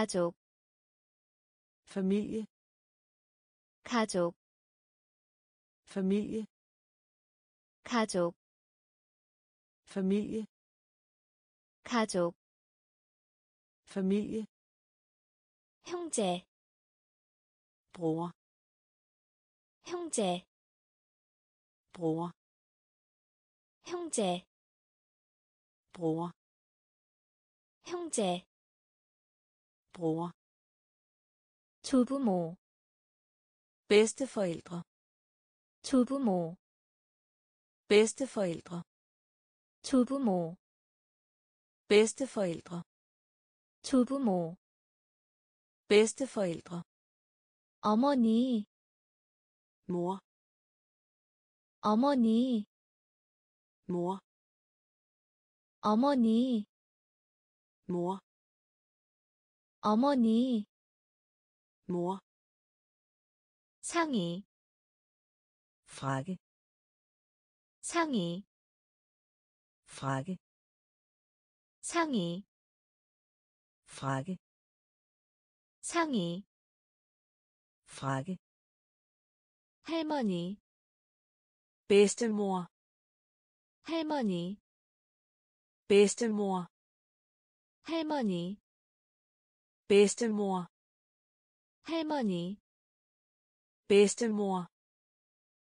가족 familie 가족 familie 가족 familie 가족 familie 형제 bror 형제 bror 형제 bror 형제 bror 조부모 bedsteforældre 조부모 bedsteforældre 조부모 bedsteforældre 조부모 bedsteforældre 어머니 mor 어머니 mor 어머니 mor 어머니 mor 상의 frakke 상의 frakke 상의 frakke 상의 frakke 할머니 bedstemor 할머니 bedstemor 할머니 bedstemor 할머니 bedstemor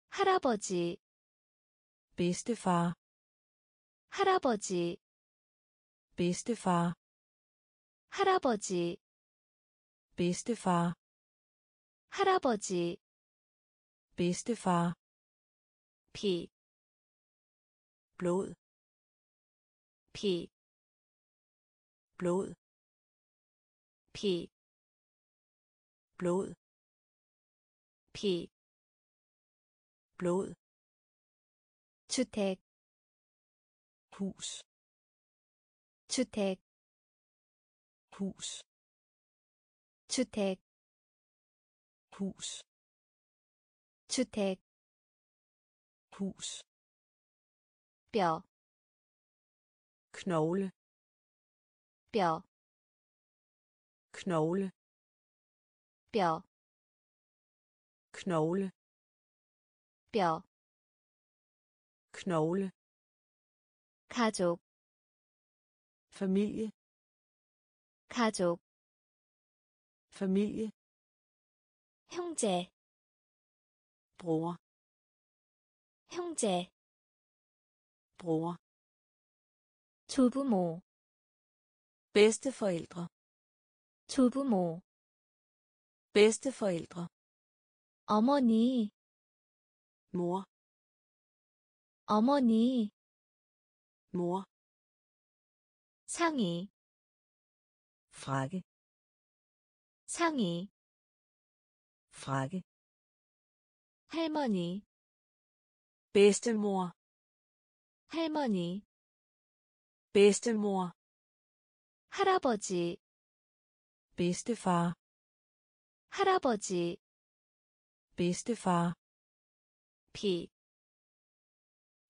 할아버지 bedstefar 할아버지 bedstefar 할아버지 bedstefar 할아버지 bedstefar 피, blod 피, blod 피, blod 피, blod 주택, hus 주택, hus 주택, hus 주택, hus 뼈, knogle 뼈, knogle 뼈, knogle 뼈, knogle 가족, familie 가족, familie 형제, bror 형제, bror 조부모, bedsteforældre 조부모, bedsteforældre 어머니, mor 어머니, mor 상의, frakke 상의, frakke 할머니, bedstemor 할머니, bedstemor 할아버지, bedstefar 할아버지, bedstefar 피,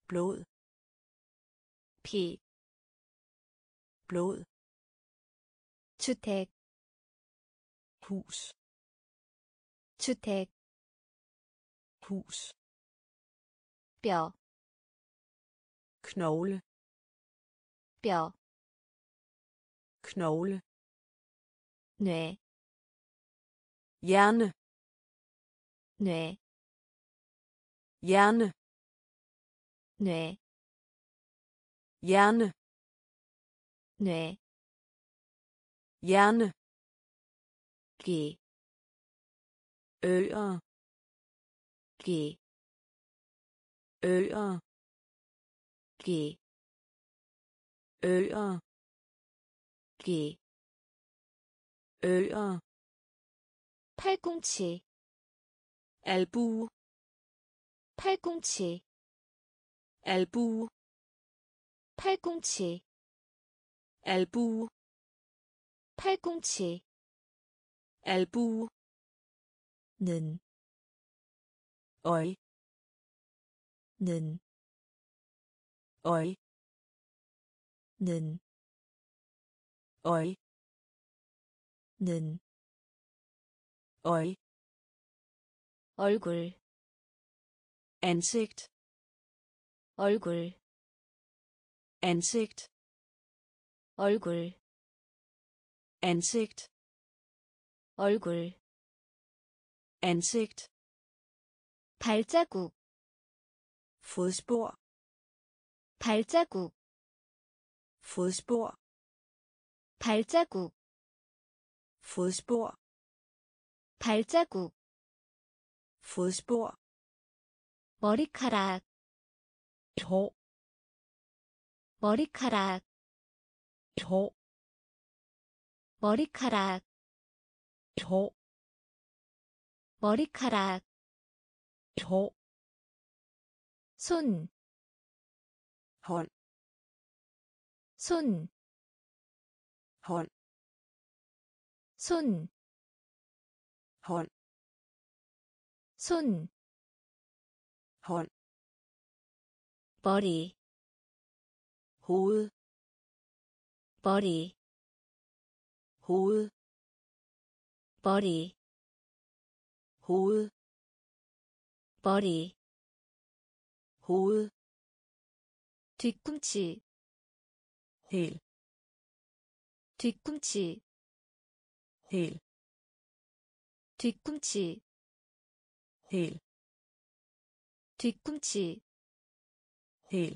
blod 피, blod 주택, hus 주택, hus 뼈, knogle 뼈, knogle 뇌, hjerne 뇌, hjerne 뇌, hjerne 뇌, hjerne 귀, øer 귀, øer 귀, øer 귀, øer 팔꿈치, albue 팔꿈치, albue 팔꿈치, albue 팔꿈치, albue 는, øj 는, øj 는, øj 는 øje 얼굴 ansigt 얼굴 ansigt 얼굴 ansigt 얼굴 ansigt 발자국 fodspor 발자국 fodspor 발자국 fodspor 발자국 fodspor 머리카락 hår 머리카락 hår 머리카락 hår 머리카락 hår 손, hånd 손, hånd 손, hånd 손, hånd 머리, hoved 머리, hoved 머리, hoved 머리, hoved 뒤꿈치, hæl 뒤꿈치, hæl 뒤꿈치, hæl 뒤꿈치, hæl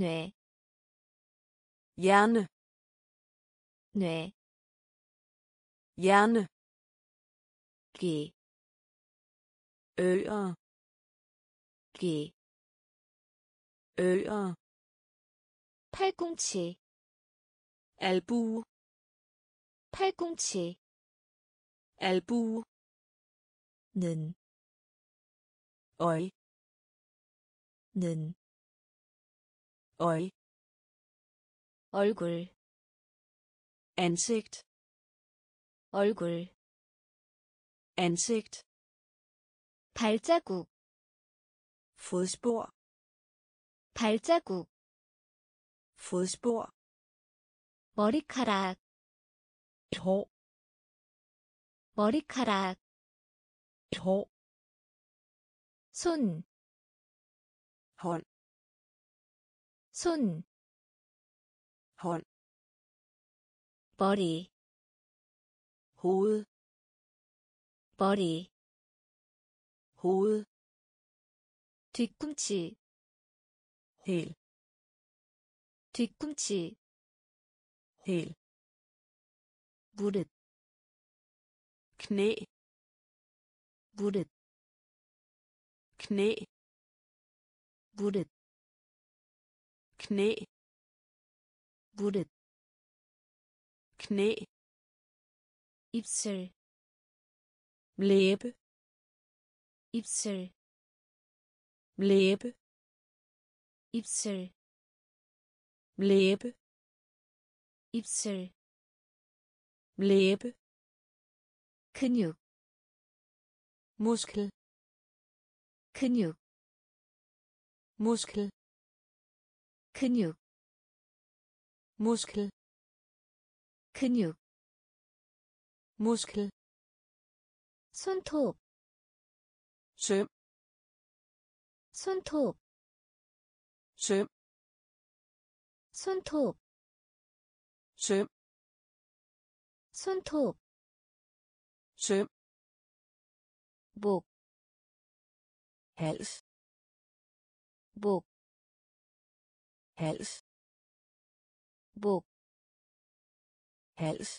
뇌, hjerne 뇌, hjerne 귀, ører 귀, ører 팔꿈치, albue 팔꿈치, albue 는, øje 는, øje 얼굴, ansigt 얼굴, ansigt 발자국, fodspor 발자국, fodspor 머리카락, hår 머리카락, hår 손, hånd 손, hånd 머리, hoved 머리, hoved 뒤꿈치, hæl 뒤꿈치, hæl 무릎, knæ 무릎, knæ 무릎, knæ 무릎, knæ 입술, læbe 입술, læbe 입술, læbe 입술, læbe 근육, muskel 근육, muskel 근육, muskel 근육, muskel 손톱, søm 손톱, søm 손톱, søm 손톱, søm 목, hals 목, hals 목, hals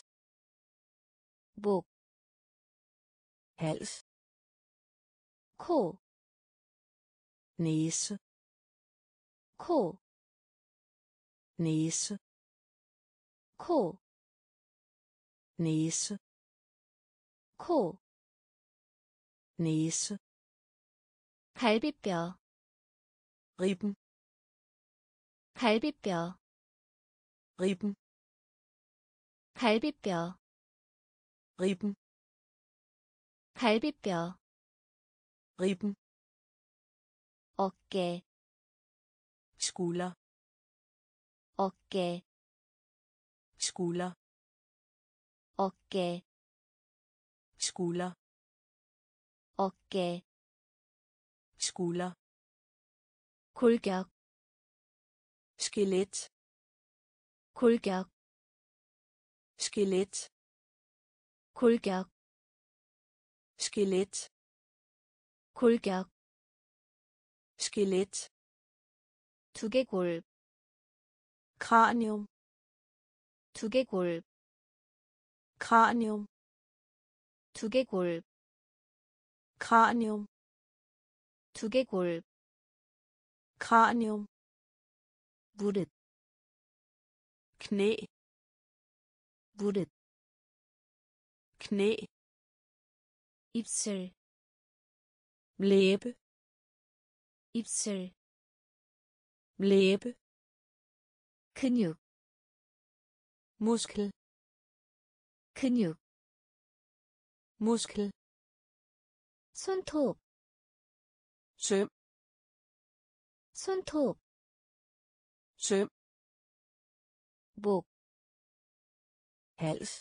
목, hals 코, næse 코, næse 코, næse 코, næse 갈비뼈, ribben 갈비뼈, ribben 갈비뼈, ribben 갈비뼈, ribben 어깨, skulder 어깨, skulder 어깨 skulder 어깨 skulder 골격 skelet 골격 skelet 골격 skelet 골격 skelet 두개골 kranium 두개골 kranium 두개골 kranium 두개골 kranium 무릇 knæ 무릇 knæ 입술 læbe 입술 læbe 근육 muskel 근육 muskel 손톱 søm 손톱 søm 목 hals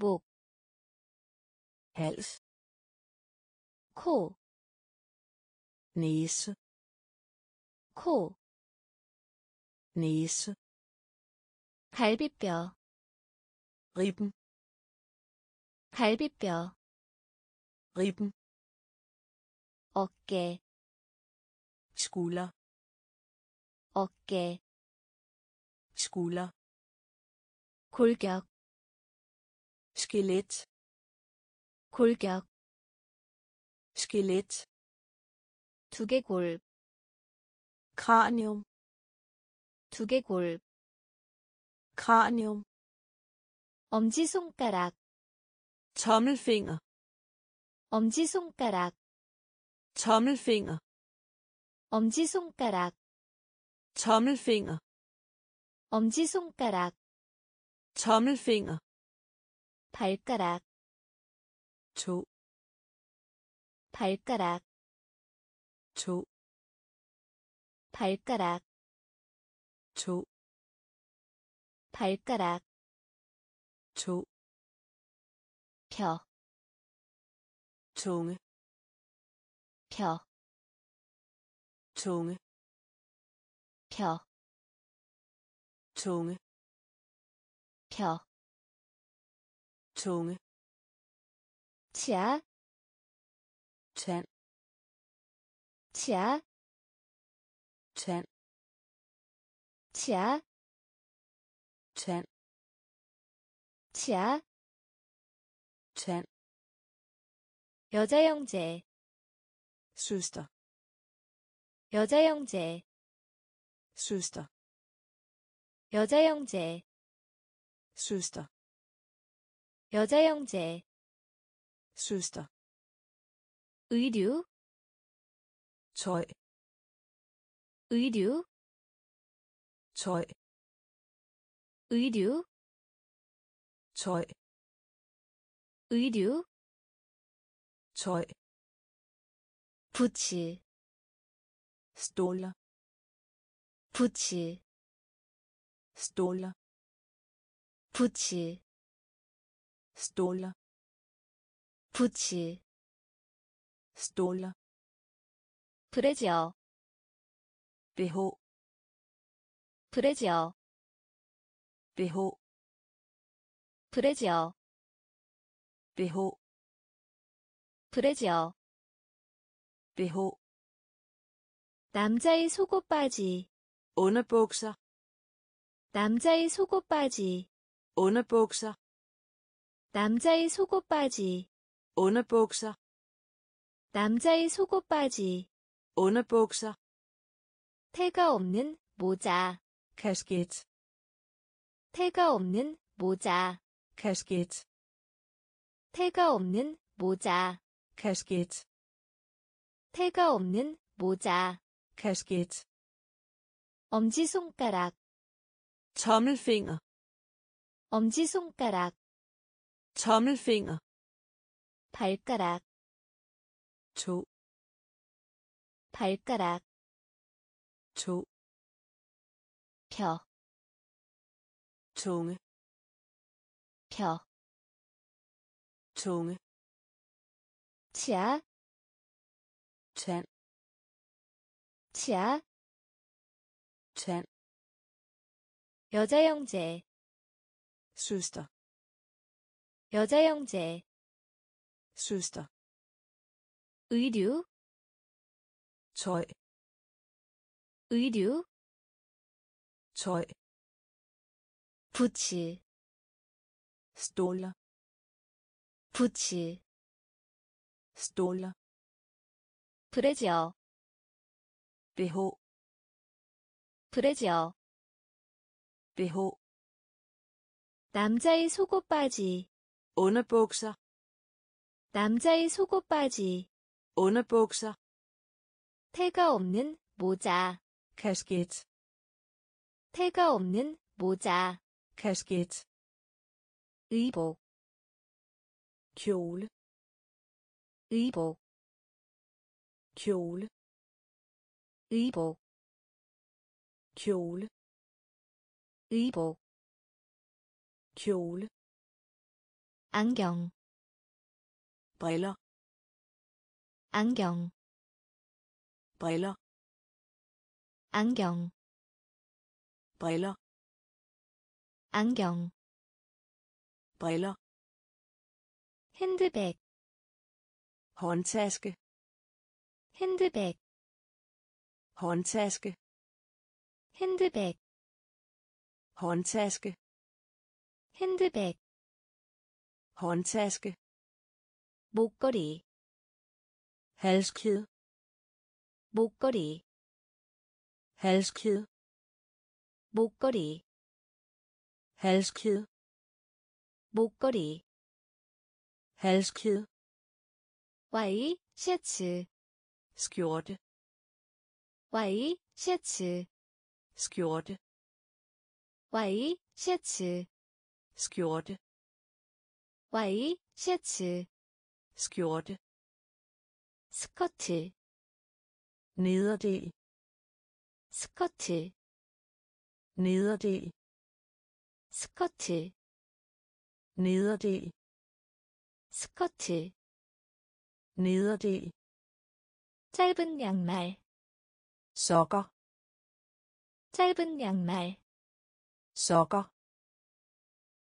목, hals 코, næse 코, næse 갈비뼈, ribben 갈비뼈, ribben 어깨, skulder 어깨, skulder 골격, skelet 골격, skelet 두개골, kranium 두개골, kranium 엄지손가락, tommelfinger 엄지손가락, tommelfinger 엄지손가락, tommelfinger 엄지손가락, tommelfinger 발가락, to 발가락, to 발가락, to 발가락, to. Kæl tunge. Kæl tunge. Kæl tunge. Kæl tunge. Tja. Tand tja. Tand tja. Tand 치아, tand 여자 형제, søster 여자 형제, søster 여자 형제, søster 여자 형제, søster 의류, tøj 의류, tøj 의류, tøj 의류, tøj 부츠, ståler 부츠, ståler 부츠, ståler 부츠, ståler 브래지어, bh 브래지어, bh 브래지어, bh 브래지어, bh 남자의 속옷 바지, underbukser 남자의 속옷 바지, underbukser 남자의 속옷 바지, underbukser 남자의 속옷 바지, underbukser 태가 없는 모자, kasket 태가 없는 모자, kasket 태가 없는 모자, kasket 태가 없는 모자, kasket 엄지손가락, tommelfinger 엄지손가락, tommelfinger 발가락, to 발가락, to 펴, tunge 켜, tunge, 치아, tand, 치아, tand, 여자 형제, søster, 여자 형제, søster, 의류, tøj, 의류, tøj, 부츠, ståler, 부츠, ståler, 브래지어, BH, 브래지어, BH, 남자의 속옷 바지, underbukser, 남자의 속옷 바지, underbukser, 태가 없는 모자, kasket, 태가 없는 모자, kasket, 의복, kjole, 의복, kjole, 의복, kjole, 의복, kjole, 안경, briller, 안경, briller, 안경, briller, 안경, briller, 핸드백, håndtaske, 핸드백, håndtaske, 핸드백, håndtaske, 핸드백, håndtaske, 목걸이, halskæde, 목걸이, halskæde, 목걸이, halskæde, 목걸이, halskæde, 와이, 셔츠, skjorte, 와이, 셔츠, skjorte, 와이, 셔츠, skjorte, 와이, 셔츠, skjorte, 스커트, nederdel, 스커트, nederdel, 스커트, nederdel, 스커트, nederdel, 짧은 양말, sokker, 짧은 양말, sokker,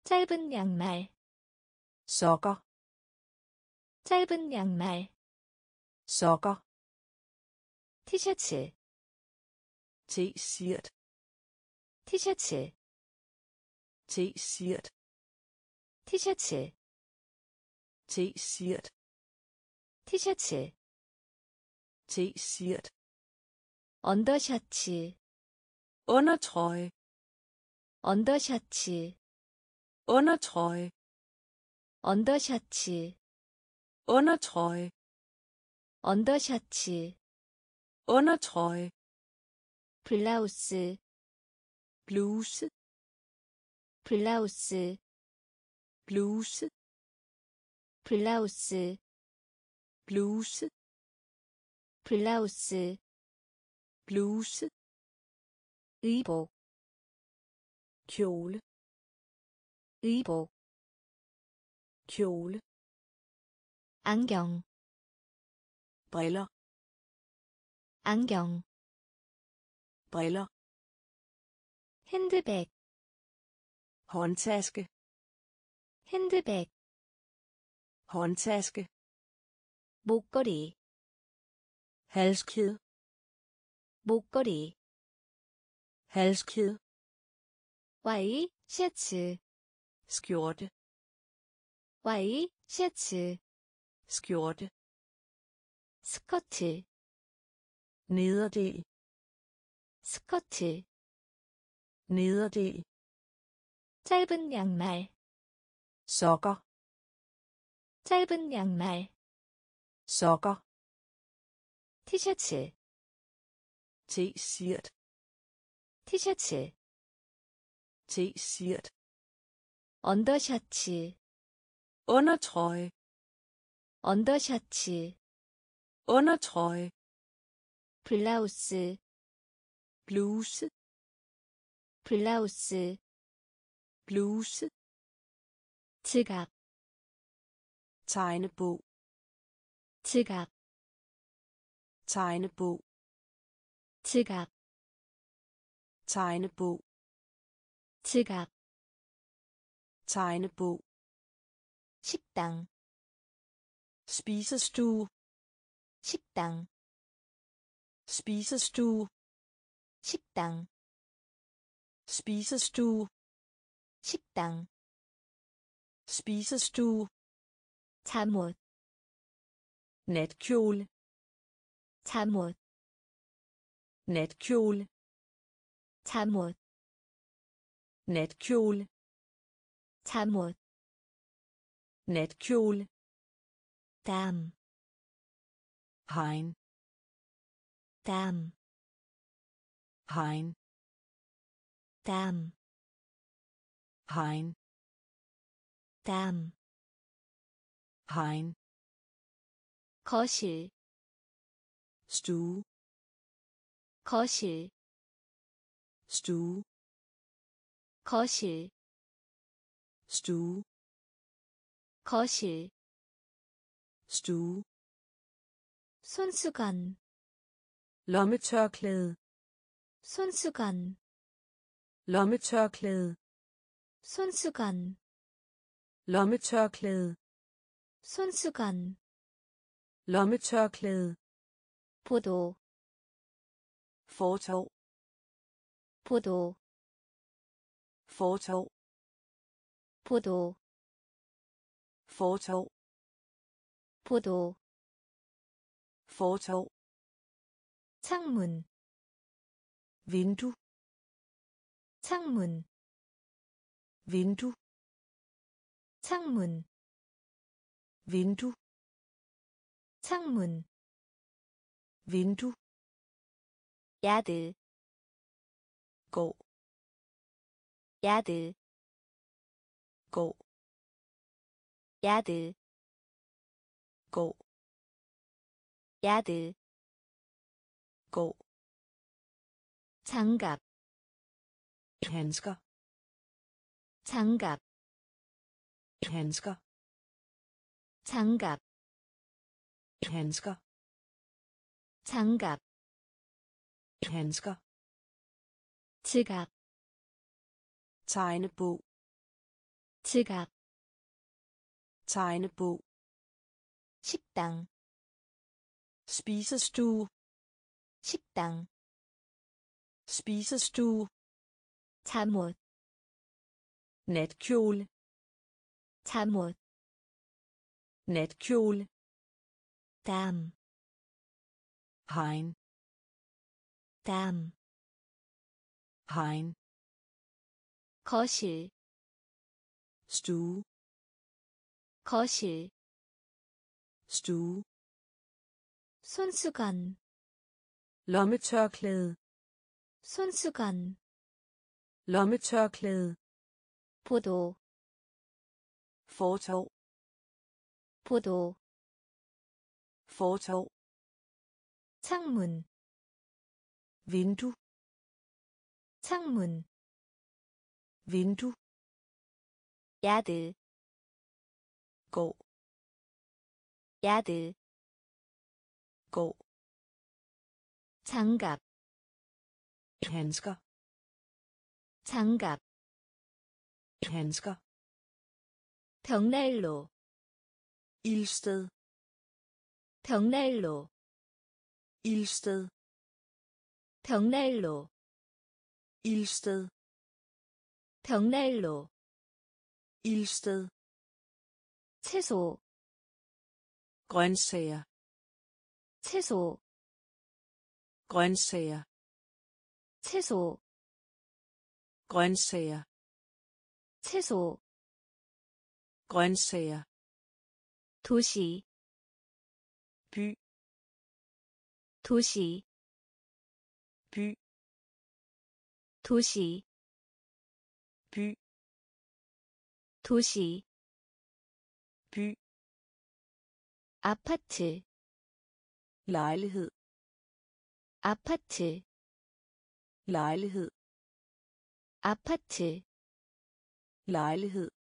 짧은 양말, sokker, 짧은 양말, sokker, 티셔츠, t-shirt, 티셔츠, t-shirt, 티셔츠, t-shirt, 티셔츠, t-shirt, 언더셔츠, undertrøje, 언더셔츠, undertrøje, 언더셔츠, undertrøje, 언더셔츠, undertrøje, 블라우스, bluse, 블라우스, bluse, 블라우스, bluse, 블라우스, bluse, 의복, kjole, 의복, kjole, 안경, briller, 안경, briller, 핸드백, håndtaske, 핸드백, håndtaske, 목걸이, halskæde, 목걸이, halskæde, 와이, 셔츠, skjorte, 와이, 셔츠, skjorte, 스커트, nederdel, 스커트, nederdel, 짧은 양말, sokker, 짧은 양말, sokker, 티셔츠, t-shirt, 티셔츠, t-shirt, 언더셔츠, undertrøje, 언더셔츠, undertrøje, 블라우스, bluse, 블라우스, bluse, 지갑 tegnebog 지갑 tegnebog 지갑 tegnebog 지갑 tegnebog 식당 spisestue 식당 spisestue 식당 spisestue 식당 spisestue 잠옷 natkjole 잠옷 natkjole 잠옷 natkjole 잠옷 natkjole 담 hegn 담 hegn 담 hegn 담 hegn 거실 stue 거실 stue 거실 stue 거실 stue 손수건 lommetørklæde 손수건 lommetørklæde 손수건 lommetørklæde 손수건 lommetørklæde 보도 fortov 보도 fortov 보도 fortov 보도 fortov 창문 vindue 창문 vindue 창문 vindue 창문 vindue 야드 gå 야드 gå 야드 gå 야드 gå 장갑 handsker 장갑 handsker 장갑 handsker 장갑 handsker 지갑 tegnebog 지갑 tegnebog 식당 spisestue 식당 spisestue 잠옷 natkjole 잠옷 natkjole 담 hegn 담 hegn 거실 stue 거실 stue 손수건 lommetørklæde 손수건 lommetørklæde 보도 fortov 보도 fortov 창문 vindue 창문 vindue 야드 gå 야드 gå 장갑 handsker 장갑 handsker 벽난로 ildsted 벽난로 ildsted 벽난로 ildsted 벽난로 ildsted 채소 grøntsager 채소 grøntsager 채소 grøntsager 채소 grøntsager 도시 by 도시 by 도시 by 도시 by 아파트 lejlighed 아파트 lejlighed 아파트 lejlighed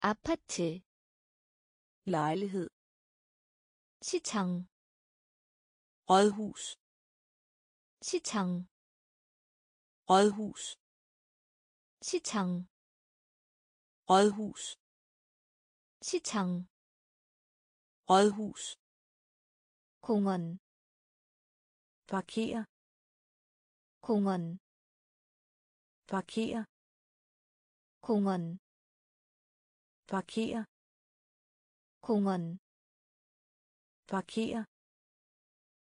아파트 lejlighed 시청 rådhus 시청 rådhus 시청 rådhus 시청 rådhus 공원 parkere 공원 parkere 공원 parkere 공원 parkere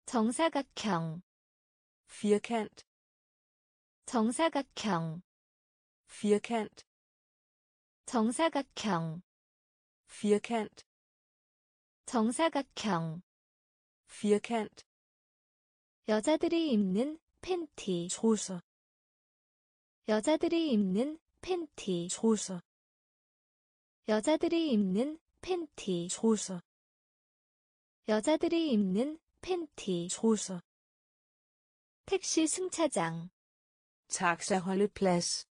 정사각형 firkant 정사각형 firkant 정사각형 firkant 정사각형 firkant 여자들이 입는 팬티 trusser 여자들이 입는 팬티 trusser 여자들이 입는 팬티 trusser 여자들이 입는 팬티 trusser 택시 승차장 taxaholdeplads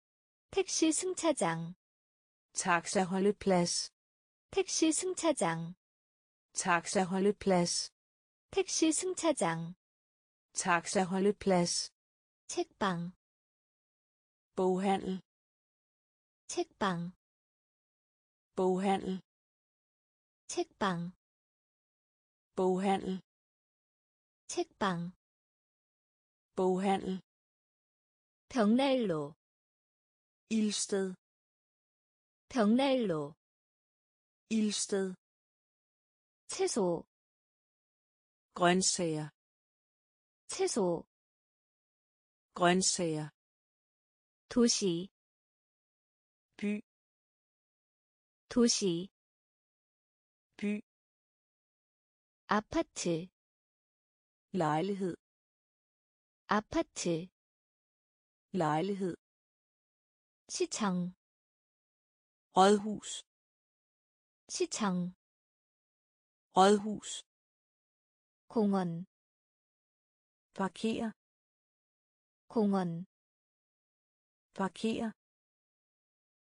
택시 승차장 taxaholdeplads 택시 승차장 taxaholdeplads 택시 승차장 taxaholdeplads 책방 boghandel 책방 boghandel 책방 boghandel 책방 boghandel 벽난로 ildsted 벽난로 ildsted 채소 grøntsager 채소 grøntsager 도시 by 도시 by 아파트 lejlighed 아파트 lejlighed 시청 rådhus 시청 rådhus 공원 parkere 공원 parkere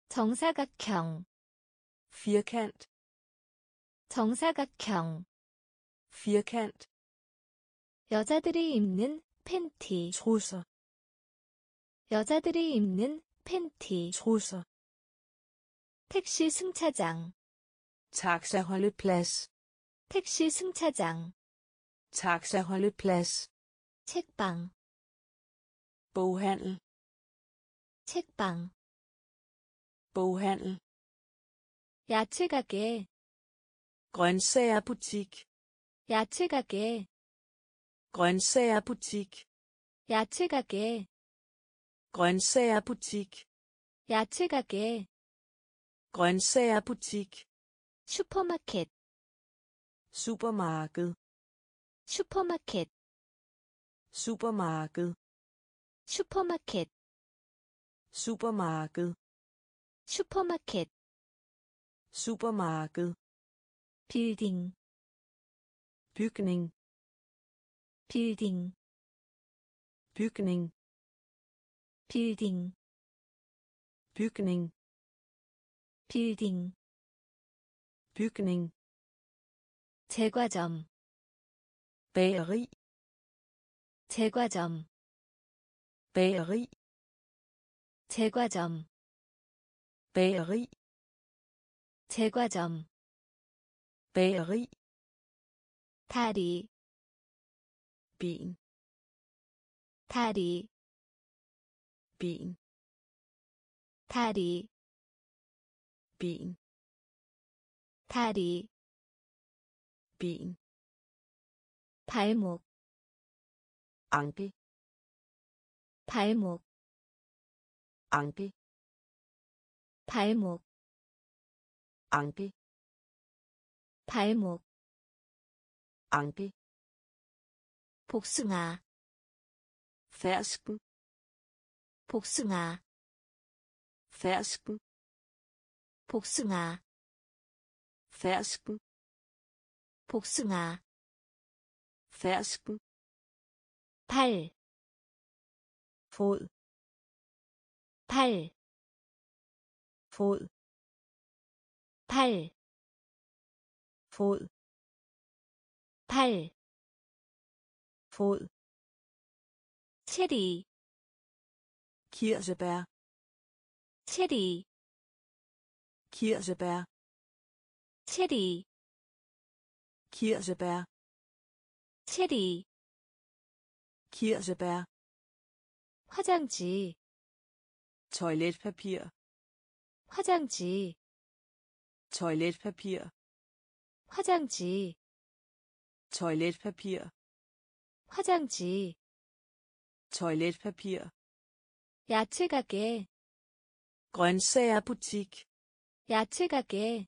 정사각형 firkant 정사각형 firkant 여자들이 입는 팬티 trusser 여자들이 입는 팬티 trusser 택시 승차장 taxaholdeplads 택시 승차장 taxaholdeplads 책방 boghandel 책방 boghandel 야채 가게 grøntsagerbutik 야채 가게 grøntsagerbutik 야채 가게 grøntsagerbutik 야채 가게 grøntsagerbutik 슈퍼마켓 supermarked 슈퍼마켓 supermarked 슈퍼마켓 supermarked 슈퍼마켓 supermarked 빌딩 bygning 빌딩 bygning 빌딩 bygning 빌딩 bygning 제과점 bageri 제과점 bageri 제과점 bageri 제과점 bageri 다리 ben 다리 ben 다리 ben 다리 ben 발목 ankel 발목 ankel 발목 ankel 발목 ankel 복숭아 fersken 복숭아 fersken 복숭아 fersken 복숭아 fersken 발, fod 발, fod 발, fod 발, fod 체리, kirsebær 체리, kirsebær 체리, kirsebær 체리, kirsebær 화장지, toiletpapir 화장지, toiletpapir 화장지, toiletpapir 화장지, toiletpapir 야채 가게, grøntsagerbutik 야채 가게,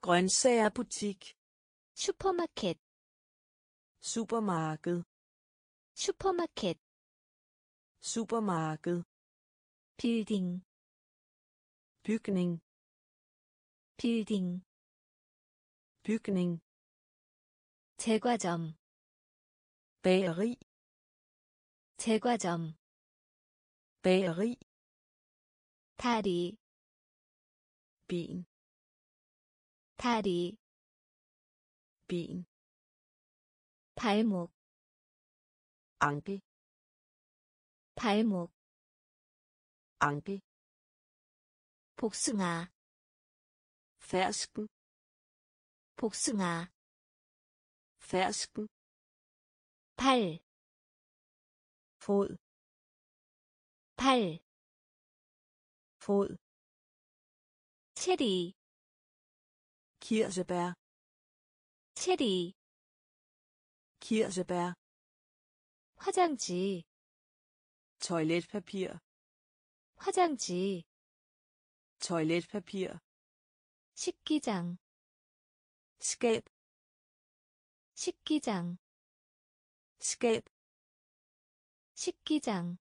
grøntsagerbutik 슈퍼마켓, supermarked 슈퍼마켓, supermarked 빌딩, bygning 빌딩, bygning 제과점, bageri 제과점, bageri 다리, ben 다리, ben 발목, ankel 발목, ankel 복숭아, fersken 복숭아, fersken 발, fod 발, fod 체리, kirsebær 체리, kirsebær 화장지, toiletpapir 화장지, toiletpapir 식기장, skab 식기장, skab 식기장,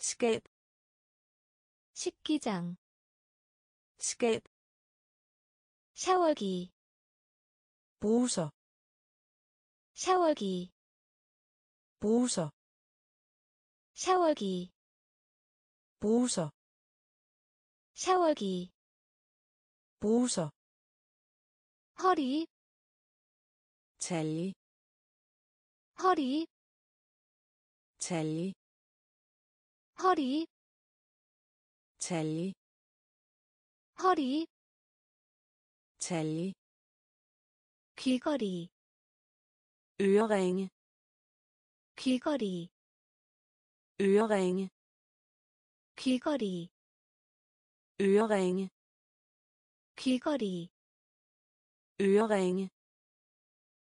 skab 식기장, skab 샤워기, bruser 샤워기, bruser 샤워기, bruser 샤워기, bruser 허리, talje 허리, talje 허리, talje 허리, talje 귀걸이, øreringe 귀걸이, øreringe 귀걸이, øreringe 귀걸이, øreringe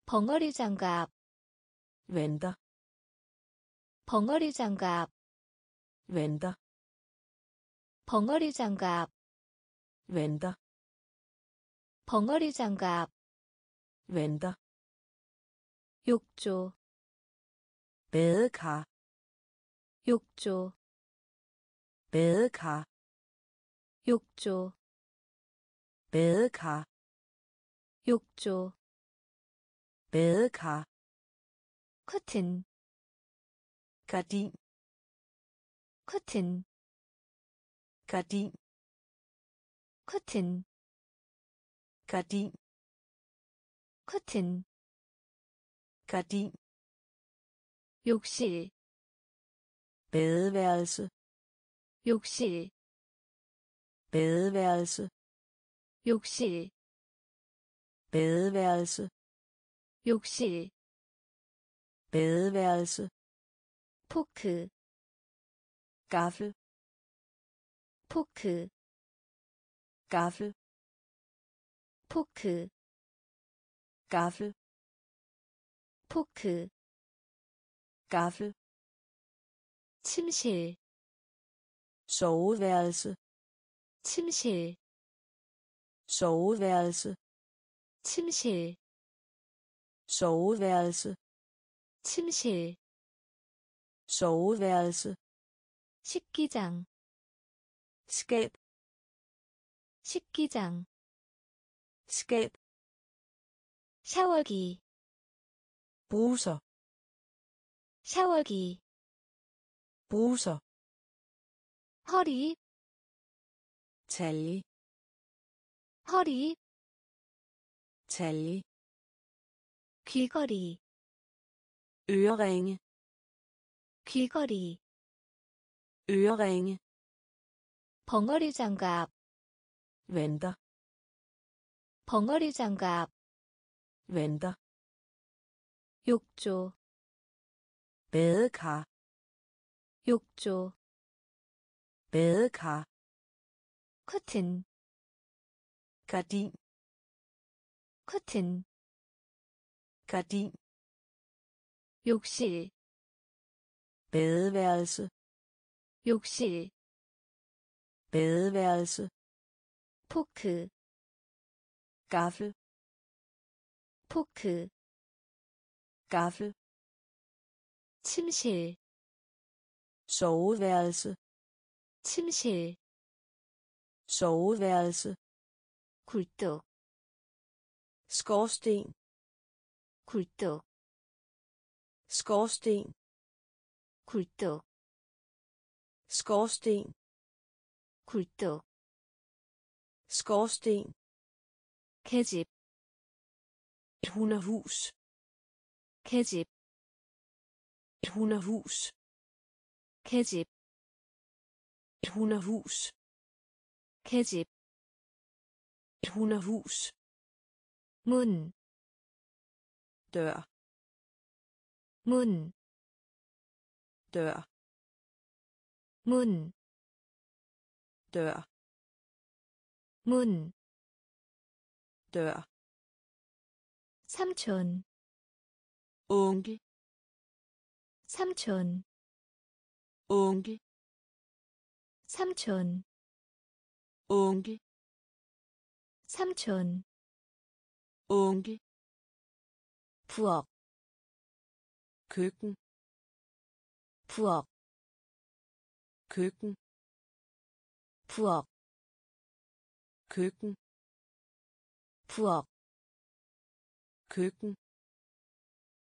벙어리 장갑, vanter 벙어리 장갑, vanter 벙어리 장갑, vanter 벙어리 장갑, vanter 욕조, badekar 욕조, badekar 욕조, badekar 욕조, badekar 커튼, gardin 커튼, gardin 커튼, gardin 커튼, gardin 욕실, badeværelse 욕실, badeværelse 욕실, badeværelse 욕실, badeværelse 포크, gaffel 포크, gaffel 포크, gaffel 포크, gaffel 침실, soveværelse 침실, soveværelse 침실, soveværelse 침실, soveværelse 식기장, skab 식기장, skab 샤워기, bruser 샤워기, bruser 허리, talje 허리 talje 귀걸이 øreringe 귀걸이 øreringe 벙어리 장갑 vanter 벙어리 장갑 vanter 욕조 badekar 욕조 badekar 커튼 gardin 커튼 gardin 욕실 badeværelse 욕실 badeværelse 포크 gaffel 포크 gaffel 침실 soveværelse 침실 soveværelse 굴뚝 skorsten 굴뚝 skorsten 굴뚝 skorsten 굴뚝 skorsten 계집 et hunderhus 계집 et hunderhus 계집 et hunderhus 계집 et hunderhus 문, dør 문, dør 문, dør 문, dør 삼촌, onkel 삼촌, onkel 삼촌, onkel 삼촌, onkel 부엌, køkken 부엌, køkken 부엌, køkken 부엌, køkken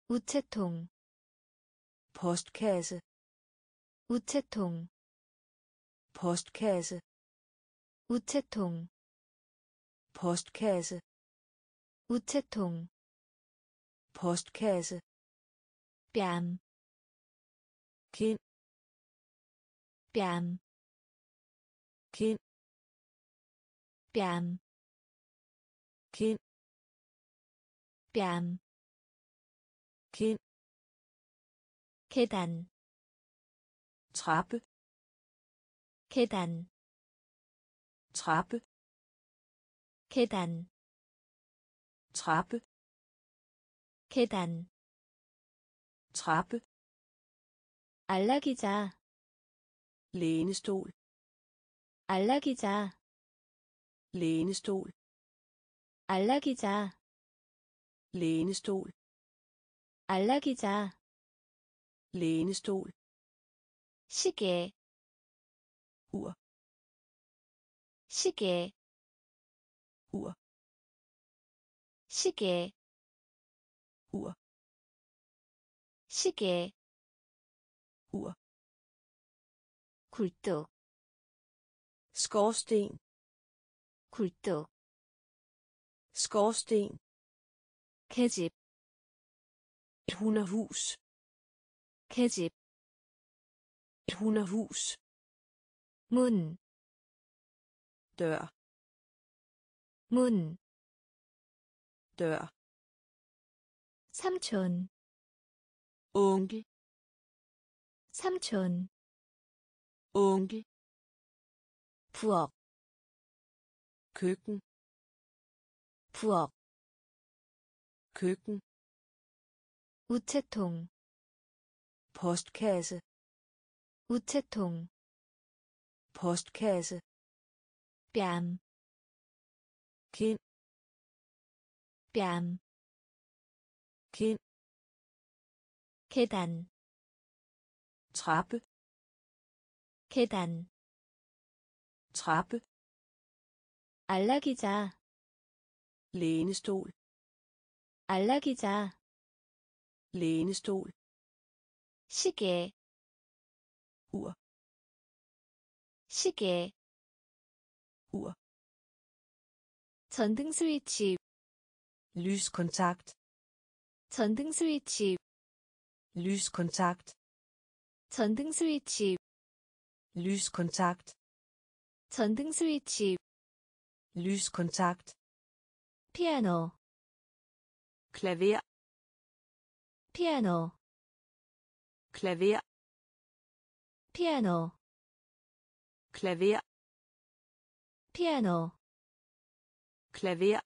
우체통, postkasse 우체통, postkasse 우체통, postkasse 우체통, postkasse 뺨, kind 뺨, kind 뺨, kind 뺨, kind 계단, trappe 계단, trappe 계단, trappe 계단, trappe 안락이자, lænestol 안락이자, lænestol 안락이자, lænestol 안락이자, lænestol 시계, ur 시계, ur 시계, ur 시계, ur 굴뚝, skorsten 굴뚝, skorsten 계집, et hunderhus 계집, et hunderhus 문, dør 문, dør 삼촌, onkel 삼촌, onkel 부엌, køkken 부엌, køkken 우체통, postkasse 우체통, postkasse 뺨, kind 뺨, kind 계단, trappe 계단, trappe 안락이자, lænestol 안락이자, lænestol 시계, ur 시계, ur 전등 스위치 lyskontakt 전등 스위치 lyskontakt 전등 스위치 lyskontakt 전등 스위치 lyskontakt 피아노 klaver 피아노 klaver 피아노 klaver 피아노 klaver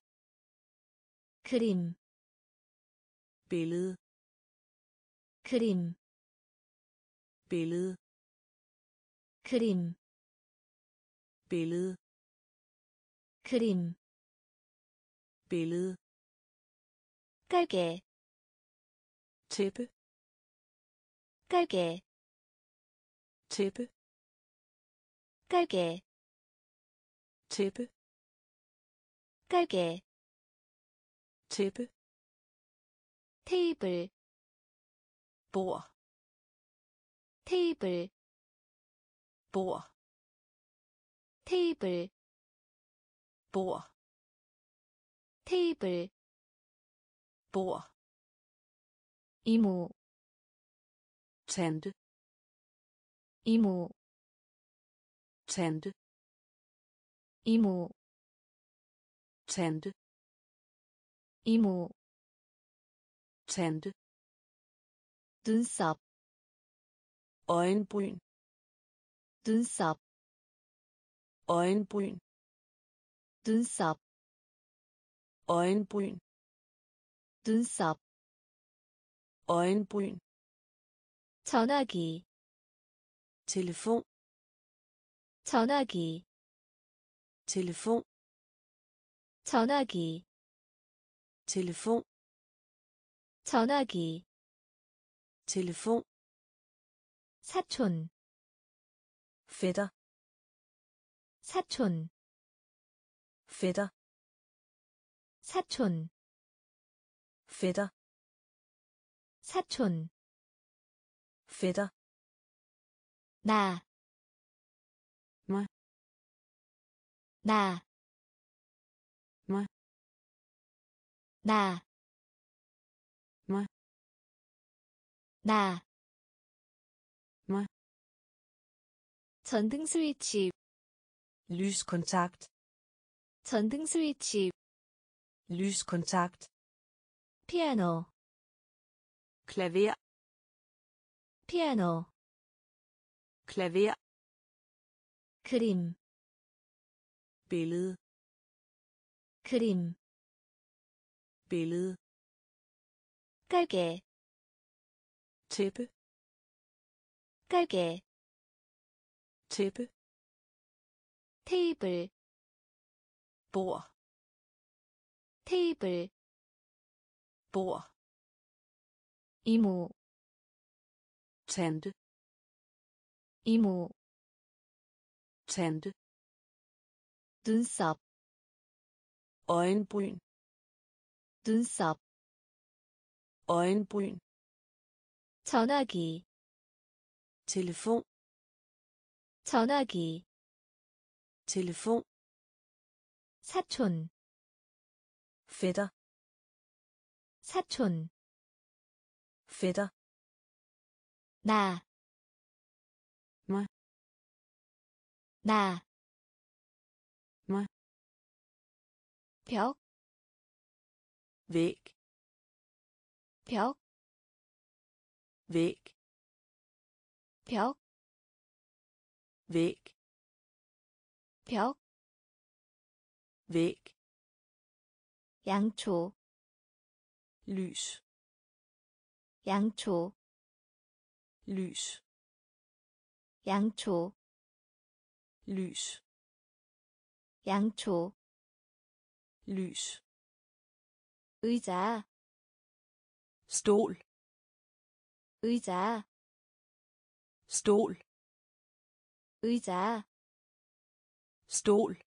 그림 billede 그림 billede 그림 billede 그림 billede 깔개 tæppe 깔개 tæppe 깔개 tæppe 깔개 tæppe 테이블 bord 테이블 bord 테이블 bord 테이블 bord 이모 tante 이모 tante 이모 tante 이모 tante 눈썹 øjenbryn 눈썹 øjenbryn 눈썹 øjenbryn 눈썹 øjenbryn 전화기 telefon 전화기 telefon 전화기 telefon 전화기 telefon 사촌 fætter 사촌 fætter 사촌 fætter 사촌 fætter 나 뭐? 나 뭐? 나 뭐? 나 뭐? 전등 스위치 lyskontakt 전등 스위치 lyskontakt 피아노 klaver 피아노 klaver 그림 billede 그림 billede 깔개 tæppe 깔개 tæppe 테이블 bord 테이블 bord 이모 tante 이모 tante 눈썹 øjenbryn 눈썹 øjenbryn 전화기 telefon 전화기 telefon 사촌 fætter 사촌 fætter 나 뭐? 나 뭐? 벽, væg 벽, væg 벽, væg 벽, væg 양초, lys 양초, lys 양초, lys 양초, lys 의자, stol 의자, stol 의자, stol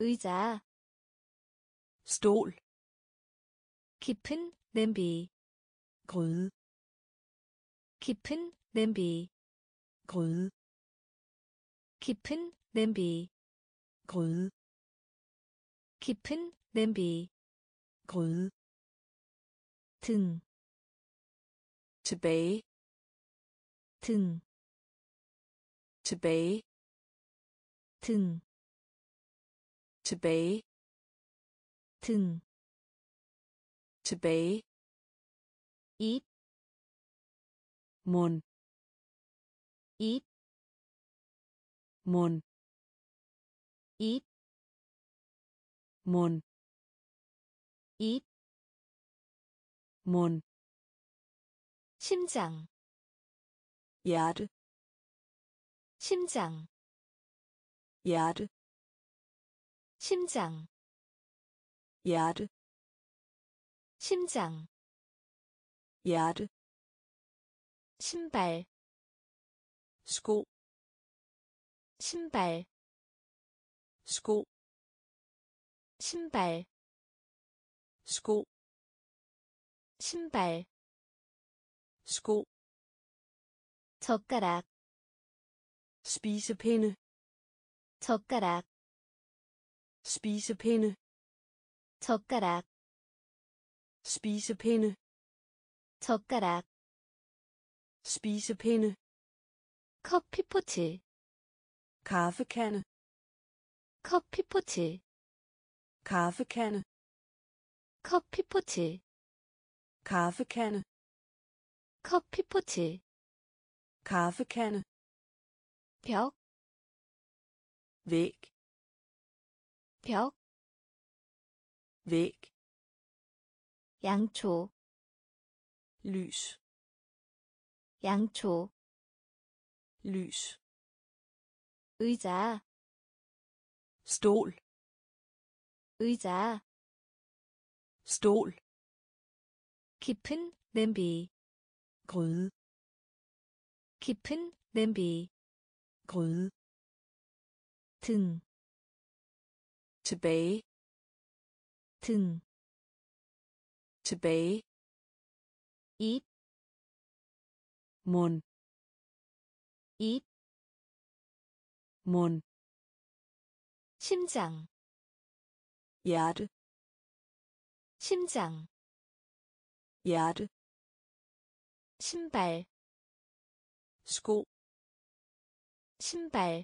의자, stol 깊은 냄비, gryde 깊은 냄비, gryde 깊은 냄비, gryde 깊은 냄비 gryde 등 tilbage 등, tilbage 등, tilbage 등, tilbage 입, mund 입, mund 입, 문, 입, 문, 심장, 야르, 심장, 야르, 심장, 야르, 심장, 야르, 신발, 스 신발, 스 신발, sko 신발, sko 젓가락, spisepinde 젓가락, spisepinde 젓가락, spisepinde 젓가락, spisepinde 커피포트, kaffekande 커피포트, kaffekande 커피포트, kaffekande 커피포트, kaffekande 벽, væg 벽, væg 양초, lys 양초, lys 의자, stol 의자, stol 깊은 냄비, gryde 깊은 냄비, gryde 등, tilbage 등, tilbage 입, mund 입, mund 심장, hjerte 심장, hjerte 신발, sko 신발,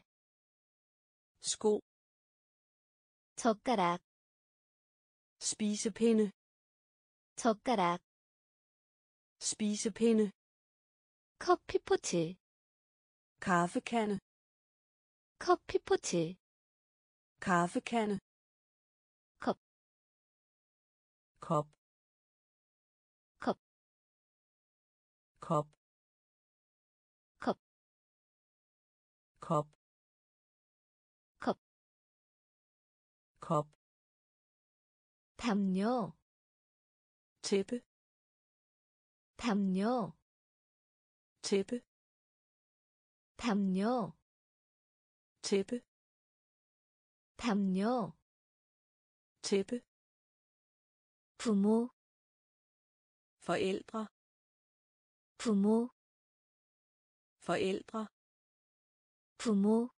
sko 젓가락, spisepinde 젓가락, spisepinde 커피포트, kaffekande 커피포트, kaffekande 컵, 컵, 컵, 컵, 컵, 컵, 컵, 담요, 제브, 담요, 제브, 담요, 제브, 담요, 제브 부모, forældre 부모, forældre 부모,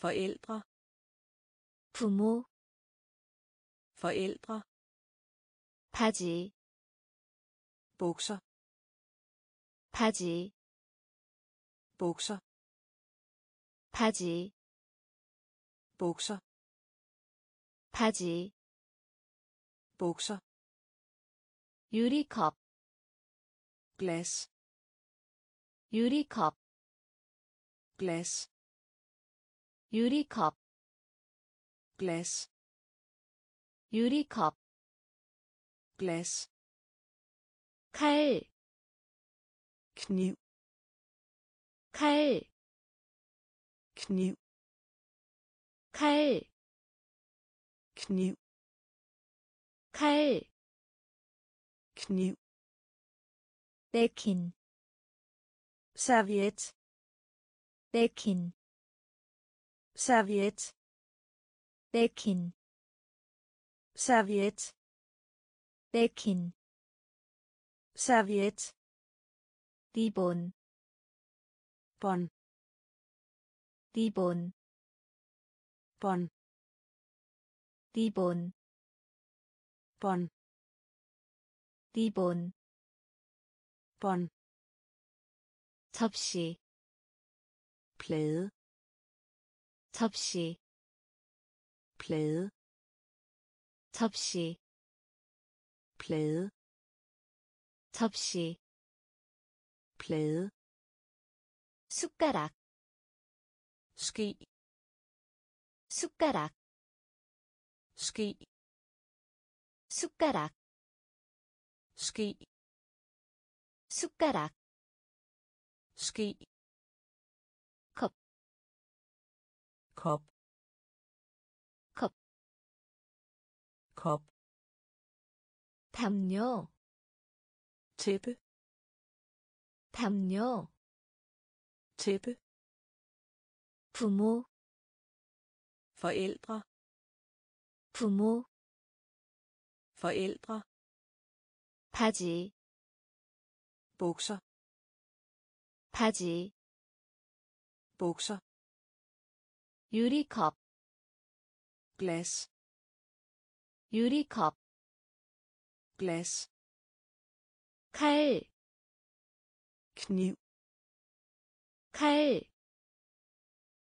forældre 부모, forældre 바지, bukser 바지, bukser 바지, bukser 바지, bukser 유리컵, glas 유리컵, glas 유리컵, glas 유리컵, glas 칼, kniv 칼, kniv 칼, kniv 칼, kniv 냅킨, serviet 냅킨, serviet 냅킨, serviet 냅킨, serviet 리본, bånd 리본, bånd 리본 bånd 리본 bånd 접시 plade 접시 plade 접시 plade 접시 plade 숟가락 ske 숟가락 ske 숟가락 ske 숟가락 ske kop kop kop kop 담요 tæppe 담요 tæppe 부모 forældre 부모 forældre 바지 bukser 바지 bukser 유리컵 glas 유리컵 glas 칼, kniv 칼,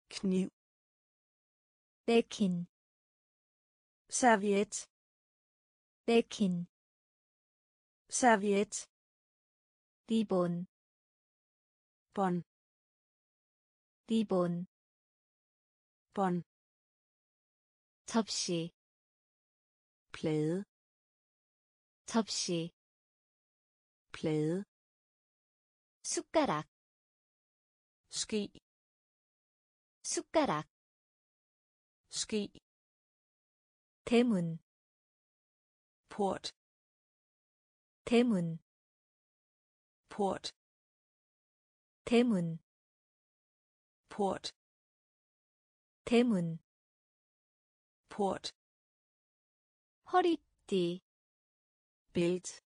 kniv 냅킨, serviet 냅킨, serviet 리본, bånd 리본, bånd 접시, plade 접시, plade 숟가락, ske 숟가락, ske 대문, port 대문, port 대문, port 대문, port 허리띠, bælt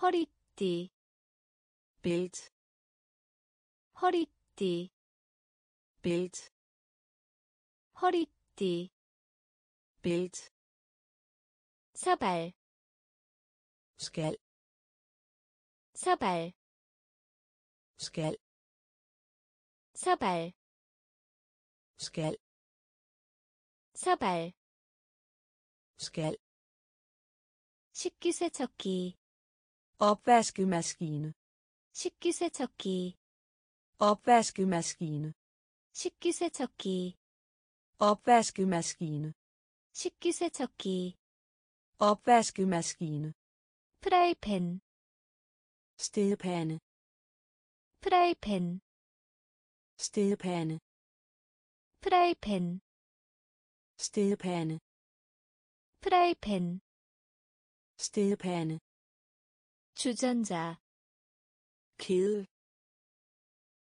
허리띠, bælt 허리띠, bælt 허리띠, bælt 사발, skal 사발, skal 사발, skal 사발, skal 식기세척기, opvaskemaskine 식기세척기, opvaskemaskine 식기세척기, opvaskemaskine 식기세척기, opvaskemaskine 프라이팬, stedepande 프라이팬, stedepande 프라이팬, stedepande 프라이팬, stedepande 주전자, kedel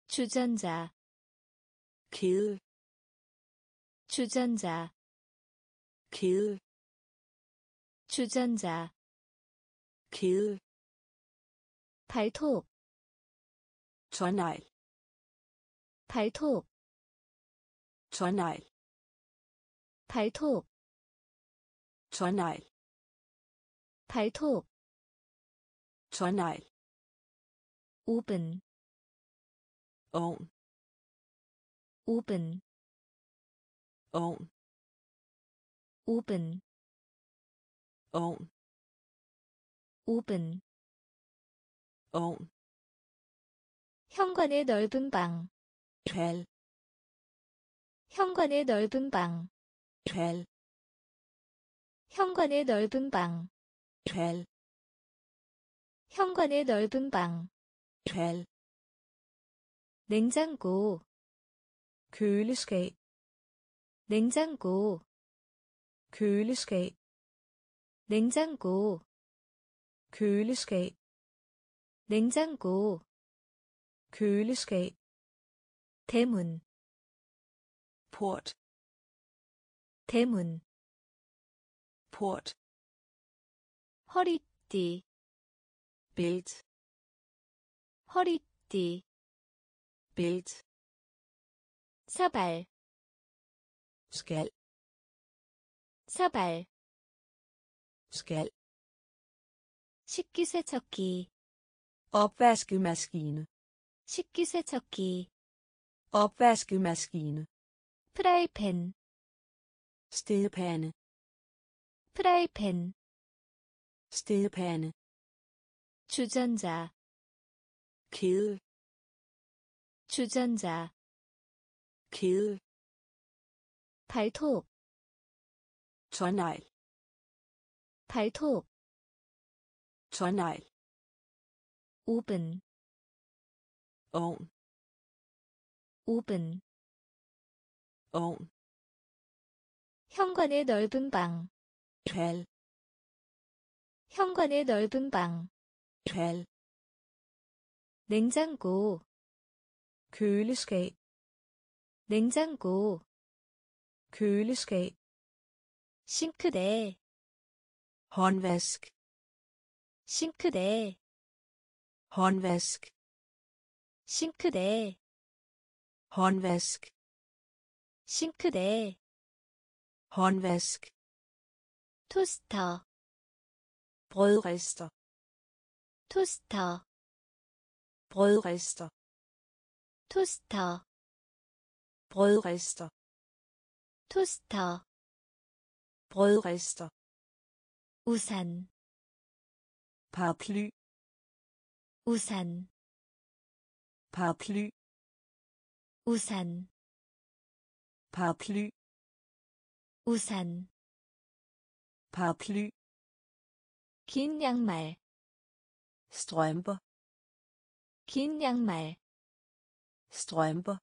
주전자, kedel 주전자, kedel 주전자, kedel 발톱, tånegl 발톱, tånegl 발톱, tånegl 발톱, tånegl 오븐, ovn 오븐, ovn 오븐, ovn 오븐, ovn 현관의 넓은 방, hal 현관의 넓은 방, hal 현관의 넓은 방, hal 현관의 넓은 방, hal 냉장고, køleskab 냉장고, køleskab 냉장고, køleskab 냉장고, køleskab 대문, port 대문, port 허리띠, bælt 허리띠, bælt 사발, skal 사발 skal 식기세척기 opvaskemaskine 식기세척기 opvaskemaskine 프라이팬 stedepande 프라이팬 stedepande 주전자 kedel 주전자 kedel 발톱 tånegl 발톱 tånegl 오븐 ovn 오븐 ovn 현관의 넓은 방 hal 현관의 넓은 방 hal 냉장고 køleskab 냉장고 køleskab 싱크대 håndvask 싱크대 håndvask 싱크대 håndvask 싱크대 håndvask 토스터 brødrister 토스터 brødrister 토스터 brødrister 토스터 brødrister 우산 paraply 우산 paraply 우산 paraply 우산 paraply 긴 양말 strømper 긴 양말 strømper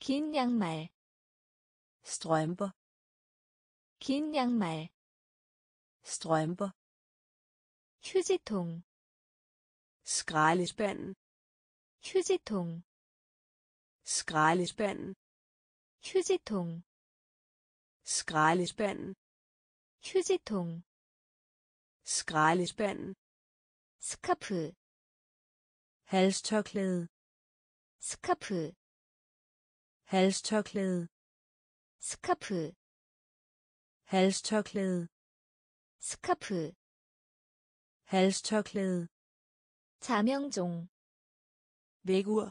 긴 양말 strømper 긴 양말 strømper 휴지통 skraldespanden 휴지통 skraldespanden 휴지통 skraldespanden 휴지통 skraldespanden 스카프 halstørklæde 스카프 halstørklæde 스카프 halstørklæde 스카프 halstørklæde 자명종 vægur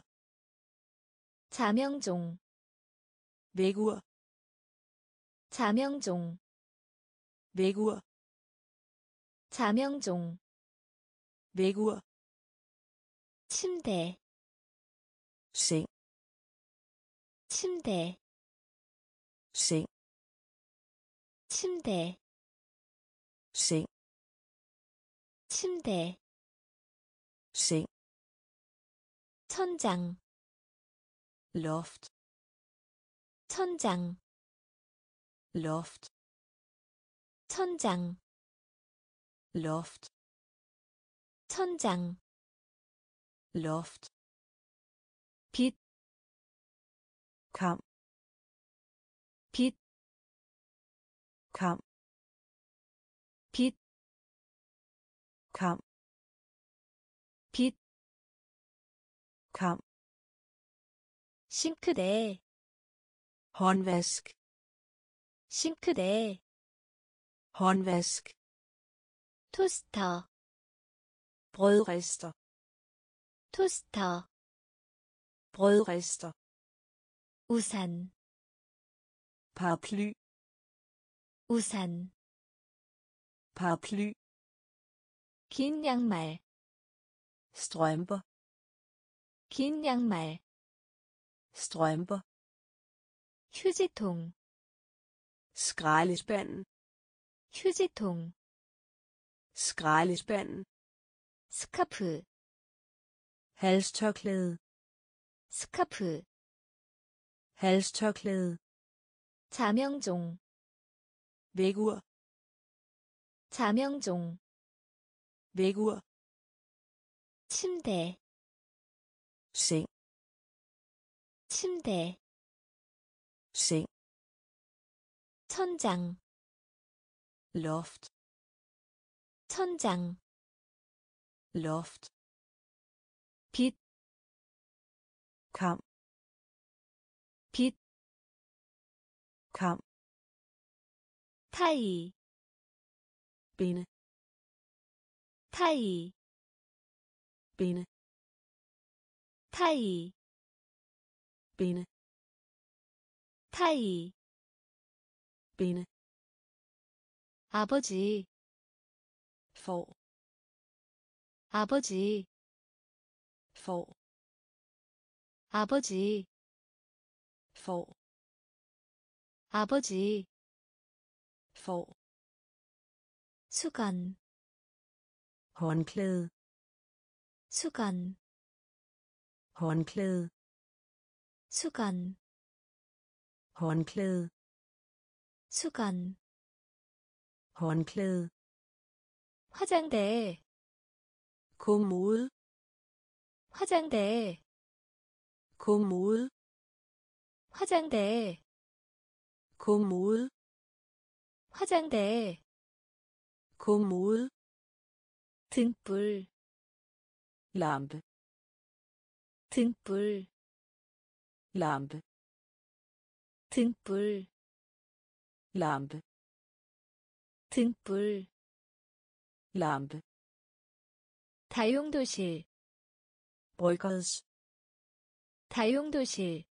자명종 vægur 자명종 vægur 자명종 vægur 침대 seng 침대 seng 침대 seng 침대 seng 천장 loft 천장 loft 천장 loft 천장 loft 빛 kam 빛 kam kam 빛 kam 싱크대 håndvask 싱크대 håndvask 토스터 brødrister 토스터 brødrister 우산 paraply 우산 paraply 긴 양말 strømper 긴 양말 strømper 휴지통 skraldespanden 휴지통 skraldespanden 스카프 halstørklæde 스카프 halstørklæde 자명종 vægur 자명종 vægur 침대 seng 침대 seng 천장 loft 천장 loft 빛 kam 빛 kam 타이 binde 타이 binde 타이 binde 타이 binde 아버지 får 아버지 får 아버지 får 아버지 får 수건 håndklæde 수건 håndklæde 수건 håndklæde 수건 håndklæde 화장대 kommode 화장대 kommode 화장대 kommode 화장대 kommode 등불 lampe 등불 lampe 등불 lampe 등불 lampe 다용도실 bryggers 다용도실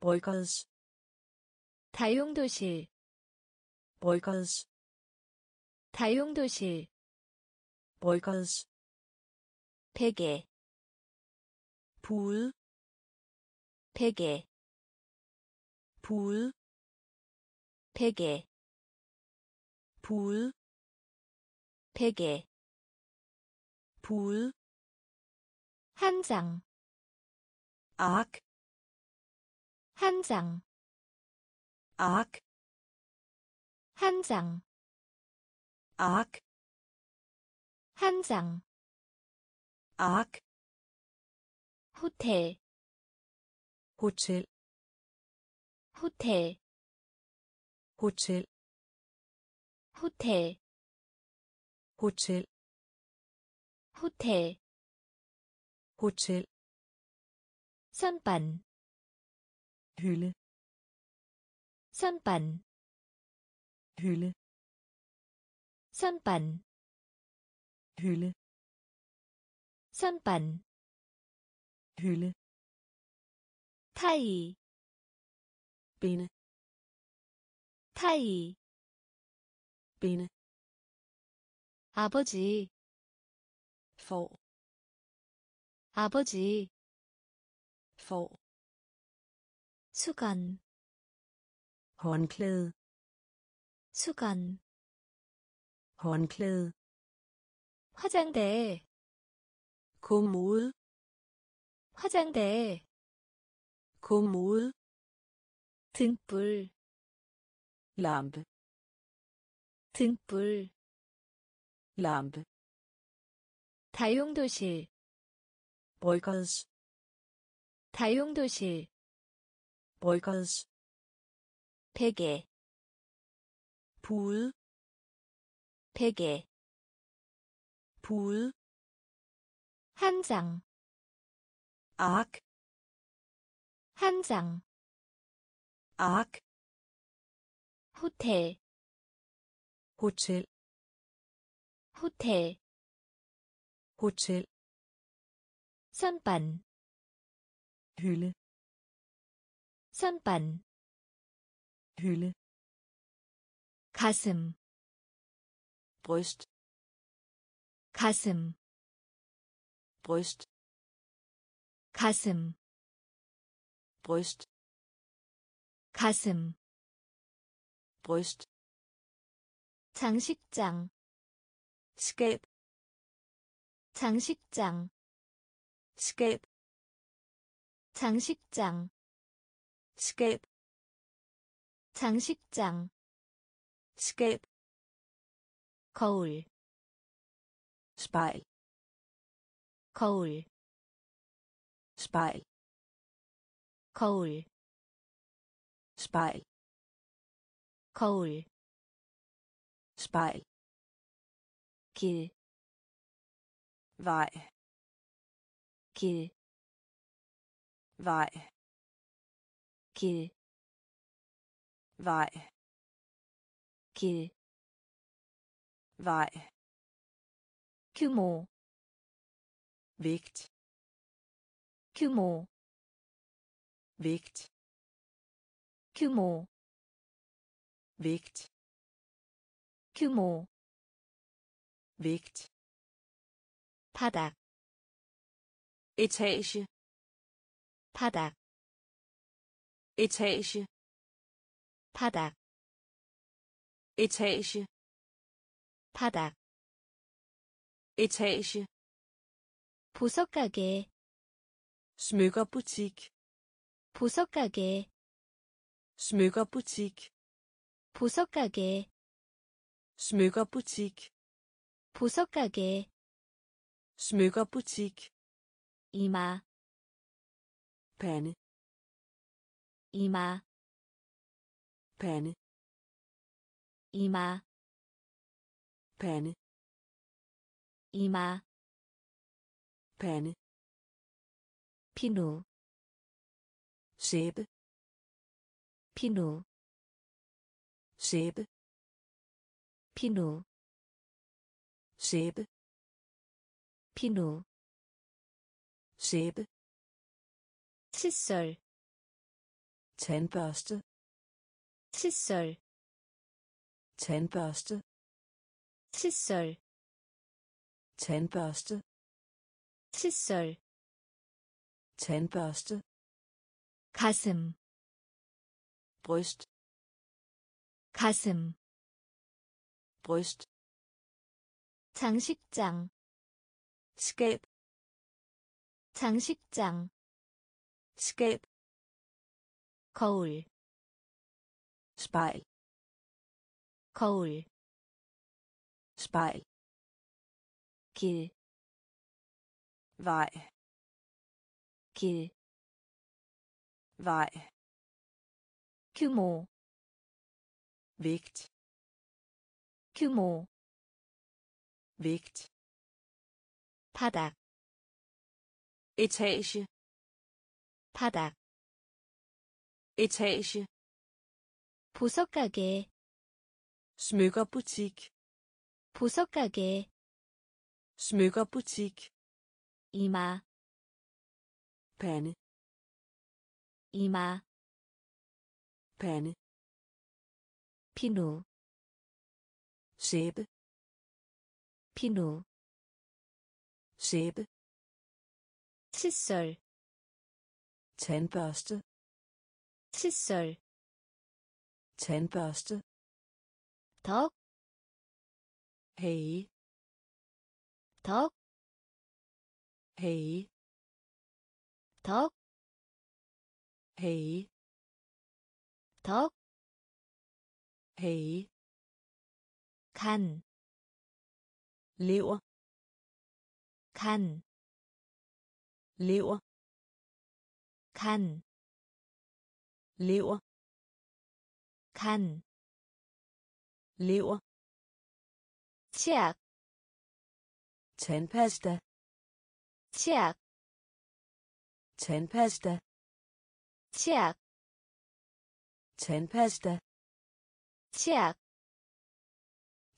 bryggers 다용도실 bryggers 다용도실 bryggers 베개 pude 베개 pude 베개 pude 베개 pude 한 장, ark 한 장, ark 한 장, ark 한 장, ark 호텔, hotel 호텔, hotel 호텔, hotel 호텔, hotel 선반, hylde 선반, hylde 선반, hylde 선반, hylde 타이, binde 타이, binde 아버지, får 아버지, får 수건, håndklæde 수건, håndklæde 화장대, kommode 화장대, kommode 등불, lampe 등불, lampe 다용도실, bryggers 다용도실, bryggers 베개, pude 베개, pude 한 장, ark 한 장, ark 호텔, hotel 호텔, hotel 선반, hylde 선반, hylde 가슴, bryst 가슴, bryst 가슴, bryst 가슴, bryst 장식장, skab 장식장, skab 장식장, skab 장식장, skab 거울, spejl 거울, spejl 거울, spejl 거울, spejl 길, vej 길, vej 길, vej 길, vej, 규모, vægt, 규모, vægt, 규모, vægt, 규모, vægt, 바닥, etage, 바닥, etage, 바닥, etage, 바닥, etage, 보석가게, smykkerbutik, 보석가게, smykkerbutik, 보석가게, smykkerbutik, 보석가게, smykkerbutik, 이마, pande, 이마, pande, 이마, pande, 이마, pande, 비누, sæbe, 비누, sæbe, 비누, sæbe, 비누, sæbe, 칫솔, tandbørste, 칫솔, tandbørste, 칫솔, tandbørste, 칫솔, tandbørste, 가슴, bryst, 가슴, bryst, 장식장, skab, 장식장, skab, 거울, spejl, 거울, spejl, 길, vej, 길, vej, 규모, vægt, 규모, vægt, 바닥, etage, 바닥, etage, 보석가게, smykkerbutik, 보석가게, Smykkerbutik. Ima. Pande. Ima. Pande. pino, Sæbe. pino, Sæbe. Tissøl. Tandbørste. Tissøl. Tandbørste. Dog. hey. Tóc. Hỷ. Tóc. Hỷ. Tóc. Hỷ. Khăn. Liễu. Khăn. Liễu. Khăn. Liễu. Khăn. Liễu. Check. Zahnpasta. Tjak. Zahnpasta. Tjak. Zahnpasta. Tjak.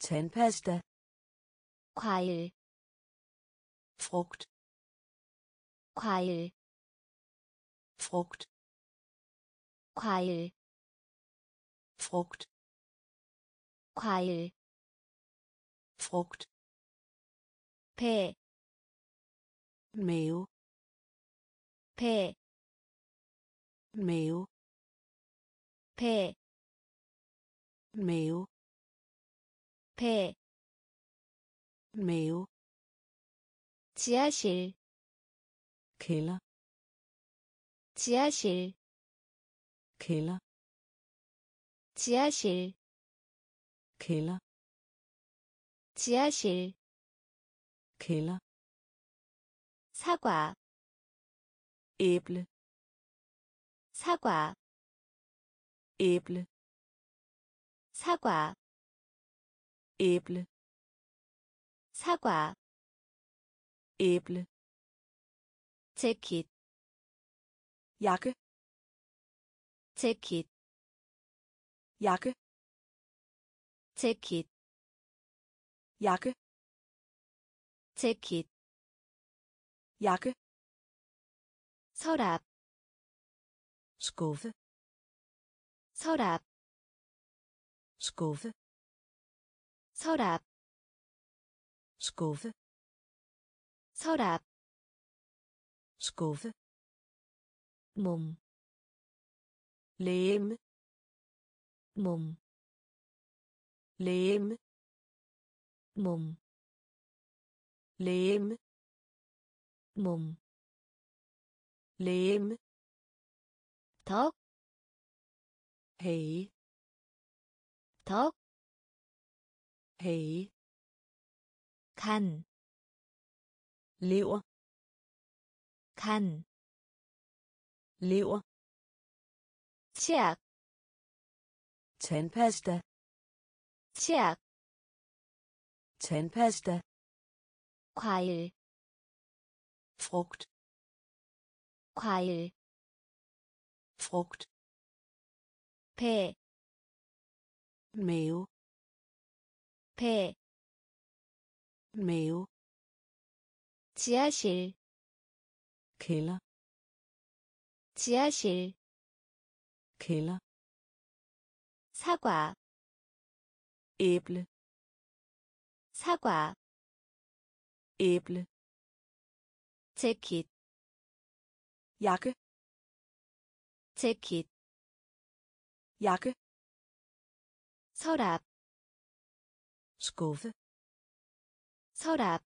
Zahnpasta. Quail. Frucht. Quail. Frucht. Quail. Frucht. Quail. Frucht. 배, mave, 배, mave, 배, mave, 배, mave, 지하실, kælder, 지하실, kælder, 지하실, kælder, 지하실, kælder, 사과, æble, 사과, æble, 사과, æble, 사과, æble, 재킷, jakke, 재킷, jakke, 재킷 jakke 재킷 jakke 서랍 skuffe 서랍 skuffe 서랍 skuffe 서랍 skuffe 몸 læme 몸, læme 몸, Lem. Mum. Lem. tak, hey, Tóc. Hỷ. Khăn. Liệu. Khăn. ten pesta Tempesta. ten pesta 과일, frugt 과일, frugt 배, mave 배, mave 지하실, kælder 지하실, kælder 사과, æble 사과, æble 재킷, jakke 재킷, jakke 서랍, skuffe 서랍,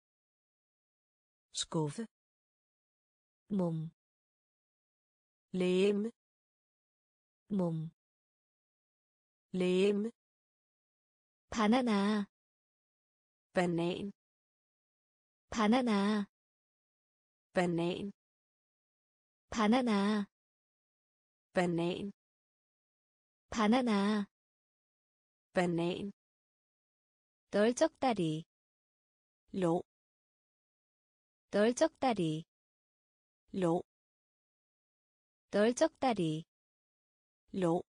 skuffe 몸, læme 몸, læme 바나나, banan 바나나, banan. 바나나, banan. 바나나, banan. 널쩍다리, lå 널쩍다리, lå 널쩍다리, lå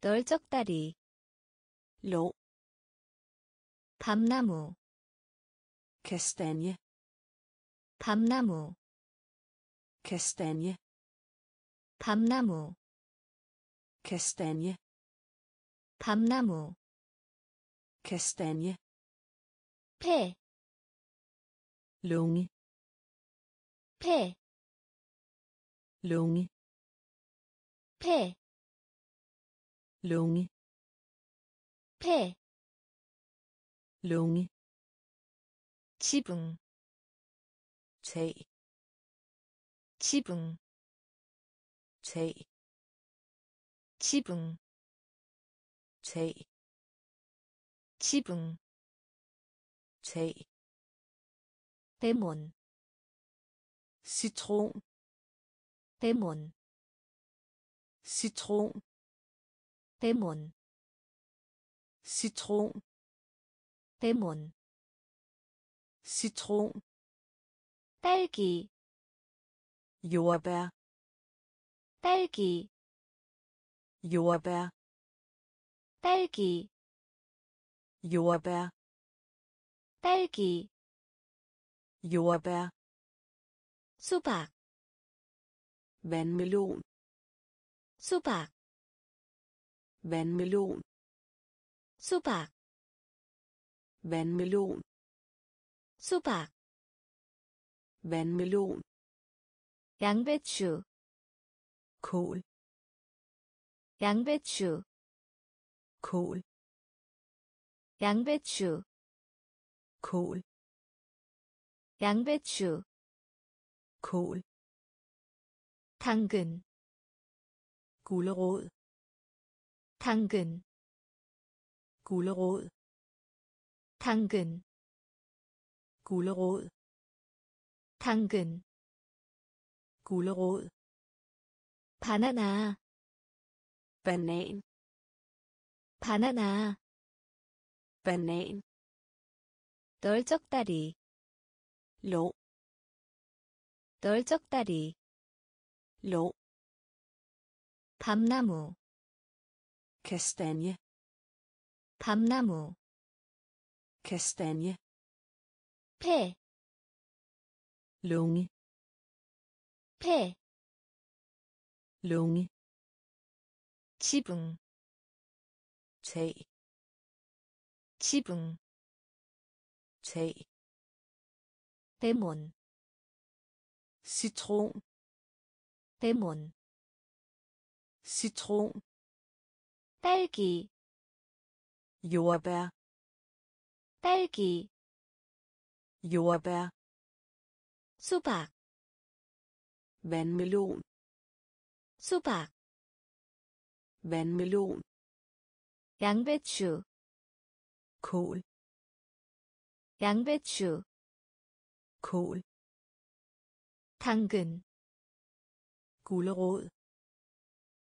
널쩍다리, lå 밤나무, kastanje 밤나무, kastanje 밤나무, kastanje 밤나무, kastanje 폐, lunge 폐, lunge 폐, lunge 폐, lunge 지붕, tag 지붕, tag 지붕, tag 지붕, tag 레몬, citron 레몬, citron 레몬, citron 레몬, citron 딸기, jordbær 딸기, jordbær 딸기, jordbær 딸기, jordbær 수박, vandmelon 수박, vandmelon 수박, vandmelon 수박, vandmelon 양배추, kål 양배추, kål 양배추, kål 양배추, kål 당근, gulerod 당근, gulerod 당근, gulerod 당근, gulerod 바나나, banan 바나나, banan 널쩍다리, lå 널쩍다리, lå 밤나무, kastanje 밤나무 kastanje 폐, lunge 폐, lunge 지붕, tag 지붕, tag 레몬, citron 레몬, citron 딸기, jordbær 딸기, jordbær 수박, vandmelon 수박, vandmelon 양배추, kål 양배추, kål 당근, gulerod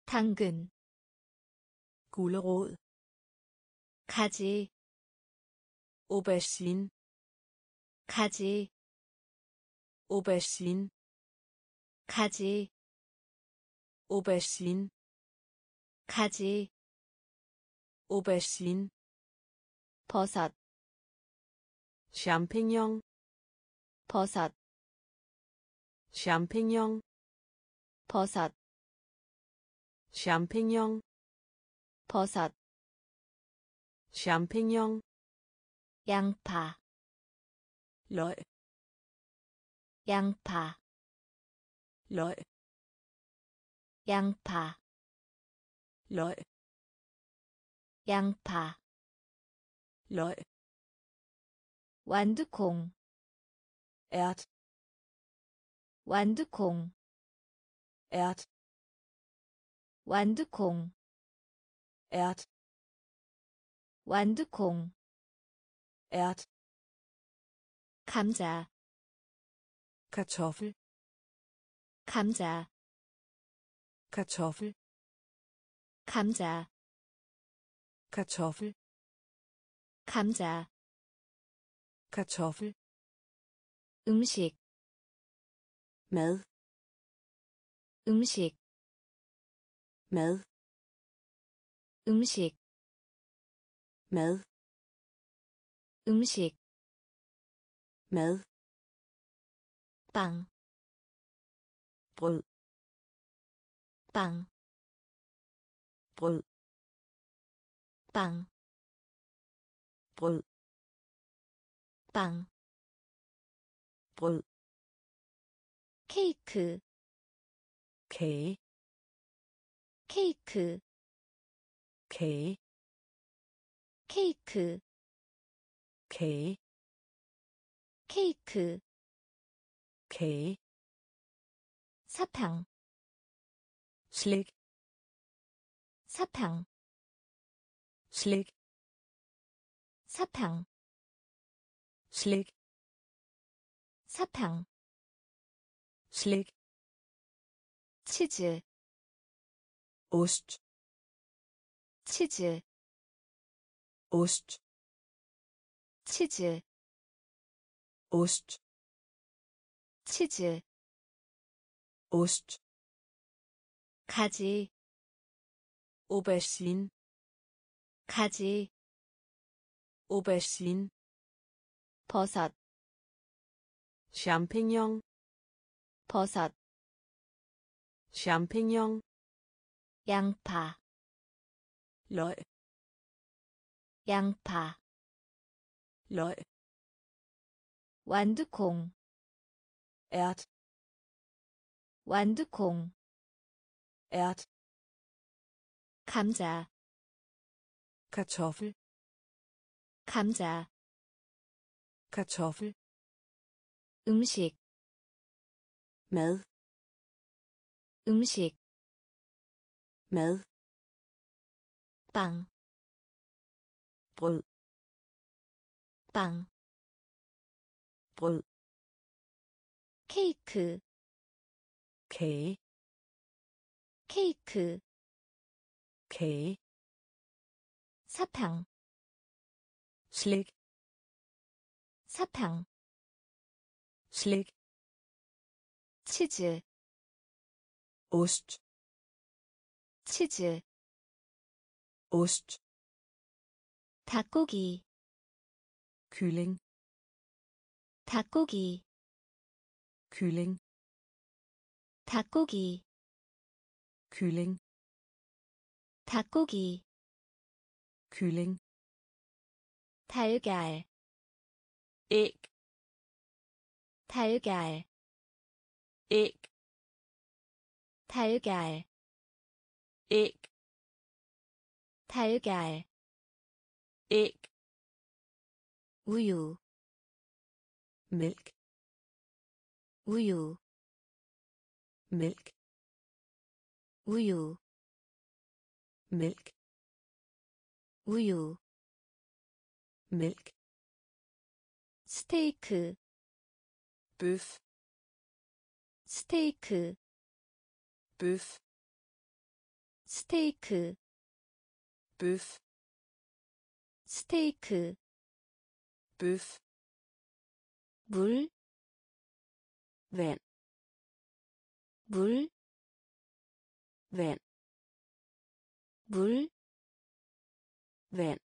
당근, gulerod 가지, aubergine 가지, aubergine 가지, aubergine 가지, aubergine 버섯, champignon 버섯, champignon 버섯, champignon 버섯, champignon 양파, løg 양파, løg 양파, løg 양파, løg 완두콩, ært 완두콩, ært 완두콩, ært 완두콩, ært 감자, kartoffel 감자, kartoffel 감자, kartoffel 감자, kartoffel 음식, mad 음식, mad 음식, mad 음식, mad 빵, brød 빵, brød 빵, brød 빵, brød 케이크, kage 케이크, kage 케이크, kage 케이크, kage 사탕, slik 사탕, slik 사탕, slik 사탕, slik 치즈, ost 치즈, ost 치즈, ost 치즈, ost 가지, aubergine 가지, aubergine 버섯, champignon 버섯, champignon 양파, løg 양파, løg 완두콩, ært 완두콩, ært 감자, kartoffel 감자, kartoffel 음식, mad 음식, mad 빵, brød 빵, brød 케이크, kage 케이크, kage 사탕, slik 사탕, slik 치즈, ost 치즈, ost 닭고기 kylling 닭고기 kylling 닭고기 kylling 닭고기 kylling 달걀 æg 달걀 æg 달걀 æg 달걀 æg 우유 mælk 우유 mælk 우유 mælk 우유 mælk 스테이크 bøf 스테이크 bøf 스테이크 bøf 스테이크 bøf 물, vand 물, vand 물, vand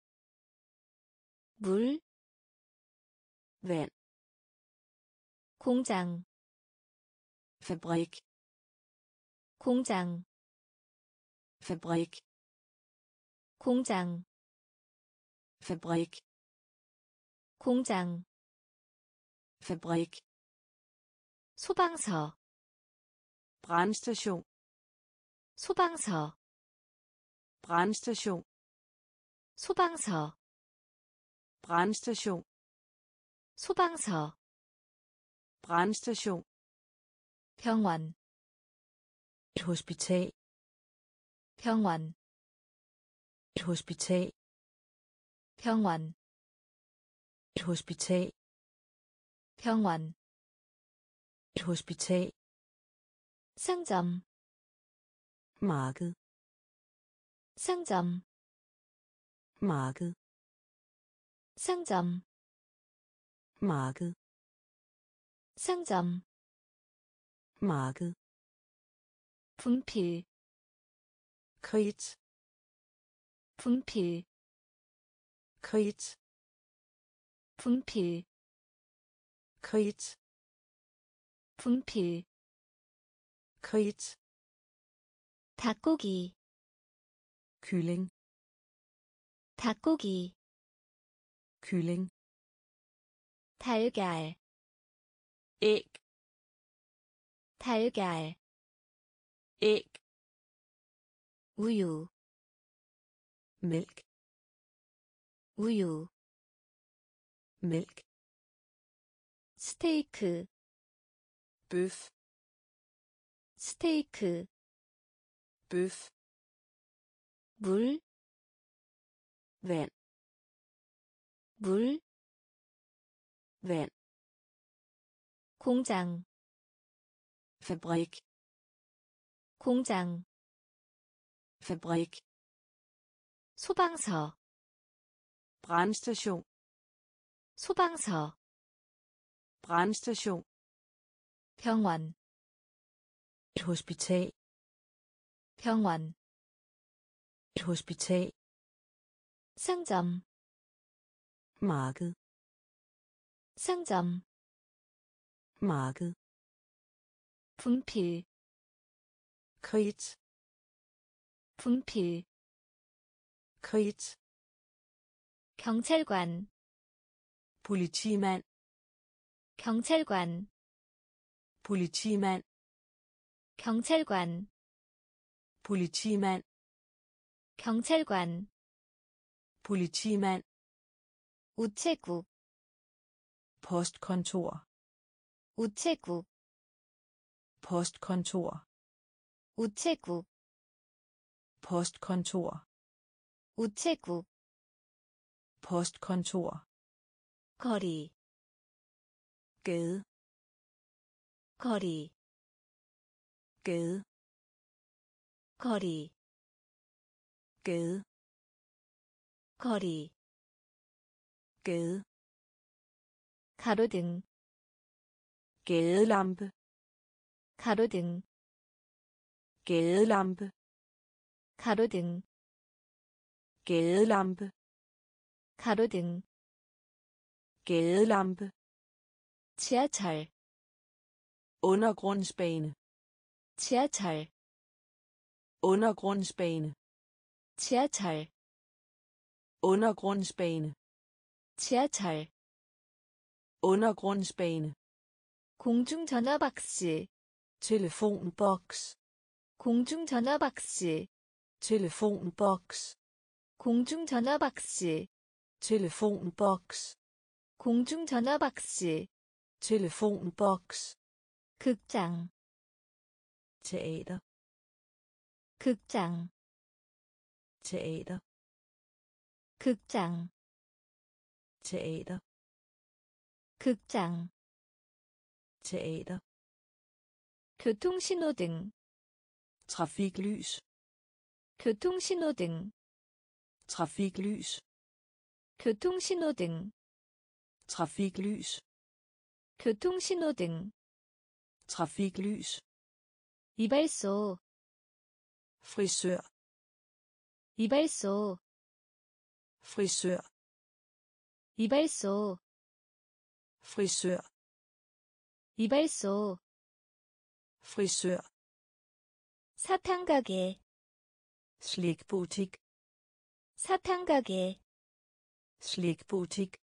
물, vand 공장, fabrik 공장, fabrik 공장, fabrik 공장, fabrik 소방서, brandstation 소방서, brandstation 소방서, brandstation 소방서, brandstation 병원, et hospital 병원, et hospital 병원, et hospital 병원, et hospital 상점, marked 상점, marked 상점, marked 상점, marked 분필, kridt 분필, kridt 분필, Kridt 분필, kridt 닭고기, kylling 닭고기, kylling 달걀, æg 달걀, æg 우유, mælk 우유, mælk 스테이크, bøf 스테이크, bøf 물, vand 물, vand 공장, fabrik 공장, fabrik 소방서, brandstation 소방서, brandstation 병원, et hospital 병원, et hospital 상점, marked 상점, marked 분필, kridt 분필, kridt 경찰관, politimand 경찰관, politimand 경찰관, politimand 경찰관, politimand 우체국, postkontor 우체국, postkontor 우체국, postkontor 우체국, postkontor 거리, gade 거리, gade 거리, gade 거리, gade 가로등, gadelampe 가로등, gadelampe 가로등, gadelampe 가로등 gadelampe 지하철 undergrundsbane 지하철 undergrundsbane 지하철 undergrundsbane 지하철 undergrundsbane 공중전화 박스 telefonboks 공중전화 박스 telefonboks 공중전화 박스 telefonboks 공중전화 박스 telefonboks 극장 teater 극장 teater 극장 teater 극장 teater 교통신호등 trafiklys 교통신호등 trafiklys 교통신호등 trafiklys 교통신호등 trafiklys 이발소 frisør 이발소 frisør 이발소 frisør 이발소 frisør 사탕 가게 slikbutik 사탕 가게 slikbutik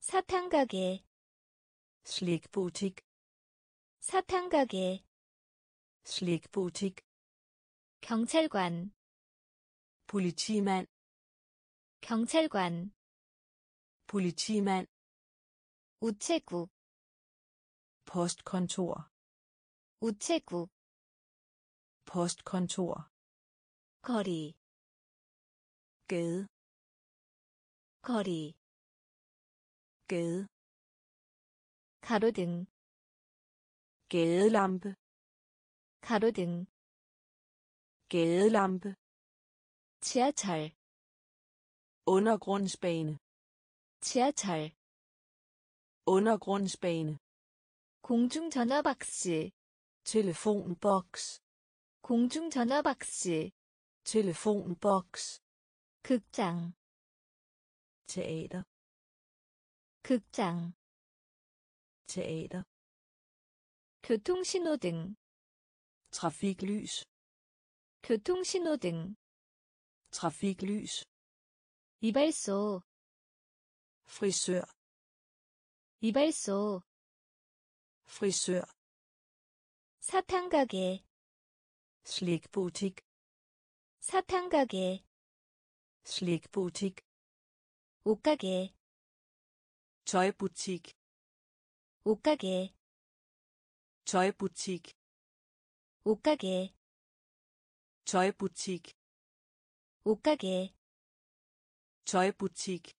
사탕 가게 slikbutik 사탕 가게 slikbutik 경찰관 politimand 경찰관 politimand 우체국 postkontor 우체국 postkontor 거리 gade 거리 gade 가로등 gadelampe 가로등 gadelampe 지하철 undergrundsbane 지하철 undergrundsbane 공중전화 박스 telefonboks 공중전화 박스 telefonboks 극장 teater 극장 teater 교통신호등 trafiklys 교통신호등 trafiklys 이발소 frisør 이발소 frisør 사탕가게 slikbutik 사탕가게 slikbutik 옷가게 tøjbutik 옷가게 tøjbutik 옷가게 tøjbutik 옷가게 tøjbutik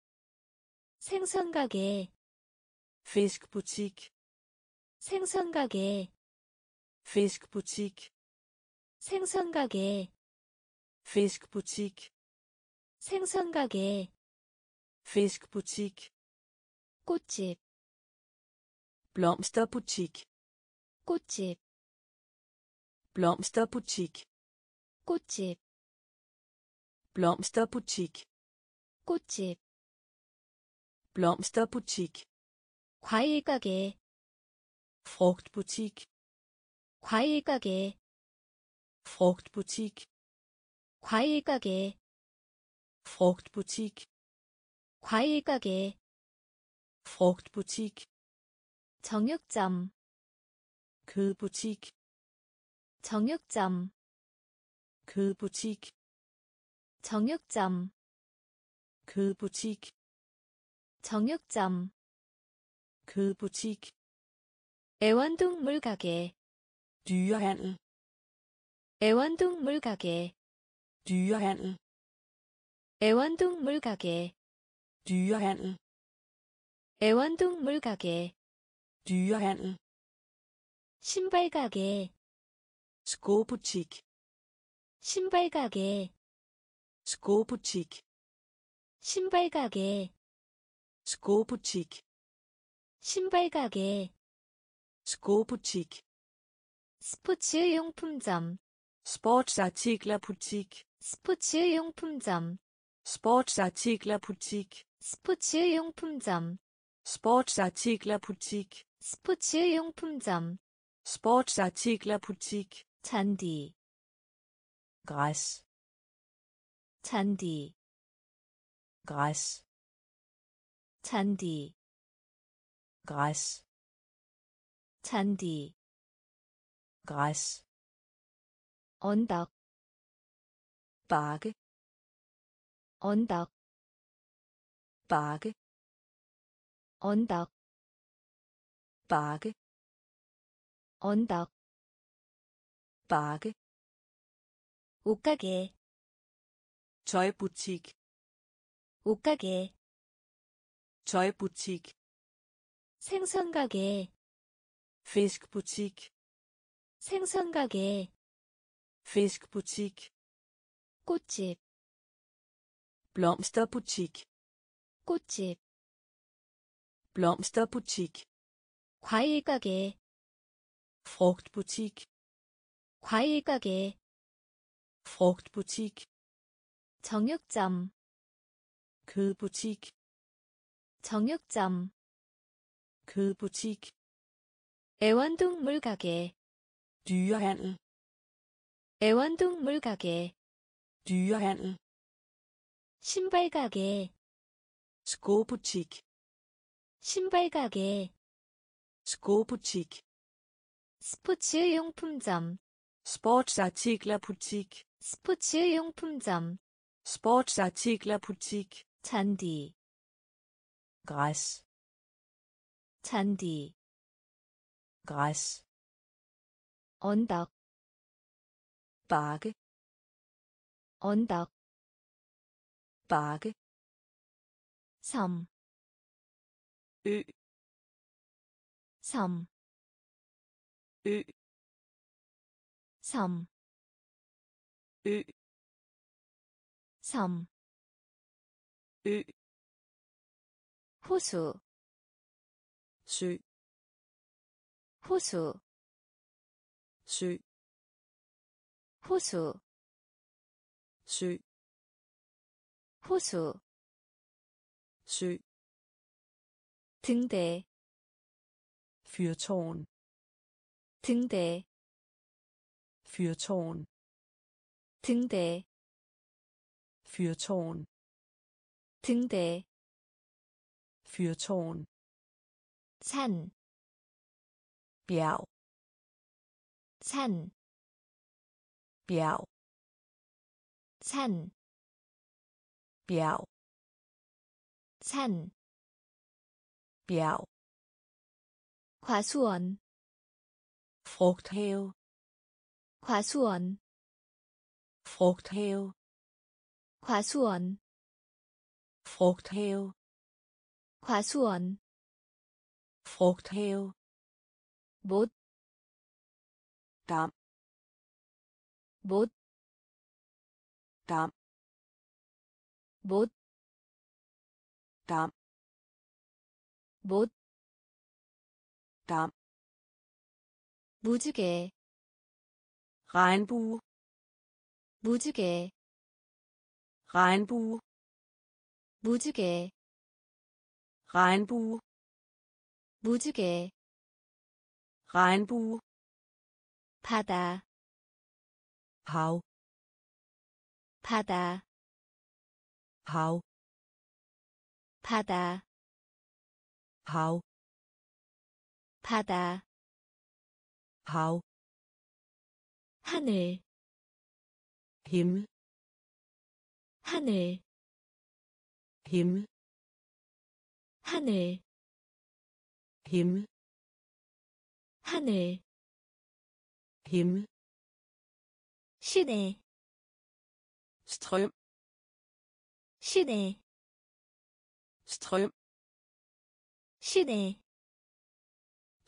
생선 가게 fiskbutik 생선 가게 fiskbutik 생선 가게 fiskbutik 생선 가게 fiskbutik 꽃집 blomsterbutik 꽃집 blomsterbutik 꽃집 blomsterbutik 꽃집 blomsterbutik 과일가게 frugtbutik 과일가게 frugtbutik 과일가게 frugtbutik 과일가게 frugtbutik 정육점 kødbutik 정육점 kødbutik 정육점 kødbutik 정육점 kødbutik 애완동물 가게 dyrehandel 애완동물 가게 dyrehandel 애완동물 가게 dyrehandel 애완동물 가게 dyrehandel 신발 가게 skobutik 신발 가게 skobutik 신발 가게 skobutik 신발 가게 skobutik 스포츠 용품점 sportsartikler butik 스포츠 용품점 sportsartikler butik 스포츠 용품점 Sportsartikler butik. 스포츠 용품점 Sportsartikler butik. 잔디 Græs. 잔디 Græs. 잔디 Græs. 잔디 Græs. 언덕 Bakke. 언덕 Bakke. 언덕 Bakke. 언덕 Bakke. 옷가게 Tøjbutik. 옷가게 Tøjbutik. 생선가게 Fiskbutik. 생선가게 Fiskbutik. 꽃집 Blomsterbutik. 꽃집 Blomsterbutik. 과일 가게 Frugtbutik. 과일 가게 Frugtbutik. 정육점 Kødbutik. 정육점 Kødbutik. 애완동물 가게 Dyrehandel. 애완동물 가게 Dyrehandel. 신발 가게 Skobutik. 신발 가게 Skobutik. 스포츠 용품점 Sportsartikler butik. 스포츠 용품점 Sportsartikler butik. 잔디 Græs. 잔디 Græs. 언덕 Bakke. 언덕 Bakke. 섬 Ø. 섬, Ø. 섬, Ø. 섬, Ø. 호수, Sø. 호수, Sø. 호수, Sø. 호수, Sø. 등대, Fyrtårn. 등대, Fyrtårn. 등대, Fyrtårn. 등대, Fyrtårn. 산, Bjerg. 산, Bjerg. 산, Bjerg. 산, Bjerg. 과수원, Frugthave. 과수원, Frugthave. 과수원, Frugthave. 과수원, Frugthave. 못, Dam. 못, Dam. 못, Dam. 못, Dam. 무지개, Regnbue. 무지개, Regnbue. 무지개, Regnbue. 무지개, Regnbue. 바다, Hav. 바다, Hav. 바다, Hav. 바다, Hav. 하늘, Himmel. 하늘, Himmel. 하늘, Himmel. 하늘, Himmel. 시내, Strøm. 시내, Strøm. 시내,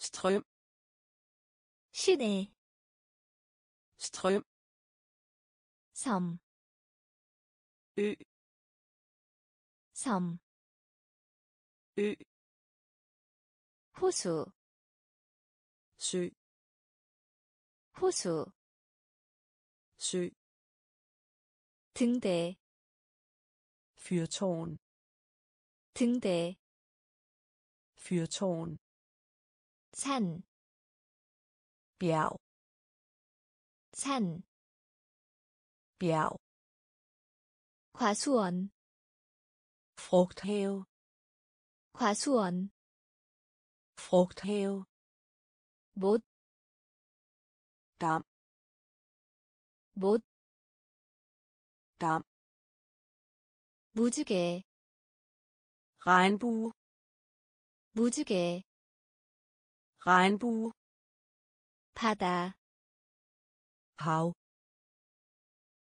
Strøm. 시내, Strøm. 섬, Ø. 섬, Ø. 호수, Sø. 호수, Sø. 등대, Fyrtårn. 등대 fyrtårn 산 bjerg 산 bjerg 과수원 frugthave 과수원 frugthave 못 dam 못 dam 무지개 regnbue 무지개 regnbue 바다 hav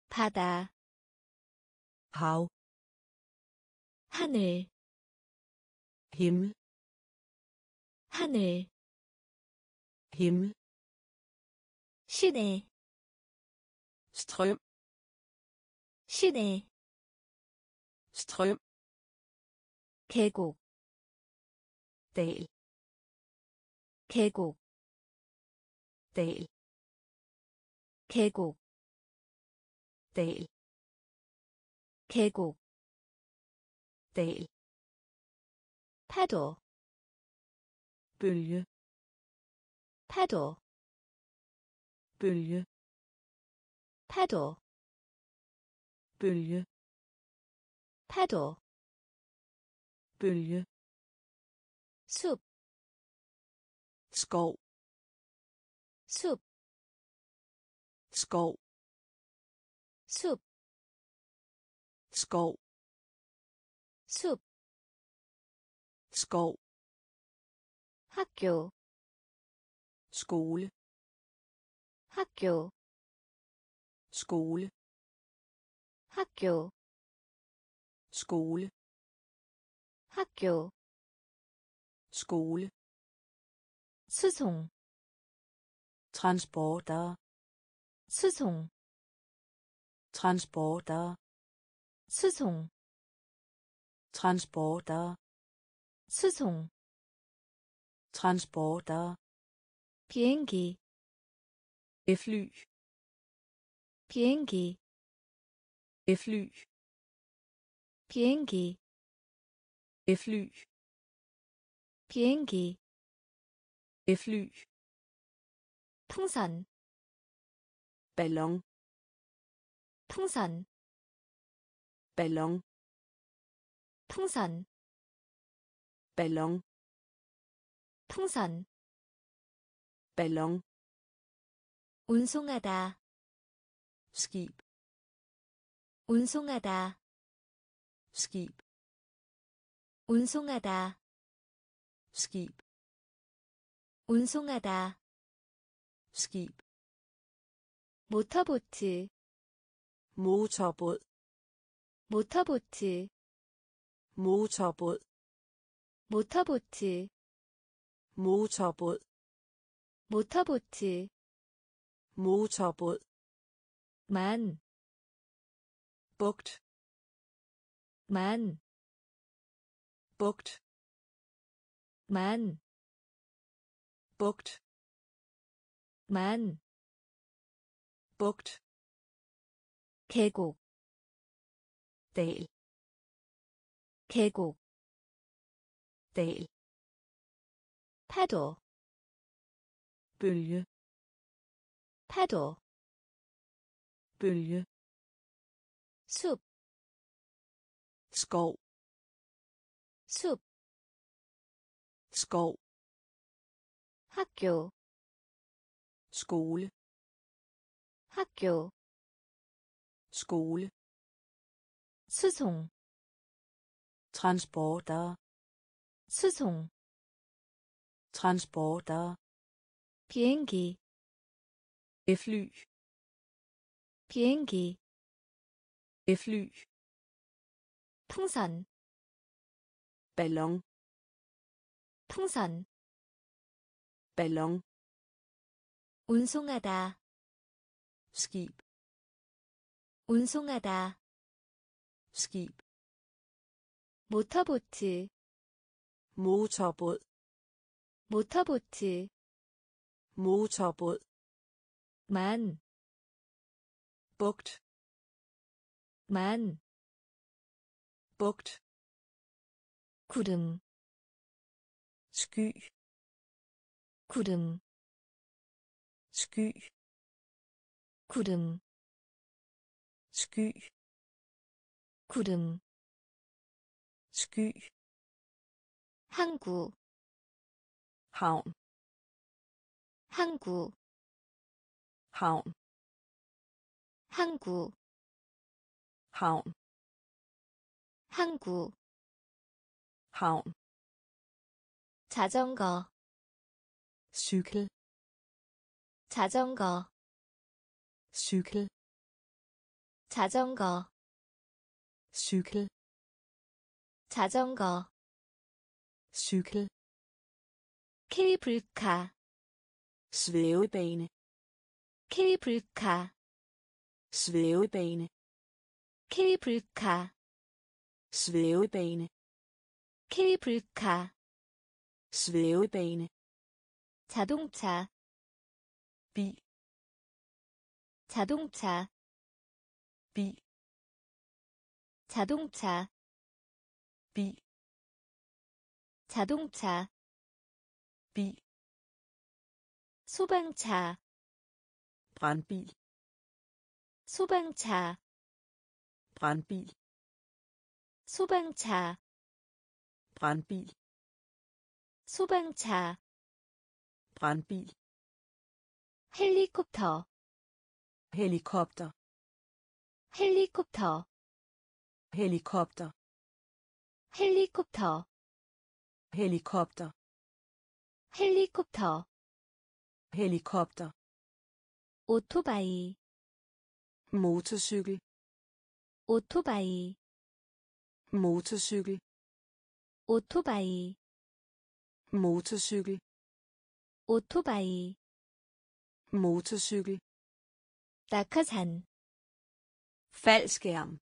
바다 hav 하늘 himmel 하늘 himmel 시내 strøm 시내 strøm 계곡 dal 계곡 dal 계곡 dal 계곡 dal 파도 bølge 파도 bølge 파도 bølge 파도 bølge 숲 skov 숲, skov 숲, skov 숲, skov 학교, skole 학교, skole 학교, skole 학교, skole 수송, transporter 수송, transporter 수송, transporter 수송, transporter 비행기, fly 비행기, fly 비행기, fly 비행기, fly 풍선, ballon 풍선, ballon 풍선, ballon 풍선, ballon 운송하다, skib 운송하다, skib 운송하다, skib 운송하다, skib 모터보트, motorbåd 모터보트, motorbåd 모터보트, motorbåd 모터보트, motorbåd 만, bugt 만, bugt 만, bugt 만, bugt 계곡, dal 계곡, dal 파도, bølge 파도, bølge 숲, skov 숲, skov 학교, skole 학교, skole 수송, transporter 수송, transporter 비행기, fly 비행기, fly 풍선, ballon 풍선, ballon 운송하다, skib 운송하다, skib 모터보트, motorbåd 모터보트, motorbåd 만, bugt 만, bugt 구름 sky 구름 sky 구름 sky 구름 sky 항구 havn 항구 havn 항구 havn 항구 havn 자전거 cykel 자전거 cykel 자전거 cykel 자전거 cykel 케이블카 svævebane 케이블카 svævebane 케이블카 svævebane 케이블카 svævebane 자동차 bil 자동차 bil 자동차 bil 자동차 bil 소방차 brandbil 소방차 brandbil 소방차 brandbil 소방차 brandbil 헬리콥터 helikopter 헬리콥터 helikopter 헬리콥터 helikopter 헬리콥터 helikopter 오토바이 motorcykel 오토바이 motorcykel 오토바이 motorcykel 오토바이 motorcykel 낙하산 faldskærm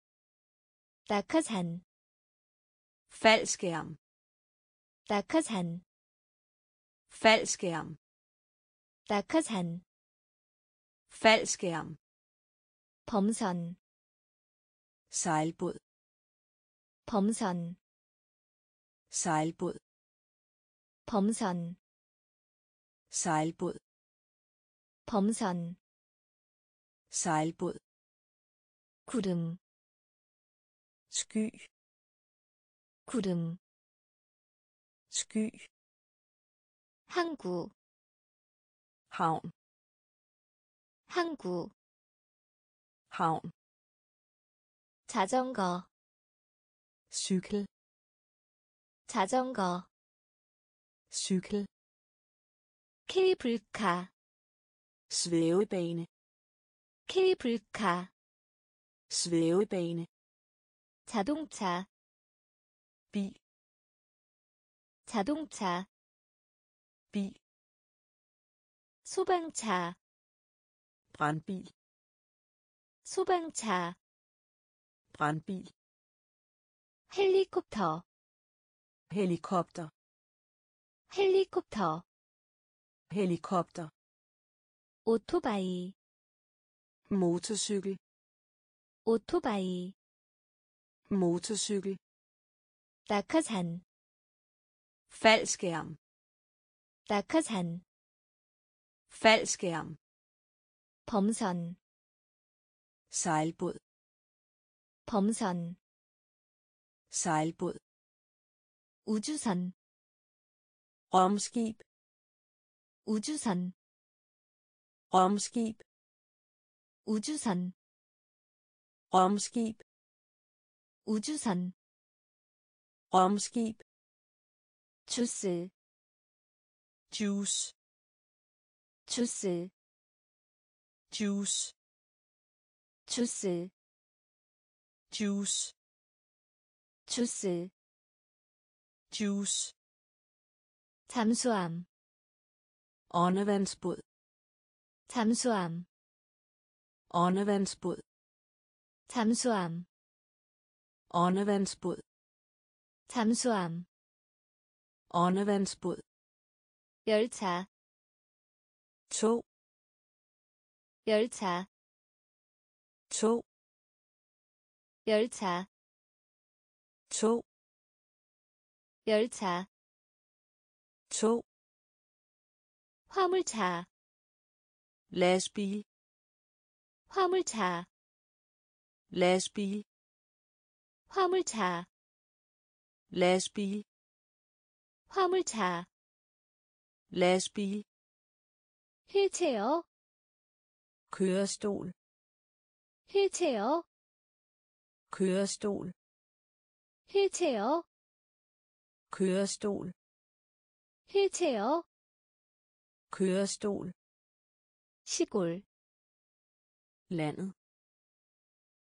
낙하산 faldskærm 낙하산 faldskærm 낙하산 faldskærm 범선 sejlbåd 범선 sejlbåd 범선 sejlbåd 범선 sejlbåd 구름 sky 구름 sky 항구 havn 항구 havn 자전거 cykel 자전거 cykel 케이블카 svævebane 케이블카 svævebane 자동차 bil 자동차 bil 소방차 brandbil 소방차 brandbil 헬리콥터 helikopter 헬리콥터 helikopter 오토바이 motorcykel 오토바이 motorcykel 낙하산 faldskærm 낙하산 faldskærm 범선 sejlbåd 범선 sejlbåd 우주선 rumskib 우주선 rumskib 우주선 rumskib 우주선 rumskib 주스 juice 주스 juice 주스 juice 주스 juice 잠수함 åndevandsbåd 잠수함 åndevandsbåd 잠수함 åndevandsbåd 잠수함 åndevandsbåd 열차 tog 열차 tog 열차 tog 열차 tog 화물차 lastbil 화물차 lastbil 화물차 lastbil 화물차 lastbil 휠체어 kørestol 휠체어 kørestol 휠체어 kørestol 휠체어 kørestol 시골 landet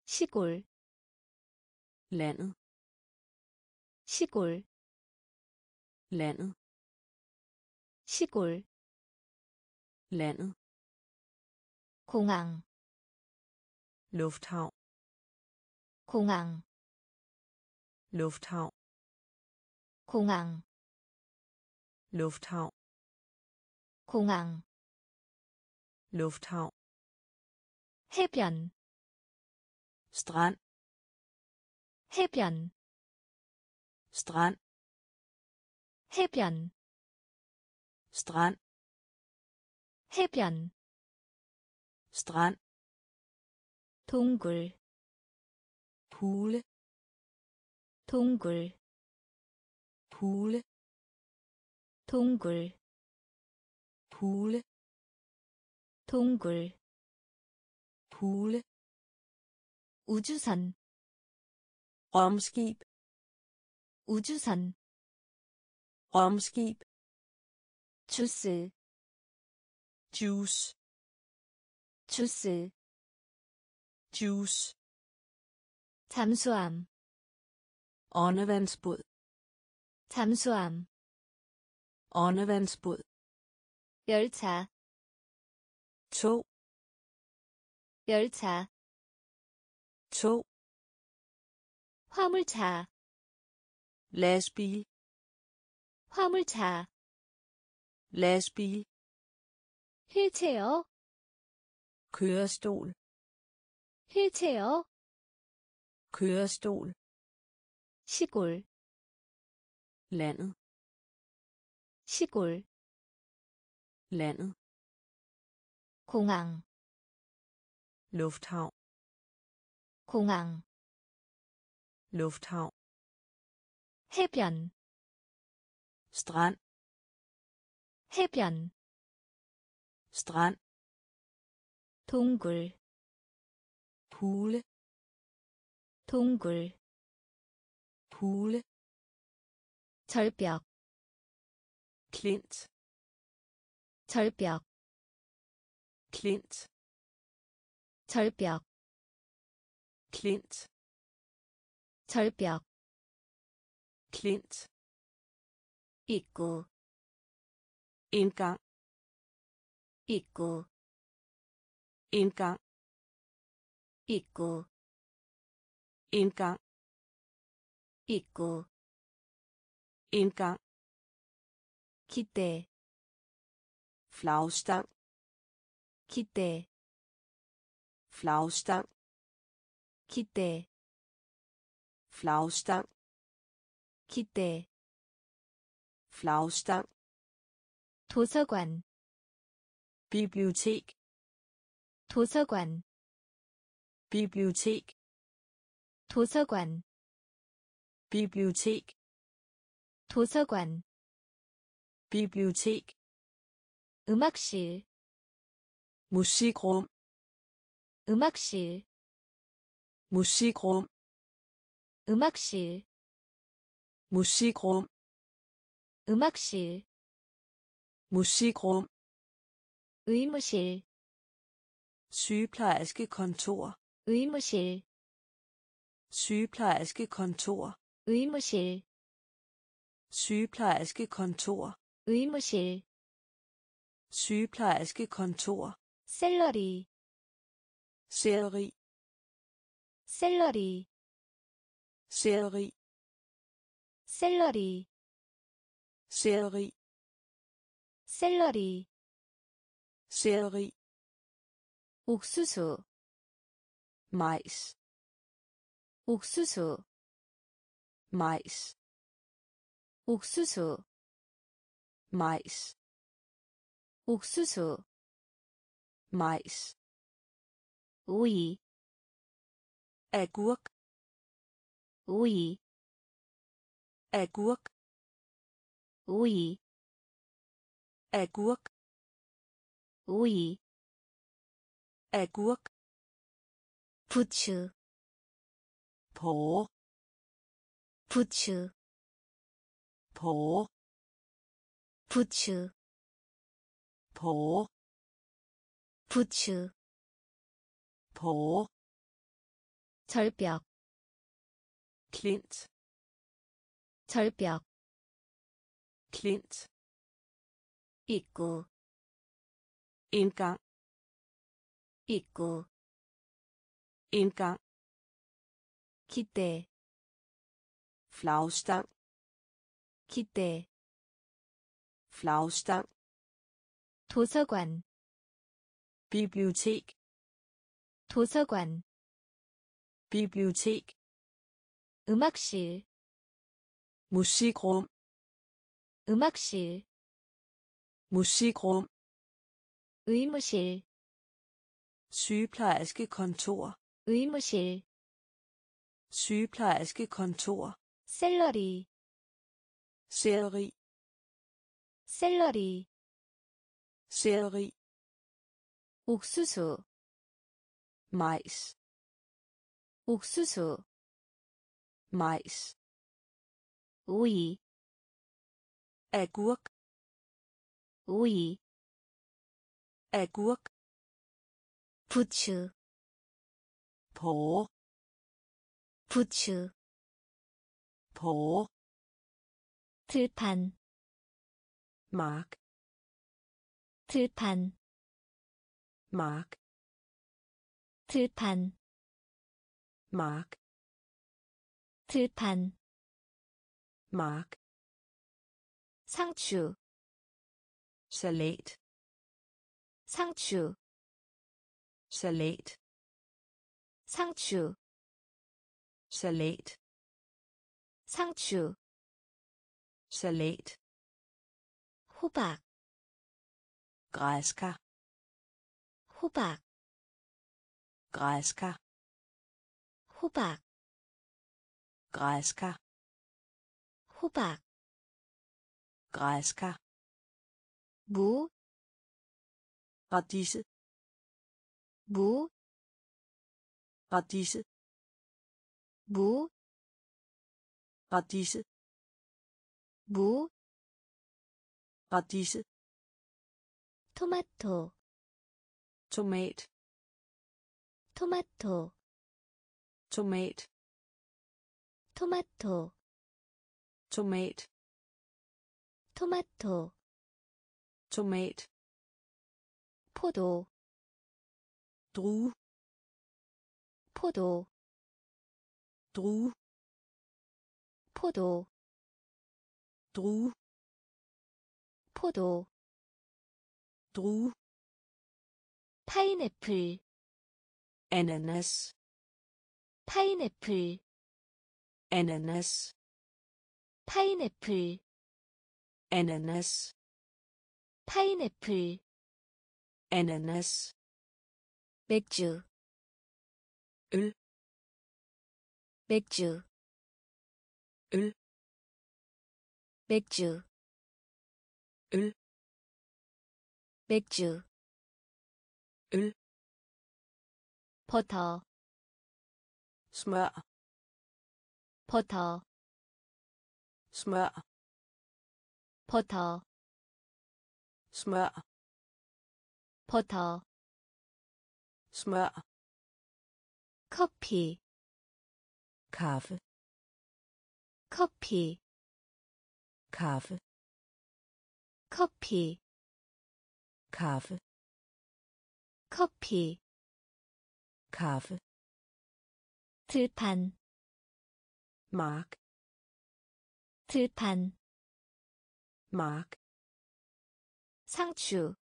시골 landet 시골 landet 시골 landet 공항 lufthavn 공항 lufthavn 공항 lufthavn 공항 lufthavn 해변 strand 해변 strand 해변 strand 해변 strand 동굴 pool 동굴 pool 동굴 pool 동굴 pool 우주선 rumskib 우주선 rumskib 주스 juice 주스 juice 잠수함 åndevandsbåd 잠수함 åndevandsbåd 열차 tog 열차 tog 화물차 lastbil 화물차 lastbil 휠체어 kørestol 휠체어 kørestol 시골 landet 시골 landet 공항 lufthavn 공항 lufthavn 해변 strand 해변 strand 동굴 pool 동굴 pool 절벽 klint 절벽 klint 절벽 klint 절벽 klint 입구 indgang 입구 indgang 입구 indgang 입구 indgang 기대 flagstang 기대 flagstang 기대 flagstang 기대 flagstang 도서관 bibliotek 도서관 bibliotek 도서관 bibliotek 도서관 bibliotek 음악실 musikrum 음악실 musikrum 음악실 musikrum 음악실 musikrum 의무실 sygeplejerskekontor 의무실 sygeplejerskekontor 의무실 sygeplejerskekontor 의무실 sygeplejerskekontor 샐러리 selleri 샐러리 selleri 샐러리 selleri 샐러리 selleri 옥수수 majs 옥수수 majs 옥수수 majs 옥수수 majs 오이 agurk 오이 agurk 오이 agurk 오이 agurk 부추 porre 부추 porre 부추 porre 부추 porre 절벽 klint 절벽 klint 입구 indgang 입구 indgang 기대 flagstang 기대 flagstang 도서관 bibliotek 도서관 bibliotek 음악실 musikrum 음악실 musikrum 의무실 sygeplejerskekontor 의무실 sygeplejerskekontor 샐러리 selleri 샐러리 selleri 옥수수 majs 옥수수 majs 오이 agurk 오이 agurk 부추 porre 부추 porre 들판 mark 들판 mark 들판 mark 들판 mark 상추 salat 상추 salat 상추 salat 상추 salat 호박 græskar 호박 græskar 호박 græskar 호박 græskar 무, radise 무, radise 무, radise 무, radise 토마토, tomat 토마토, tomat 토마토, tomat 토마토, tomat 포도, drue 포도, drue 포도, drue 포도, drue 파인애플, ananas 파인애플, ananas 파인애플, ananas 파인애플, ananas 맥주, 을, 맥주, 을, 맥주, 을, 맥주, 을, 버터, smør 버터, smør 버터, smør 버터, smør 커피, kaffe 커피, kaffe 커피, kaffe 커피, kaffe 들판, mark 들판, mark 상추,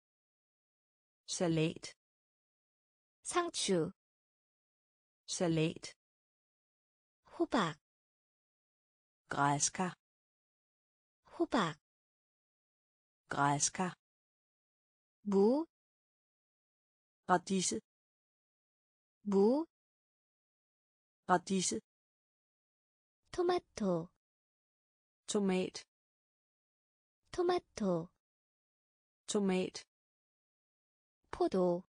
salat 상추, salat 호박, græskar 호박 græskar 무 radise 무 radise 토마토 tomat 토마토 tomat 포도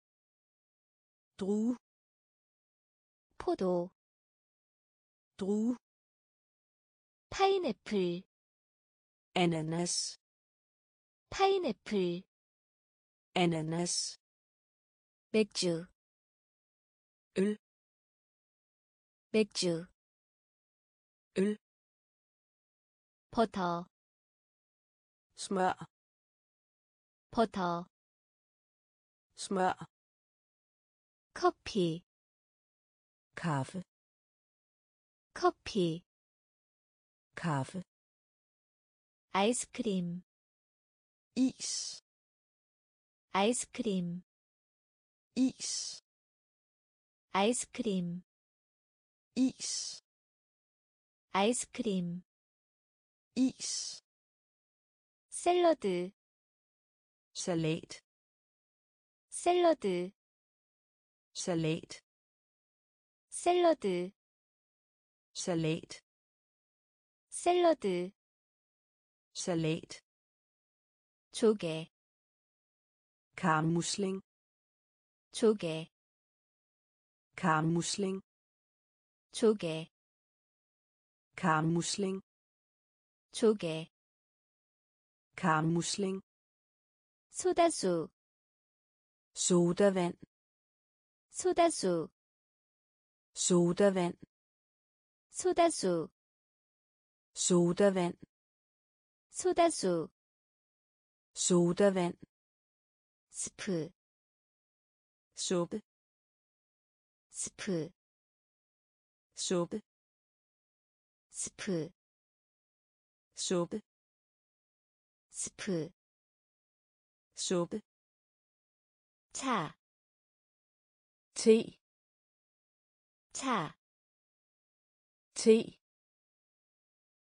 drue 포도 drue 파인애플 ananas 파인애플 ananas 맥주 을 맥주 을 버터 smør 버터 smør 커피 kaffe 커피 kaffe 아이스크림 is 아이스크림 is 아이스크림 is 아이스크림 is 샐러드 salat 샐러드 salat 샐러드 salat 샐러드 salat 조개 karmusling 조개 karmusling 조개 karmusling 조개 karmusling 소다수 sodavand 소다수 sodavand 소다수 sodavand 소다수 sodavand 스프 suppe 스프 suppe 스프 suppe 스프 suppe 차, te 차, te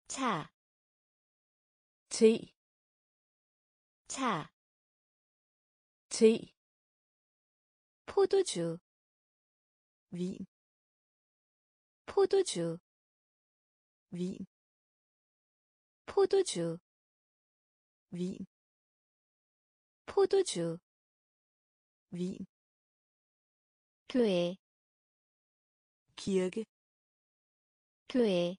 차, te 차, te 포도주, vin 포도주, vin 포도주, vin 포도주, vin 교회, kirke 교회,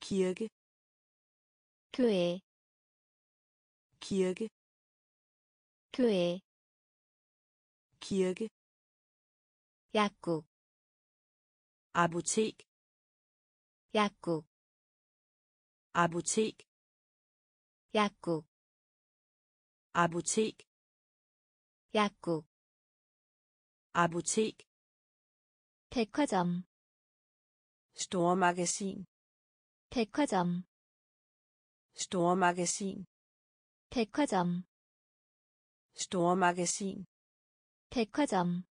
kirke 교회, kirke 교회, kirke 약국, apotek 약국, apotek 약국, apotek 약국, apotek 백화점, stormagasin 백화점, stormagasin 백화점, stormagasin 백화점,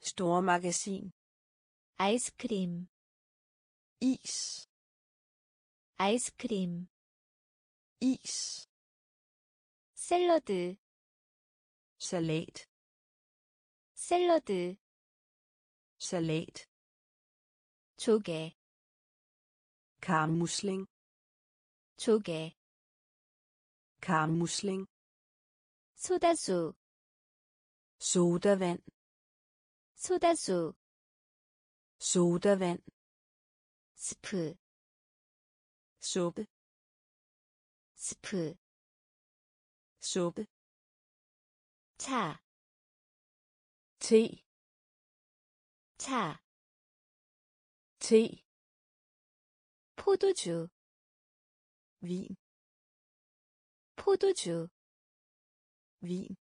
stormagasin 아이스크림, is 아이스크림, is 샐러드, salat 샐러드, salat 조개, karmusling 조개, karmusling 소다수, sodavand 소다수, sodavand 스프, suppe 스프, suppe 차, te 차, te 포도주, vin 포도주, vin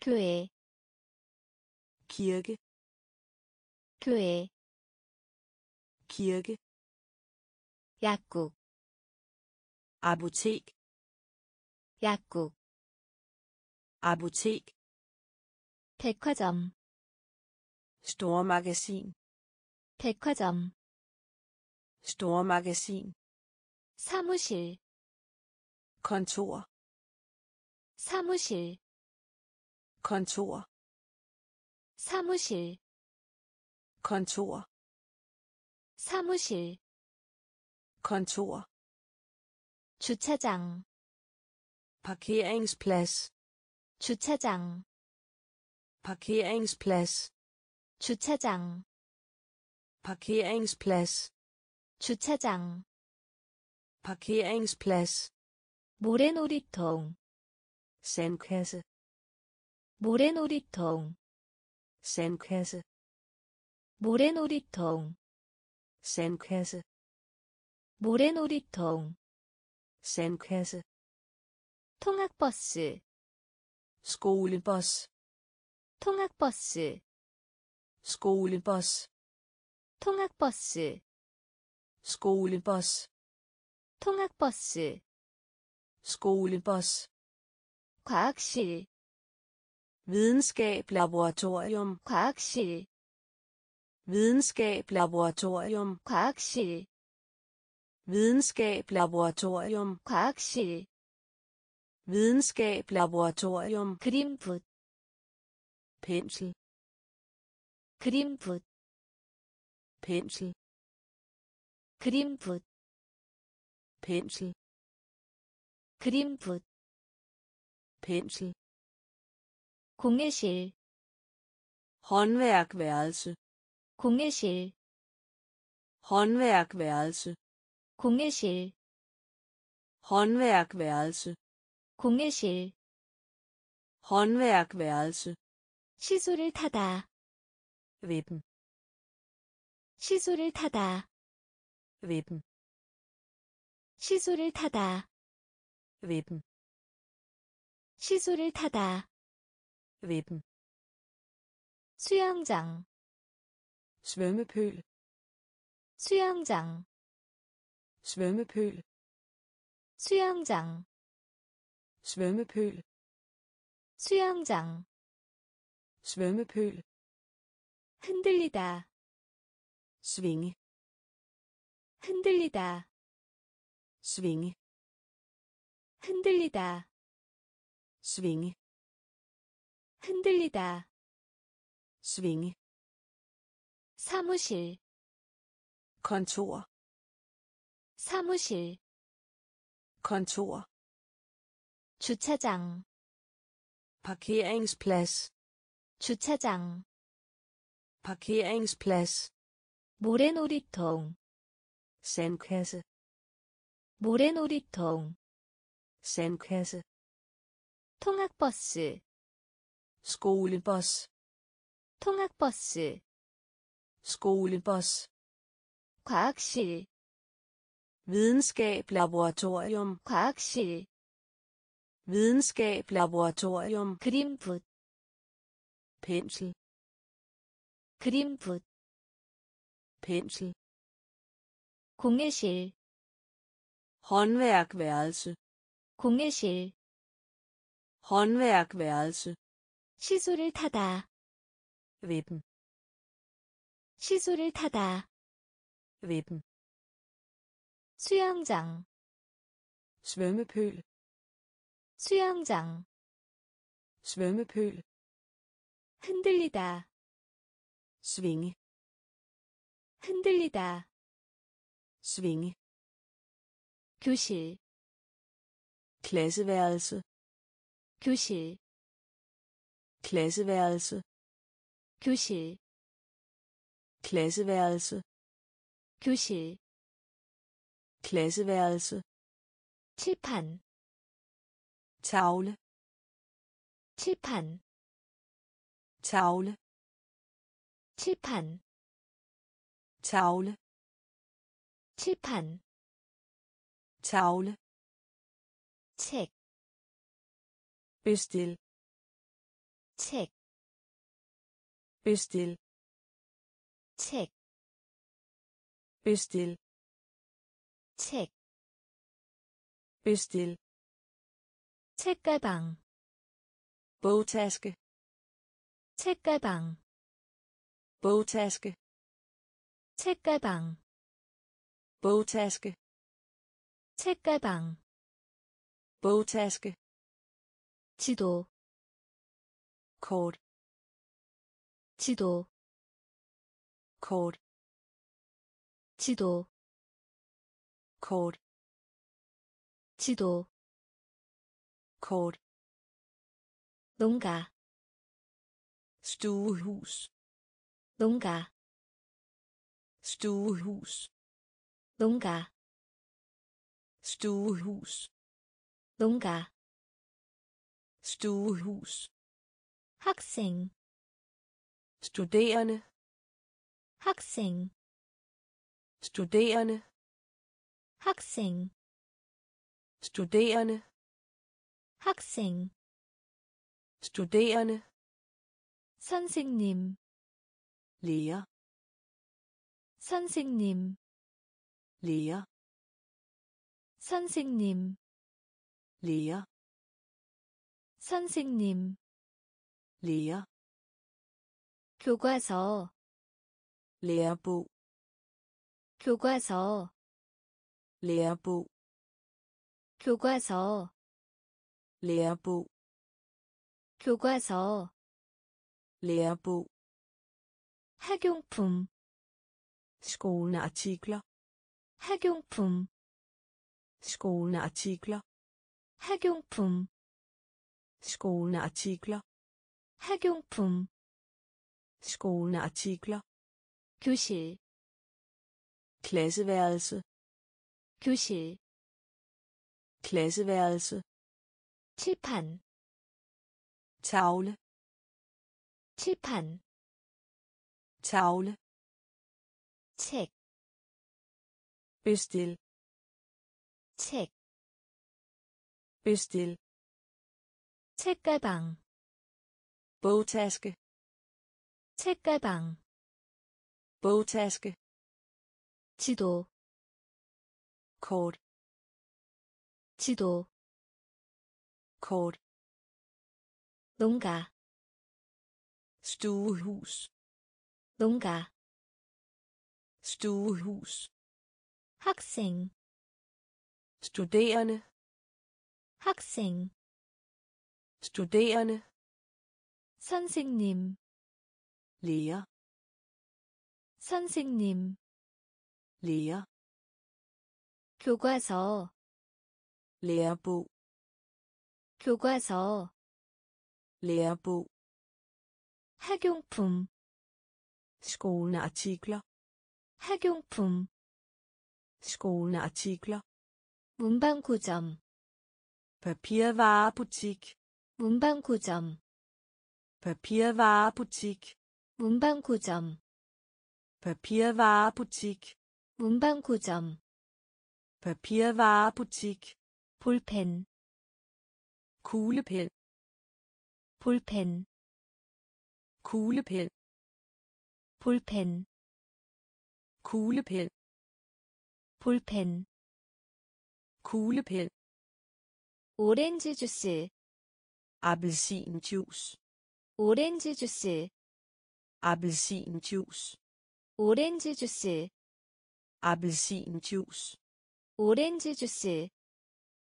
교회, kirke 교회, kirke 약국, apotek 약국, apotek 백화점, stormagasin 백화점, stormagasin 사무실 kontor 사무실 kontor 사무실 kontor 사무실 kontor 주차장 parkeringsplads 주차장 parkeringsplads 주차장 parkeringsplads 주차장 parkeringsplads 모래놀이통 sandkasse 모래놀이통 sandkasse 모래놀이통 sandkasse 모래놀이통 sandkasse 통학버스 skolebus 통학버스 skolebus 통학버스 skolebus 통학버스 skolebus 과학실 videnskab laboratorium 과학실 videnskab laboratorium 과학실 videnskab laboratorium 과학실 videnskab laboratorium 그림붓 pensel 그림붓 pensel 그림붓 pensel 그림붓 Pensel 공예실 håndværkværelse 공예실 håndværkværelse 공예실 håndværkværelse 공예실 håndværkværelse 시소를 타다 vippen 시소를 타다 vippen 시소를 타다 vippen 시소를 타다 vippen 수영장 svømmepøl 수영장 svømmepøl 수영장 svømmepøl 수영장 svømmepøl 흔들리다 svinge 흔들리다 svinge 흔들리다 svinge 흔들리다 svinge 사무실 kontor 사무실 kontor 주차장 parkeringsplads 주차장 parkeringsplads 모래놀이통 sandkasse 모래놀이통 sandkasse 통학버스 skolebus 통학버스 skolebus 과학실 videnskab laboratorium 과학실 videnskab laboratorium 그림붓 pensel 그림붓 pensel 공예실 håndværkværelse 공예실 håndværkværelse 시소를 타다 vippen 시소를 타다 vippen 수영장 svømmepøl 수영장 svømmepøl 흔들리다 svinge 흔들리다 svinge 교실 klasseværelse 교실 klasseværelse 교실 klasseværelse 교실 klasseværelse 칠판 tavle 칠판 tavle 칠판 tavle 칠판 tavle 책, bestil 책, bestil 책, bestil 책, bestil 책가방, bogtaske 책가방, bogtaske 책가방, bogtaske 책가방 bogtaske 지도 kort 지도 kort 지도 kort 지도 kort 농가 stuehus 농가 stuehus 농가 stuehus 농가 stuehus 학생 studerende 학생 studerende 학생 studerende 학생 studerende 선생님 lærer 선생님 lærer 선생님 lærer 선생님 lærer 교과서 lærebog 교과서 lærebog 교과서 lærebog 교과서 lærebog 학용품 skolende artikler 학용품 skolende artikler 학용품 skolende artikler 학용품 skolende artikler 교실 klasseværelse 교실 klasseværelse 칠판 tavle 칠판 tavle 책 bestil 책, bestil 책가방, bogtaske 책가방, bogtaske 지도, kort 지도, kort 농가, stuehus 농가, stuehus 학생, studerende 학생, studerende 선생님, lærer 선생님, lærer 교과서, lærebog 교과서, lærebog 학용품, skolende artikler 학용품, skolende artikler 문방구점, papirvarebutik 문방구점, papirvarebutik 문방구점, papirvarebutik 문방구점, papirvarebutik 볼펜, kuglepen 볼펜, kuglepen 볼펜, kuglepen 볼펜, kuglepen 오렌지 주스, appelsinjuice 오렌지 주스, appelsinjuice 오렌지 주스, appelsinjuice 오렌지 주스,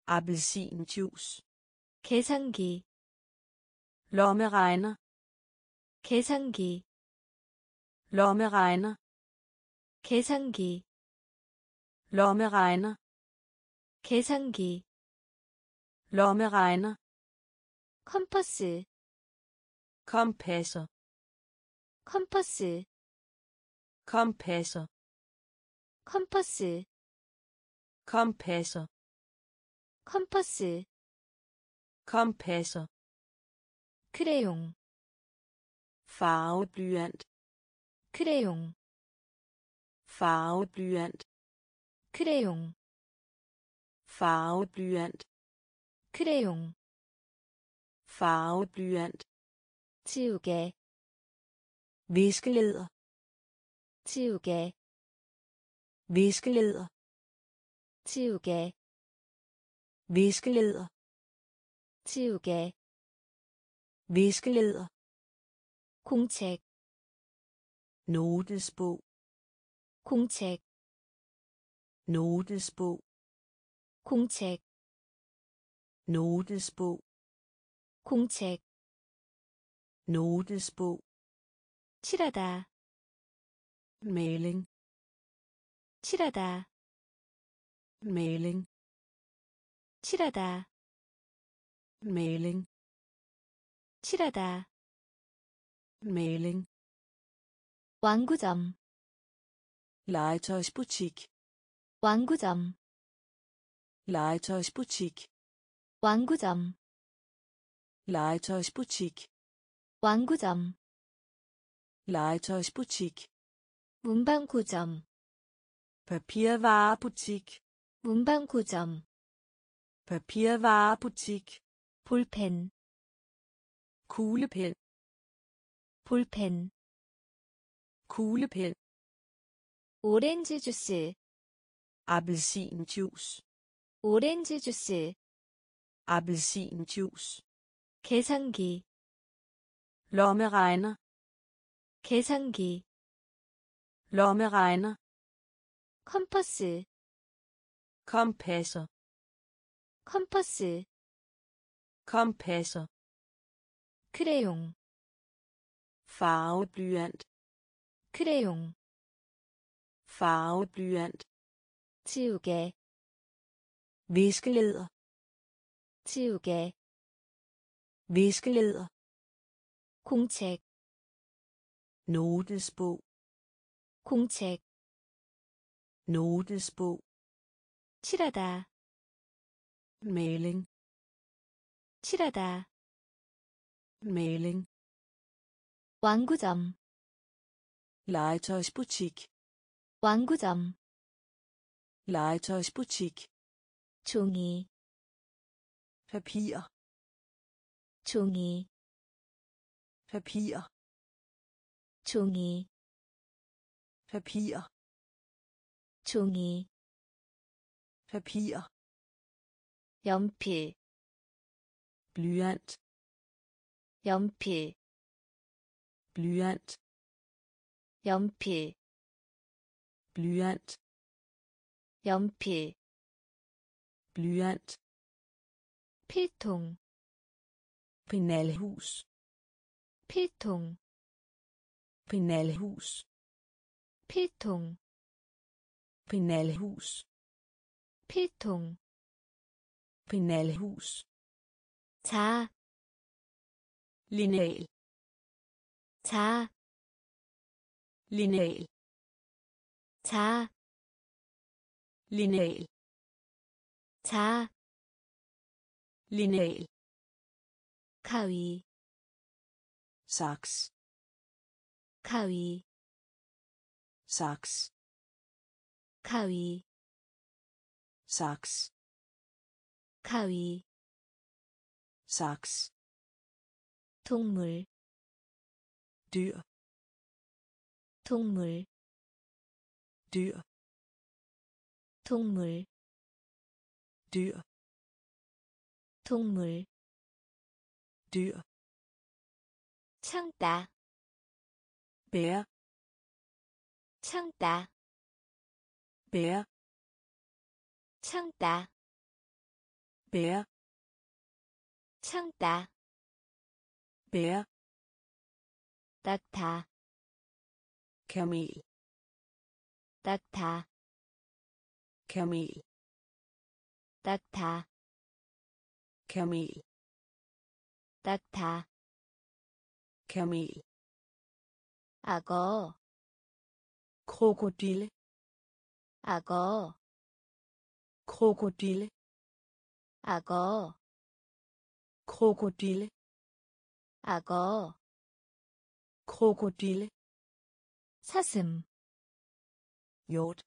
appelsinjuice 계산기, lommeregner 계산기, lommeregner 계산기, lommeregner 계산기, lommeregner 컴퍼스, kompasser 컴퍼스, kompasser 컴퍼스, kompasser 컴퍼스, kompasser 크레용, farveblyant 크레용, farveblyant 크레용, farveblyant 크레용, farveblyant tiuga viskeleder. Tiuga viskeleder. Tiuga viskeleder. Tiuga viskeleder. Kungtæk notesbog. Kungtæk notesbog. Kungtæk notesbog. 공책 notesbog 칠하다 maling 칠하다 maling 칠하다 maling 칠하다 maling 완구점 legetøjsbutik 완구점 legetøjsbutik 완구점 legetøjsbutik 완구점 legetøjsbutik 문방구점 papirvarebutik 문방구점 papirvarebutik 볼펜 kuglepen 볼펜 kuglepen 오렌지 주스 appelsinjuice 오렌지 주스 appelsinjuice 계산기 lommeregner 계산기 lommeregner 컴퍼스 kompasser 컴퍼스 kompasser 크레용 farveblyant 크레용 farveblyant 지우개 viskeleder 지우개 viskeleder 공책 notesbog 공책 notesbog 칠하다 maling 칠하다 maling 완구점 legetøjsbutik 완구점 legetøjsbutik 종이 papir 종이 papir 종이 papir 종이 papir 연필 blyant 연필 blyant 연필 blyant 연필 blyant 필통 penalhus 필통 penalhus 필통 penalhus 필통 penalhus 자, lineal 자, lineal 자, lineal 자, lineal 가위, saks 가위, saks 가위, saks 가위, saks 동물, dyr 동물, dyr 동물, dyr 동물, Dyr 참다, bære 참다, bære 참다, bære 참다, bære 낙타, kamel 낙타, kamel 낙타, kamel 낙타, kamel 악어, krokodille 악어, krokodille 악어, krokodille 악어, krokodille 사슴, hjort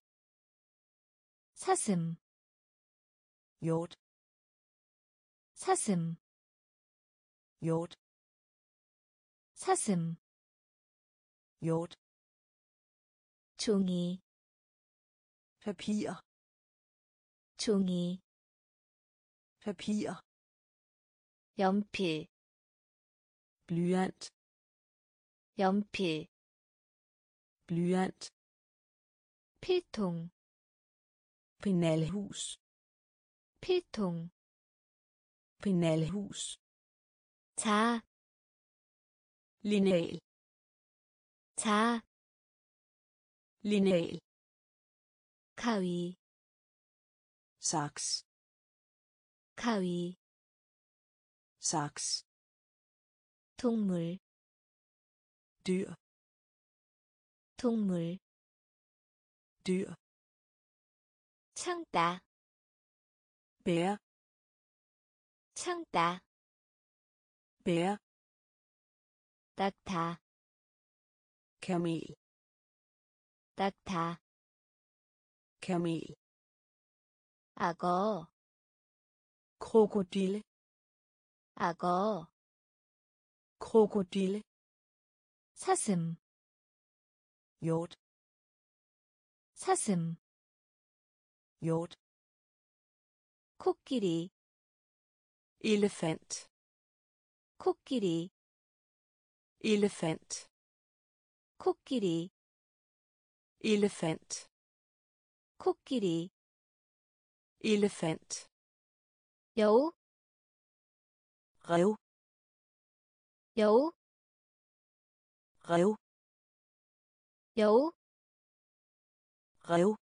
사슴, hjort 사슴, hjort 사슴, hjort 종이, papir 종이, papir 연필, blyant 연필, blyant 필통, penalhus 필통 Penalhus. 자, Lineal. 자, Lineal. 가위, Saks. 가위, Saks. 동물, Dyr. 동물, Dyr. 참다, Bær. 참다, Bær. 낙타, Kamel. 낙타, Kamel. 악어, Krokodille. 악어, Krokodille. 사슴, Hjort. 사슴, Hjort. 코끼리, Elefant. 코끼리, Elefant. 코끼리, Elefant. 코끼리, Elefant. 여우, Rev. 여우, Rev. 여우, Rev.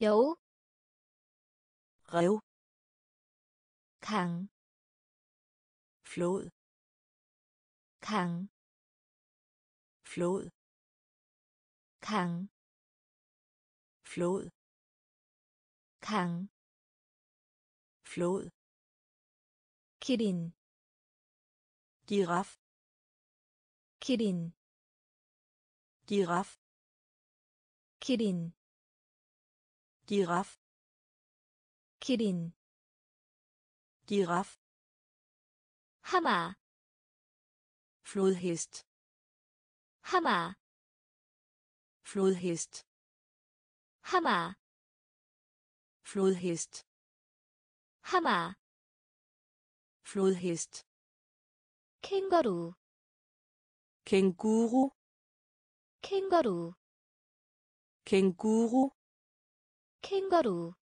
여우, Rev. 강, flod. Kang flod. Kang flod. Kang flod. Kirin. Giraf. Kirin. Giraf. Kirin. Giraf. Kirin. Giraf. 기린, Giraf. 하마, Flodhest. 하마, Flodhest. 하마, Flodhest. 하마, Flodhest. 캥거루, Kænguru. 캥거루, Kænguru. 캥거루,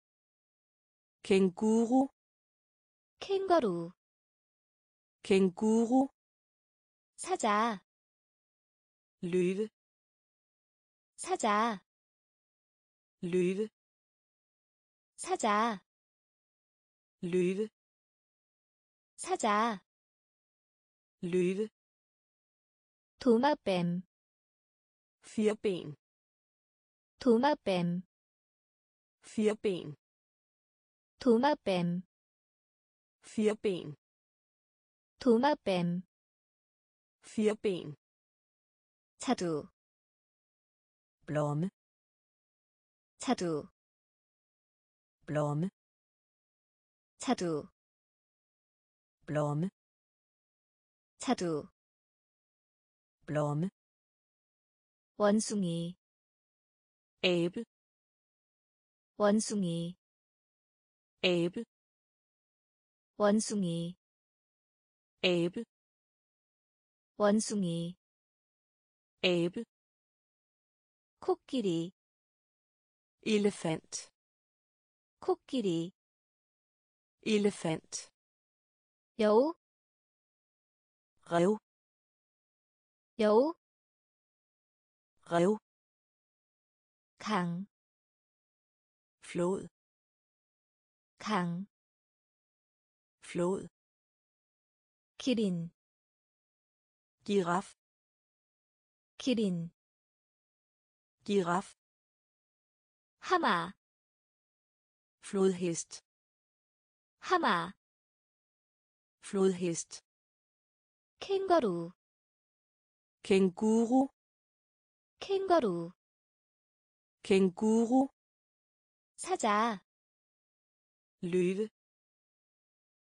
Kænguru. 캥거루, Kænguru. 사자, Løve. 사자, Løve. 사자, Løve. 사자, Løve. 도마뱀, Firben. 도마뱀, Firben. 도마뱀, Firben. 도마뱀, Firben. 자두, Blomme. 자두, Blomme. 자두, Blomme. 자두, Blomme. 원숭이, Abe. 원숭이, Abe. 원숭이, Abe. 원숭이, Abe. 코끼리, Elefant. 코끼리, Elefant. 여우, Rev. 여우, Rev. 강, Flod. 강, Flod. 기린, Giraf. 기린, Giraf. 하마, Flodhest. 하마, Flodhest. 캥거루, Kænguru. 캥거루, Kænguru. 사자, Løve.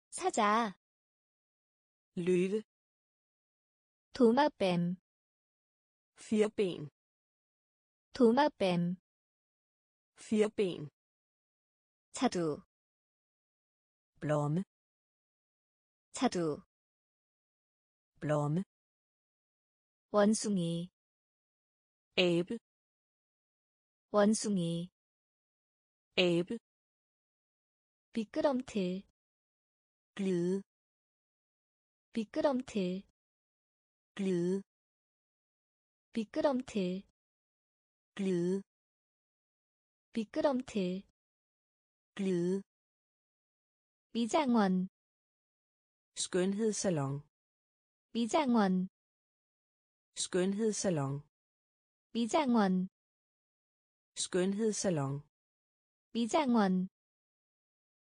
사자, Løve. 도마뱀, Firben. 도마뱀, Firben. 자두, Blomme. 자두, Blomme. 원숭이, Abe. 원숭이, Abe. 미끄럼틀 glide 미끄럼틀 glide 미끄럼틀 glide 미끄럼틀 glide 미장원 skønhedssalon 미장원 skønhedssalon 미장원 skønhedssalon 미장원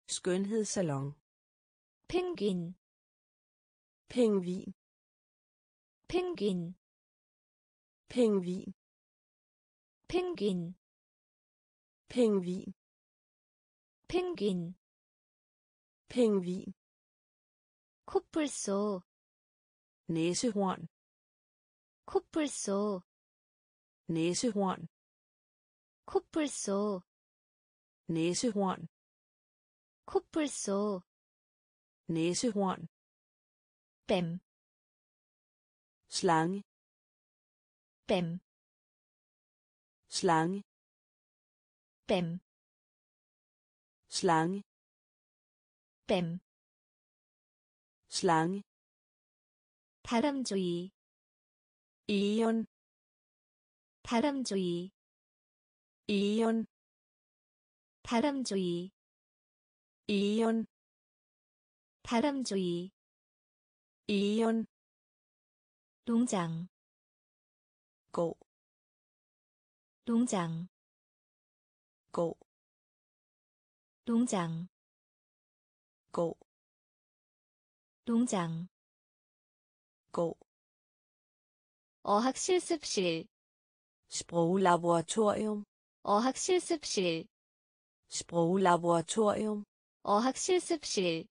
skønhedssalon 펭귄 pingvin 펭귄 pingvin 펭귄 pingvin 펭귄 pingvin 코뿔소 næsehorn 코뿔소 næsehorn 코뿔소 næsehorn 코뿔소 næsehorn 뱀 slange 뱀 slange 뱀 slange 뱀 slange 다람쥐 eon 다람쥐 eon 다람쥐 eon 다람쥐 eon 농장 gå 농장 gå 농장 gå 농장 gå 어학실습실 sproglaboratorium 어학실습실 sproglaboratorium 어학실습실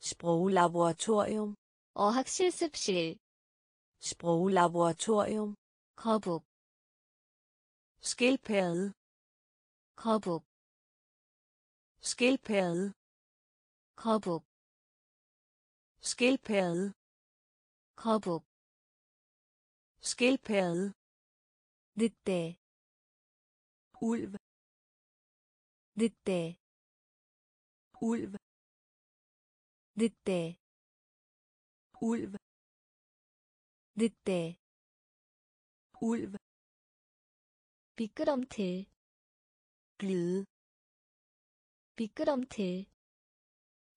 sproglaboratorium 어학실습실 sproglaboratorium 거북 skildpadde 거북 skildpadde 거북 skildpadde 거북 skildpadde 늑대 ulv 늑대 ulv 늑대 ulv 늑대 ulv 미끄럼틀 glide 미끄럼틀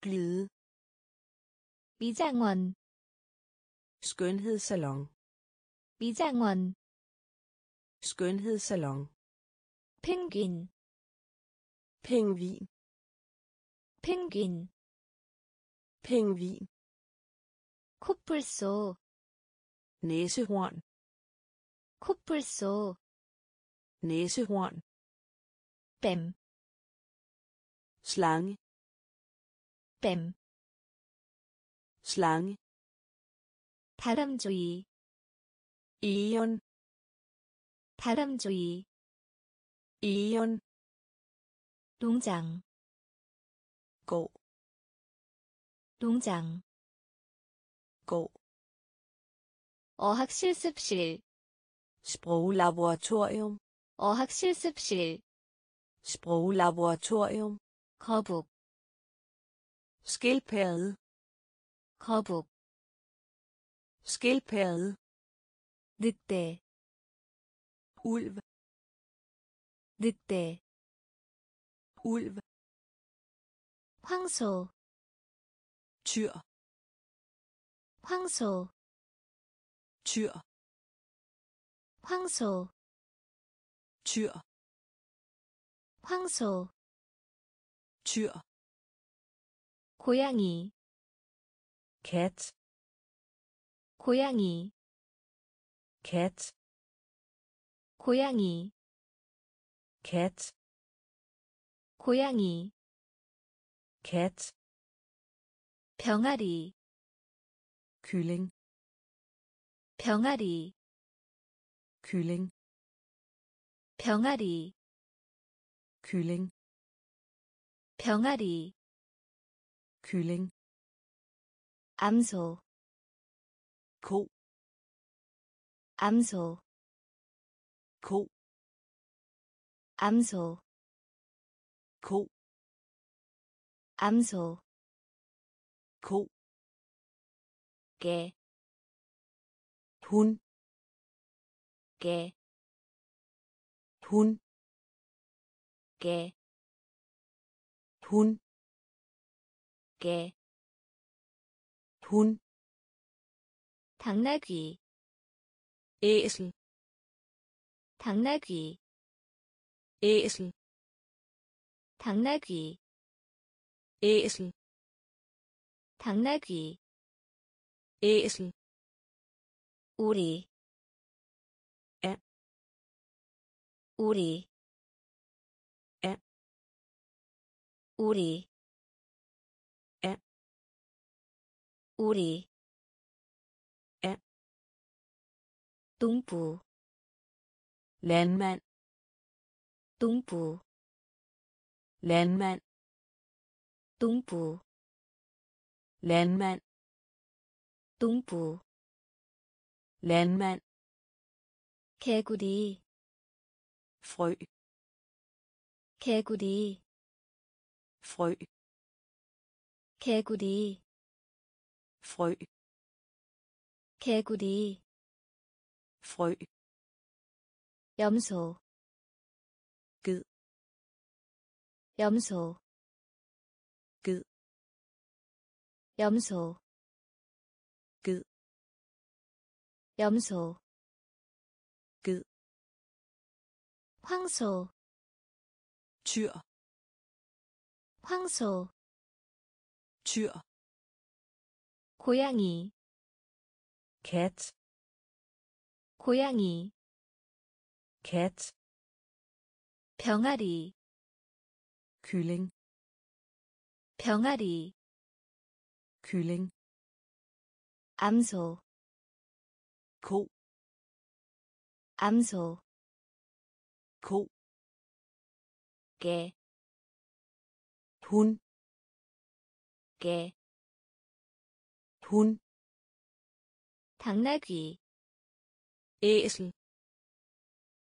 glide 미장원 skønhedssalon 미장원 skønhedssalon 펭귄 pingvin 펭귄 pingvin 코뿔소 næsehorn 코뿔소 næsehorn 뱀 slange 뱀 slange 다람쥐 eon 다람쥐 eon 농장 gå 농장 gå 어학실습실 sproglaboratorium 어학실습실 sproglaboratorium 거북 skildpadde 거북 skildpadde 늑대 ulv 늑대 ulv 황소 tyr 황소 tyr 황소 tyr 황소 tyr 고양이 kat 고양이 kat 고양이 kat 고양이 kat 병아리 kylling 병아리 kylling 병아리 kylling 병아리 kylling 암소 ko 암소 ko 암소 ko 암소 ko, 개, hund, 개, hund, 개, hund, 개, hund, 당나귀, æsel, 당나귀, æsel, 당나귀, æsel, 당나귀, æsel, 우리, 에. 우리, 에. 우리, 에. 우리, 에. 농부, landmand, 농부, landmand, 농부, landmand, 농부, landmand, 개구리, frø, 개구리, frø, 개구리, frø, 개구리, frø, 염소, ged, 염소, ged, 염소, ged, 염소, ged, 황소, tyr, 황소, tyr, 고양이, kat, 고양이, kat, 병아리, kylling, 병아리, kylling, 암소, ko, 암소, ko, 개, hund, 개, hund, 당나귀, æsel,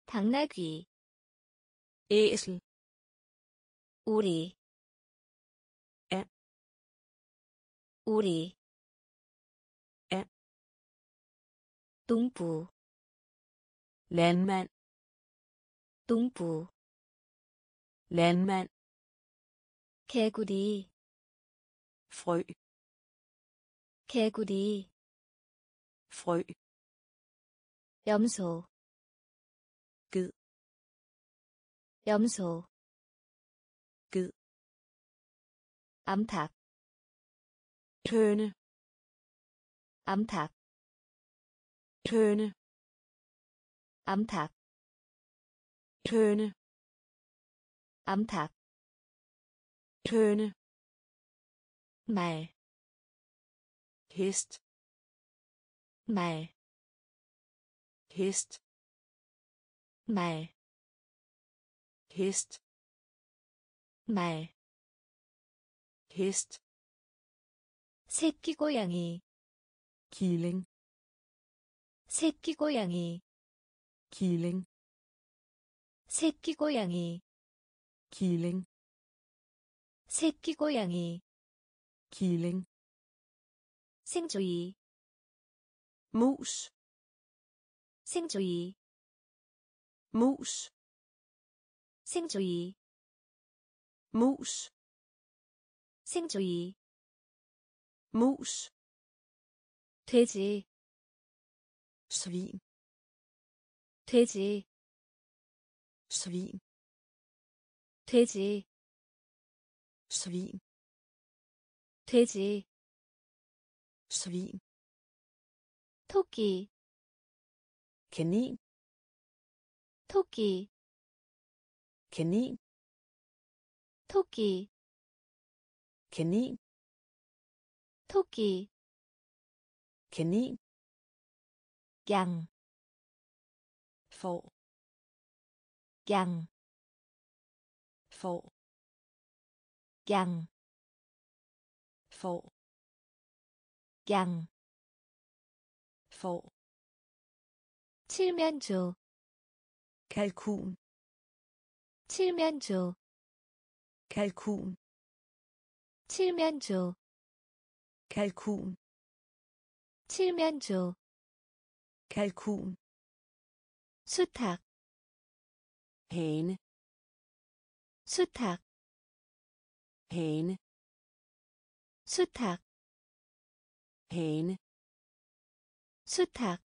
당나귀, æsel, 우리, 에. 우리, 농부, landmand, 농부, landmand, 개구리, frø, 개구리, frø, 염소, ged, 염소, ged, 암탉, høne, 암탉, høne, 암탉, høne, 암탉, høne, 말, hest, 말, hest, 말, hest, 말, hest, 새끼 고양이, killing, 새끼 고양이, killing, 새끼 고양이, killing, 새끼 고양이, killing, 생조이, mus, 생조이, mus, 생조이, mus, 생조이, mus, 돼지, svin, 돼지, svin, 돼지, svin, 돼지, svin, 토끼, kanin, 토끼, kanin, 토끼, kanin, 토끼, kanin, 양, får, 양, får, 양, får, 양, får, 칠면조, kalkun, 칠면조, kalkun, 칠면조 kalkun 칠면조 kalkun 수탉 hane 수탉 hane 수탉 hane 수탉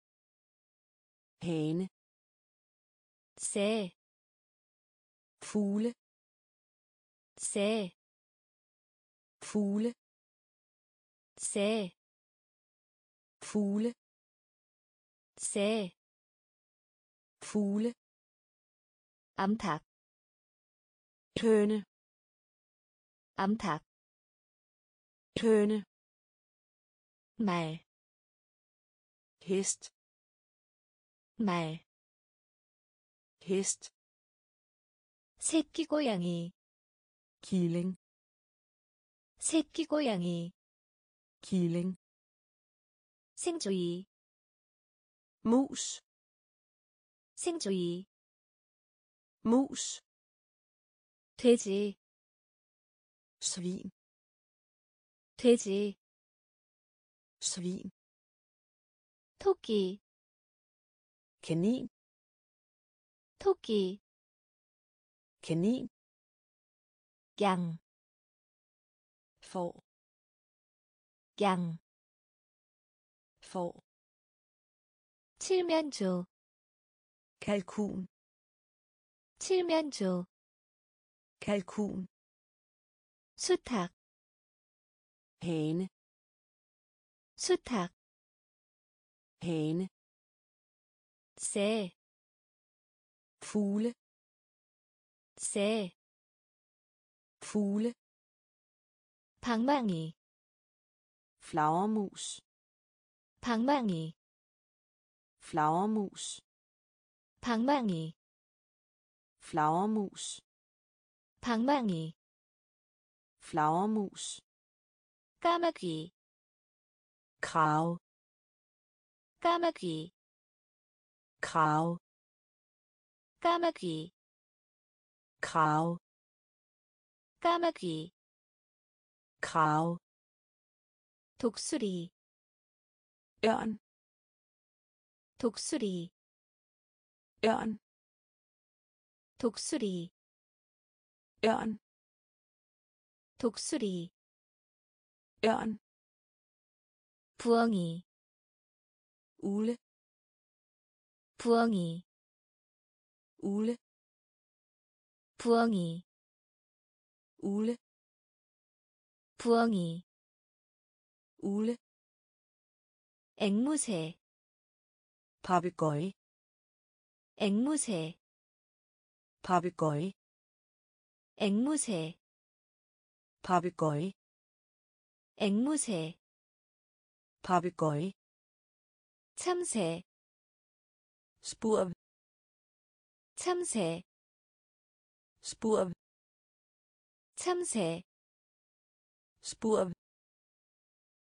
hane 새, fugle 새, fugle 새, fugle 새, fugle 암탉, høne 암탉, høne 말, hest 말, hest 새끼 고양이, killing 새끼 고양이, killing 생조이, mus 생조이, mus 돼지, svin 돼지, svin 토끼, kanin 토끼, kanin 양, får 양, får 칠면조, kalkun 칠면조, kalkun 수탉, hane 수탉, hane 새, fugle 새, fugle 방망이, flagermus 방망이, flagermus 방망이, flagermus 방망이, flagermus 까마귀, krav 까마귀, krav 까마귀, krav 까마귀, krav 독수리, ørn 독수리, ørn 독수리, ørn 독수리, ørn 부엉이, ugle 부엉이, ugle 부엉이, ugle 부엉이, ugle 앵무새, papegøje 앵무새, papegøje 앵무새, papegøje 앵무새, papegøje 참새, spurv 참새, spurv 참새, spurv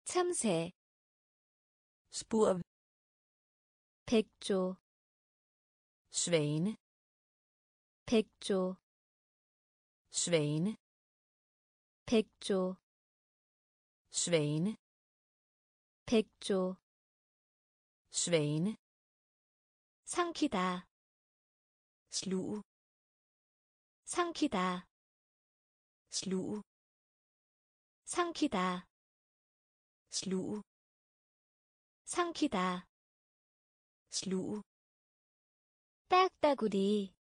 참새, spurv 백조, svane 백조, svane 백조, svane 백조, svane 삼키다, sluge 삼키다, sluge 삼키다, sluge 삼키다, sluge 딱따구리,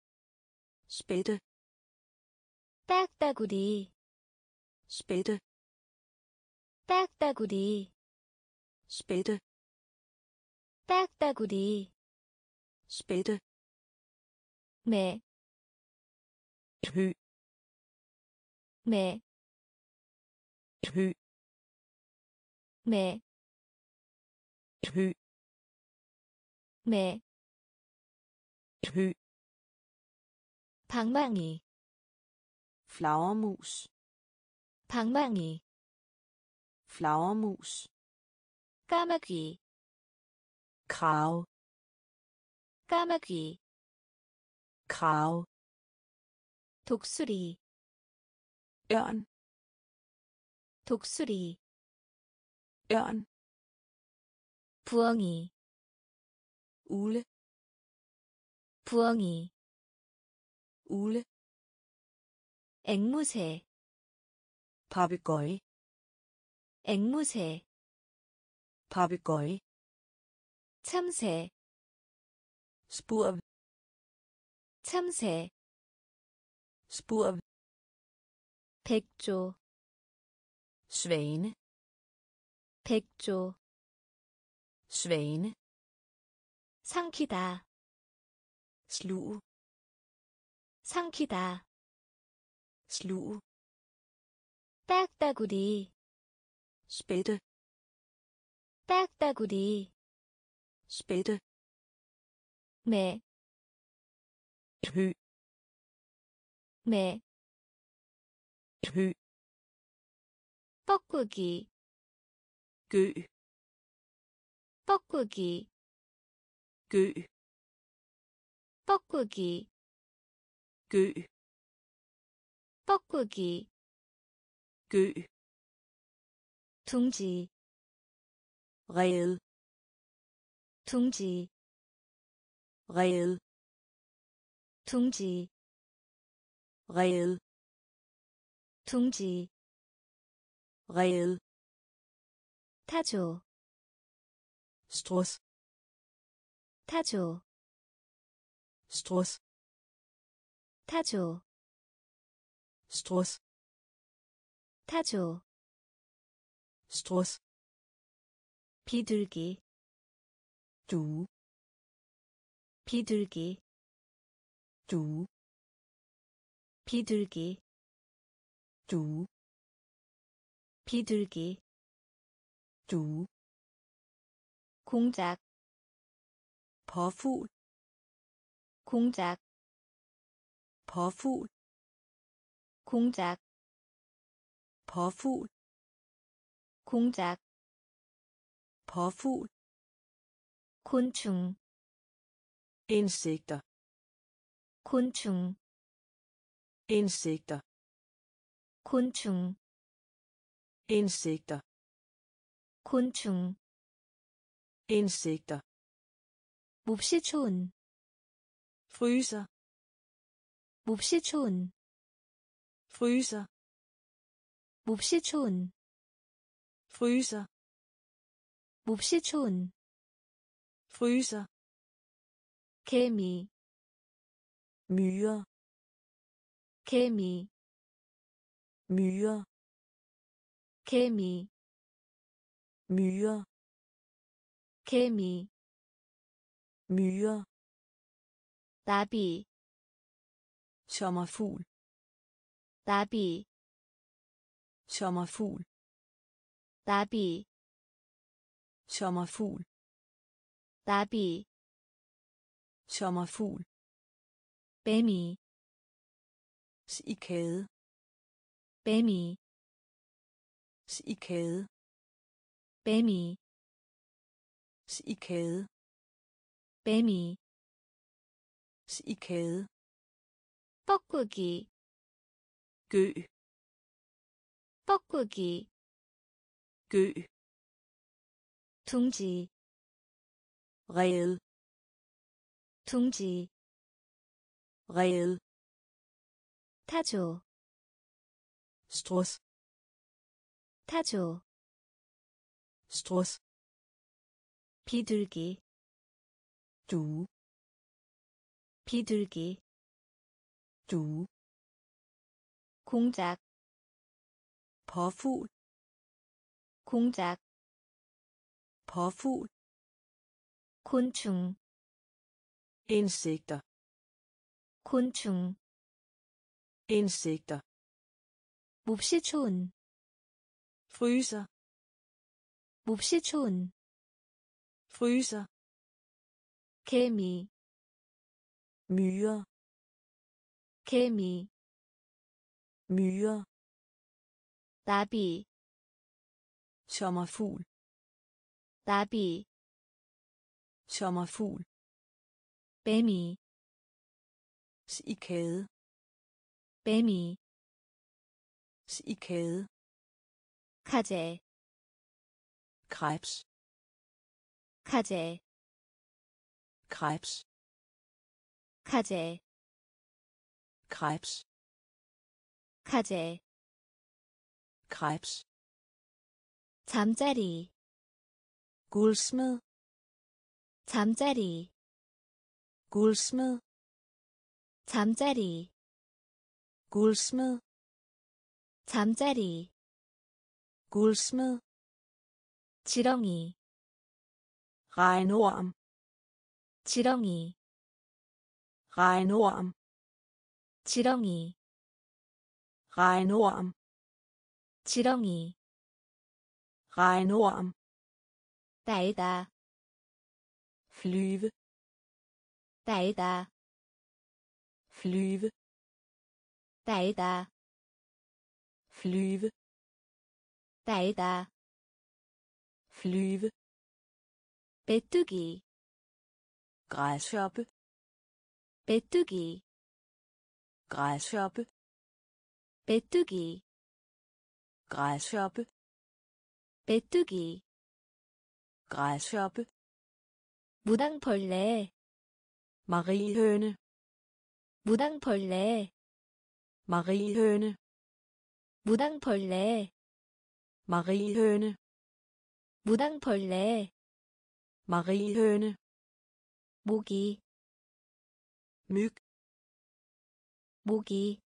spætte 딱따구리, spætte 딱따구리, spætte 딱따구리, spætte 매, hø 매, hø 매, hø 매, hø 방망이, flagermus 방망이, flagermus 까마귀, krav 까마귀, krav 독수리, ørn 독수리 ørn 부엉이 ugle 부엉이 ugle 앵무새 papegøje 앵무새 papegøje 참새 spurv 참새 spurv 백조 svane 백조 svane 삼키다 sluge 삼키다 sluge 딱따구리 spætte 딱따구리 spætte 매, hø 매, hø 뻐꾸기, gø 뻐꾸기, gø 뻐꾸기, gø 뻐꾸기, gø 둥지, red 둥지, red 둥지, red 둥지, red 타조, struds 타조, struds 타조, struds 타조, struds 비둘기, due 비둘기, due 비둘기, due 비둘기, due 공작, påfugl 공작, påfugl 공작, påfugl 공작, påfugl 곤충, insekter 곤충, insekter 곤충, insekter 곤충, insekter 몹시 좋은, fryser 몹시 좋은, fryser 몹시 좋은, fryser 몹시 좋은, fryser 개미, myrer 개미, myrer 개미, myrer 개미, myre Dabi. Sommerfugl. Dabi. Sommerfugl. Dabi. Sommerfugl. Dabi. Sommerfugl. Bami. Sikade. Bami. Sikade. Bami. Sikade. 매미, 매미, cikade 뻐꾸기, gø 뻐꾸기, gø 둥지, red 둥지, red 타조, struds 타조, struds 비둘기, due 비둘기, due 공작, påfugl 공작, påfugl 곤충, insekter 곤충, insekter 몹시 좋은, fryser 몹시 좋은, fryser kemi myre. kemi myre. dabi sommerfugl. dabi sommerfugl. bemi sikade bemi sikade kaje krebs. kaje krebs 카제 krebs 카제 krebs 잠자리 guldsmed 잠자리 guldsmed 잠자리 guldsmed 잠자리 guldsmed 지렁이 regnorm 지렁이 regnorm 지렁이 regnorm 지렁이 regnorm 날다 flyve 날다 flyve 날다 flyve 날다 flyve 메뚜기 græshoppe 메뚜기 græshoppe 메뚜기 græshoppe 메뚜기 græshoppe 무당벌레 mariehøne 무당벌레 mariehøne 무당벌레 mariehøne 무당벌레 mariehøne 모기 myg 모기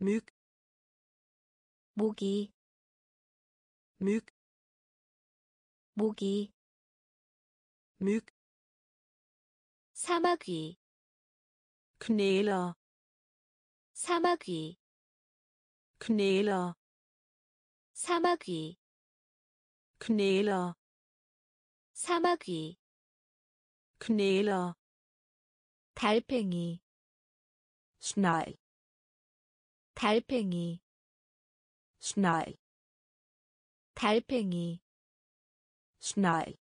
myg 모기 myg 모기 myg 사마귀 knælere 사마귀 knælere 사마귀 knælere 사마귀 knælere 달팽이 snegl 달팽이 snegl 달팽이 snegl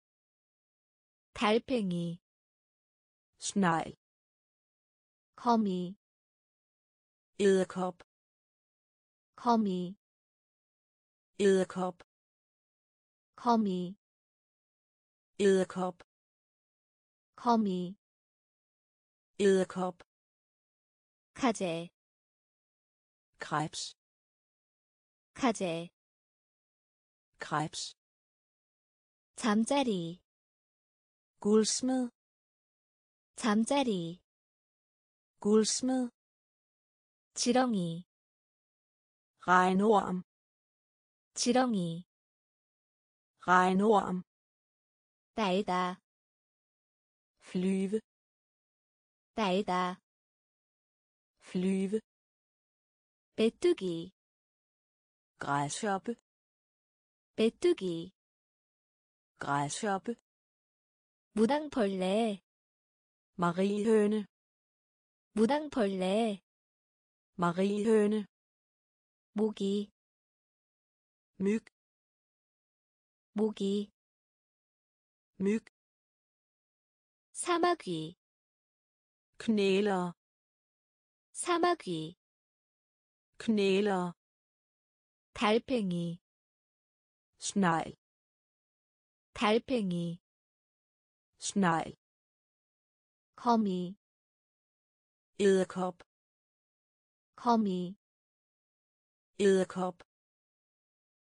달팽이 snegl 거미 edderkop 거미 edderkop 거미 edderkop 거미 edderkop 카제 krebs 카제 krebs 잠자리 guldsmed 잠자리 guldsmed 지렁이 regnorm 지렁이 regnorm 날다 flyve 날다 flyve 메뚜기 græshoppe 메뚜기 græshoppe 무당벌레 mariehøne 무당벌레 mariehøne 모기 myg 모기 myg 사마귀 knælere 사마귀 knælere 달팽이 snegl 달팽이 snegl 거미 edderkop 거미 edderkop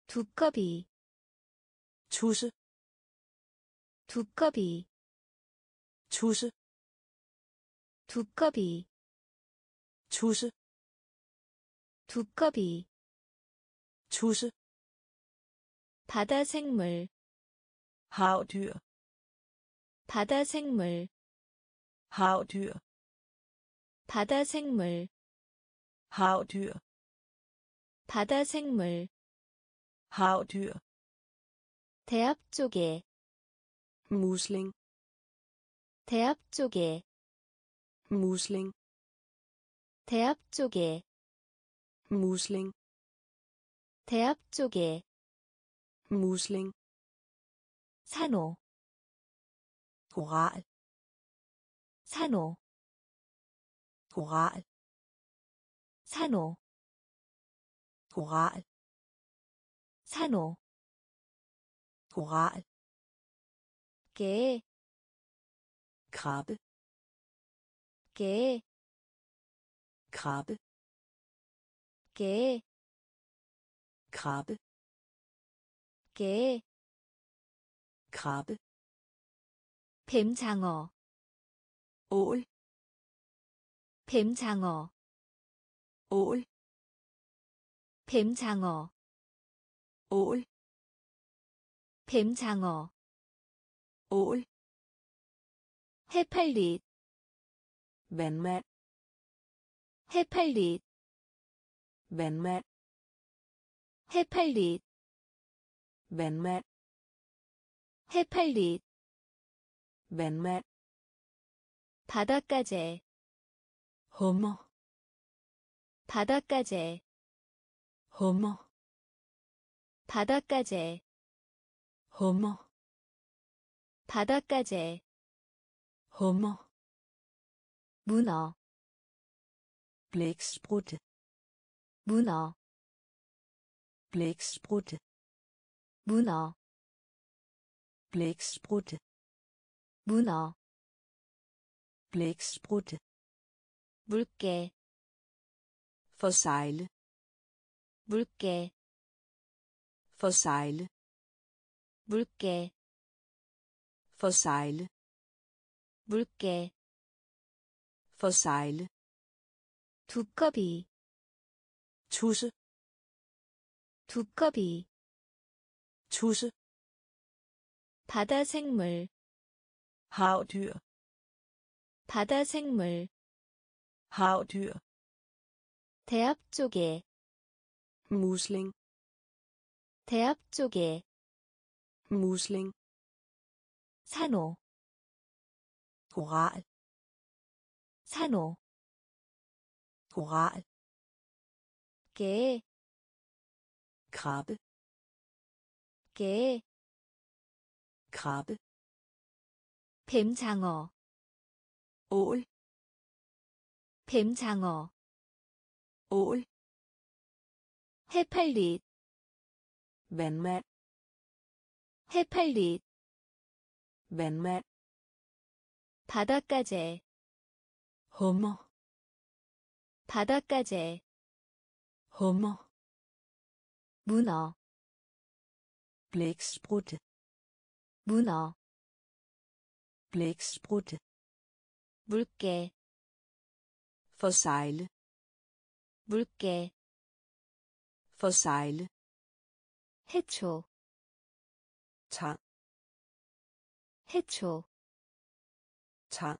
두꺼비 tudse 두꺼비 tudse 두꺼비 tudse 두꺼비 tudse 바다 생물 havdyr 바다 생물 havdyr 바다 생물 havdyr 바다 생물 havdyr 대합 쪽에 musling 대합 쪽에 musling 대합 쪽에 musling 대합 쪽에 musling 산호 koral 산호 koral 산호 koral 산호 koral 개, krabbe 개, krabbe 개, krabbe 개, krabbe 뱀장어 ål 뱀장어 ål 뱀장어 ål 뱀장어 ål 해팔릿 vandmand 해팔릿 vandmand 해팔릿 vandmand 해팔릿 vandmand 바닷가재 hummer 바닷가재 hummer 바닷가재 hummer 바닷가재 hummer 문어 blæksprutte 문어 blæksprutte 문어 blæksprutte 문어 blæksprutte 물개 forsegle 물개 forsegle 물개 forsegle 물개 forsegle 두꺼비 tusse 두꺼비 tusse 바다 생물 havdyr 바다 생물 havdyr 대합 쪽에 musling 대합 쪽에 musling 산호 koral 산호 koral 개, krabbe 개, krabbe 뱀장어 ål 뱀장어 ål 해팔릿 vandmand 해팔릿 vandmand 바닷가재 hummer 바닷가재 hummer 문어 blæksprutte 문어 blæksprutte 물개 forsegle 물개 forsegle 해초 tang 해초 tang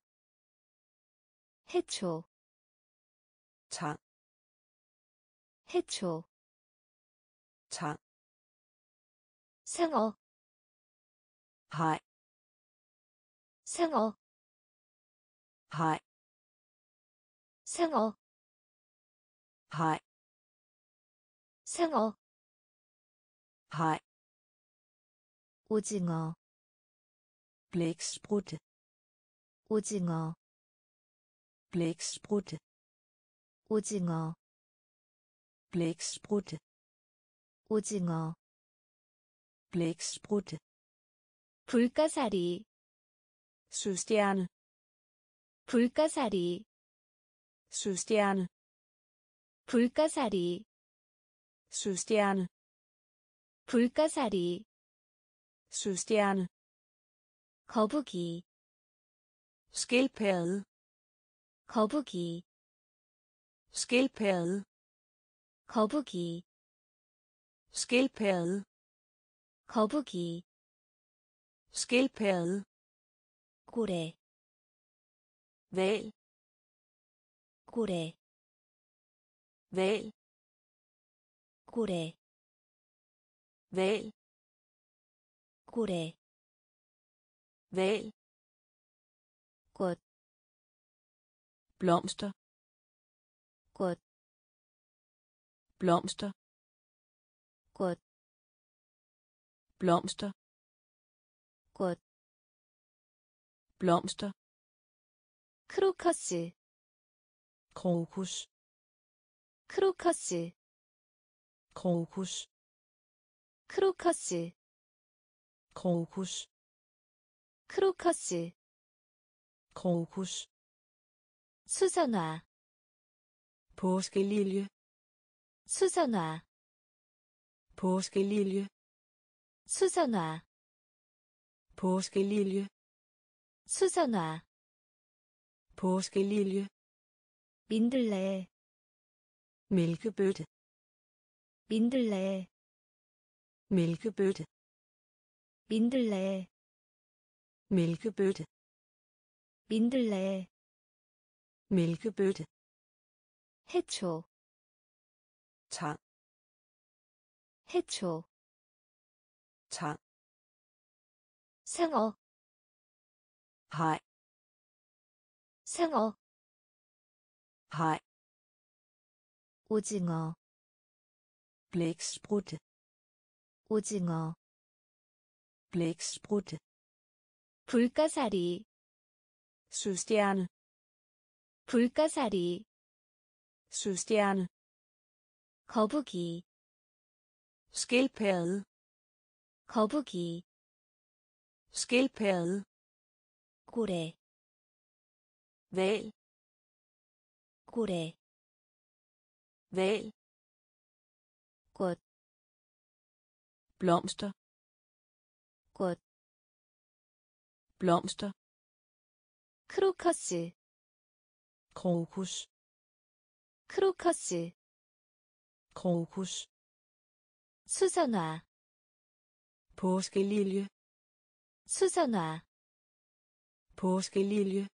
해초 tang 해초 tang 상어 hej 상어 hej 상어 hej 상어 hej 오징어 blæksprutte 오징어 blæksprutte 오징어 blæksprutte 오징어 blæksprutte 불가사리 søstjerne 불가사리 søstjerne 불가사리 søstjerne 불가사리 søstjerne 거북이 skildpadde 거북이 skildpadde 거북이 skildpadde 거북이 skildpadde 고래 val 고래 val 고래 val 고래 val 꽃 blomster 꽃 blomster 꽃 blomster 꽃 blomster 크로커스 krokus 크로커스 krokus 크로커스 krokus 크로커스 krokus 수선화 påskelilje 수선화 påskelilje 수선화 påskelilje 수선화 påskelilje 민들레 mælkebøtte 민들레 mælkebøtte 민들레 mælkebøtte 민들레 mælkebøtte 해초 tang 해초 tang 상어 hej 상어 hej 오징어 blæksprutte 오징어 blæksprutte 불가사리 søstjerne 불가사리 søstjerne 거북이 skildpadde 거북이 skildpadde 고래 val 고래 val 꽃 blomster 꽃 blomster 크로커스 krokus 크로커스 krokus 수선화 påskelilje 수선화 påskelilje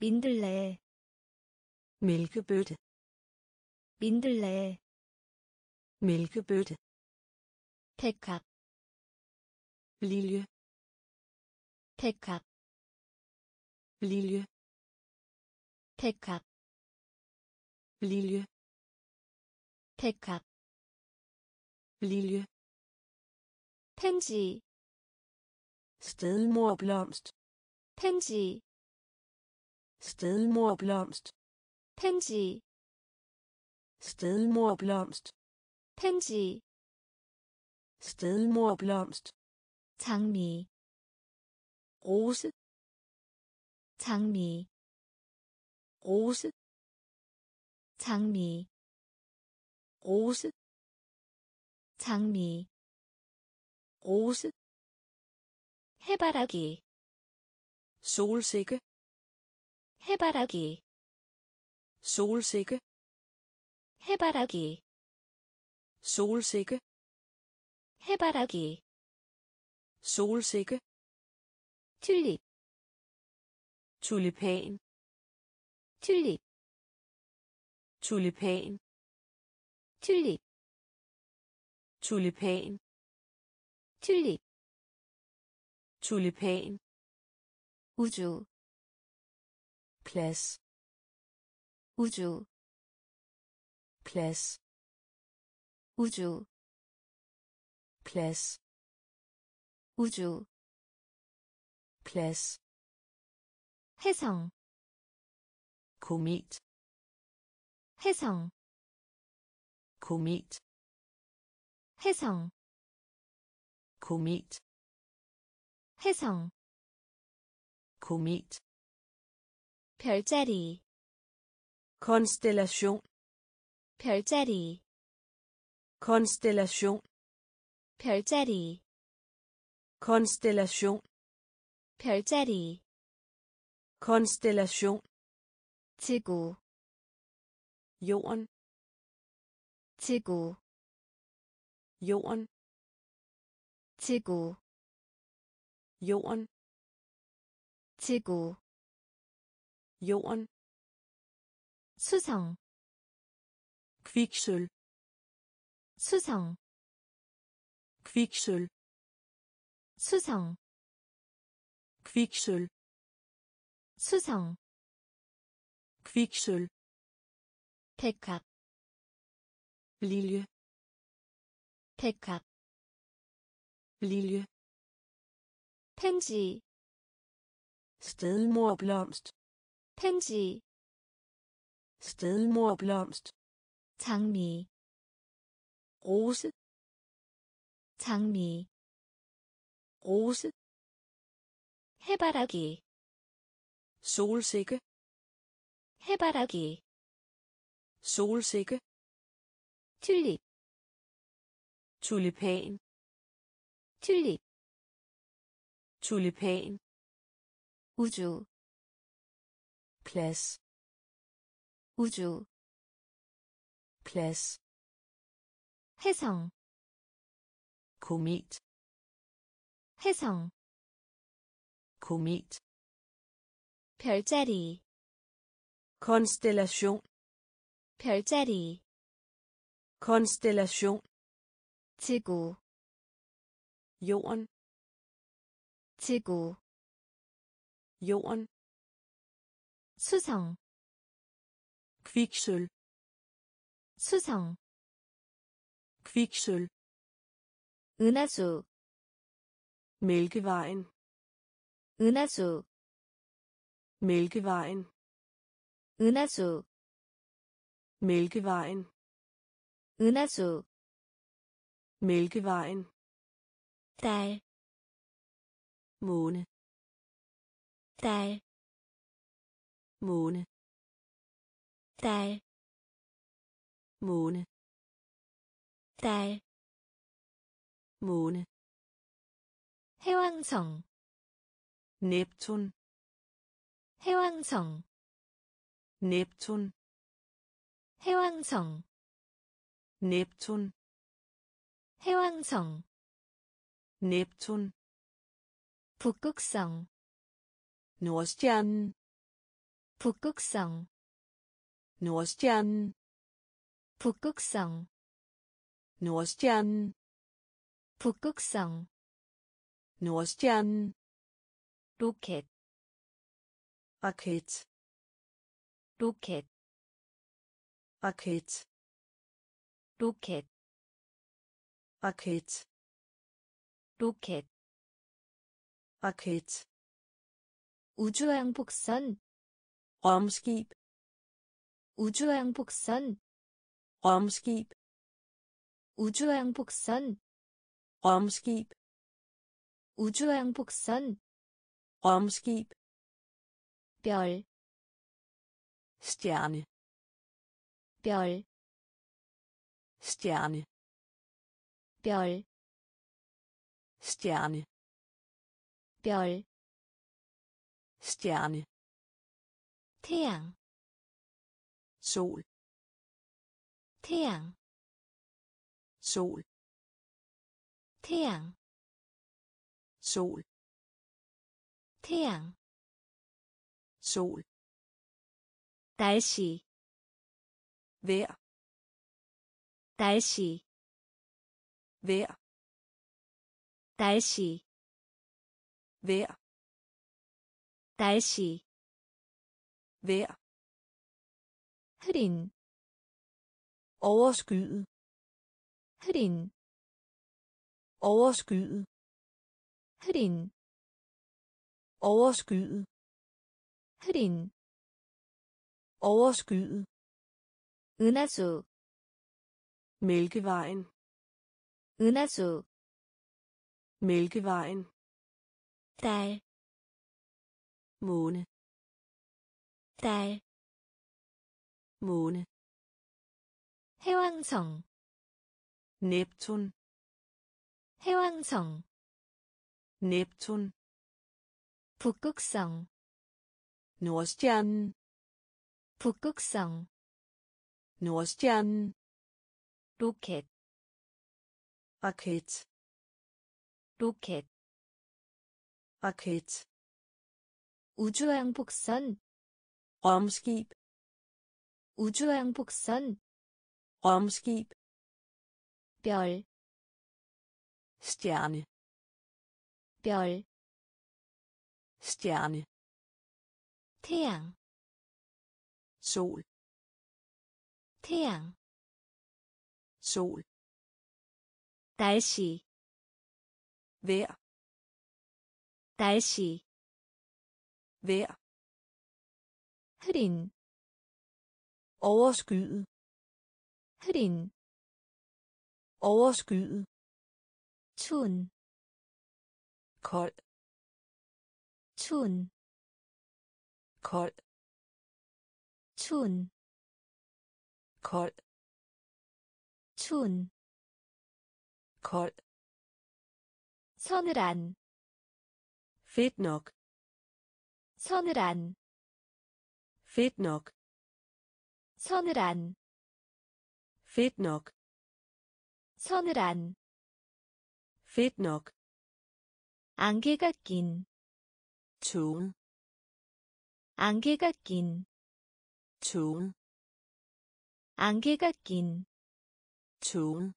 민들레 mælkebøtte 민들레 mælkebøtte 백합 lilje 백합 lilje 백합 lilje 백합 lilje 펜지 stedmorblomst 펜지 stedmorblomst 펜지 stedmorblomst 펜지 stedmorblomst 장미 rose 장미 rose 장미 rose 장미 rose 해바라기 solsikke 해바라기 solsikke 해바라기 solsikke 해바라기 solsikke 튤립 tulipan 튤립 tulipan 튤립 tulipan 튤립 tulipan 우주 plads 우주 plads 우주 plads 우주 plads 해성 komet 해성 komet 해성 komet 해성 komet 별자리 konstellation 별자리 konstellation 별자리 konstellation 별자리 konstellation 지구 jorden 지구 jorden 지구 jorden 지구 jorden 수성 kviksøl 수성 kviksøl 수성 kviksøl 수성 kviksøl 백합 lilje 백합 lilje 펜지 stedmorblomst 펜지 stedmorblomst 장미 rose 장미 rose 해바라기 solsikke 해바라기 solsikke 튤립 tulipan 튤립 tulipan 우주 plads 우주 plads 해성 komet 해성 komet 별자리 konstellation 별자리 konstellation 지구 jorden 지구 jorden 수성 kviksølv 수성 kviksølv 은하수 mælkevejen 은하수 mælkevejen 은하수 mælkevejen 은하수 mælkevejen 딸 måne 딸 måne 딸 måne 딸 måne 해왕성 Neptun 해왕성 Neptun 해왕성 Neptun 해왕성 Neptun 북극성 Nordstjernen 북극성 Nordstjernen 북극성 Nordstjernen 북극성 Nordstjernen 로켓 raket 로켓 raket 로켓 raket 로켓 raket 우주왕복선 rumskib 우주왕복선 rumskib 우주왕복선 rumskib 우주왕복선 rumskib 별, stjerne 별, stjerne 별, stjerne 별, stjerne 태양, sol 태양, sol 태양, sol 태양, sol 날씨, vejr 날씨, vejr 날씨, vejr 날씨, vejr 흐린, overskyet 흐린, overskyet 흐린, overskyet 흐린, overskyet 은하수, mælkevejen 은하수, mælkevejen 딸, måne 딸, måne 해왕성, Neptun 해왕성, Neptun 북극성, Nordstjernen 북극성, Nordstjernen 로켓, raket 로켓, raket 우주왕복선, rumskib 우주왕복선, rumskib 별, stjerne 별, stjerne 태양, sol 태양, sol 날씨, vejr 날씨, vejr 흐린, overskyet 흐린, overskyet 추운 kold 추운 kold 추운 kold 추운 kold 서늘한 nok 서늘한 nok 서늘한 nok 서늘한 nok 안개가 낀 tågen 안개가 낀 tågen 안개가 낀 tågen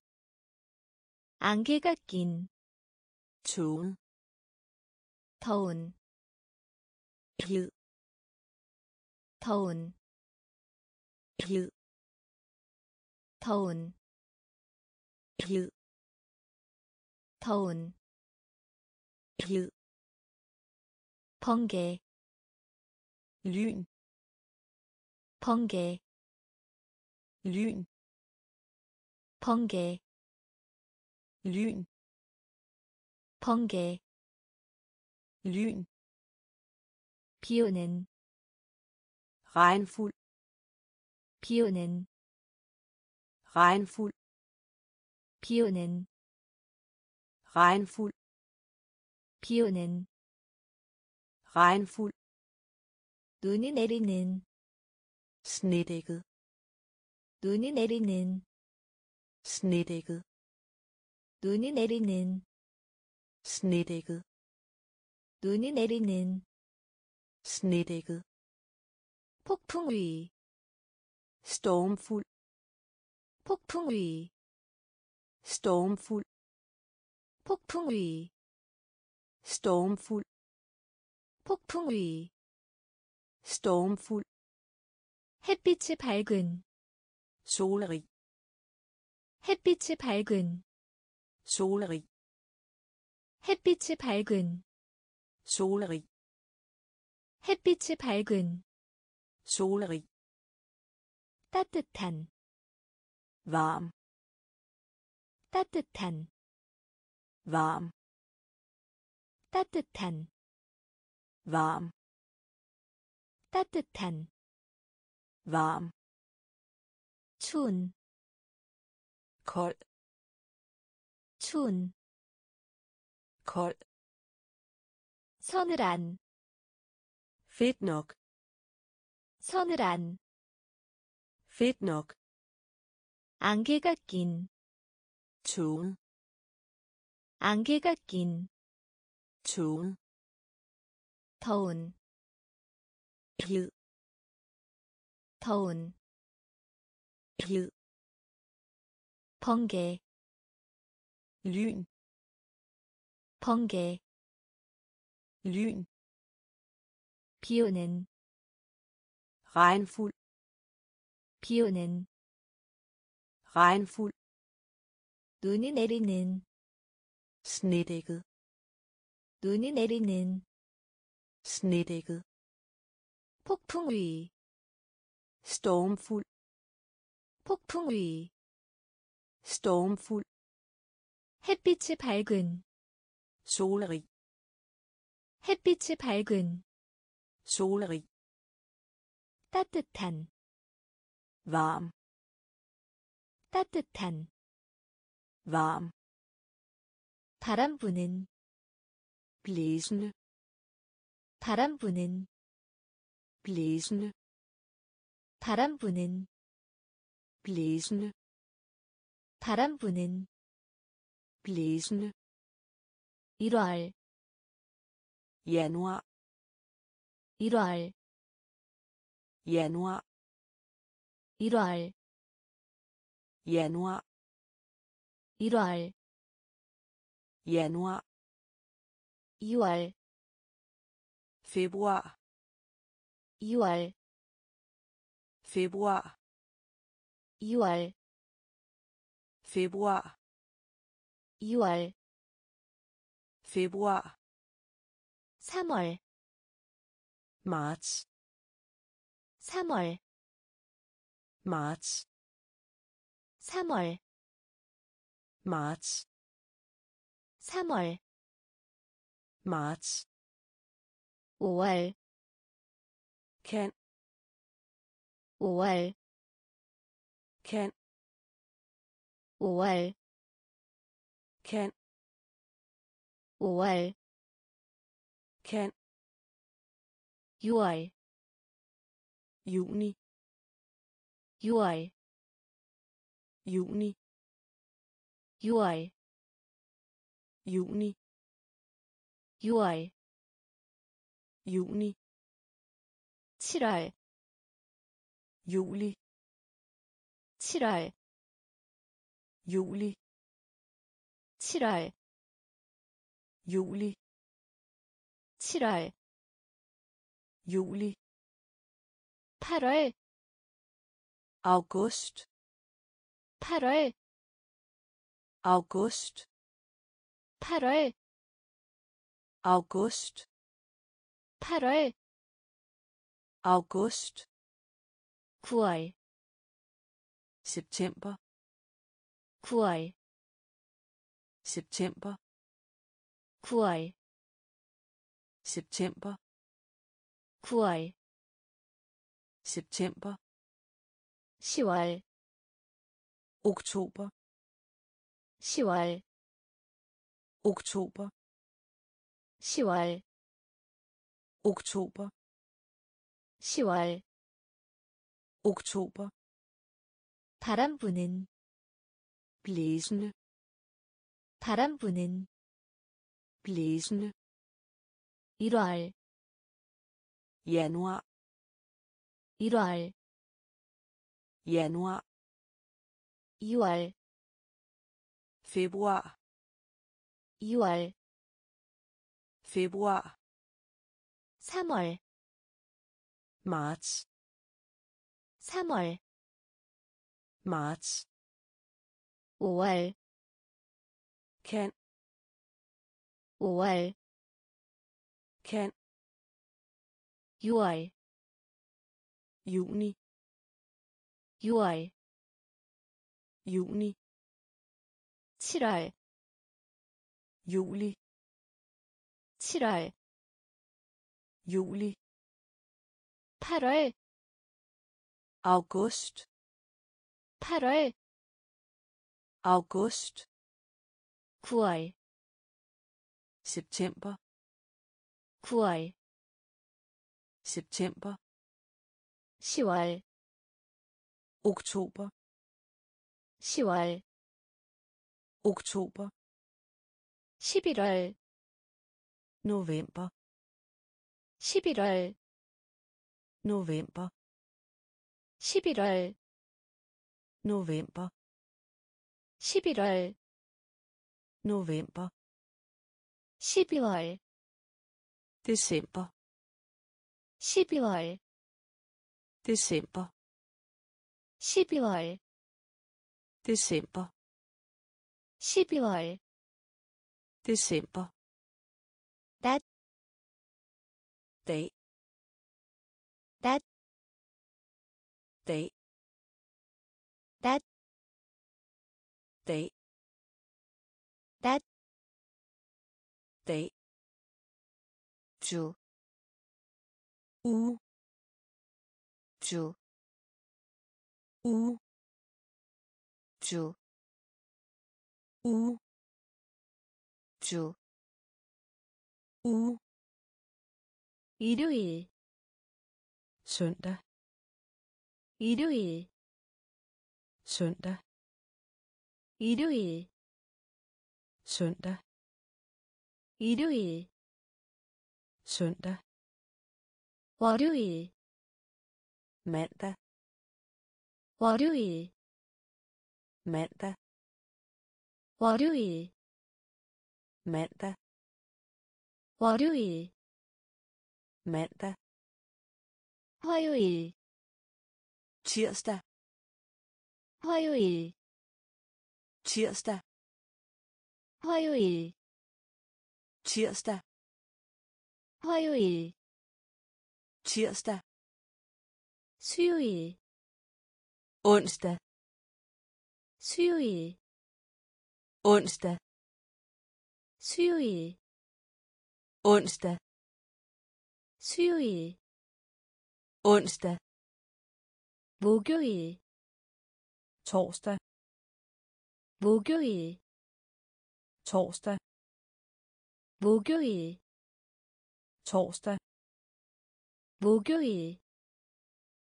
안개가 낀 tågen 더운 hed 더운 hed 더운 hed 더운 hed 번개 lyn 번개 lyn 번개 lyn 번개 lyn 비오는 regnfuld 비오는 regnfuld 비오는 regnfuld 비오는 regnfuld 눈이 내리는 snedækket 눈이 내리는 snedækket 눈이 내리는 snedækket 눈이 내리는 snedækket 폭풍 위 stormfuld 폭풍 위 stormfuld 폭풍 위 stormfuld 폭풍 위 stormfuld 햇빛이 밝은 solrig 햇빛이 밝은 solrig 햇빛이 밝은 solrig 햇빛이 밝은 solrig 따뜻한 varm 따뜻한 varm 따뜻한 varm 따뜻한 varm 추운 kold 추운 kold 서늘한 fedt nok 서늘한 fedt nok 안개가 낀 tågen 안개가 낀 tågen 더운 hed 더운 hed 번개 lyn 번개 lyn 비오는 regnfuld 비오는 regnfuld 눈이 내리는 snedækket 눈이 내리는 snedækket 폭풍 위 stormfuld 폭풍 위 stormfuld 햇빛이 밝은 solrig 햇빛이 밝은 solrig 따뜻한 varm 따뜻한 varm 바람 부는 blæsende 바람 부는 blæsende 바람 부는 blæsende 바람 부는 blæsende 1월 januar 1월 januar 1월 januar 1월 januar 2월 februar 2월 februar 2월 februar 2월 februar 3월 marts 3월 marts 3월 marts 3월 marts 5월 kan 5월 kan 5월 kan 5월 kan 6월 juni 6월 juni 6월 juni 6월 juni 7월 juli 7월 juli 7월 juli 7월 juli 8월 august 8월 august 8월 august 8월 august 9월 september 9월 september 9월 september 9월 september 10월 oktober 10월 oktober 10월 oktober 10월 oktober 바람 부는 blæsende 바람 부는 blæsende 1월 januar 1월 januar 2월 februar 2월 februar 3월 marts 3월 marts 5월 kan 5월 kan 6월 juni 6월 juni 7월 juli 7월 juli 8월 august 8월 august 9월 september 9월 september 10월 oktober 10월 oktober 11월 november 11월 november 11월 november 11월 november 12월 december 12월 december 12월 december 12월 december that dag dag that dag that dag 주, uge 주, uge 주, uge 주, uge 일요일, søndag 일요일, søndag 일요일, søndag 일요일, søndag 월요일, mandag 월요일, mandag 월요일, mandag 월요일, mandag 화요일, tirsdag 화요일, tirsdag 화요일, tirsdag 화요일, tirsdag 수요일, onsdag 수요일, onsdag 수요일 onsdag 수요일 onsdag 목요일 torsdag 목요일 torsdag 목요일 torsdag 목요일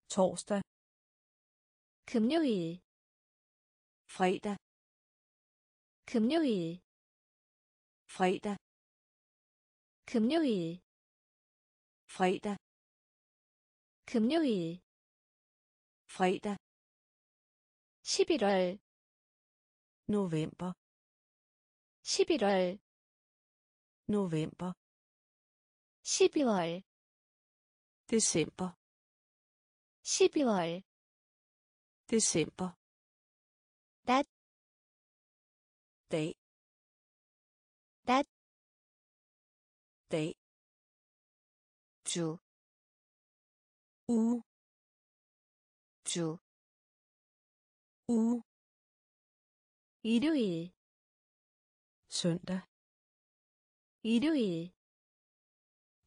torsdag 금요일 fredag 금요일 fredag 금요일 fredag 금요일 fredag 11월 november 11월 november 12월 december 12월 december 낮 dag 낮 dag 주, uge 주, uge 일요일 søndag 일요일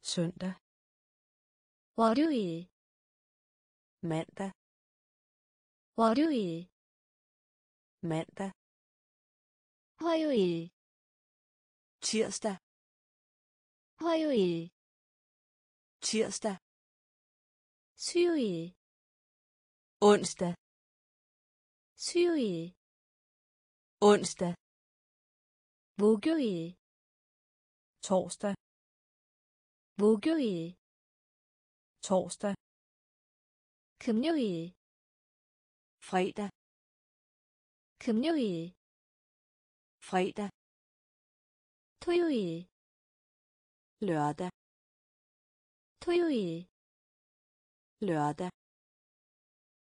søndag 월요일 mandag 월요일 mandag 화요일 tirsdag 화요일 tirsdag 수요일 onsdag 수요일 onsdag 목요일 torsdag 목요일 torsdag 금요일 fredag 금요일 fredag 토요일 lørdag 토요일 lørdag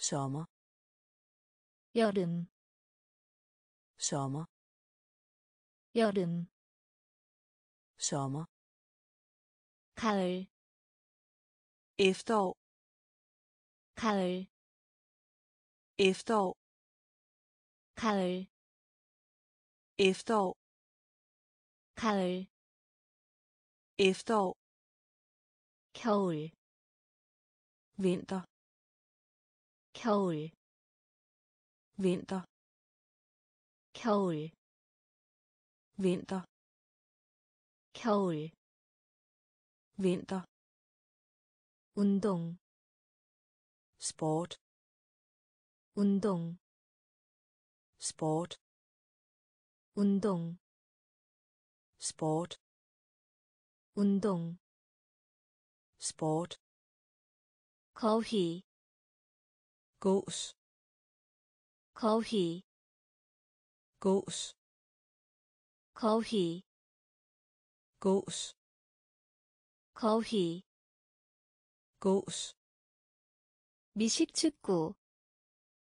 sommer 여름, sommer 여름, sommer 가을, efterår 가을, efterår 가을, efterår 가을, efterår 겨울, vinter 겨울, vinter 겨울, vinter 겨울, vinter 운동, sport 운동, sport 운동, sport 운동, sport 거위, gås 거위, gås 거위, gås 거위, gås 미식축구,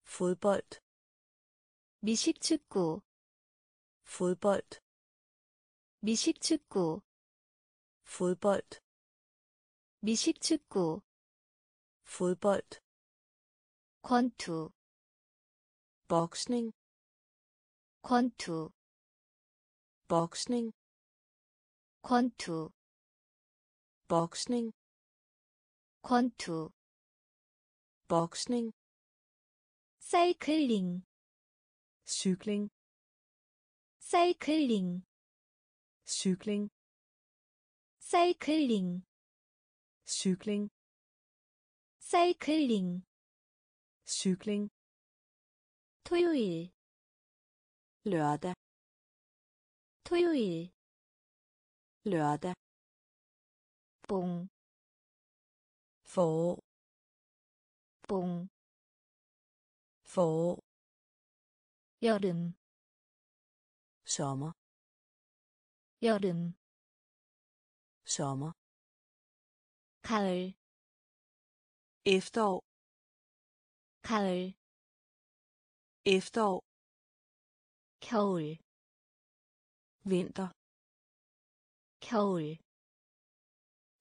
fodbold 미식축구, fodbold 미식축구, fodbold 미식축구, fodbold 권투, boksning 권투, boksning 권투, boksning 권투, boksning 사이클링, cykling 사이클링, cykling 사이클링, cykling 사이클링, cykling 토요일, lørdag 토요일, lørdag 뽕, forår 뽕, forår 여름, sommer 여름 sommer 가을 efterår 가을 efterår 겨울 vinter 겨울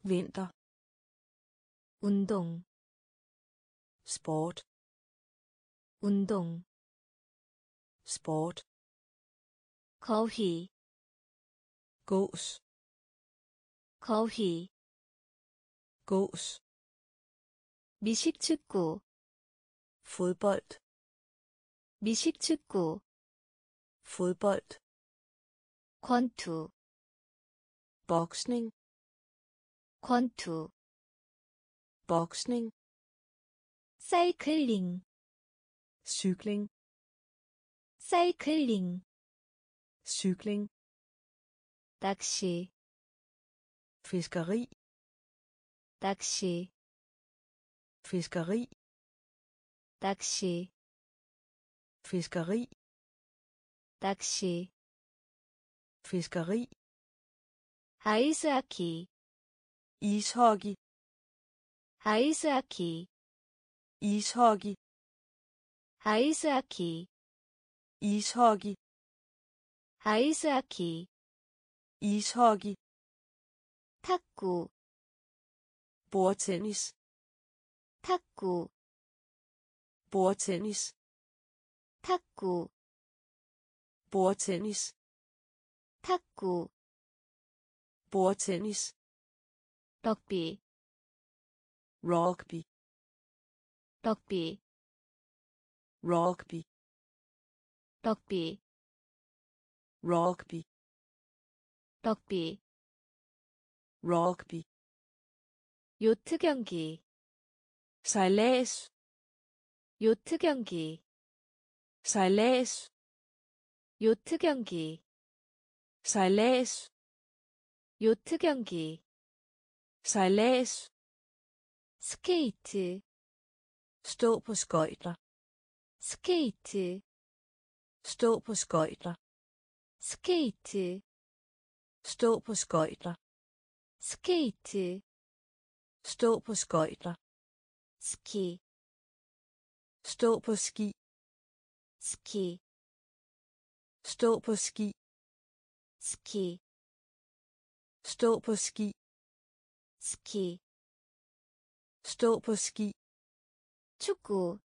vinter 운동 sport 운동 sport 거위 gås 거위 gås 미식축구 fodbold 미식축구 fodbold 권투 boksning 권투 boksning 사이클링 cykling 사이클링 cykling 낚시 fiskeri 낚시 fiskeri 낚시 fiskeri 낚시 fiskeri 아이스하키 ishockey 아이스하키 ishockey 아이스하키 ishockey 아이스하키 ishockey 탁구 bordtennis 탁구 bordtennis 탁구 bordtennis 탁구 bordtennis 럭비 rugby 럭비 rugby 럭비 rugby 럭비 rugby 요트 경기 sejlads 요트 경기 sejlads 요트 경기 sejlads 요트 경기 sejlads 스케이트 stå på skøjter 스케이트 stå på skøjter 스케이트 stå på skøjter 스케이트 stå på skøjter 스키 stå på ski 스키 stå på ski 스키 stå på ski 스키 stå på ski 축구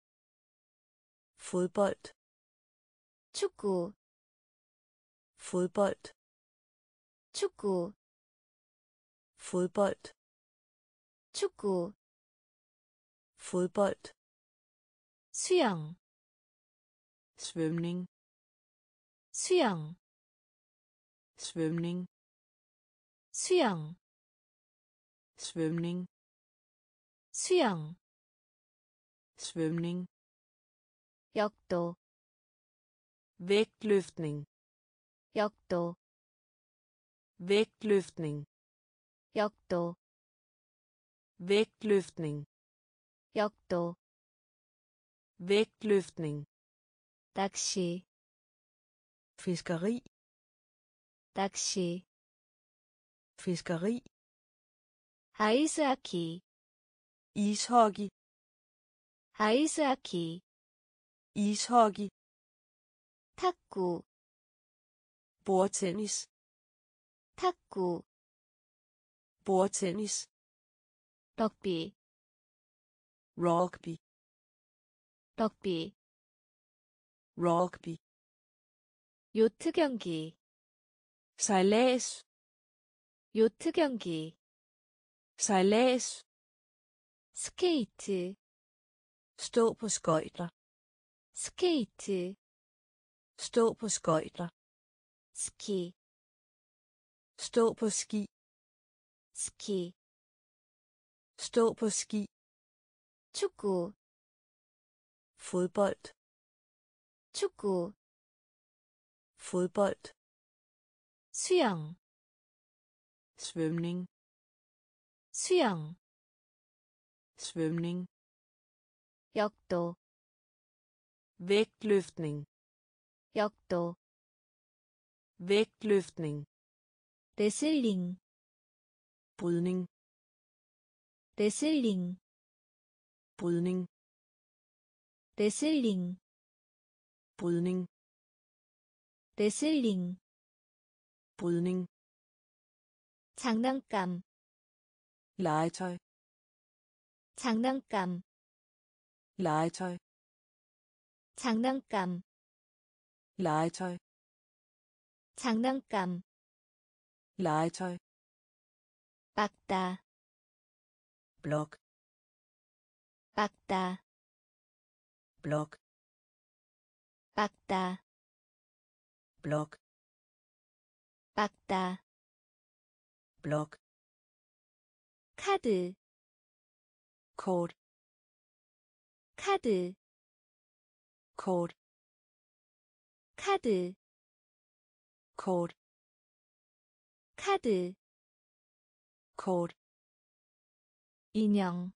fodbold 축구 fodbold 축구 fodbold 축구 fodbold 수영 svømning 수영 svømning 수영 svømning 수영 svømning 역도 vægtløftning 역도 vægtløftning 역도 vægtløftning 역도 vægtløftning 낚시 fiskeri 낚시 fiskeri 아이스하키 ishockey 아이스하키 ishockey 탁구 bordtennis 탁구 bordtennis 럭비 럭비 요트 경기 sejlads 요트 경기 sejlads 스케이트 stå på skøjter 스케이트 stå på skøjter 스키 stå på ski 스키 stå på ski 축구 fodbold 축구 fodbold 수영 svømning 수영 svømning 역도 vægtløftning 역도 vægtløftning 레슬링 brydning 레슬링 brydning 레슬링 brydning 레슬링 brydning 장난감 legetøj 장난감 legetøj 장난감 legetøj 장난감 legetøj 빡다 blok 빡다 blok 빡다 blok 빡다 blok 카드 kort 카드 kort 카드 kort 카드 kort 인형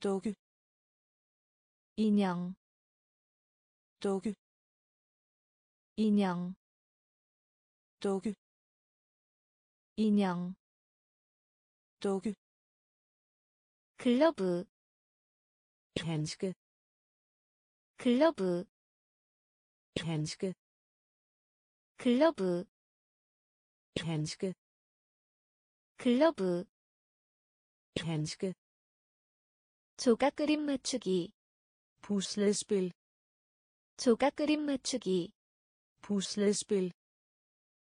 dukke 인형 dukke 인형 dukke 인형 dukke 글러브 handske 글러브 handske 글러브 handske 글러브 handske 조각 그림 맞추기 puslespil 조각 그림 맞추기 puslespil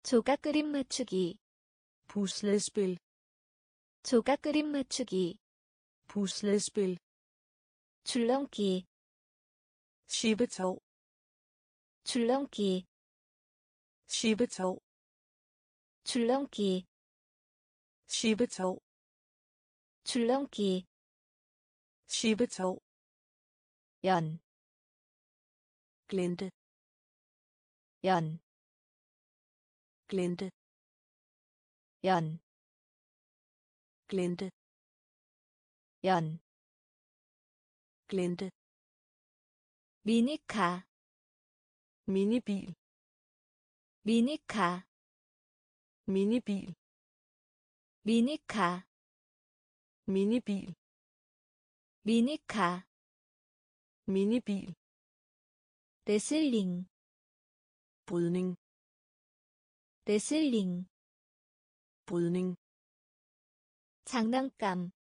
조각 그림 맞추기 puslespil 조각 그림 맞추기 puslespil 줄넘기 skibbetov 줄넘기 skibbetov 줄넘기 skibbetov 줄넘기 skibbetov 연, glinte 연, glinte 연, glinte 연, glinte 미니카, minibil 미니카, minibil 미니카, minibil 미니카, minibil 레슬링, brydning 레슬링, brydning 장난감,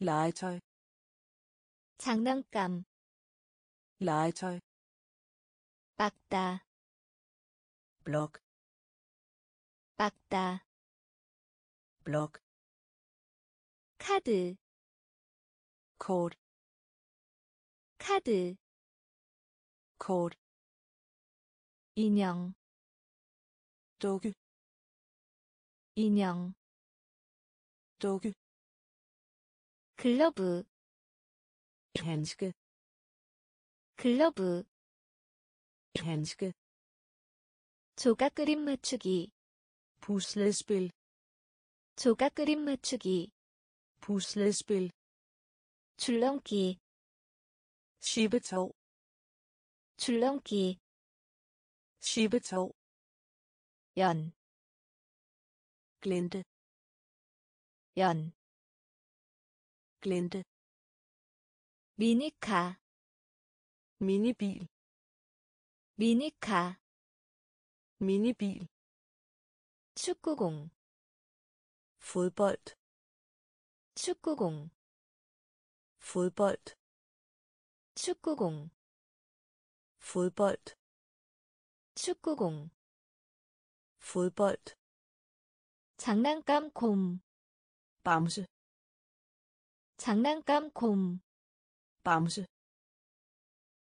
legetøj 장난감, legetøj 빡다, blok 빡다, blok 카드, kort 카드, kort 인형, dukke 인형, dukke 글러브, handske 글러브, handske 조각 그림 맞추기, puslespil 조각 그림 맞추기, puslespil 줄넘기, skibbetov 줄넘기, skibbetov 연, glinte 연, glinte 미니카, minibil 미니카, minibil 축구공, fodbold 축구공, fodbold 축구공, fodbold 축구공, fodbold 장난감 곰, bamse 장난감 곰, bamse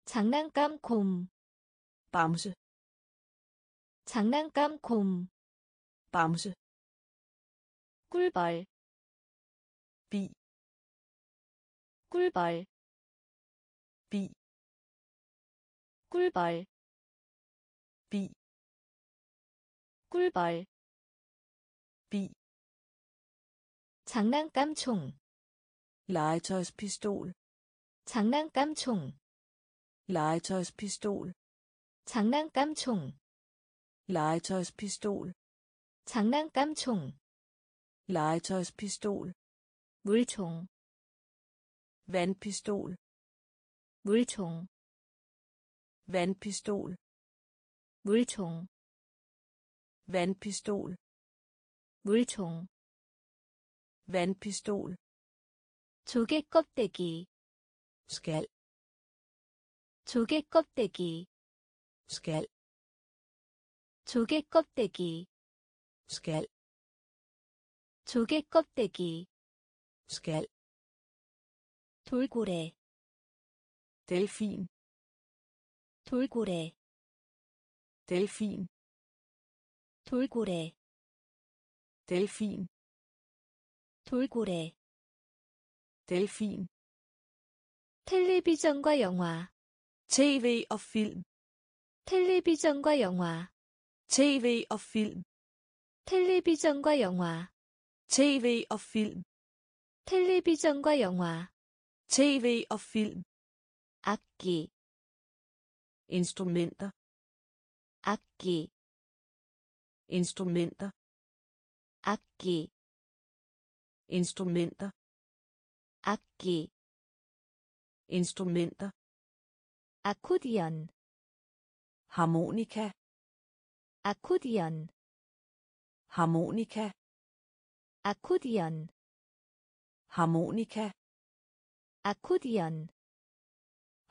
장난감 곰, bamse 장난감 곰, bamse 꿀벌, bi 꿀벌, bi 꿀벌, bi 꿀벌, bi 장난감 총, legetøjspistol 장난감 총, legetøjspistol 장난감 총, legetøjspistol 장난감 총, legetøjspistol, 물총, vandpistol, 물총, vandpistol, 물총, vandpistol, 물총, vandpistol, 조개 껍데기, skal, 조개 껍데기, skal, 조개 껍데기, skal, 조개 껍데기, skal, 돌고래, delfin, 돌고래, delfin, 돌고래, delfin, 돌고래, delfin, 텔레비전과 영화, tv og film, 텔레비전과 영화, tv og film, 텔레비전과 영화, tv og film, 텔레비전과 영화, tv og film, 악기, instrumenter, 악기, instrumenter, 악기, instrumenter, 악기, instrumenter, 아코디언, harmonika, 아코디언, harmonika, 아코디언, harmonika, 아코디언,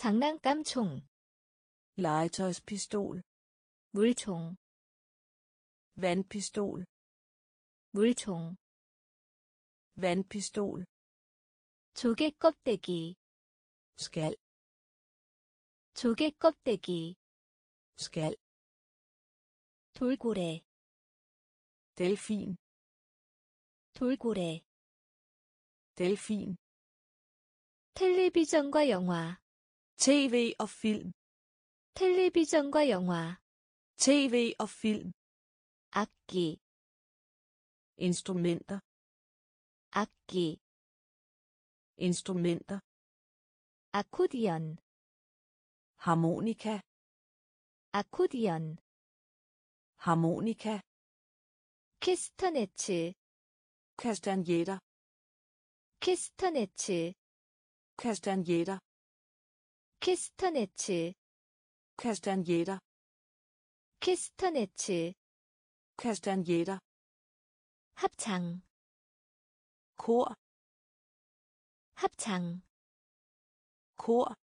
장난감 총, legetøjspistol, 물총, vandpistol, 물총, vandpistol, 조개 껍데기, skal, 조개 껍데기, skal, 돌고래, delfin, 돌고래, delfin, 텔레비전과 영화, tv og film, 텔레비전과 영화, tv og film, 악기, instrumenter, 악기, instrumenter, 아코디언, harmonika, 아코디언, harmonika, 캐스터네츠, kastanjetter, 캐스터네츠, kastanjetter, 캐스터네츠, kastanjetter, 캐스터네츠, kastanjetter, 합창, kor, 합창, kor,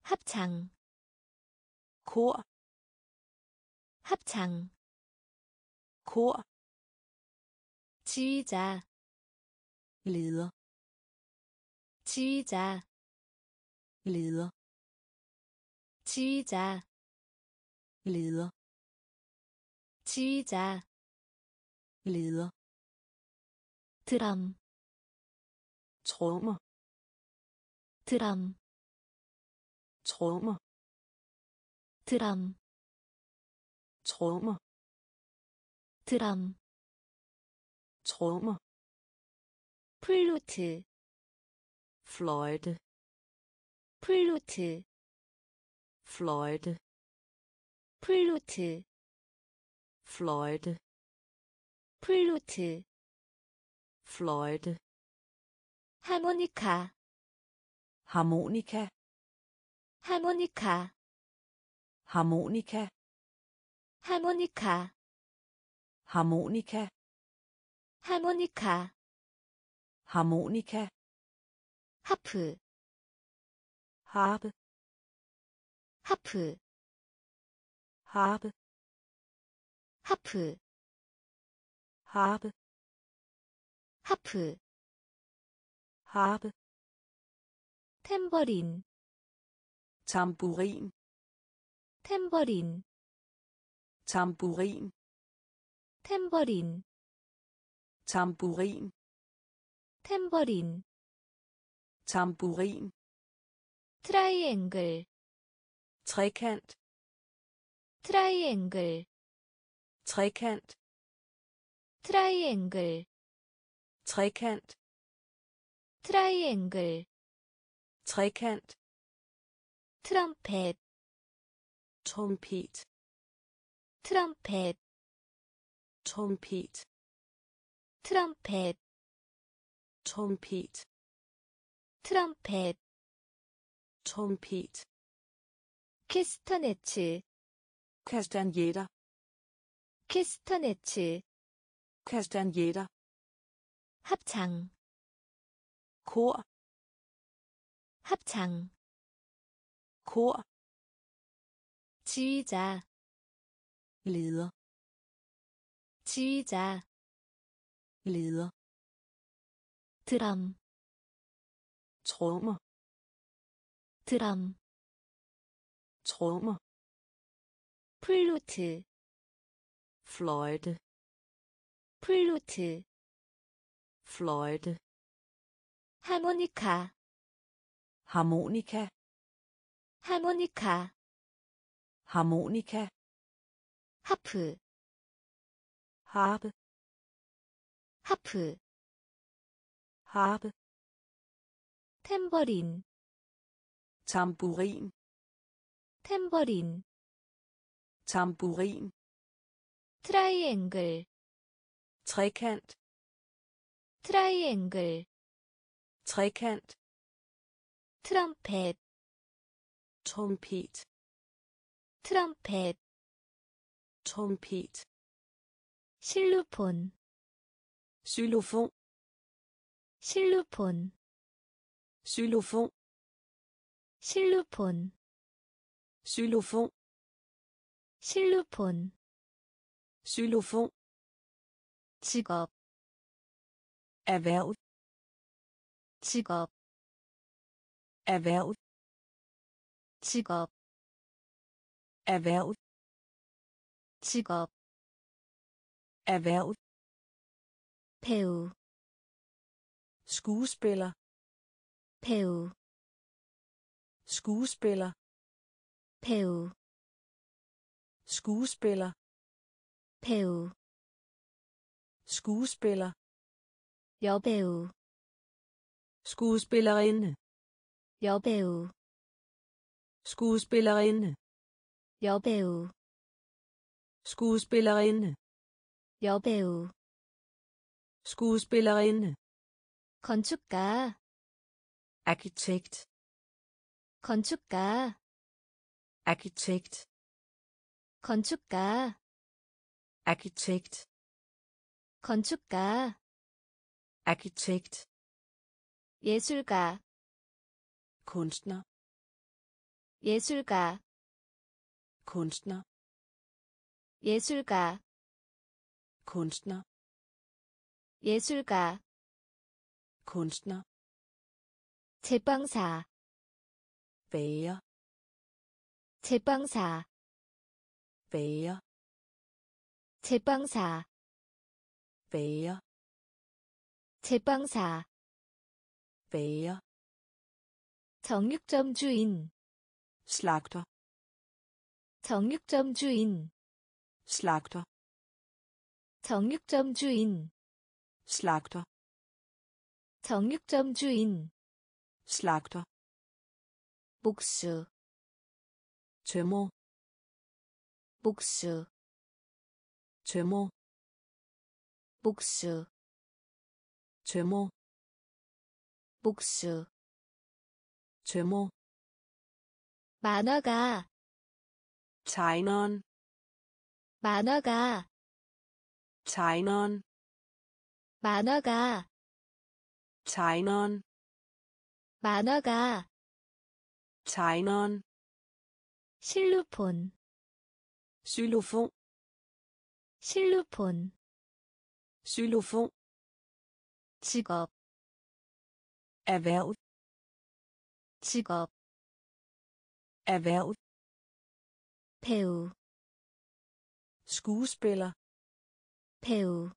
합창, kor, 합창, kor, 지휘자, leder, 지휘자, leder, 지휘자, leder, 지휘자, leder, 드럼, trommer, 드럼, trommer, 드럼, trommer, 드럼, trommer, 플루트, fløjte, 플루트, fløjte, 플루트, fløjte, 플루트, fløjte, 하모니카, harmonika, 하모니카, harmonika, 하모니카, harmonika, 하모니카, harmonika, 하프, harpe, 하프, harpe, 하프, harpe, 하프, harpe, 탬버린, tamburin, 탬버린, tamburin, 탬버린 tamburin 탬버린 tamburin 트라이앵글 trekant 트라이앵글 trekant 트라이앵글 trekant 트라이앵글 trekant 트럼펫 trompet 트럼펫 trompet 트럼펫 trompet 트럼펫 trompet 키스터네츠 kastanjetter 키스터네츠 kastanjetter 합창 kor 합창 kor 지휘자 leder 지휘자 leder 드럼 trommer 드럼 trommer 플루트 fløjte 플루트 fløjte 하모니카 harmonika 하모니카 harmonika 하프 harpe 하프 harpe 탬버린 tamburin 탬버린 tamburin 트라이앵글 trekant 트라이앵글 trekant 트럼펫 trompet 트럼펫 trompet 실루폰 xylofon 실루폰 xylofon 실루폰 xylofon 실루폰 xylofon 직업 erhverv 직업 erhverv 직업 erhverv 직업 erhverv 배우 skuespiller 배우 skuespiller 배우 skuespiller 배우 skuespiller 여배우 skuespillerinde 여배우 skuespillerinde 여배우 skuespillerinde 여배우 skuespillerinde 건축가 arkitekt 건축가 arkitekt 건축가 arkitekt 건축가 arkitekt 예술가 kunstner 예술가 kunstner 예술가 kunstner 예술가 kunstner 제빵사 bager 제빵사 bager 제빵사 bager 제빵사 bager 정육점 주인 slagter 정육점 주인 slagter 정육점 주인 slagter 정육점 주인 slagter 목수 tømrer 목수 tømrer 목수 tømrer 목수 tømrer 만화가 tegneren 만화가 tegneren 만화가 tegneren 만화가 tegneren 실루폰 xylofon 실루폰 xylofon 직업 erhverv 직업 erhverv 배우 skuespiller 배우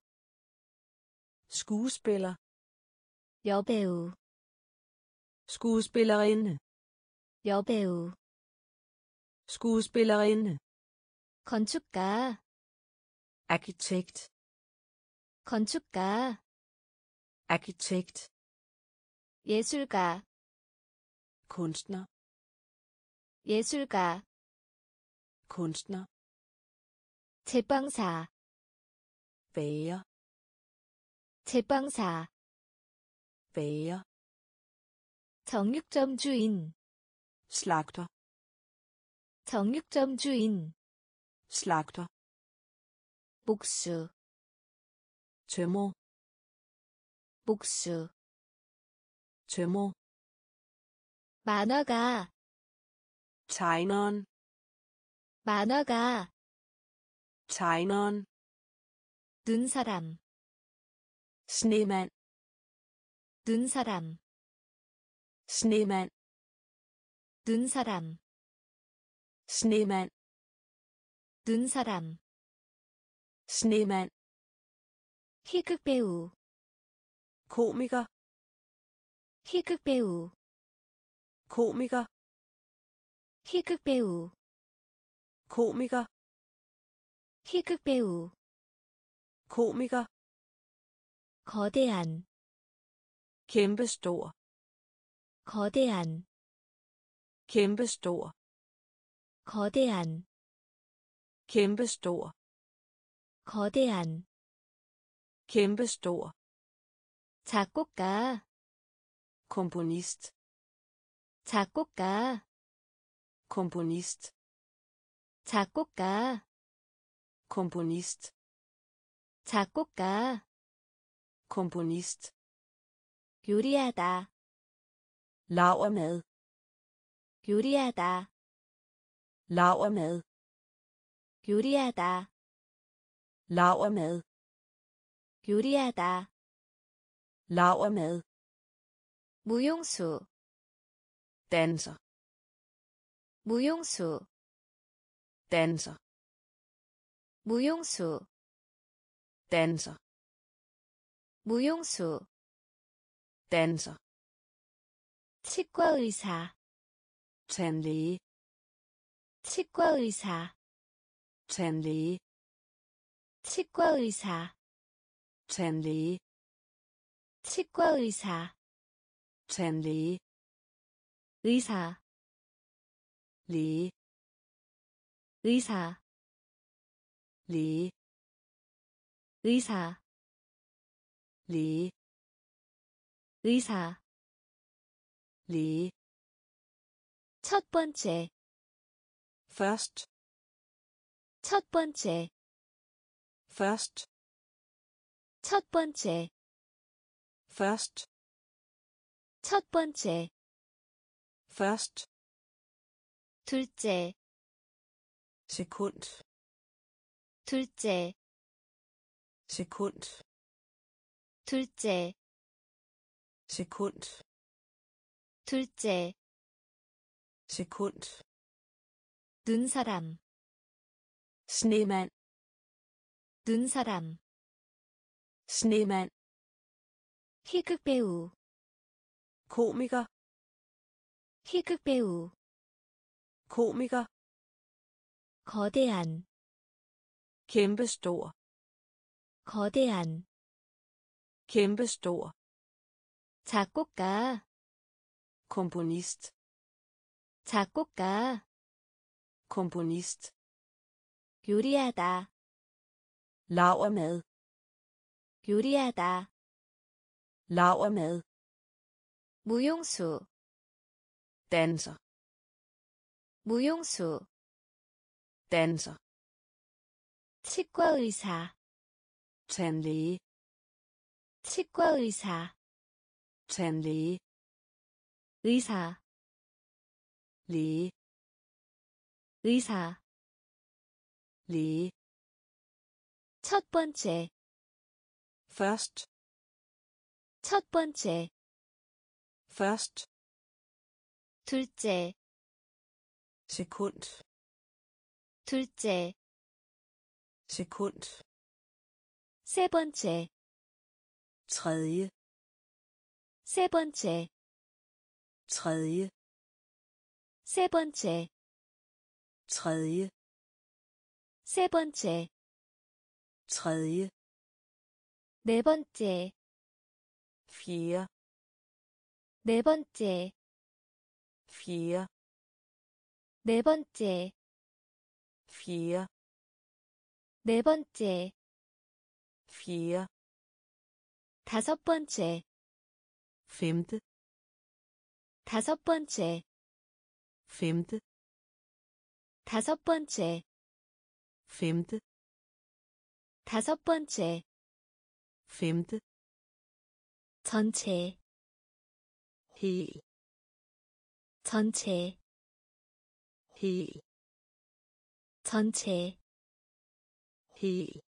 skuespiller 여배우 skuespillerinde 여배우 skuespillerinde 건축가 arkitekt 건축가 arkitekt 예술가 kunstner 예술가 kunstner 제빵사 bager 제빵사 bager 정육점 주인 slagter 정육점 주인 slagter 목수 tømrer 목수 tømrer 만화가 tegneren 만화가 tegneren 눈사람 snemand 눈사람 snemand 눈 사람 snemand 눈사람 snemand 희극 배우 komiker 희극 배우 komiker 희극 배우 komiker 희극 배우 komiker 거대한 kæmpestor 거대한 kæmpestor 거대한 kæmpestor 거대한 kæmpestor 작곡가 komponist 작곡가 komponist 작곡가 komponist 작곡가 komponist 요리하다 lavermad 요리하다 lavermad 요리하다 lavermad 요리하다 lavermad 무용수 danser 무용수 danser 무용수 danser 무용수 danser 치과 의사 tandlæge 치과 의사 tandlæge 치과 의사 tandlæge 치과 의사 tandlæge 의사 læge 의사 læge 의사 læge 의사 læge 첫 번째 først 첫 번째 først 첫 번째 først 첫 번째 først 둘째 sekund 둘째 sekund 둘째 sekund 둘째 sekund 눈 사람 snemand 눈 사람 snemand 희극 배우 komiker 희극 배우 komiker 거대한 kæmpestor 거대한 kæmpestor 작곡가 komponist 작곡가 komponist 요리하다 lavermad 요리하다 lavermad 무용수 danser 무용수 danser 치과 의사 tandlæge 치과 의사 tandlæge 의사 læge 의사 læge 첫 번째 først 첫 번째 først 둘째 sekund 둘째 sekund 세 번째, tredje, 세 번째, tredje, 세 번째, tredje, 세 번째, tredje, 네 번째, fjerde, 네 번째, fjerde, 네 번째, fjerde, 네 번째, fjerde, 다섯 번째, femte, 다섯 번째, femte, 다섯 번째, femte, 다섯 번째, femte, 전체, hel, 전체, hel, 전체, hel,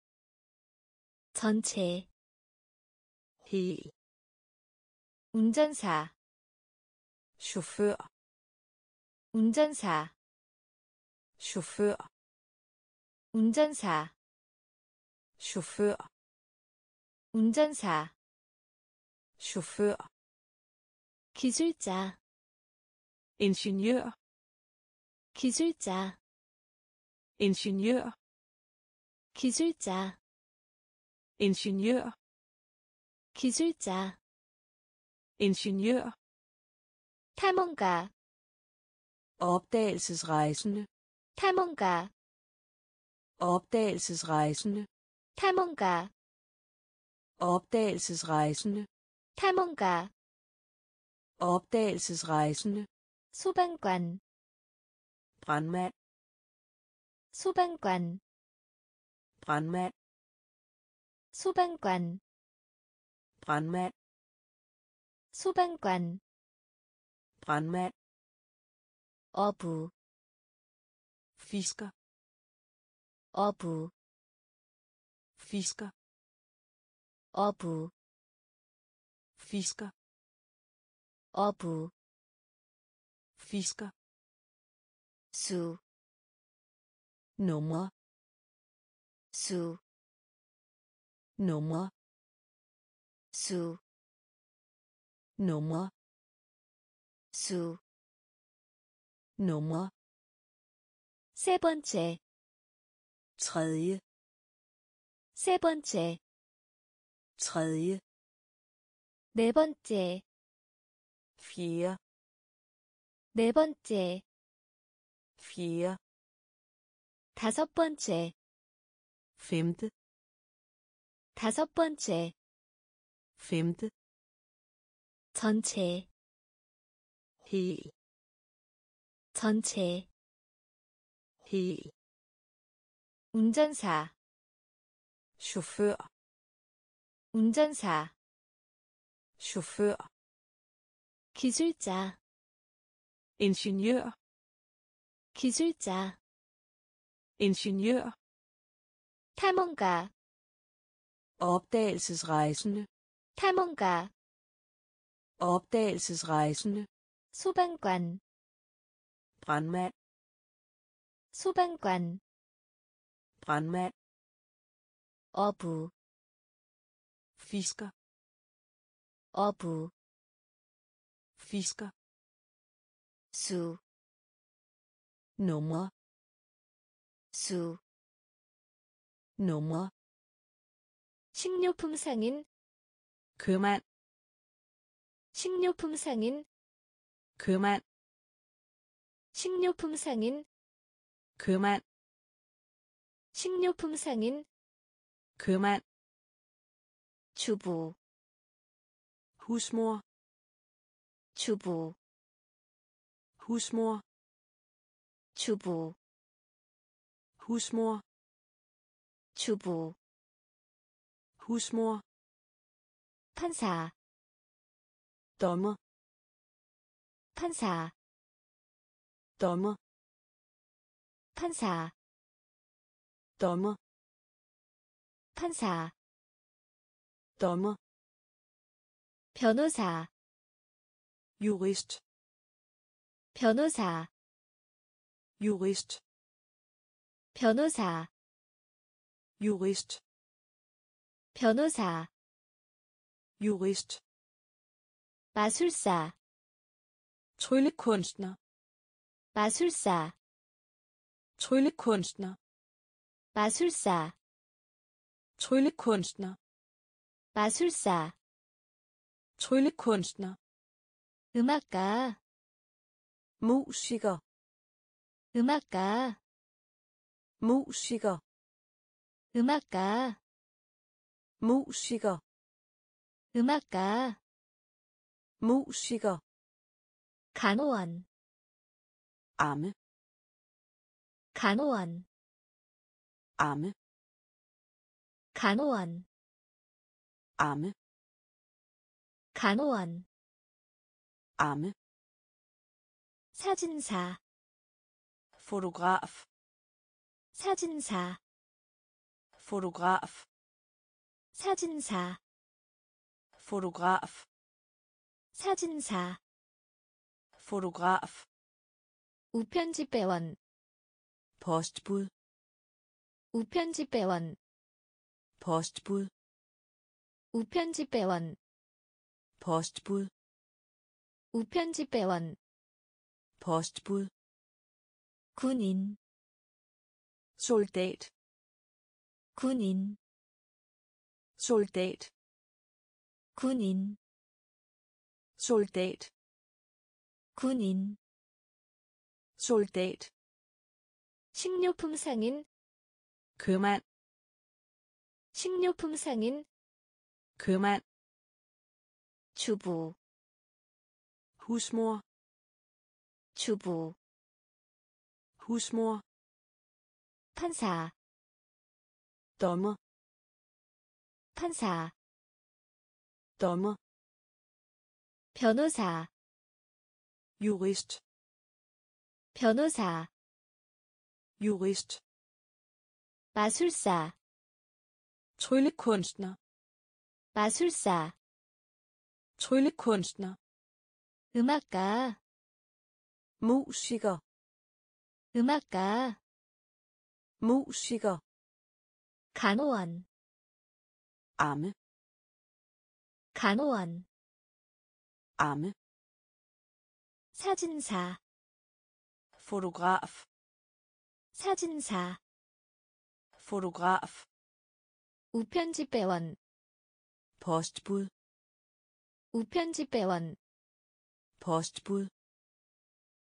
전체, hel, 운전사, chauffør, 운전사, chauffør, 운전사, chauffør, 운전사, chauffør, 기술자, ingeniør, 기술자, ingeniør, 기술자, ingeniør, 기술자, ingeniør, 탐험가, opdagelsesrejsende, 탐험가, opdagelsesrejsende, 탐험가, opdagelsesrejsende, 탐험가, opdagelsesrejsende, 소방관, brandmand, 소방관, brandmand, 소방관, brandmand, 소방관, brandmand, 어부, fisker, 어부, fisker, 어부, fisker, 어부, fisker, 수, numre, 수, numre, 수, numre, 수, numre, 세 번째, tredje, 세 번째, tredje, 네 번째, fjerde, 네 번째, fjerde, 다섯 번째, femte, 다섯 번째, femte, 전체, hel, 전체, hel, 운전사, chauffør, 운전사, chauffør, 기술자, ingeniør, 기술자, ingeniør, 탐험가, opdagelsesrejsende, 탐험가, opdagelsesrejsende, 소방관, brandmand, 소방관, brandmand, 어부, fisker, 어부, fisker, 수, numre, 수, numre, 식료품 상인, købmand, 식료품 상인, købmand, 식료품 상인, købmand, 식료품 상인, købmand, 주부, husmor, 주부, husmor, 주부, husmor, 주부, husmor, 판사, dommer, 판사, dommer, 판사, dommer, 판사, dommer, 변호사, jurist, 변호사, jurist, 변호사, jurist, 변호사 jurist 마술사 tryllekunstner 마술사 tryllekunstner 마술사 tryllekunstner 마술사 tryllekunstner 음악가 musiker 음악가 musiker 음악가 musiker 음악가 musiker 간호원 amme 간호원 amme 간호원 amme 간호원 amme 사진사 fotograf 사진사 fotograf 사진사 fotograf 사진사 fotograf 우편집배원 postbud 우편집배원 postbud 우편집배원 postbud 우편집배원 postbud 군인 soldat 군인 soldat 군인 soldat 군인 soldat 식료품 상인 købmand 식료품 상인 købmand 주부 husmor 주부 husmor 판사 dommer 판사 dommer 변호사 jurist 변호사 jurist 마술사 tryllekunstner 마술사 tryllekunstner 음악가 musiker 음악가 musiker 간호원 amme 간호원 amme 사진사 fotograf 사진사 fotograf 우편집배원 postbud 우편집배원 postbud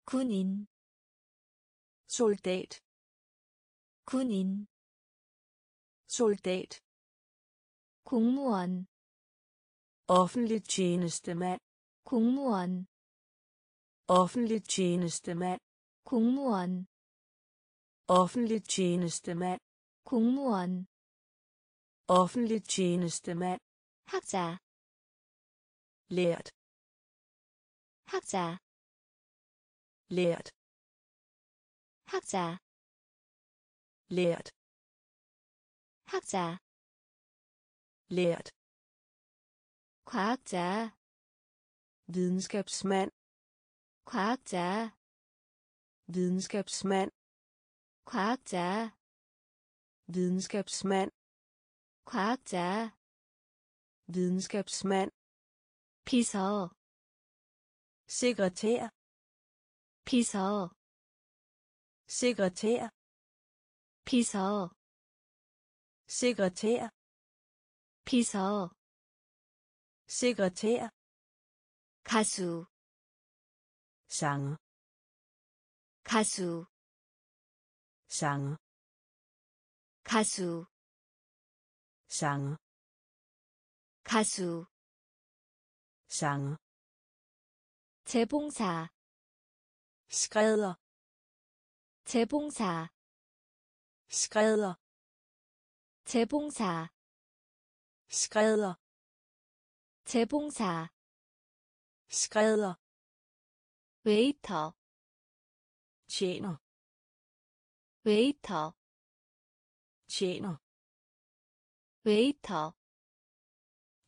군인 soldat 군인 soldat 공무원 offentlig tjenestemand 공무원 offentlig tjenestemand 공무원 offentlig tjenestemand 공무원 offentlig tjenestemand 학자 lært 학자 lært 학자 lært 학자 lært 과학자 videnskabsmand 과학자 videnskabsmand 과학자 videnskabsmand 과학자 videnskabsmand 비서 sekretær 비서 sekretær 비서 sekretær 비서 sekretær 가수 sanger 가수 sanger 가수 sanger 가수 sanger 재봉사 skrædder 재봉사 skrædder 재봉사 skrædder 재봉사 skrædder 웨이터 tjener 웨이터 tjener 웨이터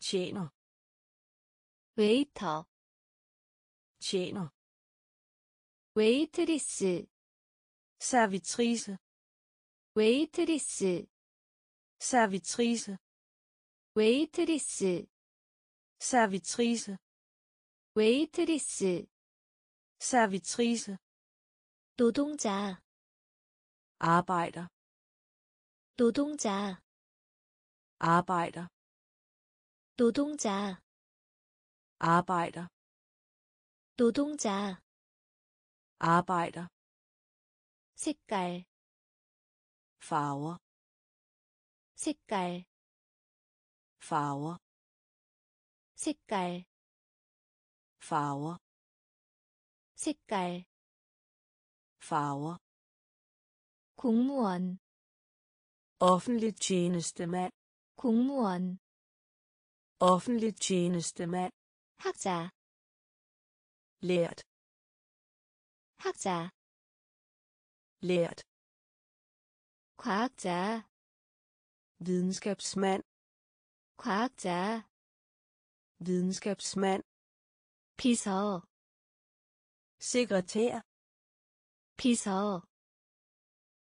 tjener 웨이터 tjener 웨이트리스 servitrice 웨이트리스 servitrice 웨이트리스 servitrice 웨이트리스 servitrice 노동자 arbejder 노동자 arbejder 노동자 arbejder 노동자 arbejder 색깔 farver 색깔 farver 색깔 farver 색깔 farver 공무원 offentlig tjenestemand 공무원 offentlig tjenestemand 학자 lært 학자 lært 과학자 videnskabsmand 과학자 videnskabsmand 비서 sekretær 비서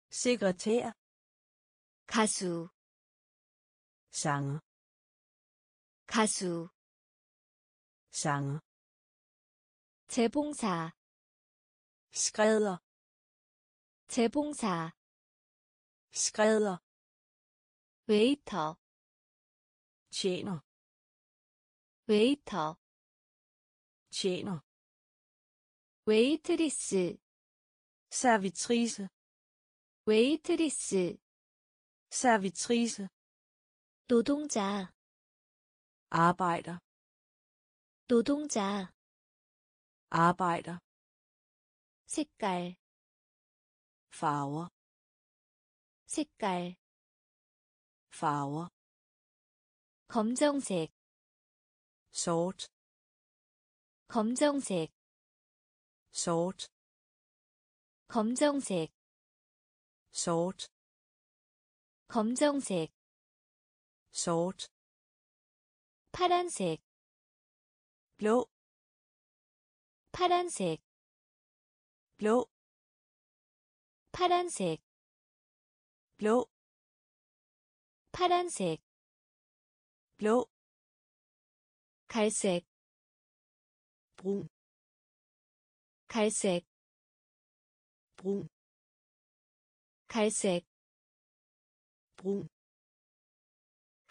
sekretær 가수 sanger 가수 sanger 재봉사 skrædder 재봉사 skrædder 웨이터 tjener 웨이터 tjener 웨이트리스 servitrice 웨이트리스 servitrice 노동자 arbejder 노동자 arbejder 색깔 farver 색깔 farver 검정색 sort 검정색 sort 검정색 sort 검정색 sort 파란색 blå 파란색 blå 파란색 blå 파란색 blå 갈색 brun 갈색 brun 갈색 brun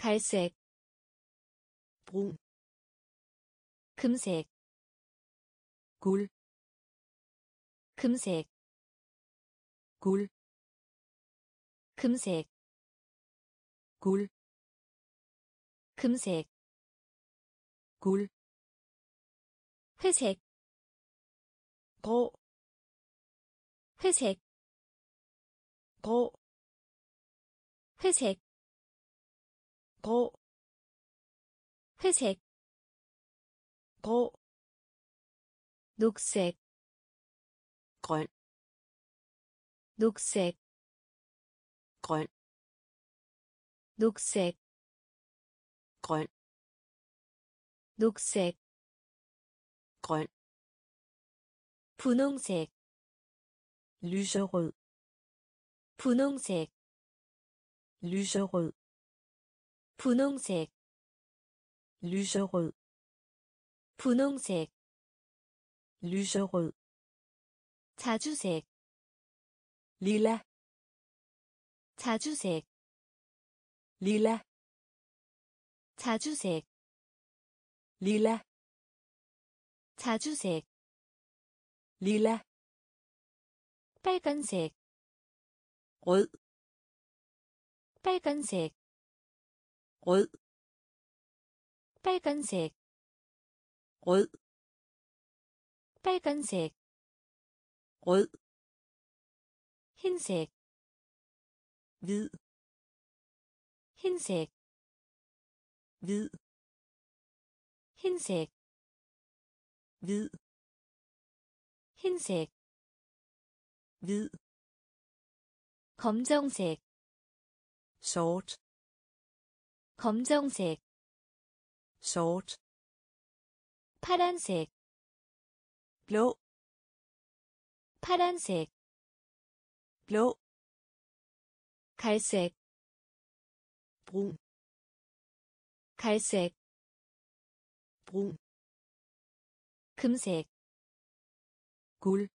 갈색 brun 금색 guld 금색 guld 금색 guld 금색 guld 회색 grå 회색 grå 회색 grå 회색 grå 녹색 grøn 녹색 grøn 녹색 grøn 녹색 grøn 분홍색 lyserød 분홍색 lyserød 분홍색 lyserød 분홍색 lyserød 자주색 lilla 자주색 lilla 자주색 lilla 자주색 lilla 빨간색 rød 빨간색 rød 빨간색 rød 빨간색 rød 흰색 hvid 흰색 hvid 흰색 hvid 흰색 hvid 검정색 sort 검정색 sort 파란색 blå 파란색 blå 갈색 brun 갈색 brun 금색 guld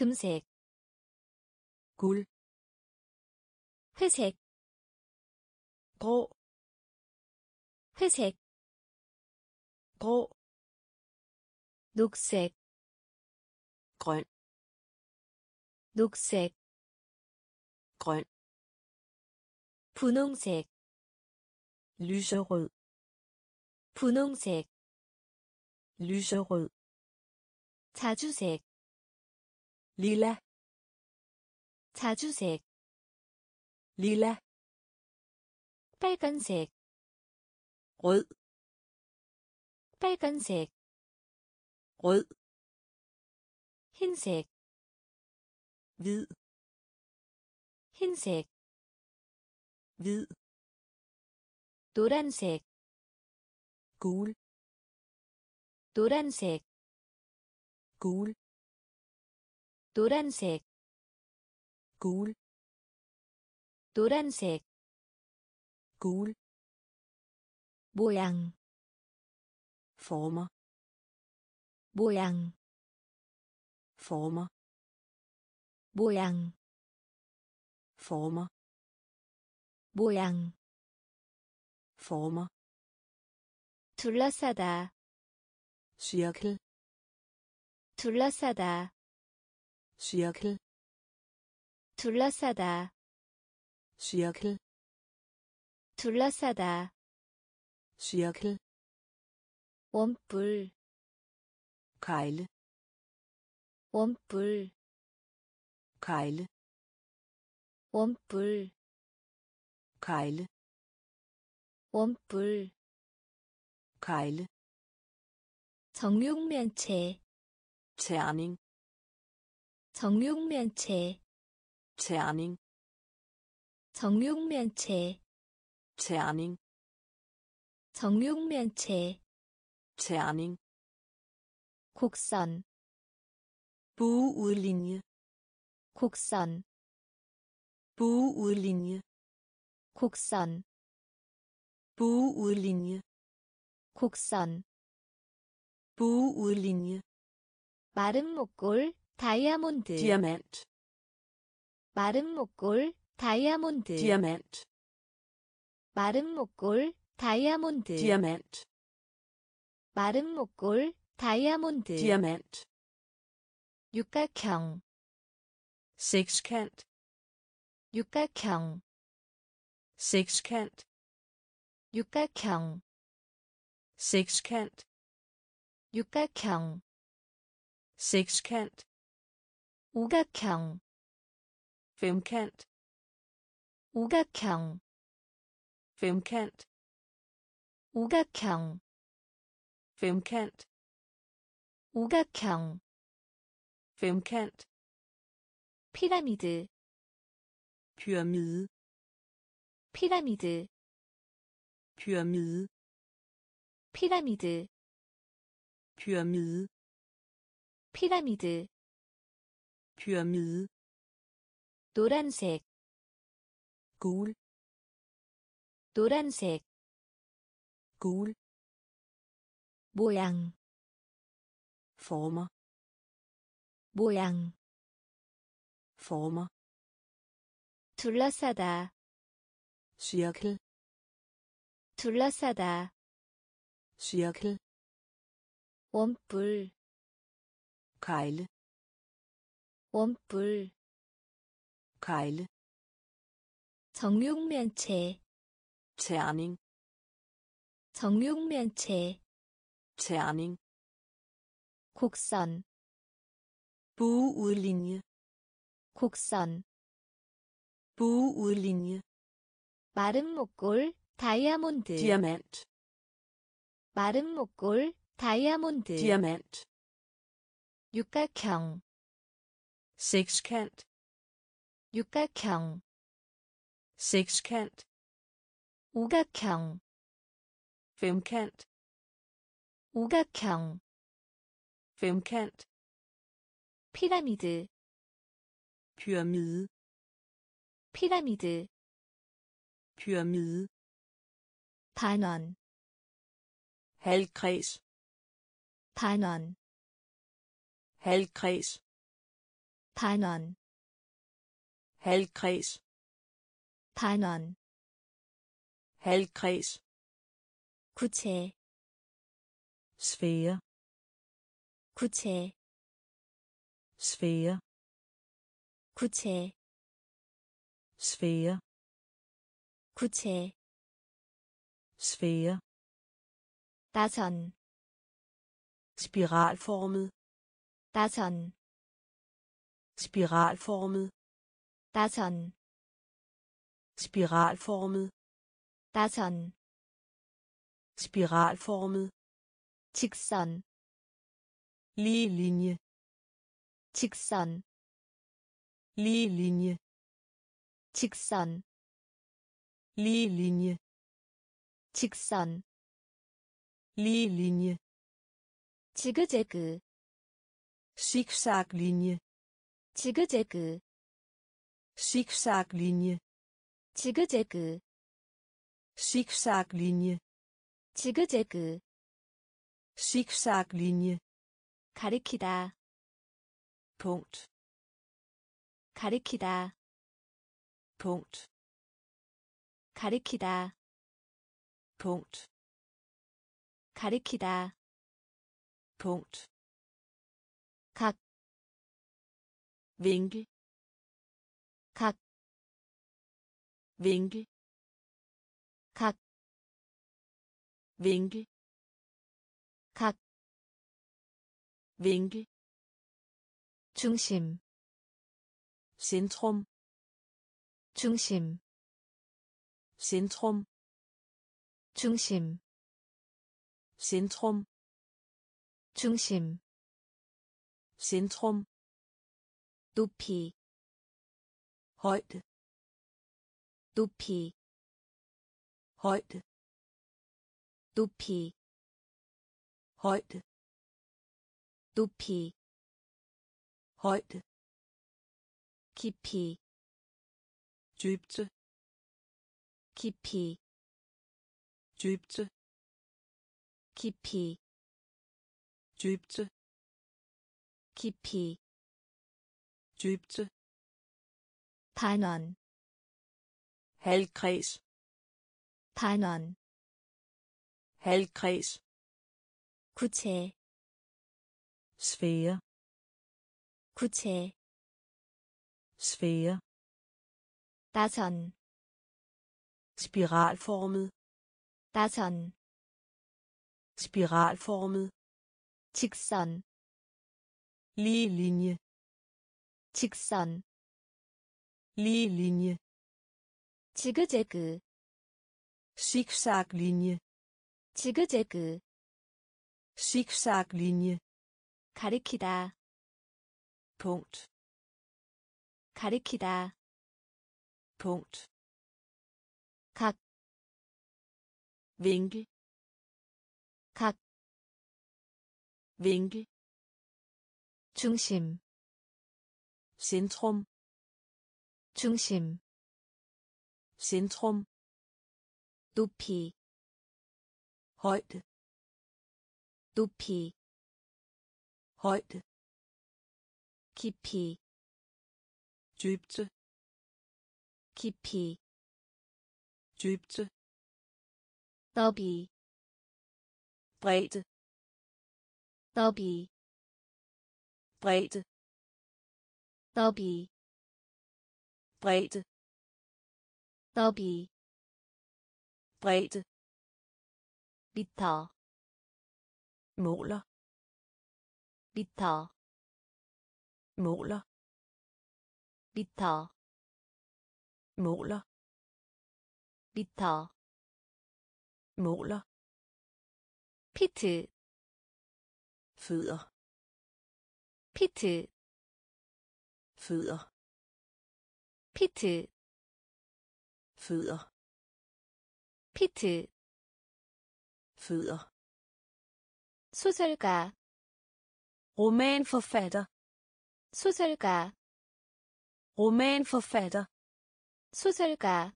금색 guld 회색 grå 회색 grå 녹색 grøn 녹색 grøn 분홍색 lyserød 분홍색 lyserød 자주색 lilla 자주색 lilla 빨간색 rød 빨간색 rød 흰색 hvid 흰색 hvid 노란색 gul 노란색 gul 노란색 gul 노란색 gul 모양 former 모양 former 모양 former 모양 former 둘러싸다 cirkel 둘러싸다 Cirkel 둘러싸다 cirkel 둘러싸다 cirkel 원뿔 kejle 원뿔 kejle 원뿔 kejle 원뿔 kejle 정육면체 terning 정육면체 terning 정육면체 terning 정육면체 terning 곡선 bueudlinje 곡선 bueudlinje 곡선 bueudlinje 곡선 bueudlinje 마른 목골 다이아몬드 diamant 마른 목골 다이아몬드 diamant 마른 목골 다이아몬드 diamant 마른 목골 다이아몬드 diamant 육각형 sekskant 육각형 sekskant 육각형 sekskant 육각형 sekskant 오각형 femkant 오각형 femkant 오각형 femkant 오각형 femkant 피라미드 pyramide 피라미드 pyramide 피라미드 pyramide 피라미드 pyramide 노란색 gul 노란색 gul 모양 former 모양 former 둘러싸다 cirkel 둘러싸다 cirkel 원뿔 kejle 원뿔 kejle 정육면체 terning 정육면체 terning 곡선 bueudlinje 곡선 bueudlinje 마른 목골 다이아몬드 diamant 마른 목골 다이아몬드 diamant 육각형 sekskant 육각형 sekskant 오각형 femkant 오각형 femkant 피라미드 pyramide 피라미드 pyramide 반원 halvkreds 반원 halvkreds 반원 halvkreds 반원 halvkreds 구체 sfære 구체 sfære 구체 sfære 구체 sfære 나선 spiralformet 나선 spiralformet 나선 spiralformet 나선 spiralformet 직선 lige linje 직선 lige linje 직선 lige linje 직선 lige linje 지그재그 zigzag linje 지그재그 zigzag linje 지그재그 zigzag linje 지그재그 zigzag linje 가리키다 punkt 가리키다 punkt 가리키다 punkt 가리키다 punkt 각 vinkel 각 vinkel 각 vinkel 각 vinkel 중심 centrum 중심 centrum 중심 centrum 중심 centrum 높이 højde 높이 højde 높이 højde 높이 højde 깊이 dybde 깊이 dybde 깊이 dybde 깊이 dybde 반원 halvkreds 반원 halvkreds 구체 sfære 구체 sfære 나선 spiralformet 나선 spiralformet 직선 lige linje 직선 lige linje 지그재그 zigzag linje 지그재그 zigzag linje 가리키다 punkt 가리키다 punkt 각 vinkel 각 vinkel 중심 centrum 중심 centrum 높이 højde 높이 højde 깊이 dybde 깊이 dybde 너비 bredde 너비 bredde 너비 bredde 너비 bredde 미터 måler 미터 måler 미터 måler 미터 måler 피트 fødder 피트 fødder 피트 fødder 피트 fødder 소설가 romanforfatter 소설가 romanforfatter 소설가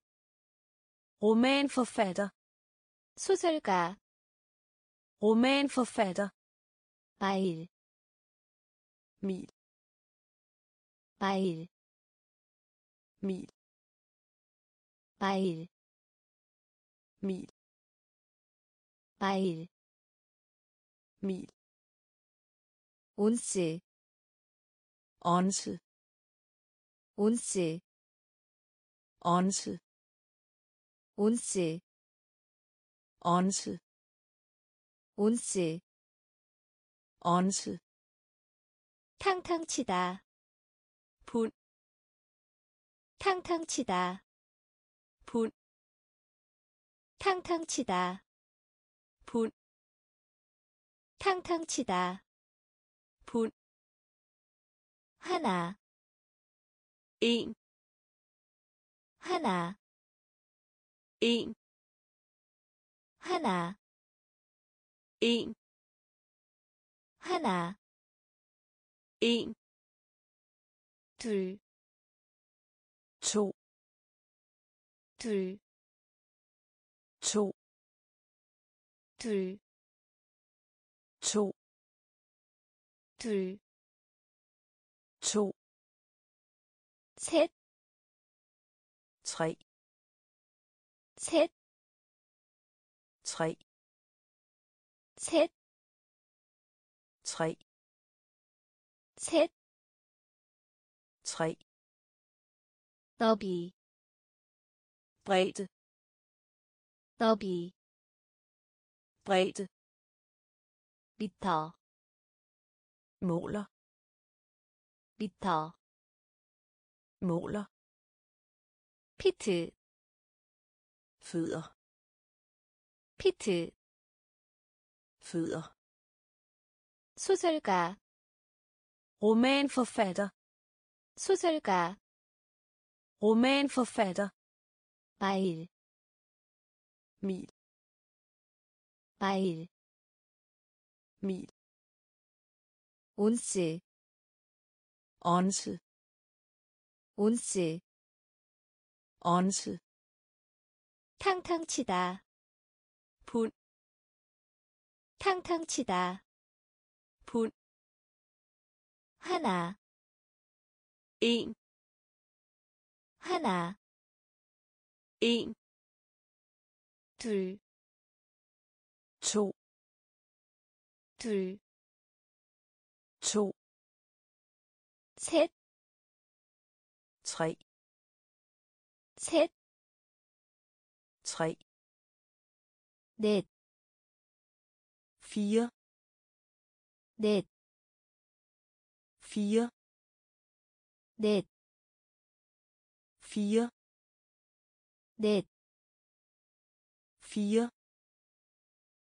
romanforfatter 소설가 romanforfatter 마일 mil 마일 mil 마일 mil 마일 mil 온스 온스 once 온스 once 온스 once 탕탕 치다 탕탕 치다. pund 탕탕 치다. pund 탕탕 치다. pund 하나. en 하나. en 하나. en 하나. en 둘 to 둘, to 둘, to 둘, to 셋, tre 셋, tre 셋, tre 셋, tre 너비, bredde 너비, bredde 미터, måler 미터, måler 피트, fødder 피트, fødder 소설가, romanforfatter 소설가, romanforfatter 마일, mil 마일, mil 온스, 온스, once 탕탕 치다, pund 탕탕 치다, pund 하나, en 하나, en 둘, to 둘, to 셋, tre 셋, tre 넷, fire 넷, fire 넷, fire 넷, fire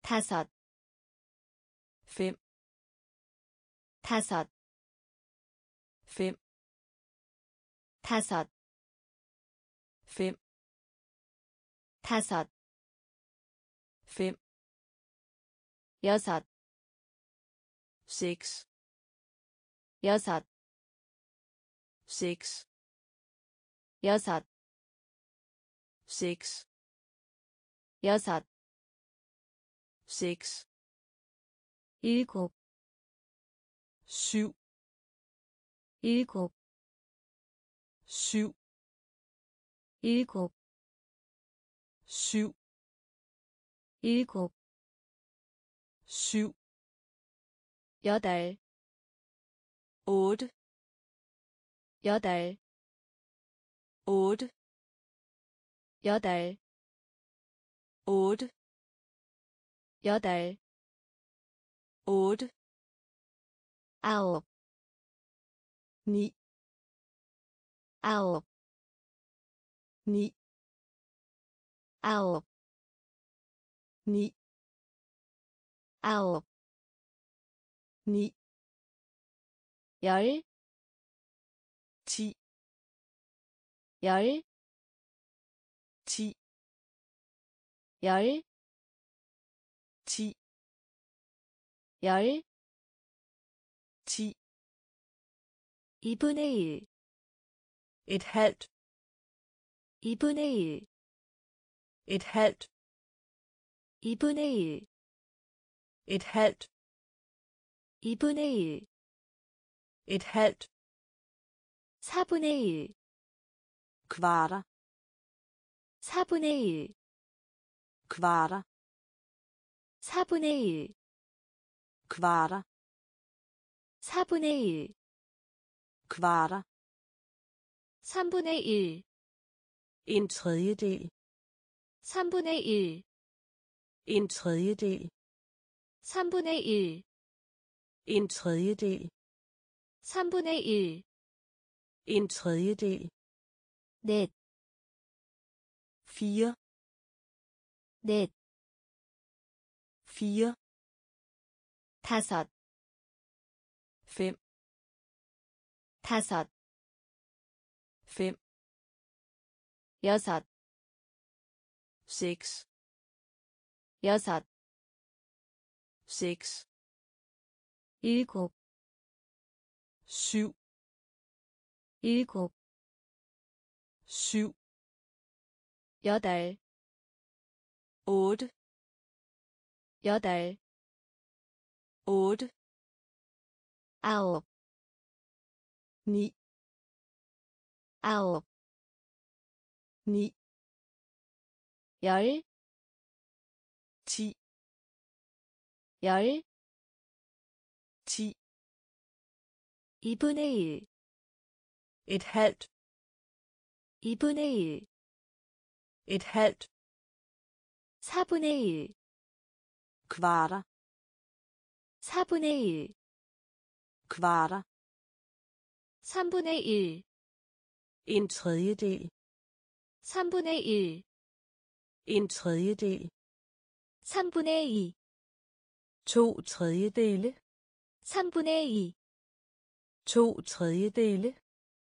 다섯, fem 다섯, fem 다섯, fem 다섯, fem 여섯, seks 여섯, seks 여섯, seks 여섯, seks 일곱, syv 일곱, syv 일곱, syv 일곱, syv 여덟, otte 여덟, otte 여덟, otte 여덟, otte 아홉, ni 아홉, ni 아홉, ni 아홉, ni 열, ti 열, ti 열, ti 열, ti 2분의 1, et halvt 2분의 1, et halvt 2분의 1 Et halvt. 2분의 1 Et halvt. 4분의 1 Kvarter. 4분의 1 Kvarter. 4분의 1 Kvarter. 4분의 1 Kvarter. 3분의 1 En tredjedel. 3분의 1 En tredjedel. 3분의 1 En tredjedel. 3분의 1 En tredjedel. 넷, Fire. 넷, Fire. 다섯, Fem. 다섯, Fem. 여섯, Seks. 여섯, Seks. 일곱, Syv. 일곱, Syv. 여덟, Otte. 여덟, Otte. 아홉, Ni. 아홉, Ni. 열, Ti. 열, Ti. 2분의 1 Et halvt. 2분의 1 Et halvt. 4분의 1 Kvarter. 4분의 1 Kvarter. 3분의 1 En tredjedel. 3분의 1 En tredjedel. 3분의 2 To tredjedele. 3분의 2 To tredjedele.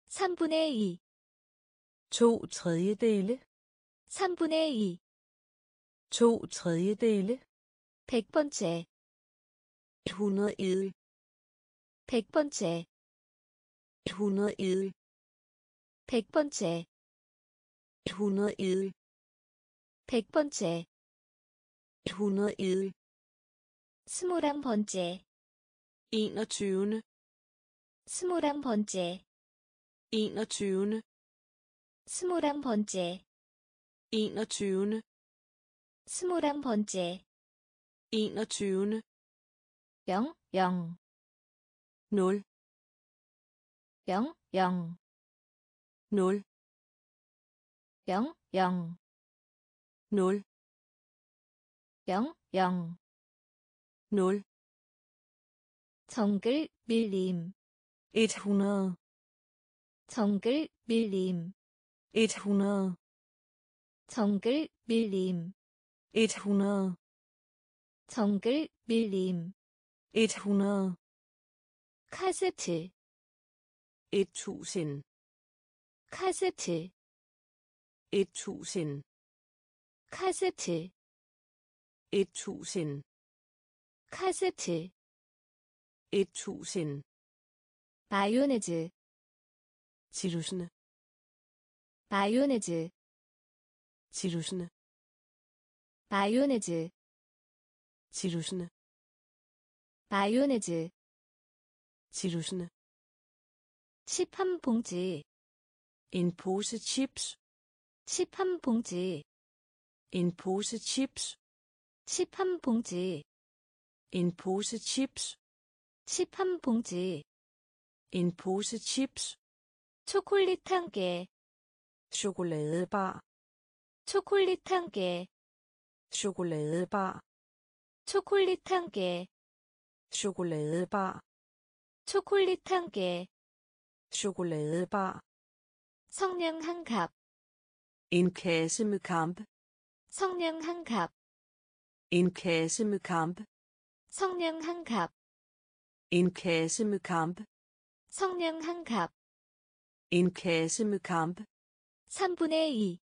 3분의 2 To tredjedele. 3분의 2 To tredjedele. 100번째 101. 100번째 101. 100번째 101. 100번째 101. 스물한 번째 21. 스물한 번째 21. 스물한 번째 21. 스물한 번째 21. 0 0 0. 0 0 0. 0 0 0. 0 0 0. 정글 밀림 100. 정글 밀림 100. 정글 밀림 100. 정글 밀림 100. 카세트 1000. 카세트 1000. 카세트 1000. 카세트 1000. 마요네즈 지루스네. 마요네즈 지루스네. 마요네즈 지루스네. 마요네즈 지루스네. 칩한 봉지 En pose chips. 칩 한 봉지 En pose chips. 칩 한 봉지 En pose chips. 칩 한 봉지 En pose chips. 초콜릿 한 개 초콜릿 한개 Chokoladebar. 초콜릿 한 개. 초콜릿 한개 Chokoladebar. 성냥 한 En kasse med kamp. 성냥 한 En kasse med kamp. 성냥 한컵 En kasse med kamp. 성냥 한컵 En kasse med kamp. 3분의 2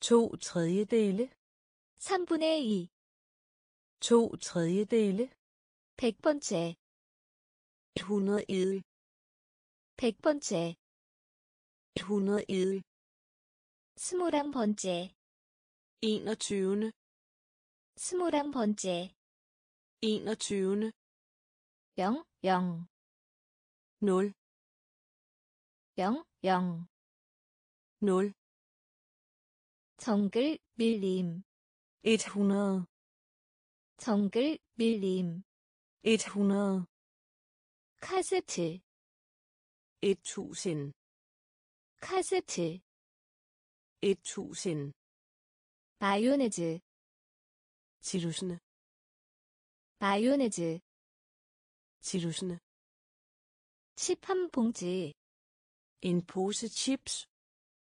To tredjedele. 3분의 2 To tredjedele. 100번째 101. 100번째 101. 스물한 번째 21. 스물한 번째, enogtyvende, 0, 0, nul, 0, 0. Nul, 정글, 밀림, et hundrede, 정글, 밀림. et hundrede, 카세트, et tusind, 카세트. et tusind, 마요네즈, tirusne, 마요네즈. tirusne, 칩한 봉지, en pose chips,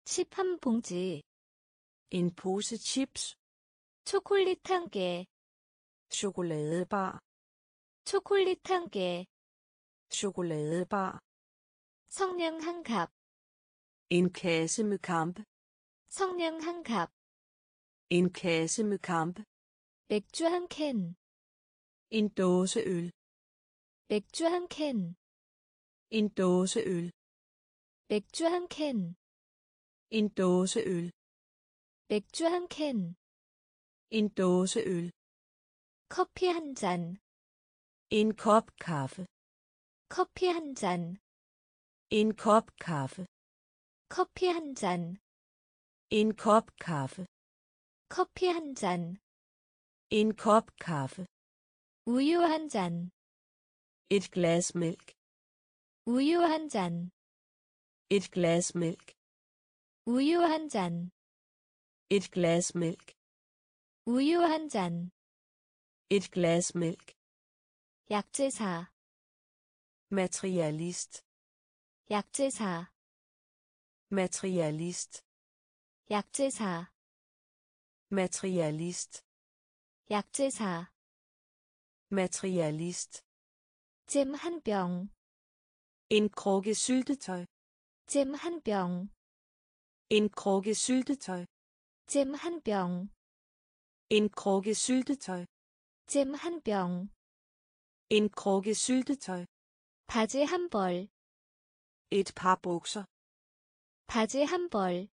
칩 한 봉지. en pose chips, 초콜릿 한 개, chokoladebar, 초콜릿 한 개. chokoladebar, 성냥 한 갑, en kasse med kamp, 성냥 한 갑. en kasse med kamp, 맥주 한 캔, en dåse øl, 맥주 한 캔, en dåse øl, 맥주 한 캔, en dåse øl, 맥주 한 캔. en dåse øl, 커피 한 잔, en kop kaffe, 커피 한 잔, en kop kaffe, 커피 한 잔, en kop kaffe, 커피 한 잔. en kop kaffe, 우유 한 잔, et glas mælk, 우유 한 잔, et glas mælk, 우유 한 잔, et glas mælk, 우유 한 잔. et glas mælk, 약제사, materialist, 약제사, materialist, 약제사, materialist, 약제사. materialist, 잼 한 병, en krukke syltetøj, 잼 한 병, en krukke syltetøj, 잼 한 병, en krukke syltetøj, 잼 한 병. en krukke syltetøj, 바지 한 벌, et par bukser, 바지 한 벌,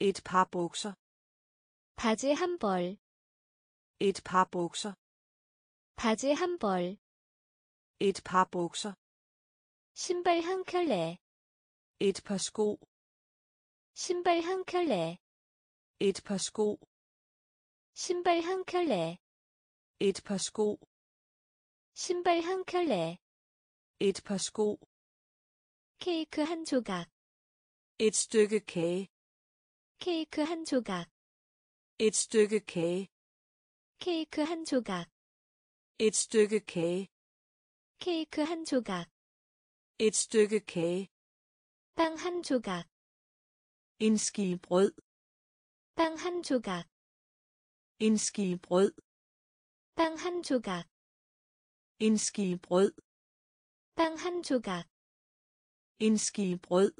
et par bukser, 바지 한 벌, et par bukser, 바지 한 벌. et par bukser, 신발 한 켤레, et par sko, 신발 한 켤레, et par sko, 신발 한 켤레, et par sko, 신발 한 켤레. et par sko, 케이크 한 조각, et stykke kage, 케이크 한 조각, et stykke kage, 케이크 한 조각, et stykke kage, 케이크 한 조각. et stykke kage, 빵 한 조각, en ski brød, 빵 한 조각, en ski brød, 빵 한 조각, en ski brød, 빵 한 조각. en ski brød,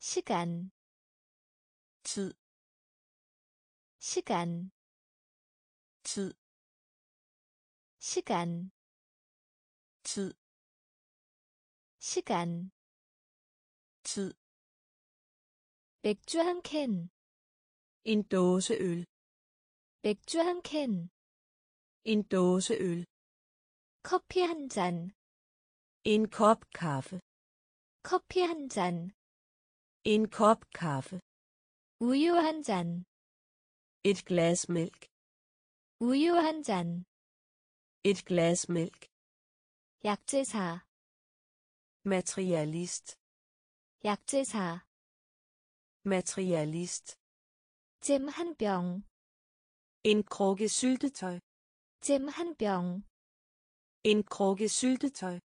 시간, tid, 시간, tid, 시간, tid, 시간. tid, 맥주 한 캔, en dåse øl, 맥주 한 캔. en dåse øl, 커피 한 잔, en kop kaffe, 커피 한 잔. en kop kaffe, 우유 한 잔, et glas mælk, 우유 한 잔. et glas mælk, 약제사, materialist, 약제사. Materialist, 잼 한 병, en krukke syltetøj, 잼 한 병. en krukke syltetøj,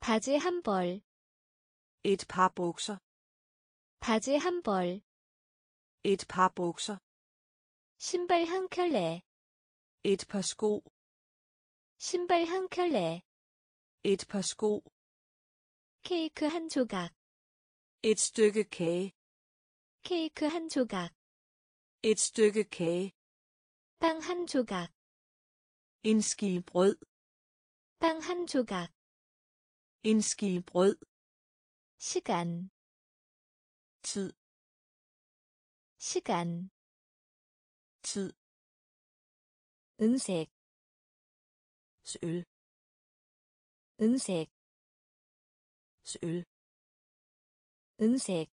바지 한 벌, et par bukser, 바지 한 벌. et par bukser, 신발 한 켤레, et par sko, 신발 한 켤레. et par sko, 케이크 한 조각, et stykke kage, 케이크 한 조각. et stykke kage, 빵 한 조각, en ski brød, 빵 한 조각. en ski brød, 시간, tid, 시간. tid, 은색 sølv 은색 sølv 은색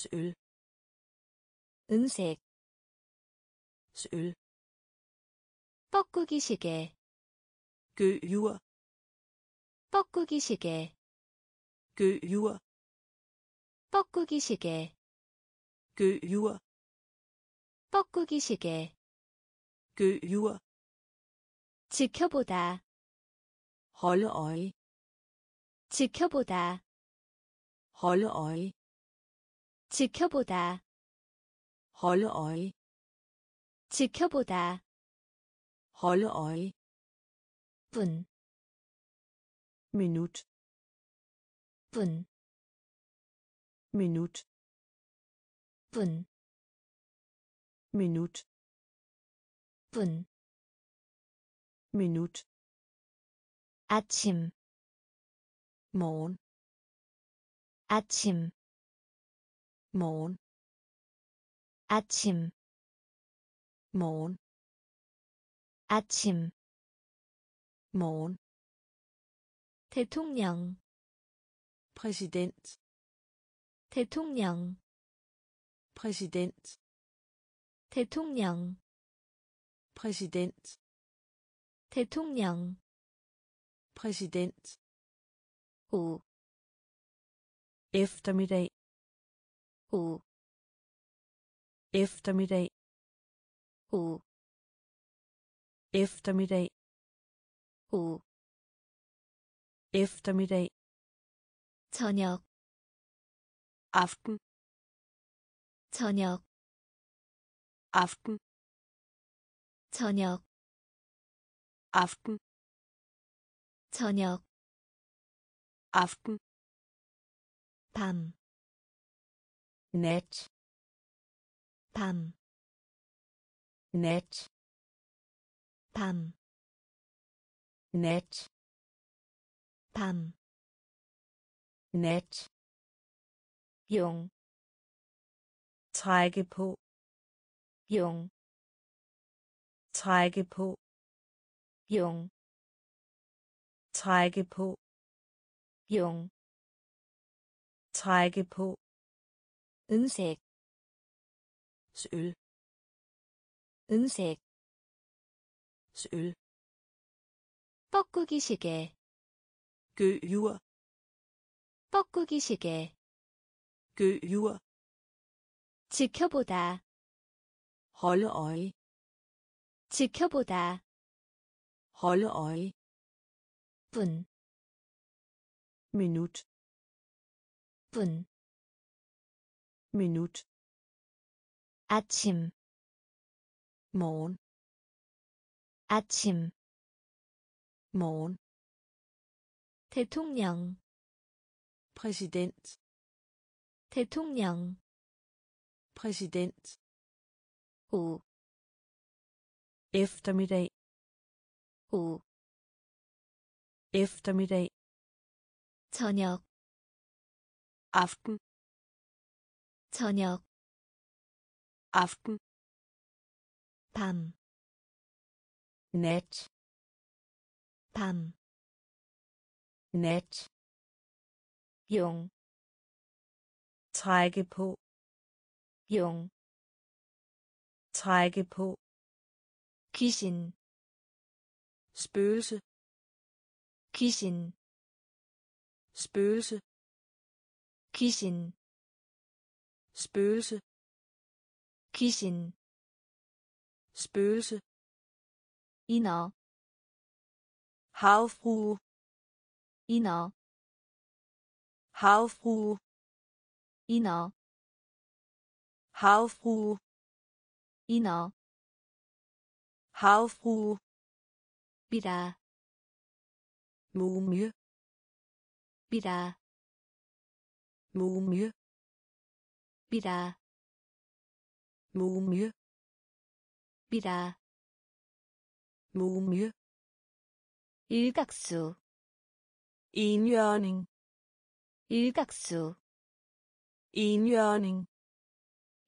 sølv 은색 sølv 뻐꾸기 시계 gøjur 뻐꾸기 시계 gøjur 뻐꾸기 시계 gøjur 뻐꾸기 시계 gøjur 지켜보다 holde øje 지켜보다 øje 지켜보다 holde øje 지켜보다 holde øje 분, minut 분, minut 분, minut 분, minut 아침, morgen 아침, morgen 아침, morgen 아침, morgen 대통령, præsident 대통령, præsident 대통령, præsident 대통령, præsident 오, eftermiddag 오, eftermiddag 오, eftermiddag 오, eftermiddag 저녁, aften 저녁, aften 저녁, aften 저녁, aften 밤, nat 밤, nat 밤, nat 밤, nat 용, trække på 용, trække på 용, trække på 용, trække på 은색, sølv 은색, sølv 뻐꾸기 시계, gøjur 뻐꾸기 시계, gøjur 지켜보다, holde øje 지켜보다, holde øje 분, minut 분, minut 아침, morgen 아침, morgen 대통령, præsident 대통령, præsident 오, eftermiddag 오, eftermiddag 저녁, aften 저녁, aften 밤, nat 밤, nat 용, trække på 용, trække på 귀신, spøgelse 귀신, spøgelse 귀신, spøgelse. 귀신 spøgelse. Inner havfrue. Inner havfrue. Inner havfrue. Inner havfrue. Bida mumie bida mumie 미라, mumie 미라, mumie 일각수, enhjørning 일각수, enhjørning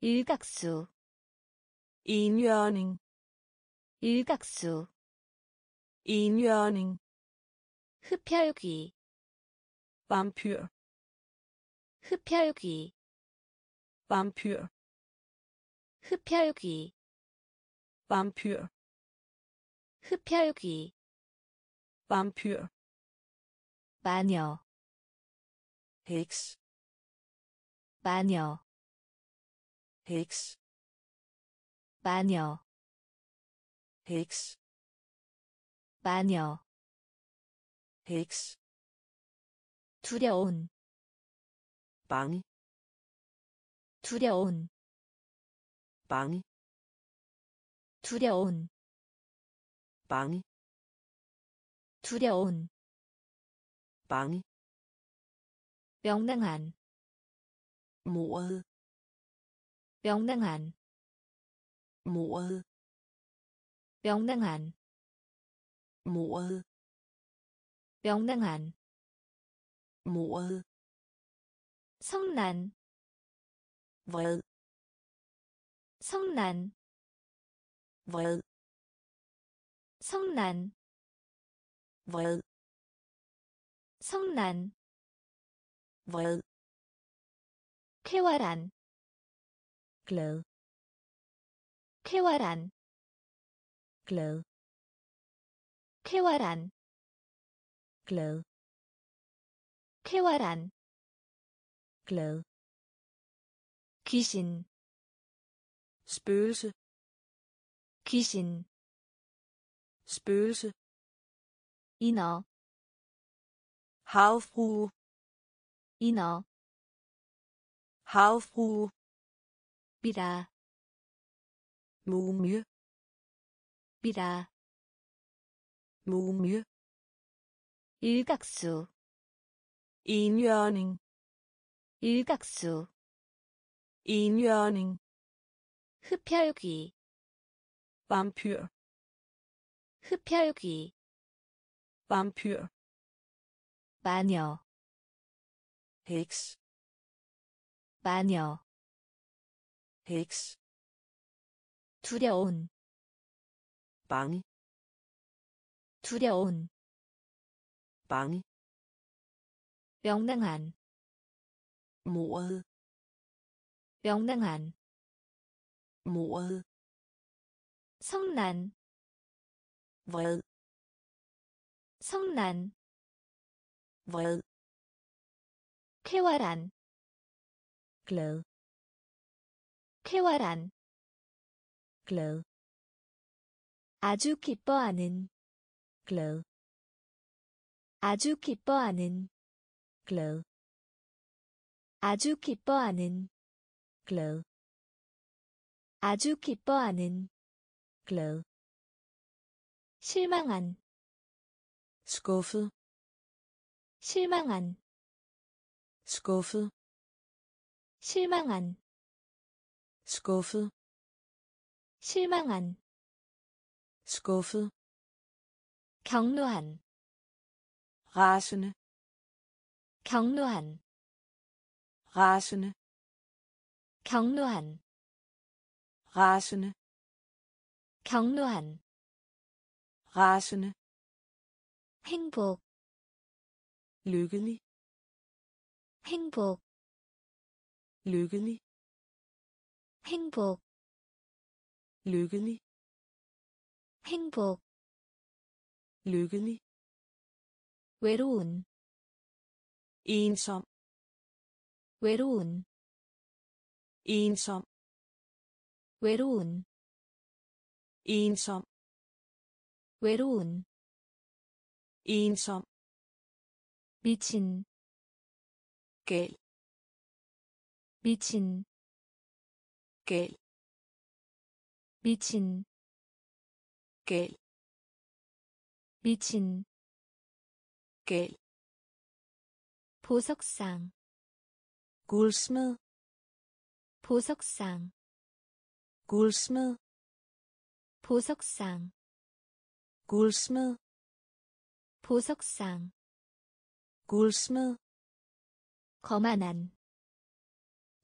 일각수, enhjørning 일각수 enhjørning 흡혈귀 vampyr 흡혈귀 vampyr 흡혈귀 vampyr 흡혈귀 vampyr 마녀 heks 마녀 heks 마녀 heks 마녀 heks 두려운 bange 두려운 bange 두려운 bange 두려운 bange 명랑한 mordet 명랑한 mordet 명랑한 mordet 명랑한 mordet 성난 vred 성난 vred 성난 vred 성난 vred 쾌활한 glad 쾌활한 glad 쾌활한 glad 쾌활한 glad 귀신 spøgelse 귀신 spøgelse 인어 havfrue 인어 havfrue 미라 mumie 미라 mumie 일각수 enhjørning 일각수 enhjørning 흡혈귀 vampyr 흡혈귀 vampyr 마녀 heks 마녀 heks 두려운 bange 두려운 bange 명랑한 mordet 명랑한 mordet 성난 vred 성난 vred 쾌활한 glad 쾌활한 glad 아주 기뻐하는 glad 아주 기뻐하는 glad 아주 기뻐하는 glad 아주 기뻐하는 glad 실망한 skuffet 실망한 skuffet 실망한 skuffet 실망한 skuffet 경로한 rasende 경로한 rasende 경로한 rasende 경로한 rasende 행복 lykkelig 행복 lykkelig 행복 lykkelig 행복 lykkelig 외로운 ensom 외로운 ensom 외로운 ensom 외로운 ensom 미친 gal 미친 gal 미친 gal 미친 gal 보석상 guldsmed 보석상 guldsmed 보석상 guldsmed 보석상 guldsmed 거만한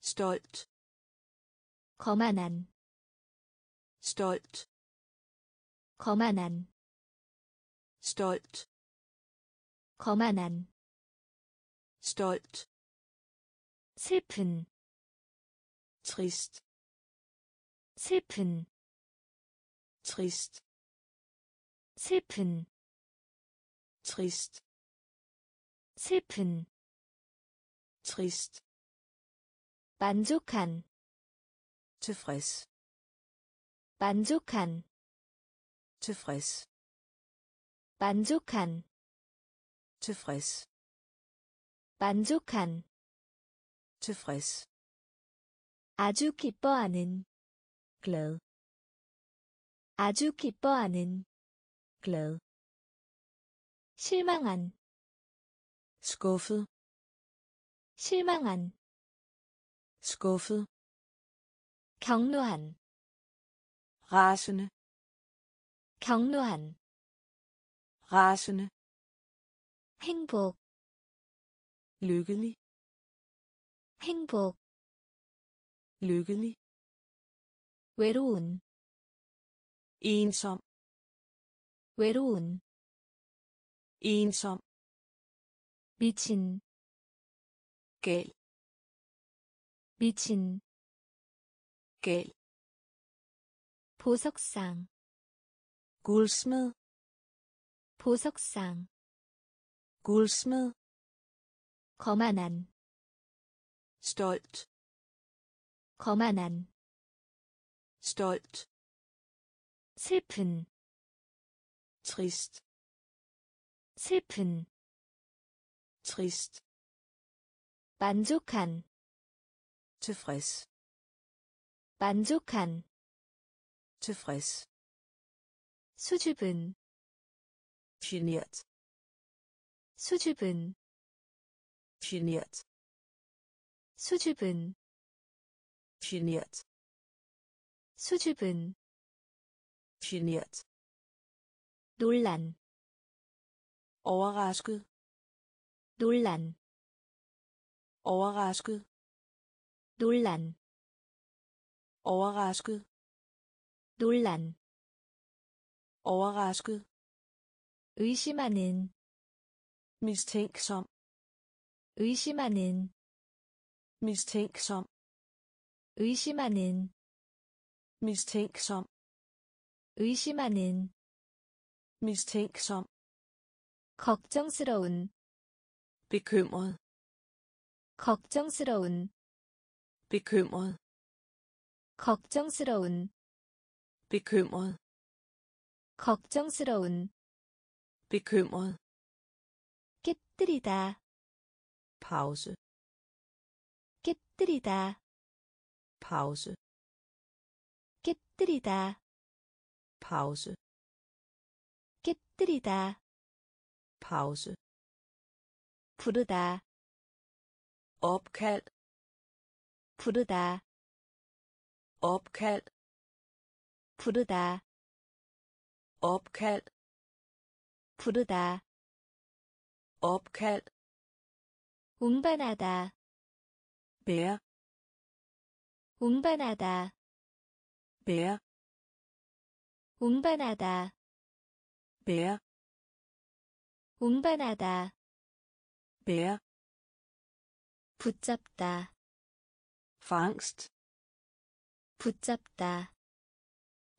stolt 거만한 stolt 거만한 stolt 거만한 stolt 슬픈 trist 슬픈 trist 슬픈 trist 슬픈 trist 만족한 tilfreds 만족한 tilfreds 만족한 tilfreds 만족한 tilfreds 아주 기뻐하는 glad 아주 기뻐하는 glad 실망한 skuffet 실망한 skuffet 경로한 rasende 경로한 rasende 행복 lykkelig 행복 lykkelig 외로운 ensom 외로운 ensom 미친 gal 미친 gal 보석상 guldsmed 보석상 guldsmed 거만한 stolt 거만한 stolt 슬픈 trist 슬픈 trist 만족한 tilfreds 만족한 tilfreds 수줍은 genert 수줍은 genert 수줍은 genert 수줍은 genert 논란 overrasket 논란 overrasket 논란 overrasket 논란 overrasket 의심하는 mistænksom 의심하는 mistænksom 의심하는 mistænksom 의심하는 mistænksom 걱정스러운 bekymret 걱정스러운 bekymret 걱정스러운 bekymret 걱정스러운 bekymret 깨뜨리다 pause 깨뜨리다 pause 깨뜨리다 pause 깨뜨리다 pause 부르다 opkald 부르다 opkald 부르다 opkald 부르다 opkald 운반하다 bære 운반하다 bære 운반하다 bære 운반하다 bære 붙잡다 fangst 붙잡다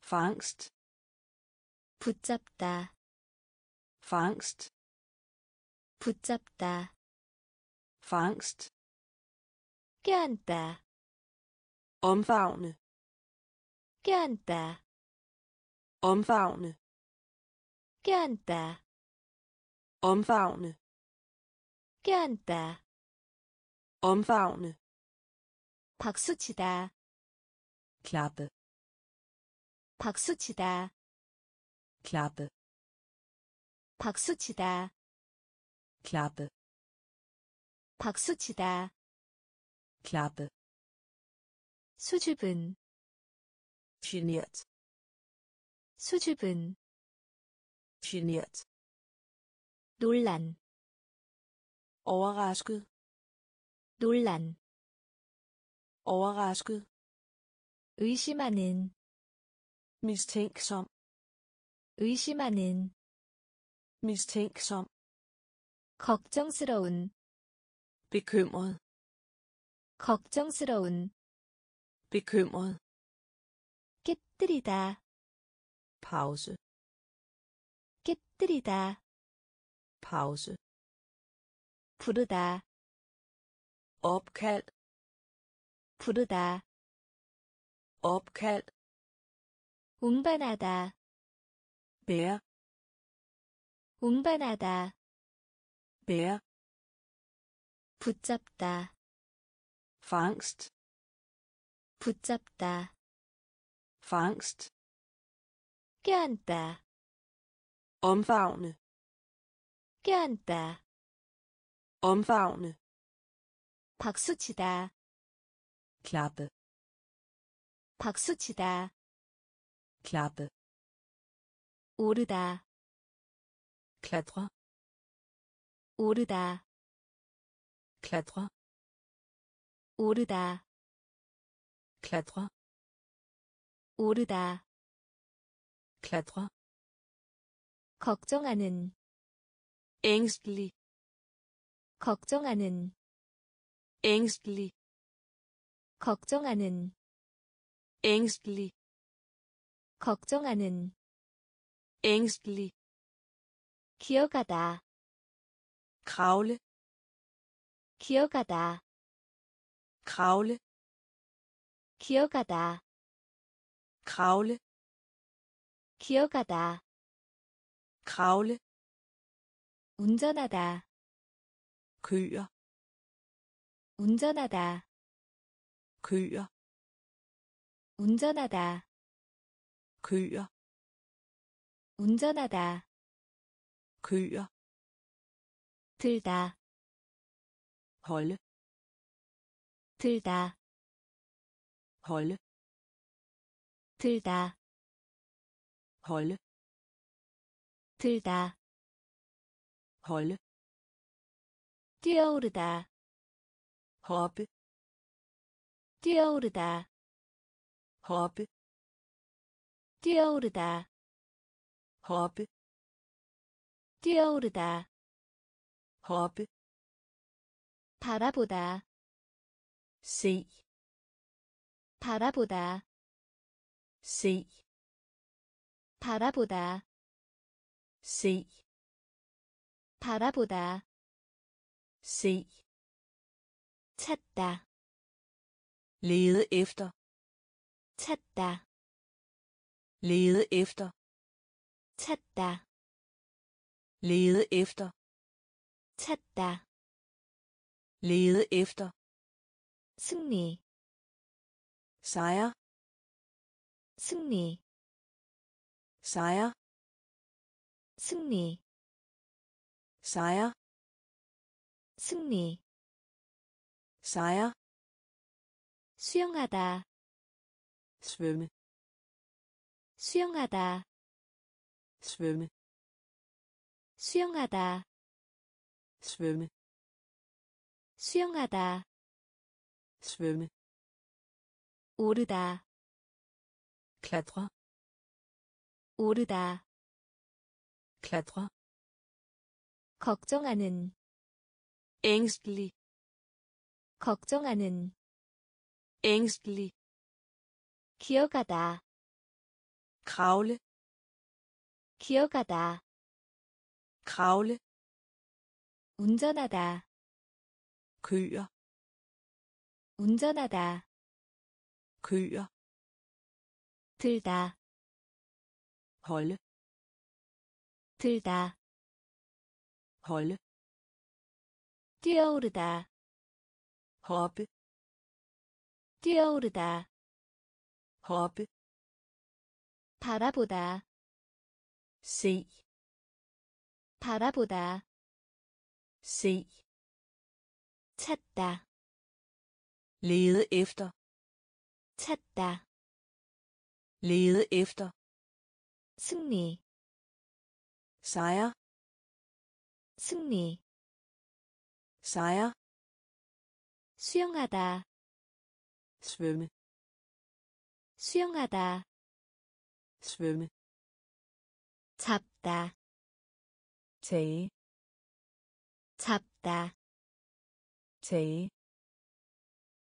fangst 붙잡다 fangst 붙잡다 fangst 껴안다 omfavne 껴안다 omfavne 껴안다 omfavne 껴안다 omfavne 박수치다 klappe 박수치다 klappe 박수치다 klappe 박수치다 klappe 수줍은 genert 수줍은 genert 논란 overrasket 논란 overrasket 의심하는 mistænksom 의심하는 mistænksom 걱정스러운 bekymret 걱정스러운 bekymret 깨뜨리다 pause 깨뜨리다 pause 부르다 opkald 부르다 opkald 운반하다 bære 운반하다 bære 붙잡다 fangst 붙잡다 fangst 껴안다 omfavne 껴안다 omfavne 박수치다 klappe 박수치다 klappe 오르다 klatre 오르다 klatre 오르다 klatre 오르다 klatre 걱정하는 ængstelig 걱정하는 ængstelig 걱정하는 ængstelig 걱정하는 ængstelig 기어가다 kravle 기어가다 kravle 기어가다 kravle 기어가다 kravle 운전하다 køer 운전하다 køer 운전하다 køer 운전하다 køer 들다 holde 들다 holde 들다 holde 들다 holde 뛰어오르다 hoppe 뛰어오르다 hoppe 뛰어오르다 hoppe 뛰어오르다 hoppe 바라보다 se 바라보다 se 바라보다 se 바라보다 se 찾다 lede efter 찾다 lede efter 찾다 lede efter 찾다 lede efter 승리 sejr 승리 sejr 승리 sejr 승리 sejr 수영하다 svømme 수영하다 svømme 수영하다 svømme 수영하다 svømme 오르다 klatre 오르다 klatre 걱정하는 ængstelig 걱정하는 ængstelig 기어가다 kravle 기어가다 kravle 운전하다 køer 운전하다 køer 들다 holde 들다 holde 뛰어오르다 hoppe 뛰어오르다 hoppe 바라보다 se 바라보다 se 찾다 lede efter 찾다 lede efter 승리 sejr 승리 sejr 수영하다 svømme 수영하다 svømme 잡다 tage 잡다 tage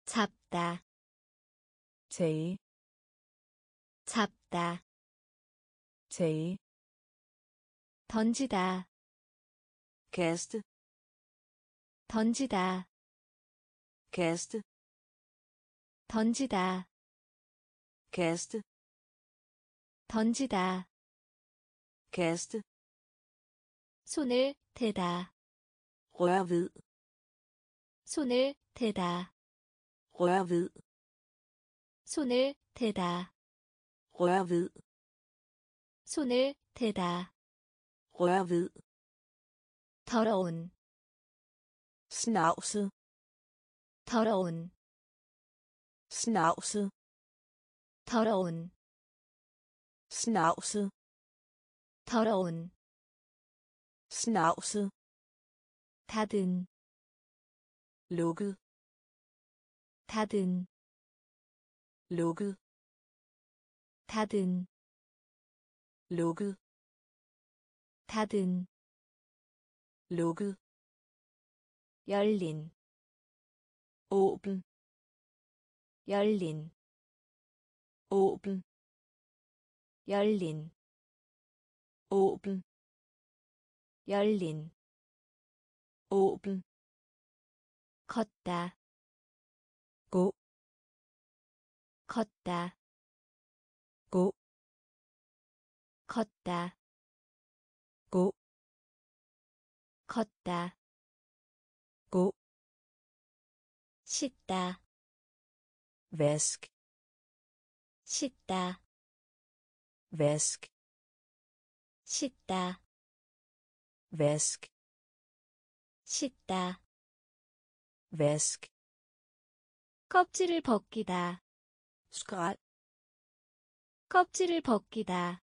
잡다 tage 잡다 tage 던지다 kaste 던지다 kaste 던지다 kaste 던지다 kaste 손을 대다 rør ved 손을 대다 rør ved 손을 대다 rør ved 손을 대다 rør ved 더러운 snavset 더러운 snavset 더러운 snavset 더러운 snavset 닫은 lukket 닫은 lukket 닫은 lukket 닫은 lukket 열린 åben 열린 åben 열린 åben 열린 åben 걷다 gå 걷다 gå 걷다 gå 걷다 gå 씻다 vask 씻다 vask 씻다 vask 씻다 vask 껍질을 벗기다 skrald 껍질을 벗기다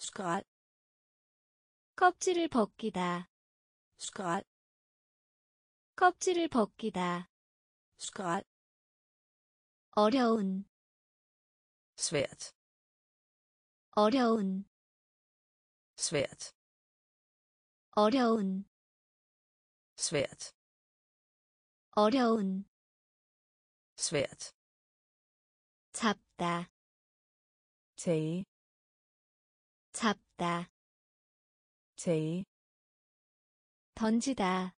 skrald 껍질을 벗기다 skrald 껍질을 벗기다 skrald 어려운 svært 어려운 svært 어려운 svært 어려운 svært 잡다 tage 잡다 tage 던지다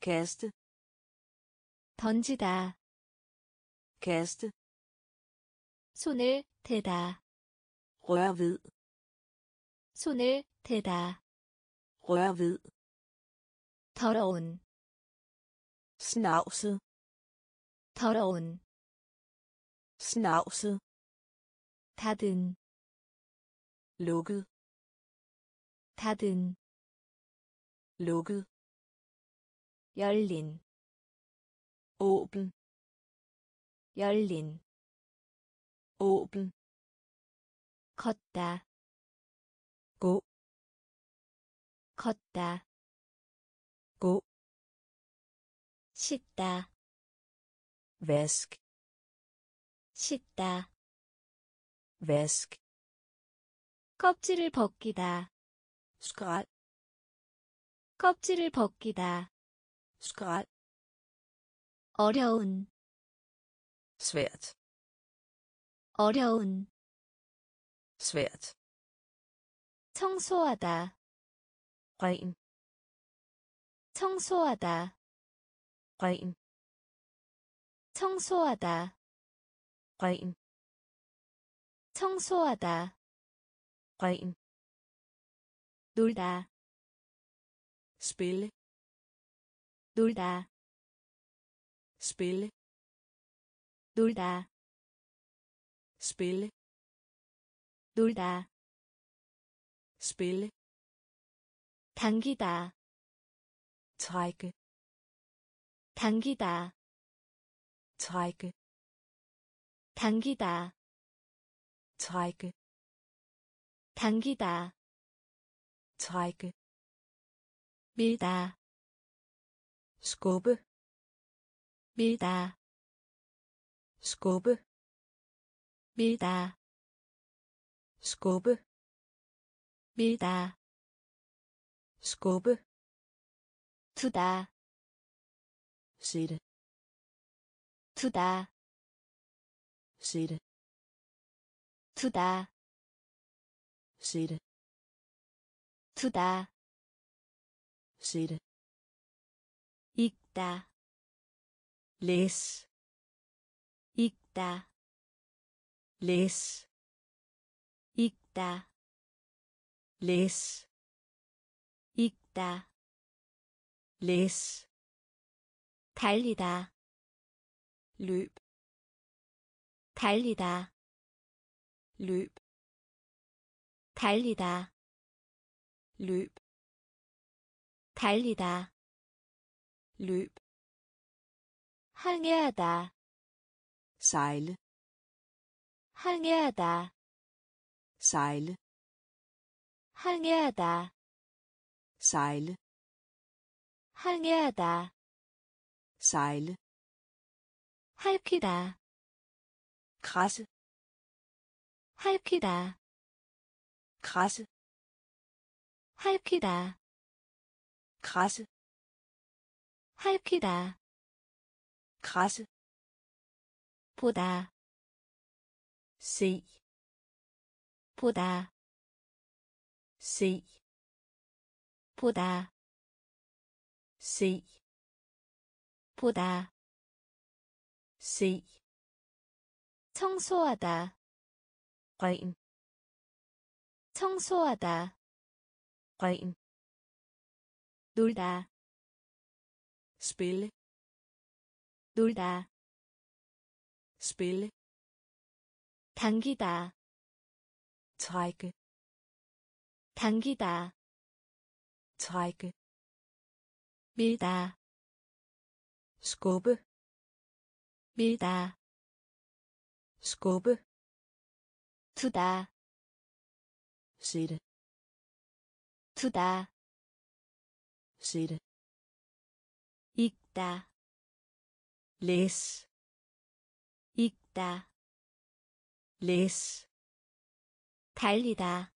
kaste 던지다 kaste 손을 대다 rør ved 손을 대다 rør ved 더러운 snavset 더러운 snavset 닫은 lukket 닫은 lukket 열린 åben 열린 åben 걷다 gå 걷다 gå 씻다 vask 씻다. Vask. 껍질을 벗기다. Skrald 껍질을 벗기다. Skrald 어려운. Svært 어려운. Svært 청소하다. Ren 청소하다. Ren 청소하다 ren 청소하다 ren 놀다 spille 놀다 spille 놀다 spille 놀다 spille 당기다 trække 당기다 trække 당기다 trække 당기다 trække 밀다 skubbe 밀다 skubbe 밀다 skubbe 밀다 skubbe 두다 sætte 두다 sætte 두다 sætte 두다 sætte 읽다 læs 읽다 læs 읽다 læs 읽다 læs 달리다 løb 달리다 løb 달리다 løb 달리다 løb 항해하다 sejle 항해하다 sejle 항해하다 sejle 항해하다 sejle 할퀴다 krasse 할퀴다 krasse 할퀴다 krasse 할퀴다 krasse 보다 se 보다 se 보다 se 보다 se 청소하다 ren 청소하다 ren 놀다 spille 놀다 spille 당기다 trække 당기다 trække 밀다 skubbe 밀다 skubbe 두다 sætte 두다 sætte 읽다 læs 읽다 læs 달리다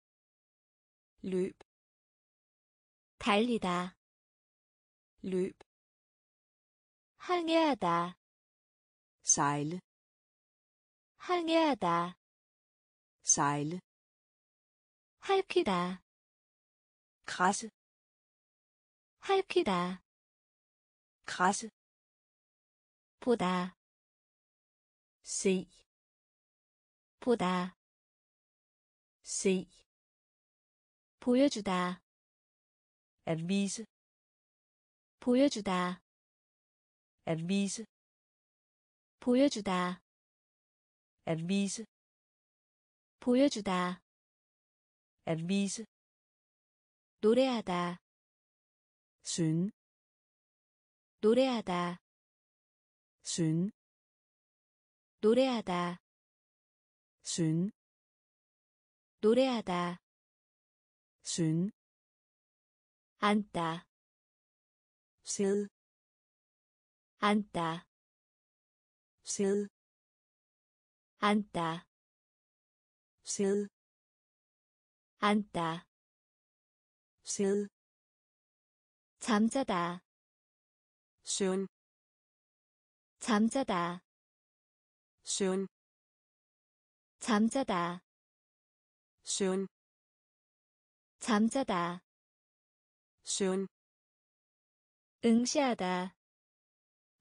løb 달리다 løb 항해하다 sejle 항해하다 sejle 할퀴다 krasse 할퀴다 krasse 보다 se 보다 se 보여주다 at vise 보여주다 at vise 보여주다 at vise 보여주다 at vise 노래하다 synge 노래하다 synge 노래하다 synge 노래하다 synge 앉다 sidde 앉다 sidde 앉다 sidde 앉다 sidde 잠자다 søvn 잠자다 søvn 잠자다 søvn 잠자다 søvn 응시하다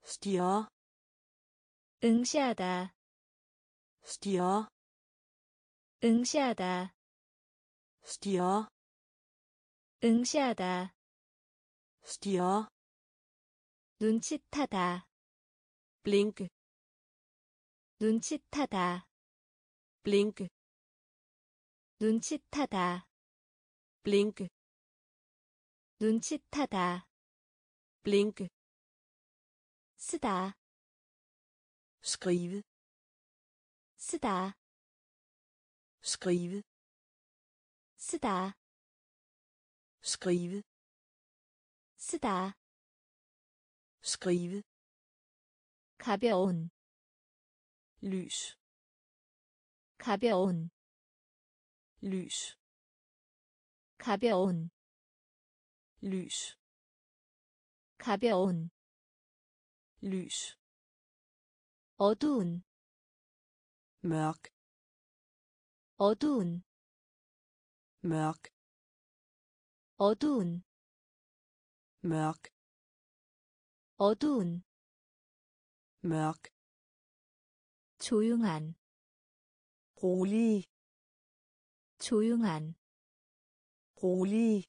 stirre 응시하다 stirre 응시하다 stirre 응시하다 stirre 눈짓하다 blinke 눈짓하다 blinke 눈짓하다 blinke 눈짓하다 blinke 쓰다 skrive 쓰다 skrive 쓰다 skrive 쓰다 skrive 가벼운 lys 가벼운 lys 가벼운 lys 가벼운 lys 어두운 Mørk 어두운 mørk 어두운 mørk 어두운 mørk 조용한 rolig 조용한 rolig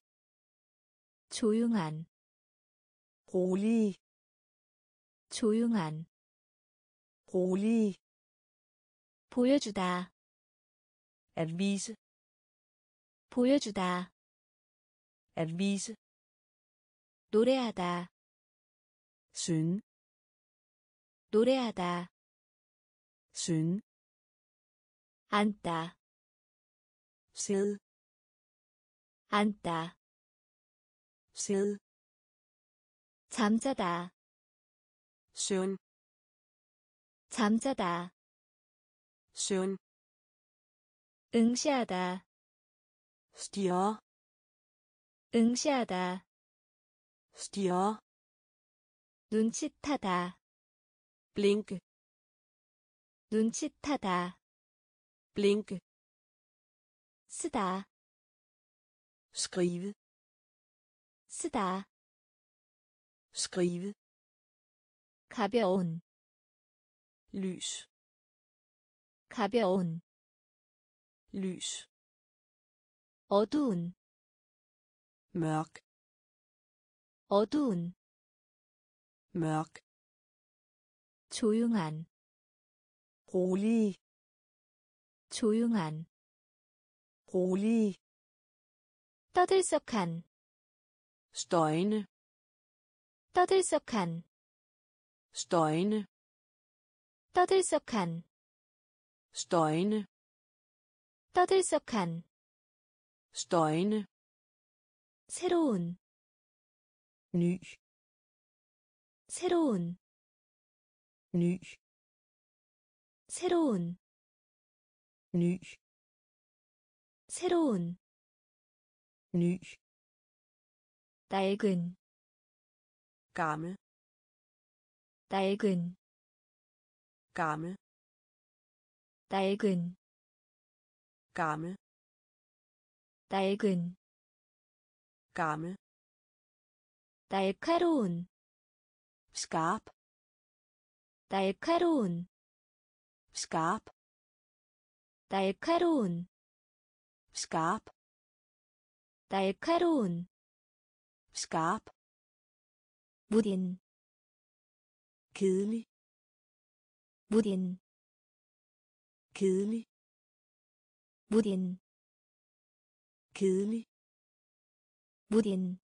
조용한 rolig 조용한 rolig 보여주다 at vise 보여주다 at vise 노래하다 synge 노래하다 synge 앉다 sidde 앉다 sidde 잠자다 søvn 잠자다 søvn 응시하다 stirre 응시하다 stirre 눈짓하다 blinke 눈짓하다 blinke 쓰다 skrive 쓰다 skrive 가벼운 lys 가벼운 lys 어두운 mørk 어두운 mørk 조용한 rolig 조용한 rolig 떠들썩한 støjende 떠들썩한 støjende 떠들썩한 støjende 떠들썩한 støjende 새로운 ny 새로운 ny 새로운 ny 새로운 ny 낡은 gammel 낡은 gammel 낡은 gammel 낡은 gammel 날카로운 skarp 날카로운 skarp 날카로운 skarp 날카로운 skarp 무딘 kedelig 무딘 kedelig 무딘 kedelig 무딘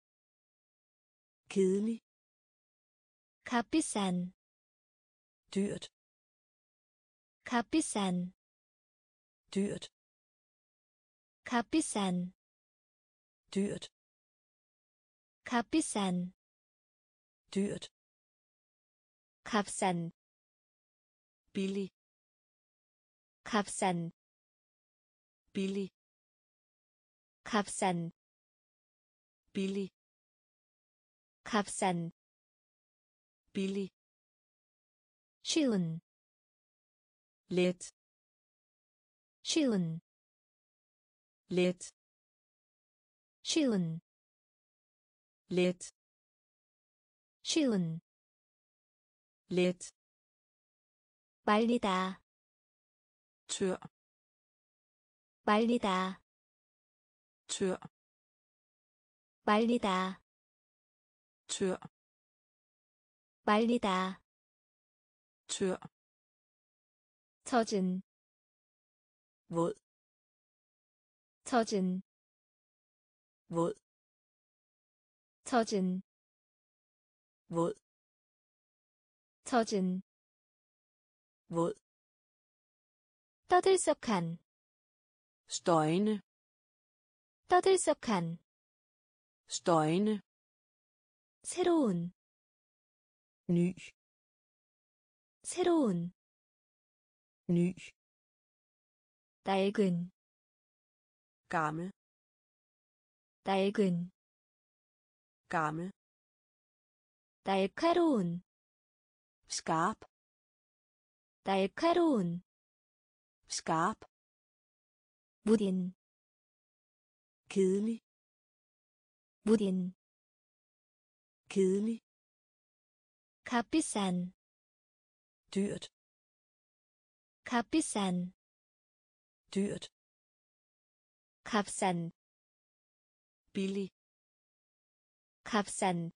kedelig 값비싼 dyrt 값비싼 dyrt 값비싼 dyrt 값비싼 dyrt 값싼 billig 값싼 billig 값싼 billig 값싼 billig 쉬운 let 쉬운 let 쉬운 let 쉬운 let 말리다 tør 말리다 tør 말리다 tør 말리다 tør 젖은 våd 젖은 våd 젖은 våd 젖은 våd 떠들썩한 støjende 떠들썩한 støjende 새로운 ny 새로운 ny 낡은 gammel 낡은 gammel 날카로운 skarp 날카로운 skarp 무딘 kedelig 무딘 kedelig 값비싼 dyrt 값비싼 dyrt 값싼 billig 값싼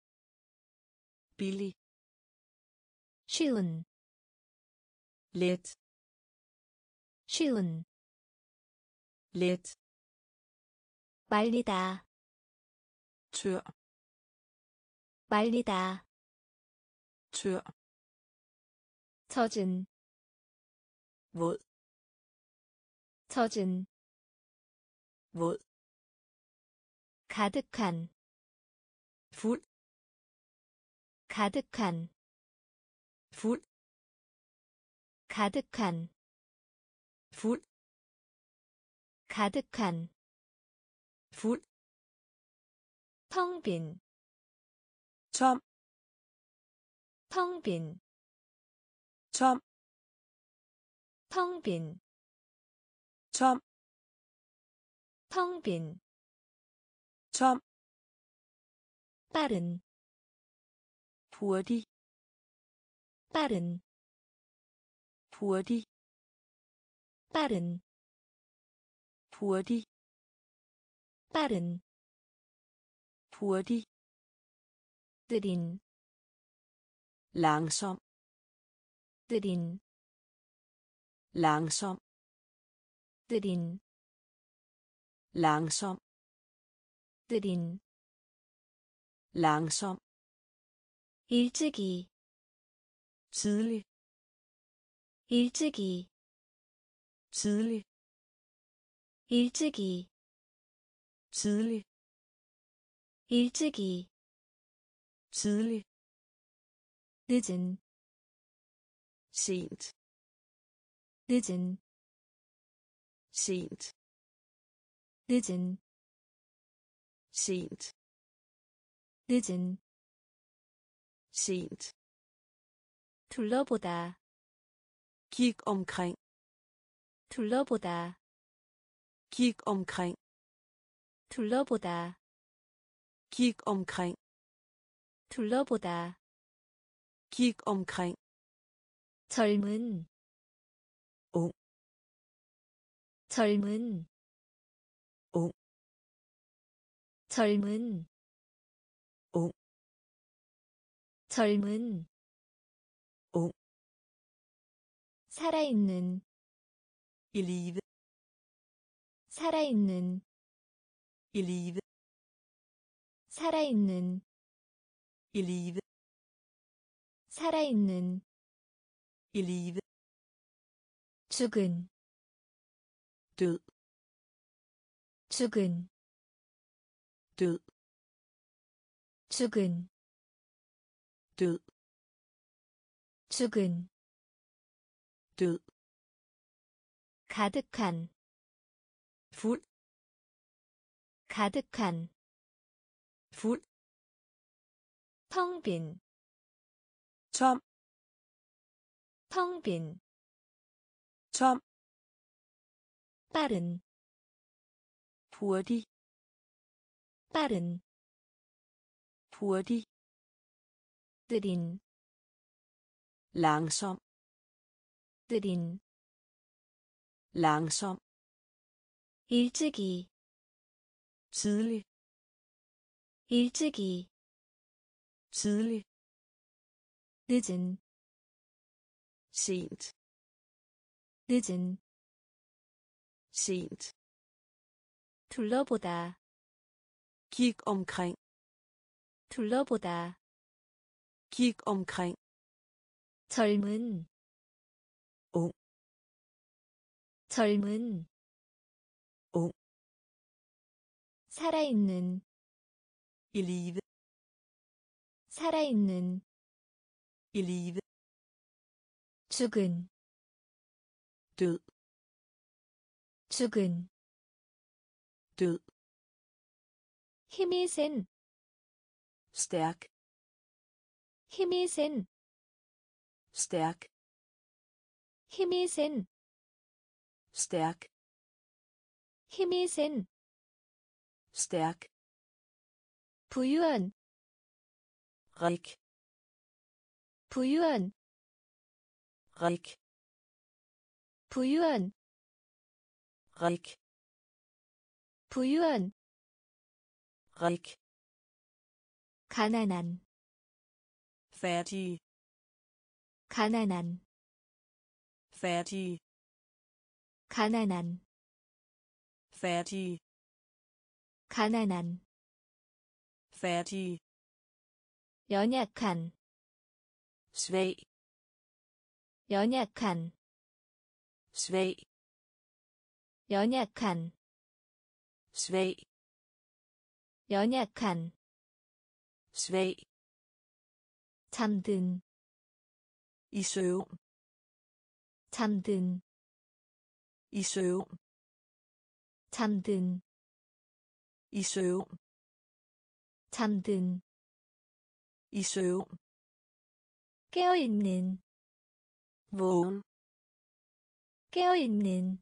billig 쉬운 let 쉬운 let 말리다 tør 말리다 tør 젖은 våd 젖은 våd 가득한 fuld 가득한 fuld 가득한 fuld 가득한 fuld 텅 빈, tom 텅 빈, tom 텅 빈, tom 텅 빈, tom 빠른, hurtig 빠른, hurtig 빠른, hurtig 빠른, hurtig 느린, langsom 느린, langsom 느린, langsom 느린, langsom 일찍이, tidlig 일찍이, tidlig 일찍이, tidlig 일찍이, tidlig 늦은, sent 늦은, sent 늦은, sent 늦은, sent 둘러보다, kig omkring 둘러보다, kig omkring 둘러보다, kig omkring 둘러보다, kig omkring 젊은, ung, 젊은, ung, 젊은, ung, 젊은, ung, 살아있는, i live 살아있는, i live 살아있는, i live 살아있는, i live 죽은, død 죽은, død 죽은, død 죽은, død 가득한, fuld 가득한, fuld 텅 빈, tom 텅 빈, tom 빠른, hurtig 빠른, hurtig 느린, langsom 느린, langsom 일찍이, tidlig 일찍이, tidlig 늦은, sent 늦은, sent 둘러보다, kig omkring 둘러보다, kig omkring 젊은, ung, 젊은, ung, 살아있는, i live 살아있는, i live 죽은, død 죽은, død 힘이 센 stærk 힘이 센 stærk 힘이 센 stærk 힘이 센 stærk 부유한 rig 부유한 rig 부유한 rig 부유한 rig 가난한 færdige 가난한 færdige 가난한 færdige 가난한 færdige 연약한 svag 연약한 svag 연약한 svag 연약한 svag 잠든 i søvn 잠든 i søvn 잠든 i søvn 잠든 i søvn 깨어있는 vågen 깨어있는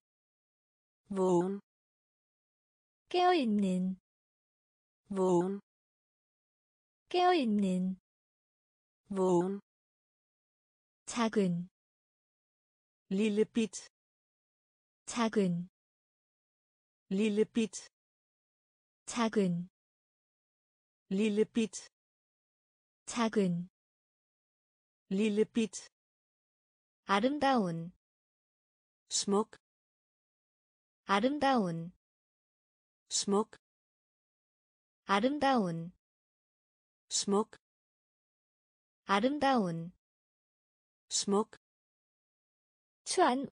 vågen 깨어있는 vågen 깨어있는 vågen 작은 lille bit 작은 lille bit 작은 lille bit 작은 lille bit 아름다운 smuk 아름다운 smuk 아름다운 smuk 아름다운 smuk 추한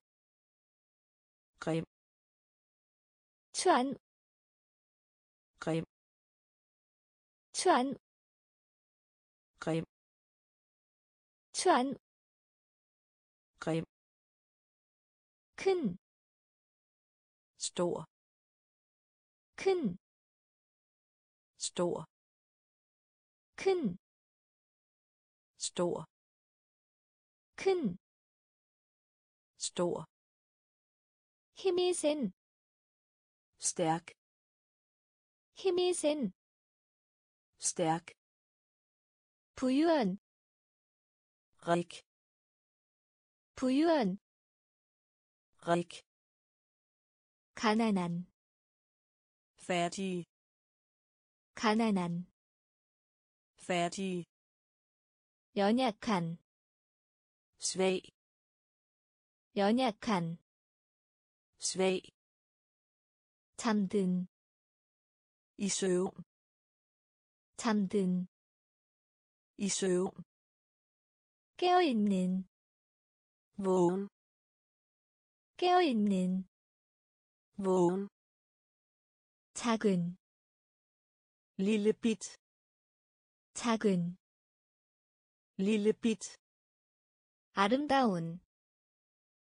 grim 추한 grim 추한 grim 추한 grim 큰, stor 큰, stor 큰, stor 큰, stor 힘이 센, stærk 힘이 센, stærk 부유한, rig 부유한, rig 가난한, færdige 가난한, færdige 연약한, svag 연약한, svag 잠든, i søvn 잠든, i søvn 깨어 있는, vågen 깨어 있는, vågen 작은, lille bit 작은, lille bit 아름다운,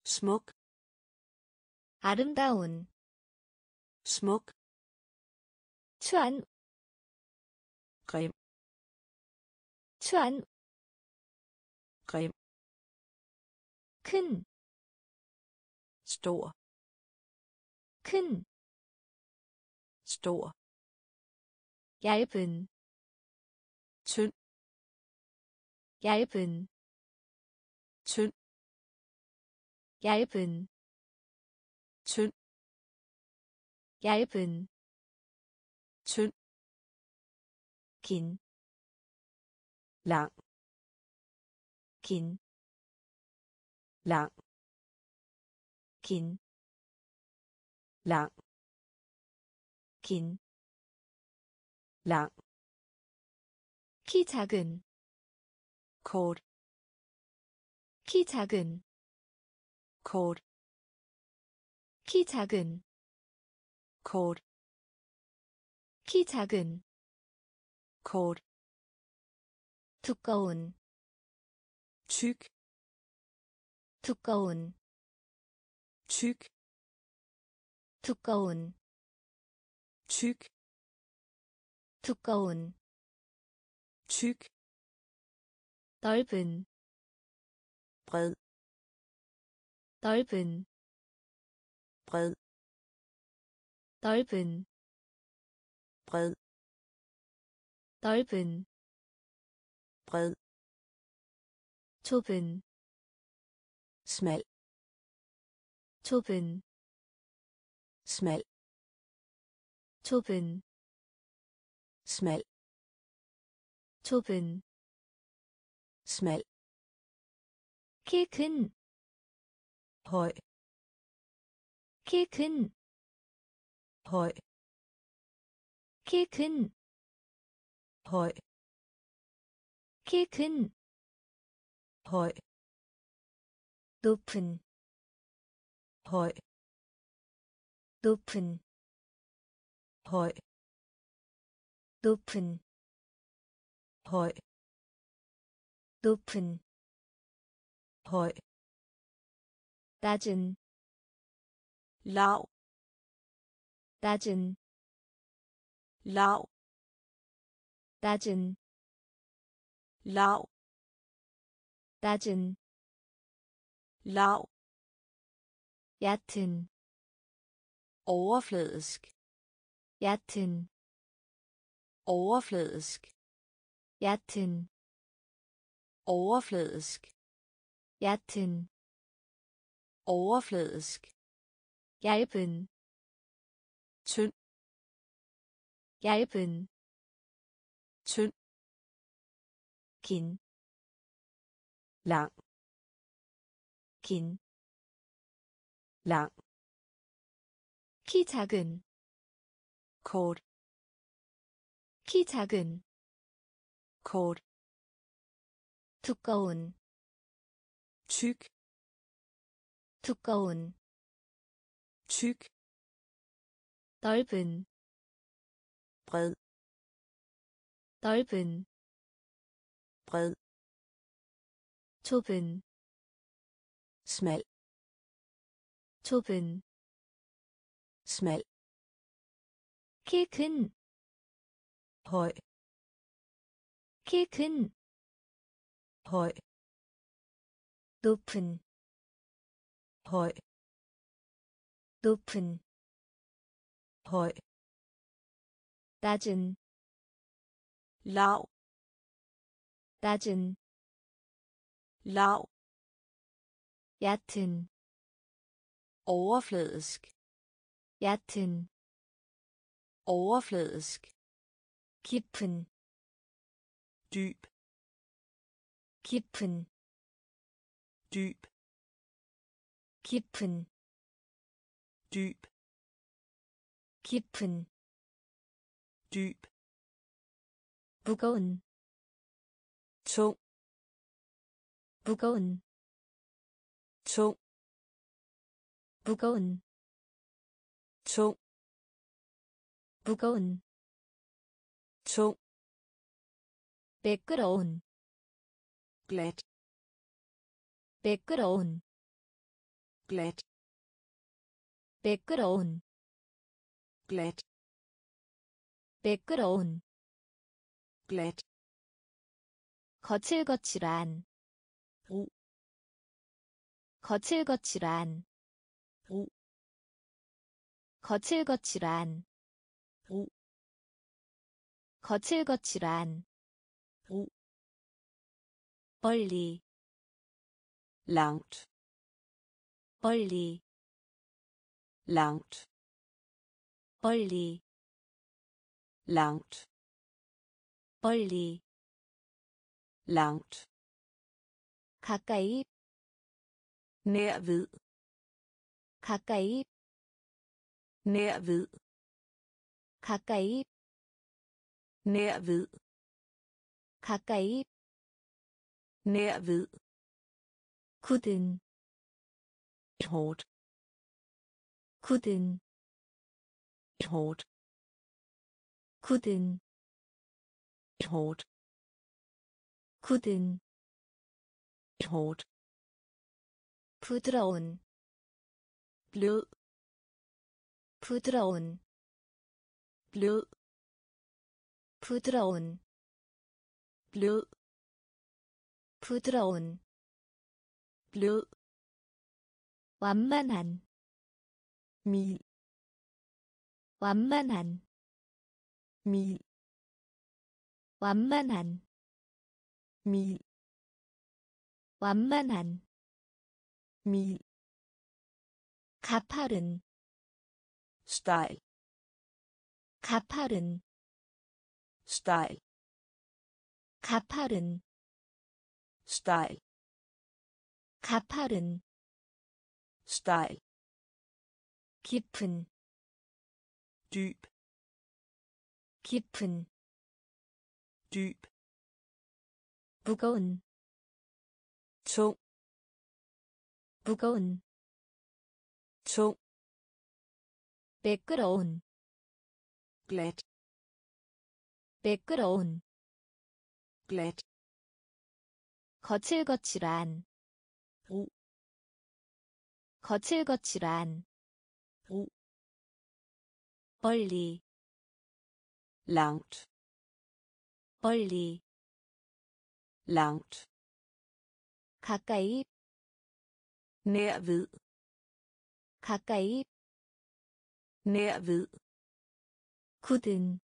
smuk 아름다운, smuk 추한, grim 추한, grim 큰, stor 큰, stor 얇은, tynd 얇은, tynd 얇은, tynd 얇은, tynd 긴, lang 긴, lang 긴, lang 긴, lang 키 작은, kort 키 작은, kort 키 작은, kort 키 작은, kort 두꺼운, tyk 두꺼운, tyk 두꺼운, tyk 두꺼운 tyk 넓은 bred 넓은 bred 넓은 bred 넓은 bred 좁은 smal 좁은 smal 좁은 smal 좁은 smal 키큰 høj 키 큰 høj 키 큰 høj 키 큰 høj 높은 høj 높은 høj 높은 høj 높은 høj 낮은 lav 낮은 lav 낮은 lav 낮은 lav 얕은 overfladisk 얕은 overfladisk 얕은 overfladisk 얕은 overfladisk 얇은 tynd 얇은 tynd 긴 lang 긴, lang 키 작은, kort 키 작은, kort 두꺼운, tyk 두꺼운, tyk 넓은, bred 넓은, bred 좁은, smal 좁은, smal 키 큰, høj 키 큰, høj 높은, høj 높은, høj 낮은, lav 낮은, lav 얕은, overfladisk 얕은, overfladisk 깊은, dyb 깊은, dyb 깊은, dyb 깊은, dyb 무거운, tung 무거운, tung 무거운, tung 무거운, tung 매끄러운, glat 매끄러운, glat 매끄러운, glat 매끄러운, glat 거칠거칠한, ru 거칠거칠한, ru 거칠거칠한, ru 거칠거칠한, ru 멀리, langt. 멀리, langt 멀리, langt 멀리, langt 가까이, nær ved 가까이, nær ved 가까이, nær ved 가까이, nær ved 굳은, hårdt 굳은, hårdt 굳은, hårdt 굳은, hårdt 부드러운, blød 부드러운, blød 부드러운 blød 부드러운 blød 완만한 mil 완만한 mil 완만한 mil 완만한 mil 가파른 stejl 가파른 stejl 가파른 stejl 가파른 stejl 깊은 dyb 깊은 dyb 무거운 tung. 무거운 tung. 매끄러운 glat 매끄러운 glat 거칠거칠한 ru 거칠거칠한 ru 멀리 langt 멀리 langt 가까이 nær ved 가까이 nær ved 굳은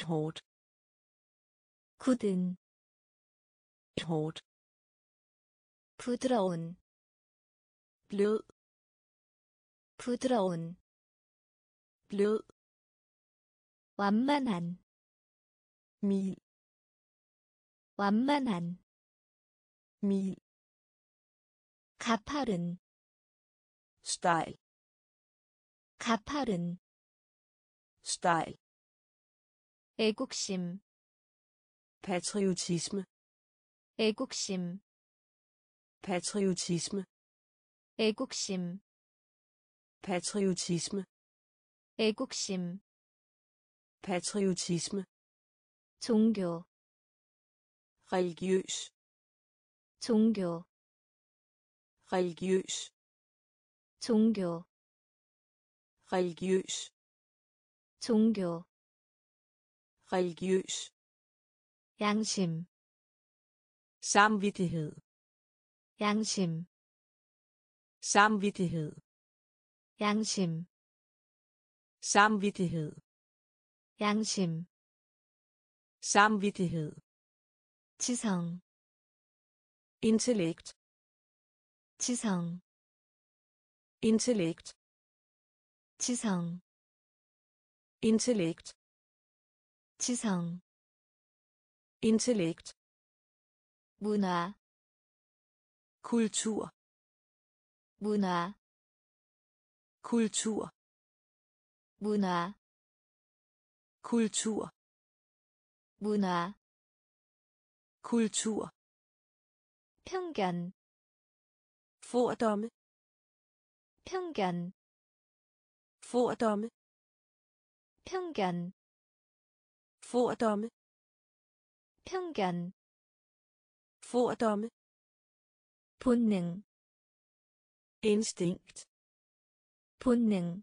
hårdt 굳은 hårdt 부드러운 blød 부드러운 blød 완만한 mil 완만한 mil 가파른 stejl 가파른 stejl 애국심 patriotisme 애국심 patriotisme 애국심 patriotisme 애국심 patriotisme 종교 religiøs 종교 religiøs 종교 religiøs 종교 religiøs 양심 samvittighed 양심 samvittighed 양심 samvittighed 양심 samvittighed 지성 intellekt 지성 intellekt 지성 intellekt 지성 intellekt 문화 kultur 문화 kultur 문화 kultur 문화 kultur 편견 fordomme 편견 fordomme 편견 fordomme 편견 fordomme 본능 instinkt 본능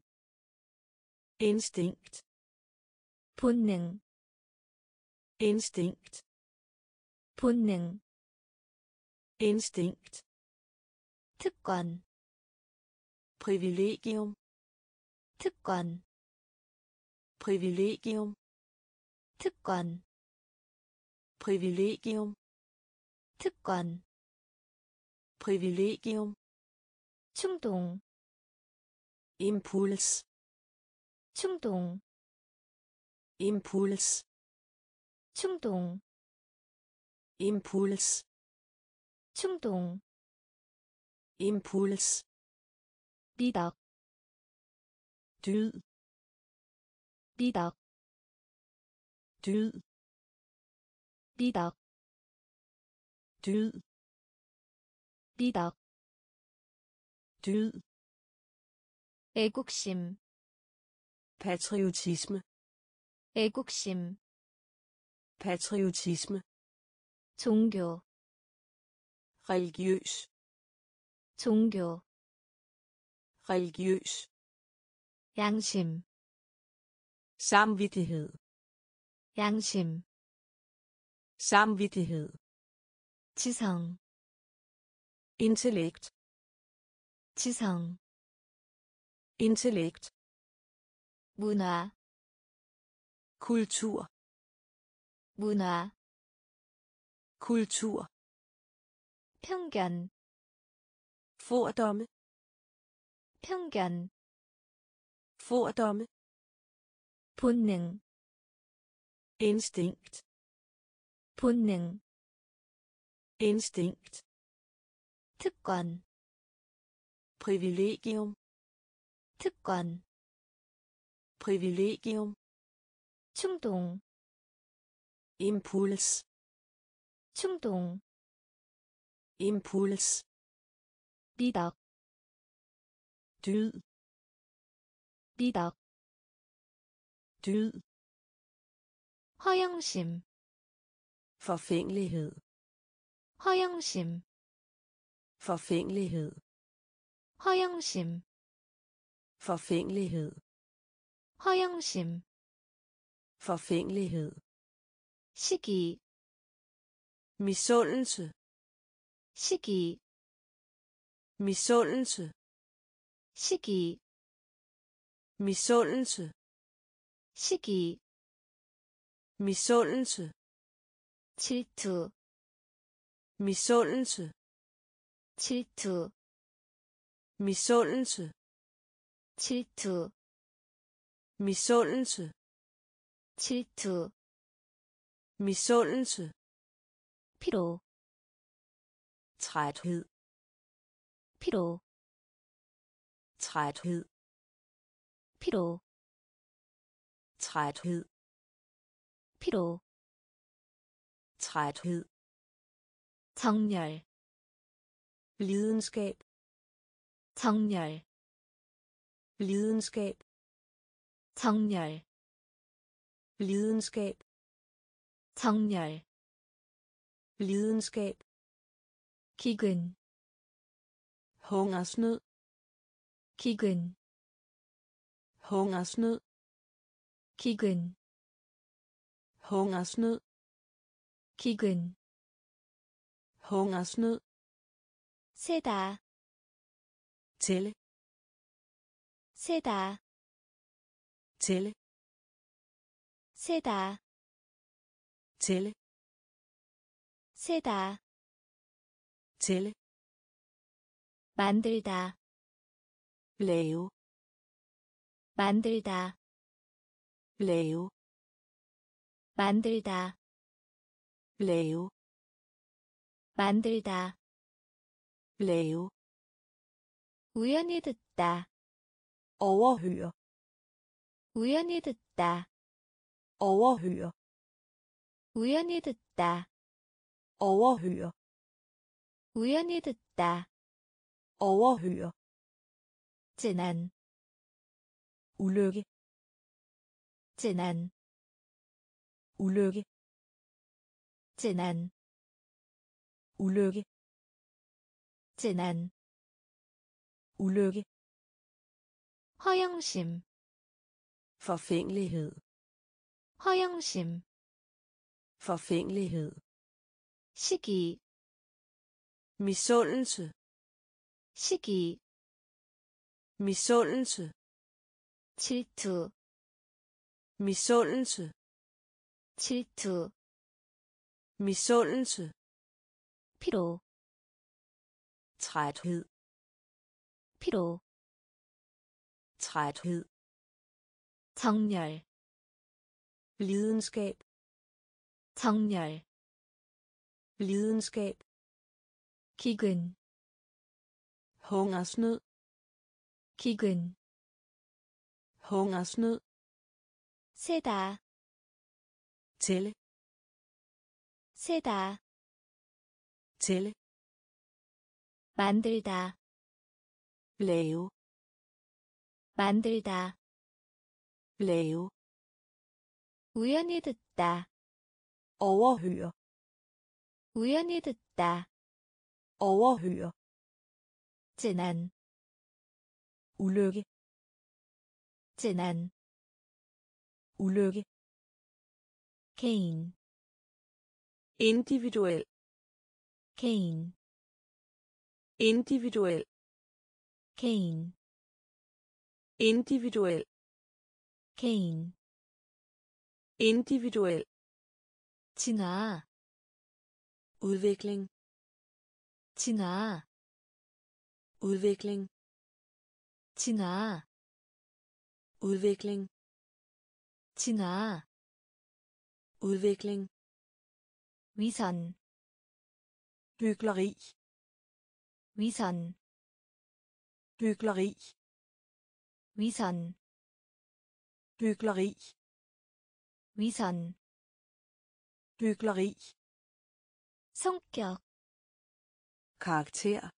instinkt 본능 instinkt 본능 instinkt 특권 privilegium 특권 privilegium 특권 privilegium 특권 privilegium 충동 impuls 충동 impuls 충동 impuls 충동 impuls 미덕 dyd 미덕 dyd 미덕 dyd 미덕 dyd 애국심 patriotisme 애국심 patriotisme 종교 religiøs 종교 religiøs 양심 samvittighed 양심 samvittighed 지성 intellekt 지성 intellekt 문화 kultur 문화 kultur 편견 fordomme 편견 fordomme 본능 instinkt 본능 instinkt 특권 privilegium 특권 privilegium 충동 impuls 충동 impuls 미덕 dyd 미덕 dyd 허영심 forfængelighed 허영심 forfængelighed 허영심 forfængelighed 허영심 forfængelighed 시기 misundelse 시기 misundelse 시기 misundelse 시기 misundelse 질투 misundelse 질투 misundelse 질투 misundelse 질투 misundelse 피로 træthed 피로 træthed 피로 træthed 피로 træthed 정렬 lidenskab 정렬 lidenskab 정렬 lidenskab 정렬 lidenskab 기근 hungersnød 기근 hungersnød 기근 hungersnød 기근 hungersnød 세다 tælle 세다 tælle 세다 tælle 세다 tælle 만들다 lave 만들다 lave 만들다 lave 만들다 lave 우연히 듣다 overhøre 우연히 듣다 overhøre 우연히 듣다 overhøre 우연히 듣다 overhøre 재난 ulykke 재난 ulykke 재난 ulykke 재난 ulykke 허영심 forfængelighed 허영심 forfængelighed 시기 misundelse 시기 misundelse 질투 misundelse 질투 misundelse 피로 træthed 피로 træthed 정렬 lidenskab 정렬 lidenskab 기근 hungersnød 기근 hungersnød 세다 tælle 세다 tælle 만들다 lave 만들다 lave 우연히 듣다 overhøre 우연히 듣다 overhøre 재난 ulykke 재난 ulykke 개인 individuel 개인 individuel 개인 individuel 개인 individuel 진화 udvikling 진화 udvikling 진화 udvikling 진화 udvikling 위선 hykleri 위선 hykleri 위선 hykleri 위선 hykleri 성격 karakter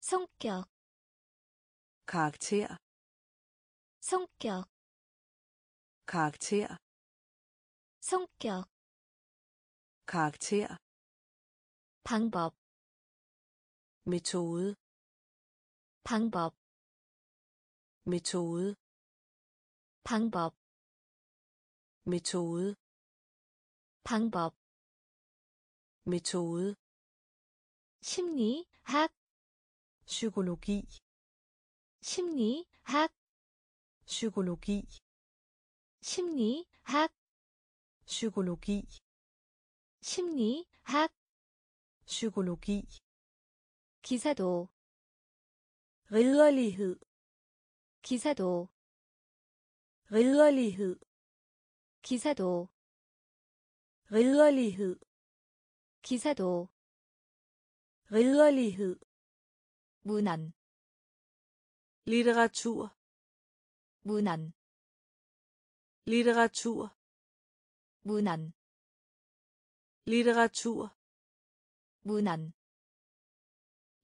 성격 karakter 성격 karakter 성격 karakter 방법 metode 방법 metode 방법 metode 방법 metode 심리학 psykologi 심리학 psykologi 심리학 psykologi 심리학 psykologi 기사도 ridderlighed 기사도 ridderlighed 기사도 ridderlighed 기사도 ridderlighed 문안 litteratur 문안 litteratur 문안 litteratur 문안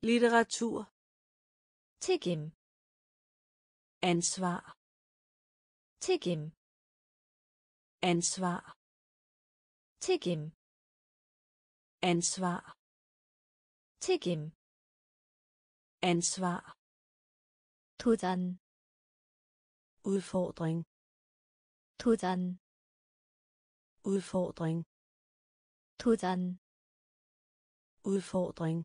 litteratur 책임 ansvar 책임 ansvar 책임 ansvar 책임 ansvar 도전 udfordring 도전 udfordring 도전 udfordring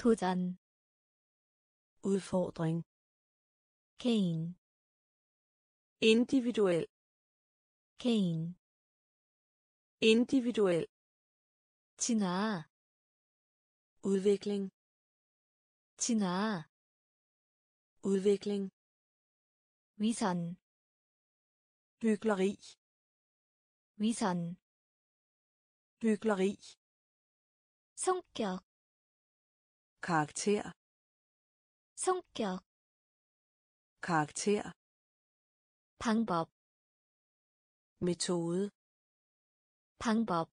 도전 udfordring 개인 individuel 개인 individuel 진화 udvikling 진화 udvikling 위선 hykleri 위선 hykleri 성격 karakter 성격 karakter 방법 metode 방법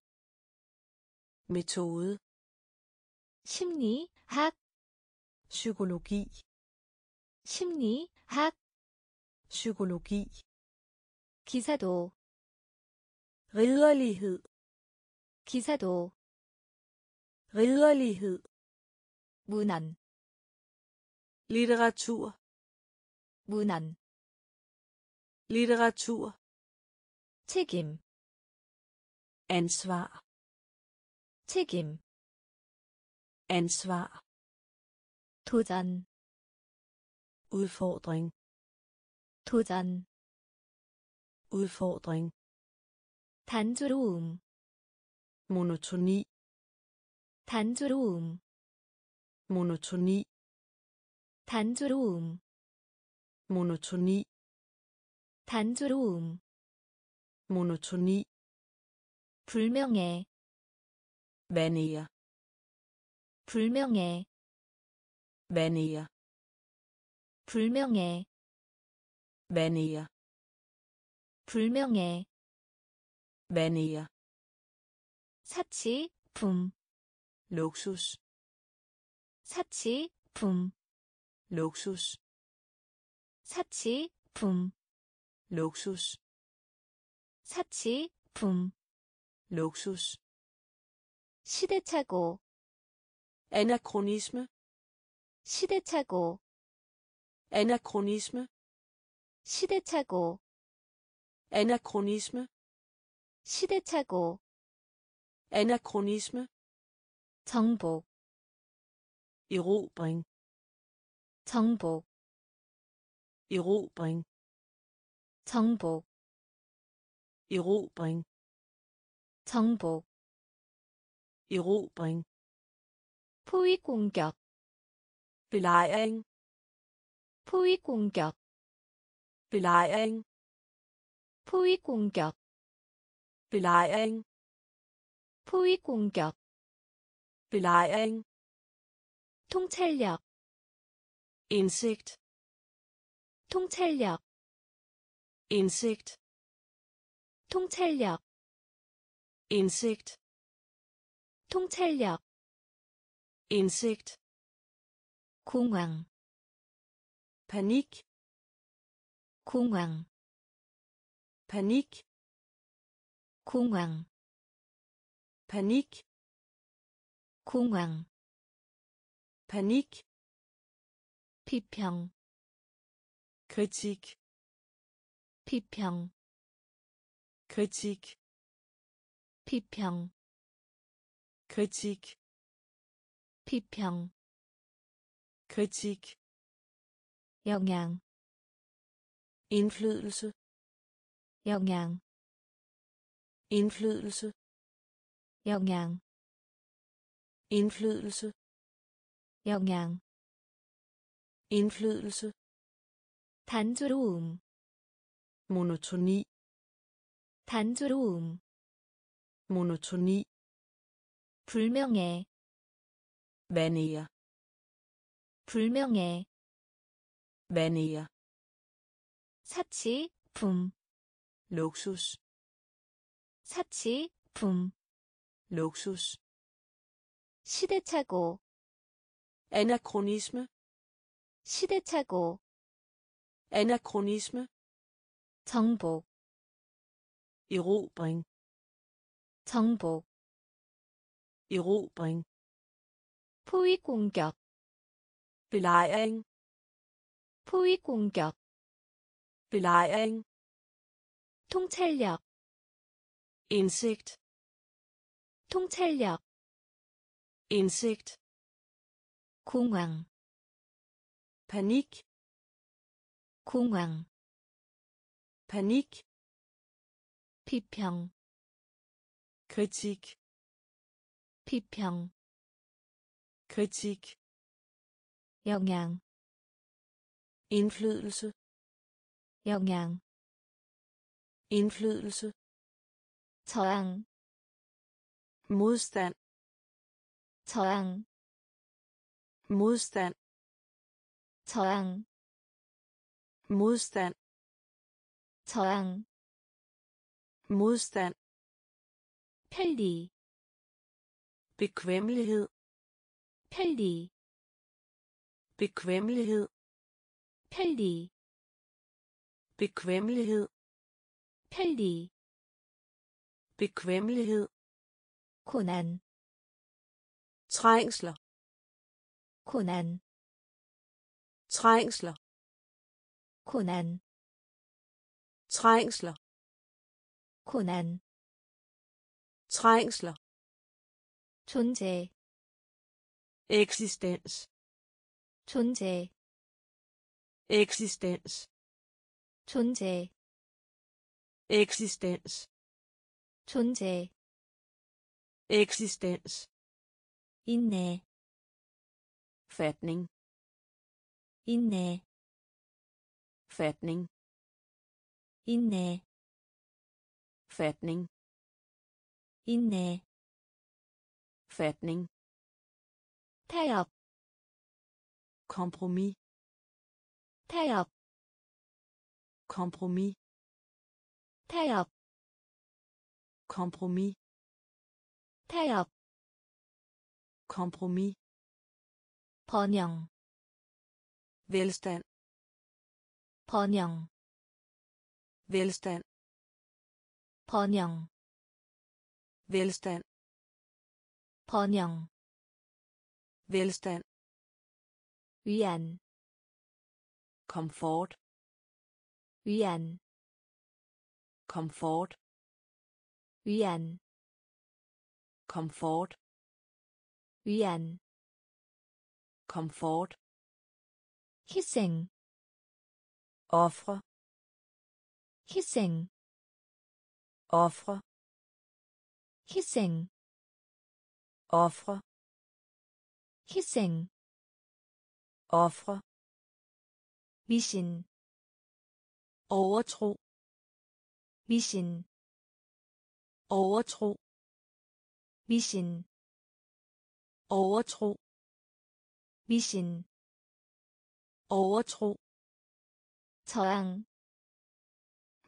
metode 심리학 psykologi 심리학 psykologi 기사도 ridderlighed 기사도 ridderlighed 문안 litteratur 문안 litteratur 책임 ansvar 책임 ansvar 도전 udfordring 도전 udfordring 단조로움 monotoni 단조로움 monotoni 단조로움 monotoni 단조로움 monotoni 불명예 vanære 불명예 vanære 불명예 vanære 불명예 vanære 사치품 luksus 사치품 luksus 사치품 luksus 사치품 luksus 시대착오 anachronisme 시대착오 anachronisme 시대착오 anachronisme 시대착오 anachronisme 정복 erobring 정복 erobring 정복 erobring 정복 erobring 포위 공격 belejring 포위 공격 belejring 포위 공격 belejring 포위 공격 belejring 통찰력 indsigt 통찰력 indsigt 통찰력 indsigt 통찰력 indsigt 공황 panik 공황 panik 공황 panik 공황 panik 비평 kritik 비평 kritik 비평 kritik 비평 kritik 영향 indflydelse 영향 indflydelse 영향 indflydelse 영향 indflydelse 단조로움 monotoni 단조로움 monotoni 불명예 vanære 불명예 vanære 사치 품 luksus 사치 품 luksus 시대착오 anachronisme 시대착오 anachronisme 정복 erobring 정복 erobring 포위 공격 belejring 포위 공격 belejring 통찰력 indsigt 통찰력 indsigt 공황 panik 공황 panik 비평 kritik 비평 kritik 영향 indflydelse 영향 indflydelse 저항 modstand 저항 modstand 저항 modstand 저항 modstand 편리 bekvemmelighed 편리 bekvemmelighed 편리 bekvemmelighed 편리 bekvemmelighed 고난 trængsler 고난 trængsler 고난 trængsler 고난 trængsler 존재 eksistens 존재 eksistens 존재 eksistens 존재 eksistens 인내 fatning 인내 fatning 인내 fatning 인내 fatning 타협 kompromis 타협 kompromis 타협 kompromis 타협 kompromis 번영 velstand 번영 velstand 번영 velstand 번영 velstand 위안 komfort 위안 komfort 위안 komfort 위안 komfort 희생 ofre 희생 ofre 희생 ofre 희생 ofre 미신 overtro 미신 overtro 미신 overtro 미신 overtro 저항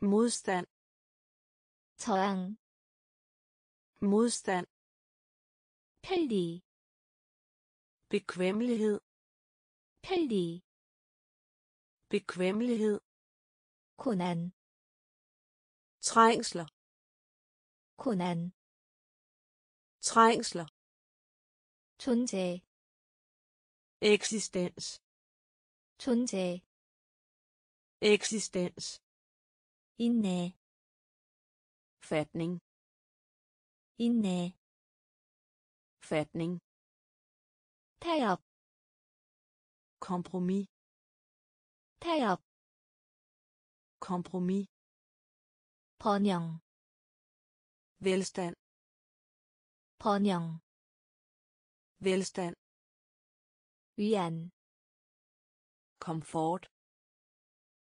modstand 저항 modstand 편리 bekvemmelighed 편리 bekvemmelighed 고난 trængsler 고난 trængsler 존재 eksistens 존재 eksistens 인내 fatning 인내 fatning 타협 kompromis 타협 kompromis 번영 velstand 번영 velstand 위안 komfort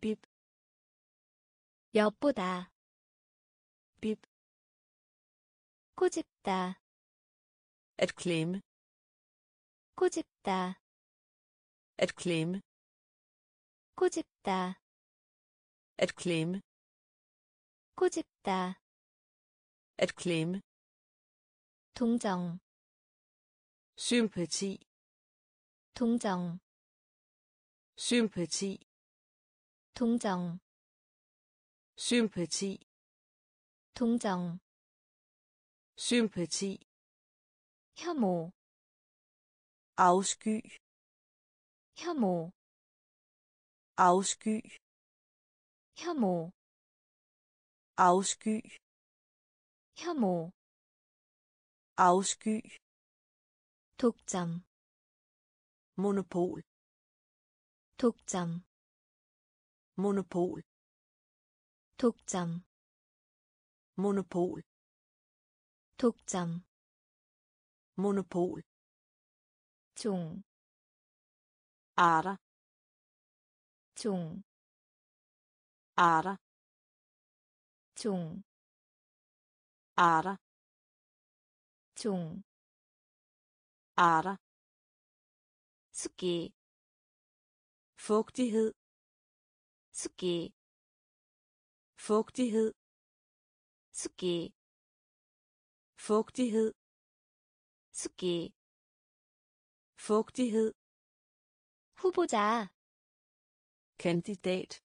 bib 엿보다 bib 꼬집다 klemme 꼬집다 klemme 꼬집다 klemme 꼬집다 klemme 동정 sympati 동정 sympati 동정 sympati 동정 sympati 혐오 afsky 혐오 afsky 혐오 afsky 혐오 afsky 독점 monopol 독점 monopol 독점 monopol 독점 monopol 종, arter 종, arter 종, arter 종, arter 습기, fugtighed 습기, fugtighed 습기, fugtighed 습기, fugtighed 후보자, kandidat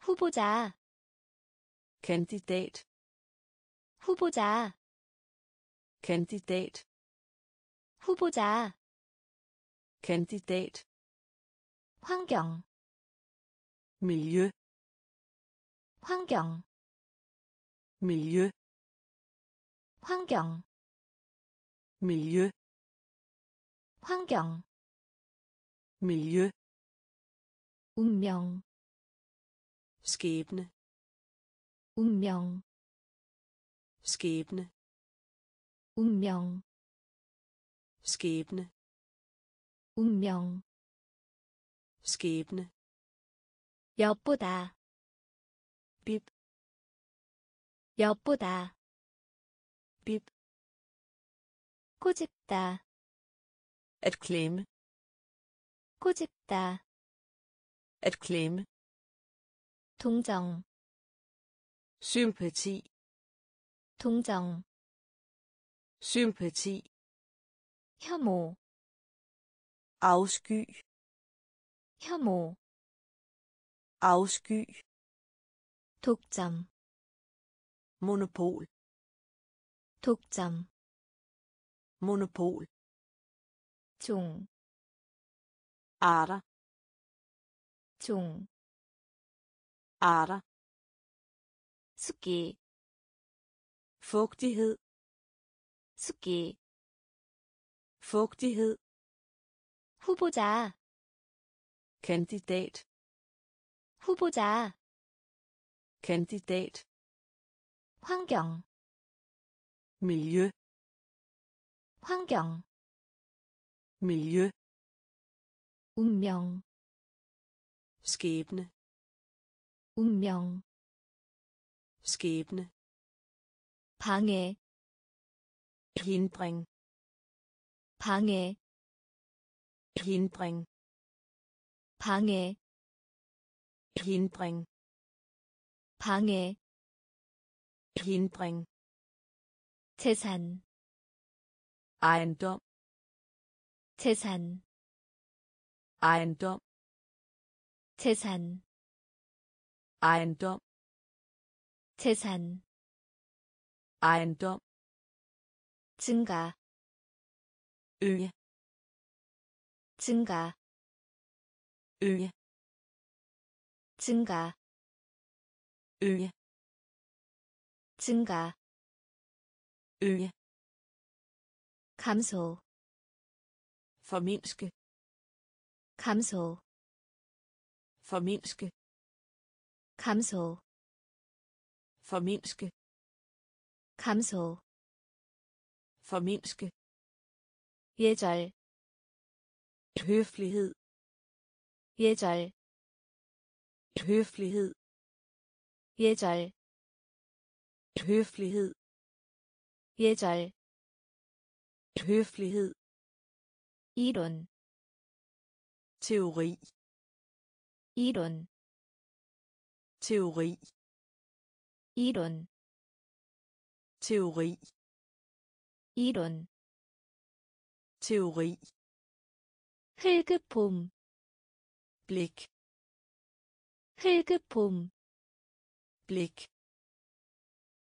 후보자, kandidat 후보자, kandidat 후보자, kandidat 환경, miljø 환경, miljø 환경, miljø 환경, miljø 운명, skæbne 운명, skæbne 운명, skæbne 운명, skæbne 엿보다, bib 엿보다, bib 꼬집다, klemme 꼬집다, klemme 동정, sympati 동정 sympati 혐오 afsky 혐오 afsky 독점 monopol 독점 monopol 종, arter 종, arter 습기, fugtighed 습기, fugtighed 후보자, kandidat 후보자, kandidat 환경, miljø 환경, miljø 운명, skæbne 운명, skæbne 방해, hindring 방해, hindring 방해, hindring 방해, hindring 재산, ejendom 재산, ejendom 재산, ejendom 재산, ejendom 증가, øge 증가, øge 증가, øge 증가, øge 감소, formindske 감소, formindske 감소, formindske 감소, formindske 예절, høflighed 예절, høflighed 예절, høflighed 예절, høflighed 이론, teori 이론, teori 이론, teori 이론, teori 흙봄, blik 흙봄, blik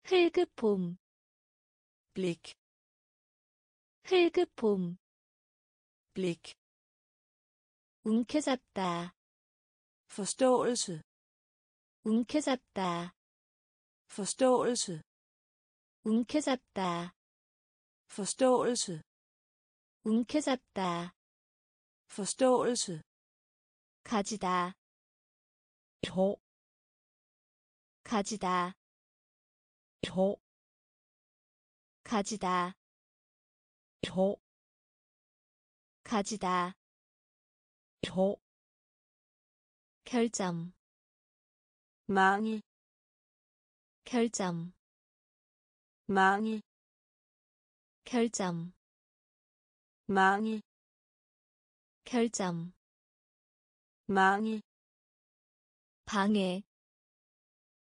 흙봄, blik 흙봄, blik 움켜잡다, forståelse 움켜잡다, forståelse 움켜잡다, forståelse 움켜잡다, forståelse 가지다, hår 가지다, hår 가지다, hår 가지다, hår 결점, mangel 결점, mangel 결점, mangel 결점, mangel 방해,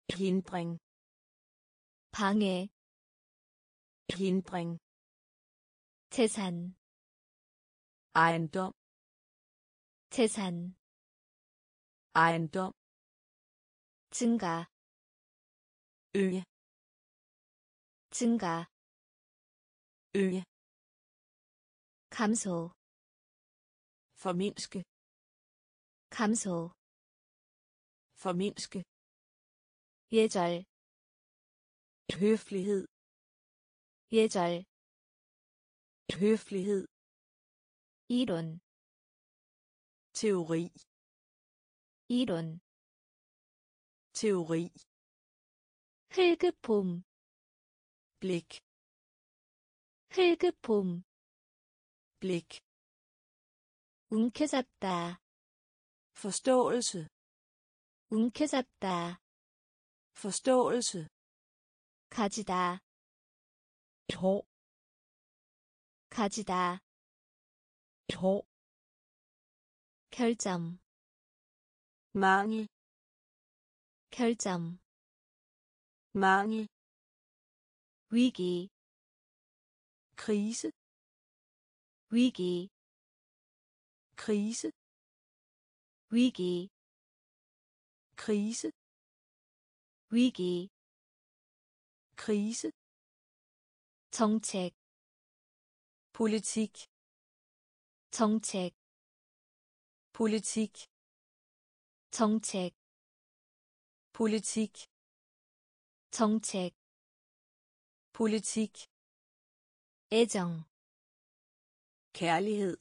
hindring 방해, hindring 재산, ejendom 재산, ejendom 증가, øge 증가, øge 감소, formindske 감소, formindske 예절, høflighed 예절, høflighed 이론, teori 이론, teori 흙봄, blik 흙봄, blik 움켜잡다, forståelse 움켜잡다, forståelse 가지다, hår 가지다, hår 결점, mangel 결점, mangel 위기 krise 위기 krise 위기 krise 위기 krise 정책 politik 정책 politik 정책 politik 정책 politik 애정 kærlighed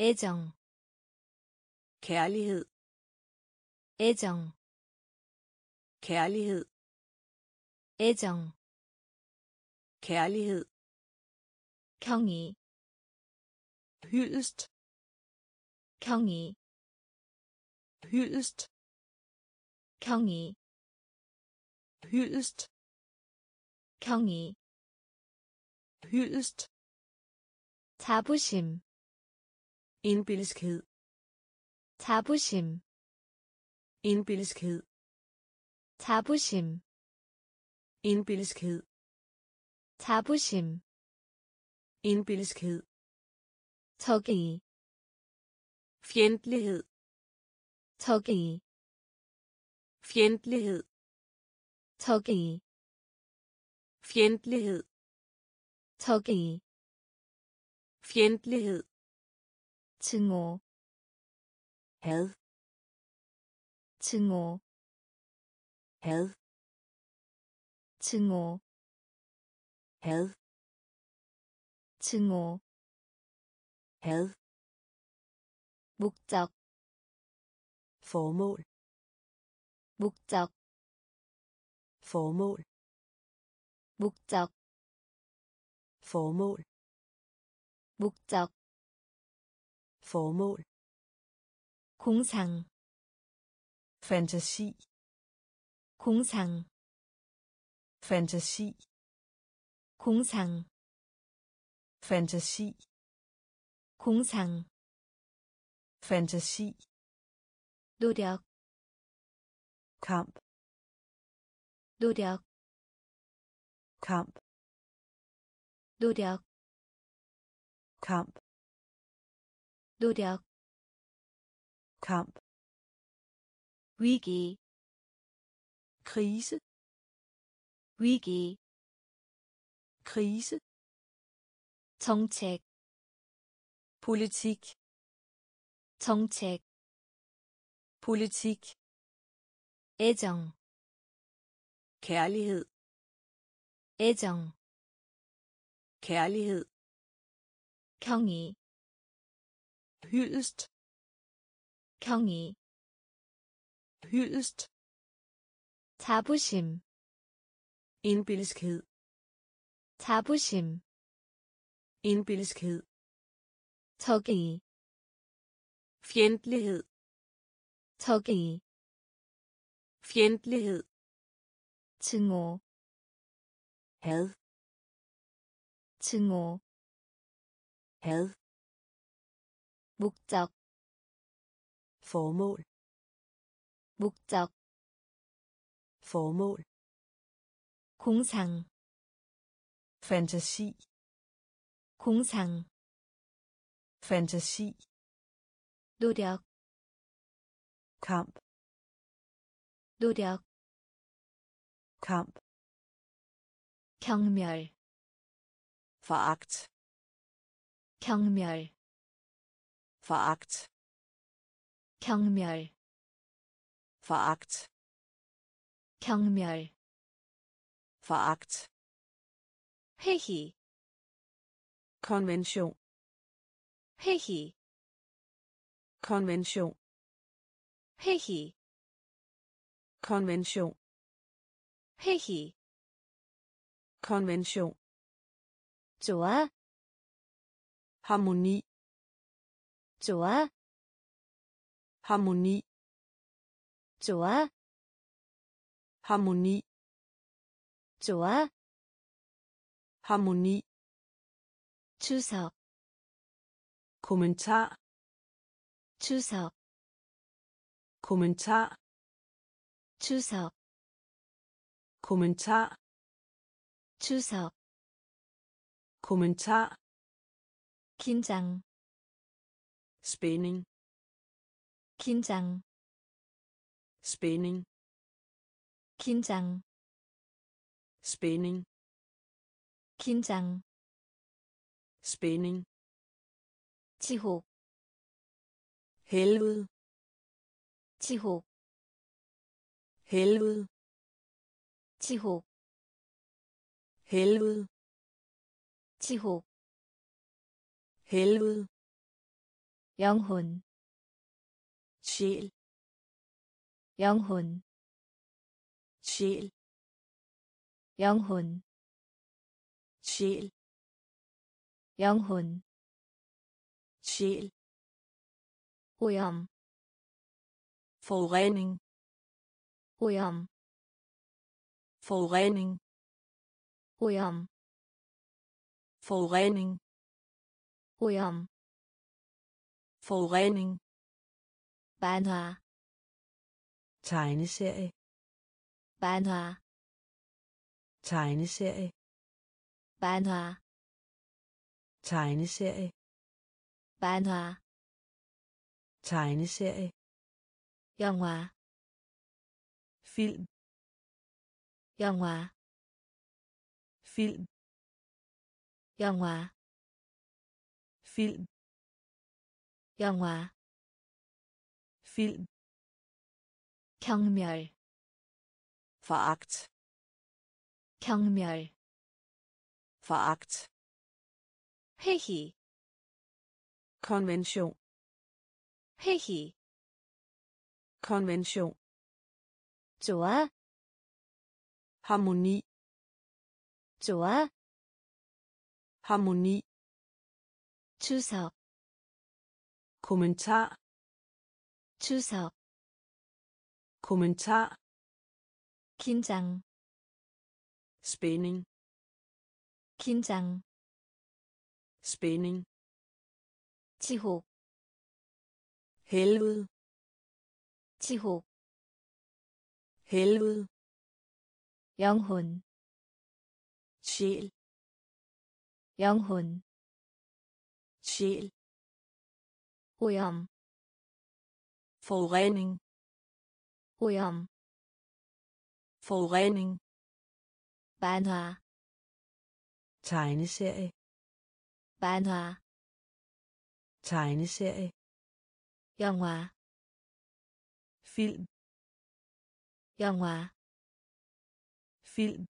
애정 kærlighed 애정 kærlighed 애정 kærlighed 경이 hyldest 경이 hyldest 경이 hyldest 경이 hyldest 자부심 indbilskhed 자부심 indbilskhed 자부심 indbilskhed 자부심 indbilskhed 적의 fjendtlighed 적의 fjendtlighed 적의 fjendtlighed 적의 fjendtlighed 증오 had 증오 had 증오 had 증오 had 목적 formål 목적 formål 목적 formål 목적 formål 공상 fantasi 공상 fantasi 공상 fantasi 공상 fantasi 노력 kamp 노력 kamp 노력 kamp 노력 kamp 위기 krise 위기 krise 정책 politik 정책 politik 애정 kærlighed 애정 kærlighed 경이 hyldest 경이 hyldest 자부심 indbilskhed 자부심 indbilskhed 적의 fjendtlighed 적의 fjendtlighed 증오 had 증오 had 목적 formål 목적 formål 공상 fantasi 공상 fantasi 노력 kamp 노력 kamp 경멸 foragt 경멸 foragt 경멸 foragt 경멸 foragt 회의 konvention 회의 konvention 회의 konvention 회의 konvention 좋아 harmoni 좋아 harmoni 좋아 harmoni 좋아 harmoni 주석 kommentar 주석 kommentar 주석 kommentar 주석 kommentar 긴장 spænding 긴장 spænding 긴장 spænding 긴장 spænding 지옥 helvede 지옥 helvede 지옥 helvede 지옥 helvede 영혼 sjæl 영혼 sjæl 영혼 sjæl 영혼 sjæl 오염 forurening 오염 forurening 오염 forurening 오염 forurening 만화 tegneserie 만화 tegneserie 만화 tegneserie 만화 tegneserie 영화 film 영화 film 영화 film 영화 film 경멸 foragt 경멸 foragt 회의 konvention 회의 konvention 좋아 harmoni 좋아 harmoni 주석 kommentar 주석 kommentar 긴장 spænding 긴장 spænding 지옥 helvede 지옥 helvede 영혼 sjæl 영혼 sjæl 오염 forurening 오염 forurening 만화 tegneserie 만화 tegneserie 영화 film 영화 film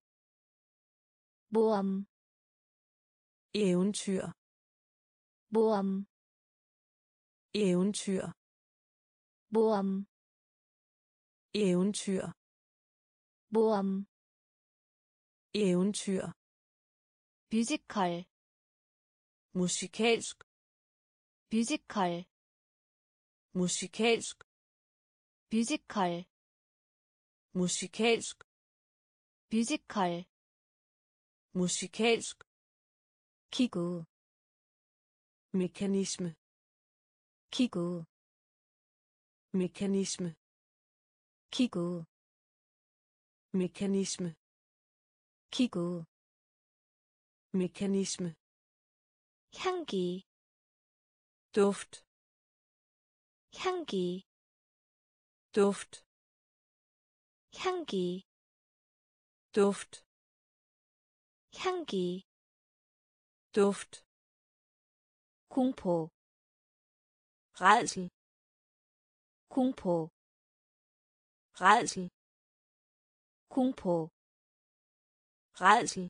모험 eventyr 모험 eventyr 모험 eventyr 모험 eventyr 뮤지컬 musikalsk 뮤지컬 musikalsk 뮤지컬 musikalsk 뮤지컬 musikalsk 기구 mekanisme 기구 mekanisme 기구 mekanisme 기구 mekanisme 향기 duft 향기 duft 향기 duft 향기 duft 공포 rædsel 공포 rædsel 공포 rædsel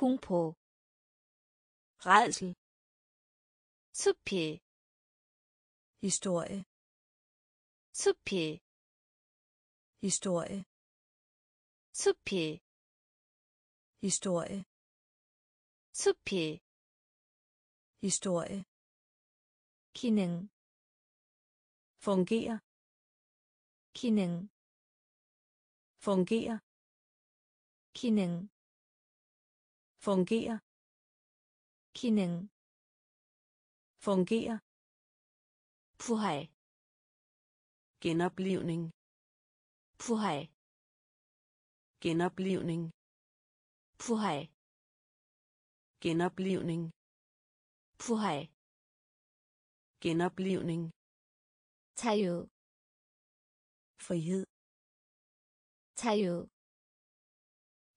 공포 rædsel 수필 historie 수필 historie 수필 historie 수필 historie 기능 fungere 기능 fungere 기능 fungere 기능 fungere 부활 genoplivning 부활 genoplivning 부활 genoplivning 부활 genoplivning 자유 frihed 자유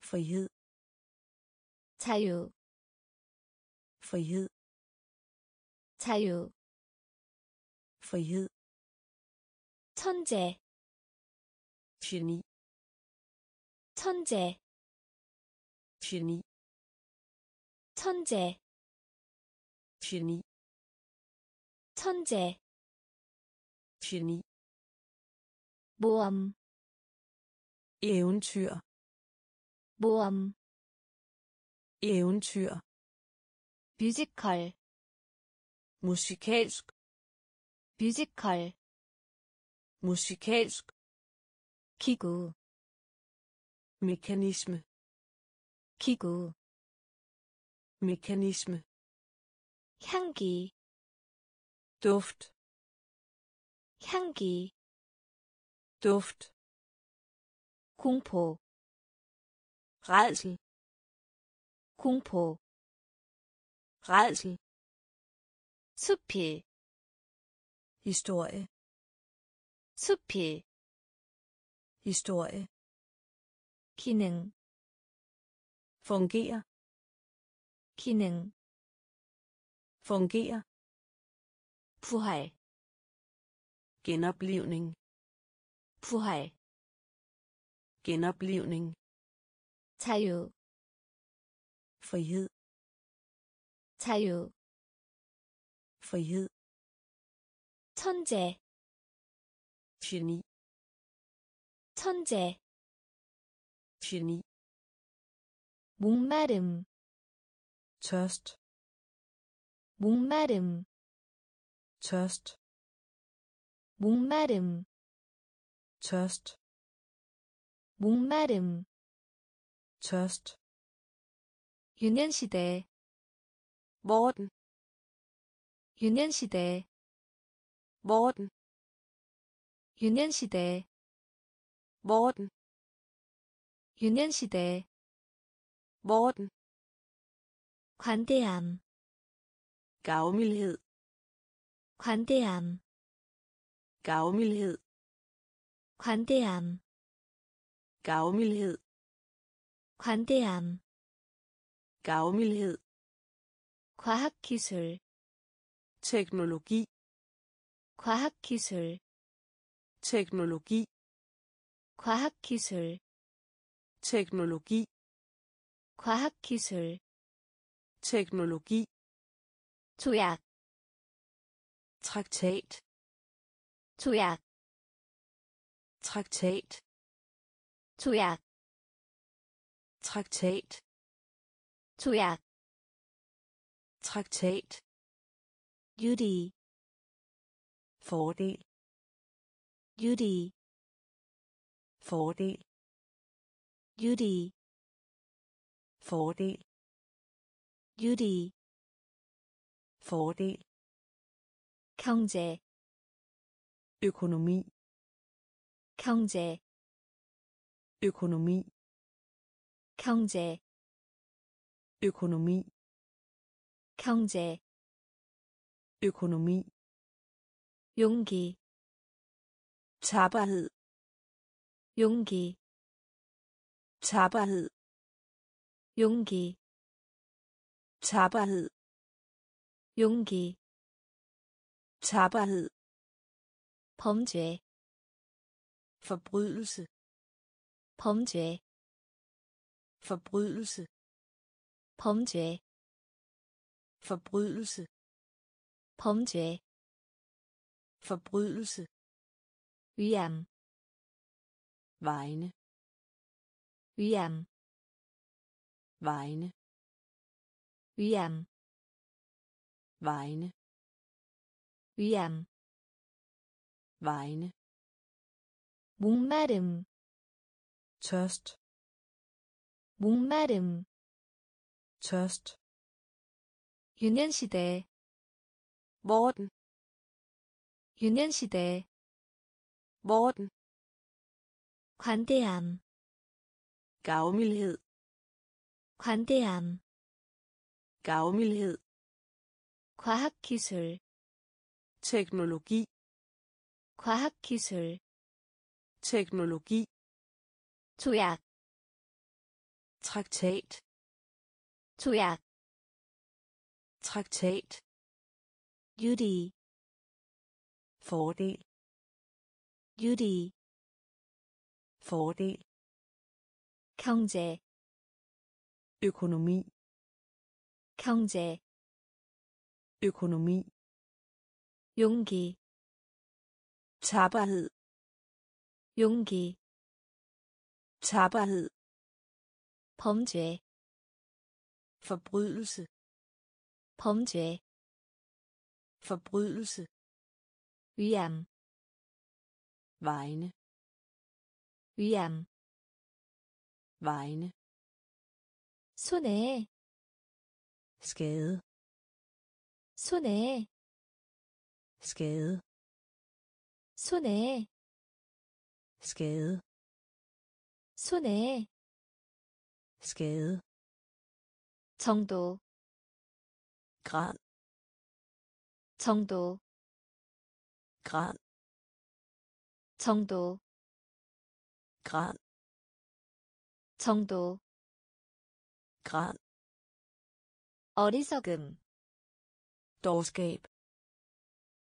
frihed 자유 frihed 자유 frihed 천재 geni 천재 geni 천재 geni 천재 geni 모험 eventyr 모험 eventyr 뮤지컬 musikalsk 뮤지컬 musikalsk 기구 mekanisme 기구 mekanisme 향기 duft 향기 duft 공포 rædsel 공포 rædsel 수필 historie 수필 historie 기능 fungere 기능 fungere 부활 genoplivning 부활 genoplivning 자유 frihed 자유 frihed 천재 geni 천재 geni 목마름 tørst 목마름 tørst 목마름 tørst 목마름 tørst 유년시대 Vorden, 유년시대 Vorden, 유년시대 Vorden, 유년시대 Vorden, 관대함 gavmildhed, 관대함 gavmildhed, 관대함 gavmildhed, 관대함 gavmildhed, 과학기술 teknologi, 과학기술 teknologi, 과학기술 teknologi, 과학기술 teknologi, 조약 traktat, 조약 traktat, 조약 traktat, 조약 traktat, 유리 fordel, 유리 fordel, 유리 fordel, 유리 fordel, 경제 økonomi, 경제 økonomi, 경제 økonomi, 경제 økonomi, 용기 tapperhed, 용기 tapperhed, 용기 tapperhed, 용기 tapperhed, 범죄 forbrydelse, 범죄 forbrydelse, 범죄 forbrydelse, 범죄 forbrydelse, 위암 vegne, 위암 vegne, 위암 vegne, 위암 vegne, 목마름 tørst, 목마름 tørst, 유년시대 Vorden, 유년시대 Vorden, 관대함 gavmildhed, 관대함 gavmildhed 과학기술 teknologi 과학기술 teknologi 조약 traktat 조약 traktat 유리 fordel 유리 fordel 경제 økonomi 경제 økonomi 용기 tapperhed 용기 tapperhed 범죄 forbrydelse 범죄 forbrydelse 위암 vegne 위암 vegne 손해 skade 손해 skade 손해 skade 손해 skade 정도 grad 정도 grad 정도 grad 정도 grad 어리석음 dårskab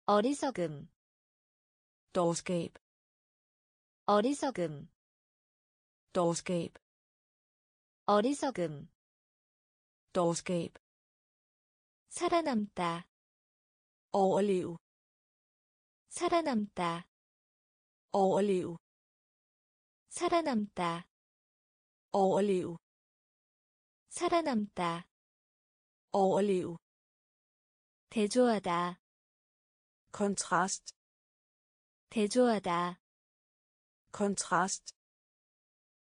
어리석음 dårskab 어리석음 dårskab 어리석음 dårskab 살아남다 overleve 살아남다 overleve 살아남다 overleve 살아남다 overleve 대조하다 kontrast 대조하다 kontrast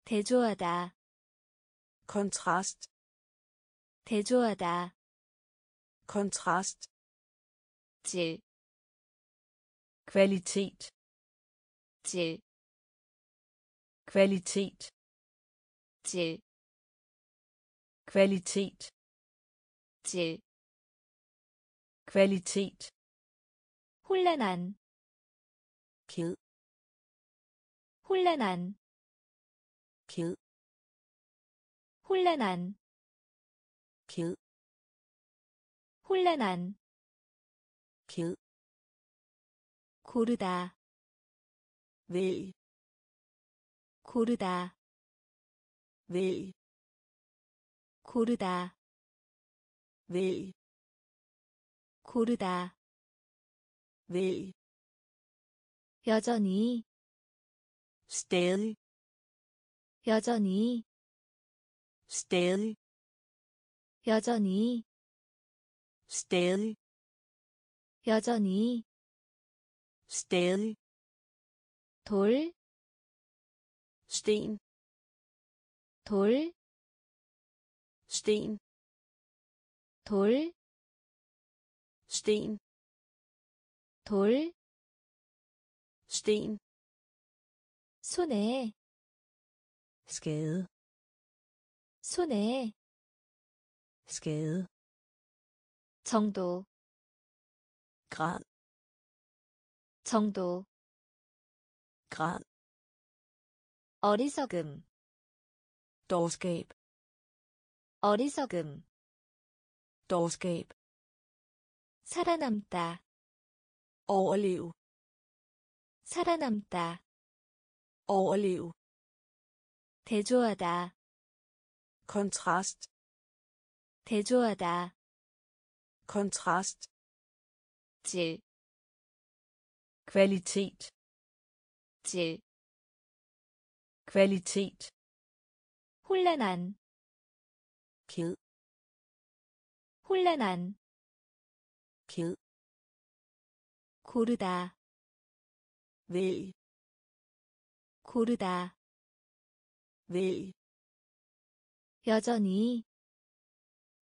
대조하다 kontrast 대조하다 kontrast 질, kvalitet 질, kvalitet 질, kvalitet 질, kvalitet 혼란한, ked 혼란한, ked 혼란한, ked 혼란한, ked 고르다, vælg 고르다, vælg 고르다, vælg 고르다, vælg 여전히, stadig 여전히, stadig 여전히, stadig 여전히, stadig 돌, sten 돌, sten 돌, sten 돌, sten 손해, skade 손해, skade 정도, grad 정도, grad 어리석음, dårskab 어리석음, dårskab 살아남다, overleve 살아남다, overleve 대조하다, kontrast 대조하다, kontrast 질, kvalitet 질, kvalitet 혼란한, ked 혼란한, ked 고르다, vælg 고르다, vælg 여전히,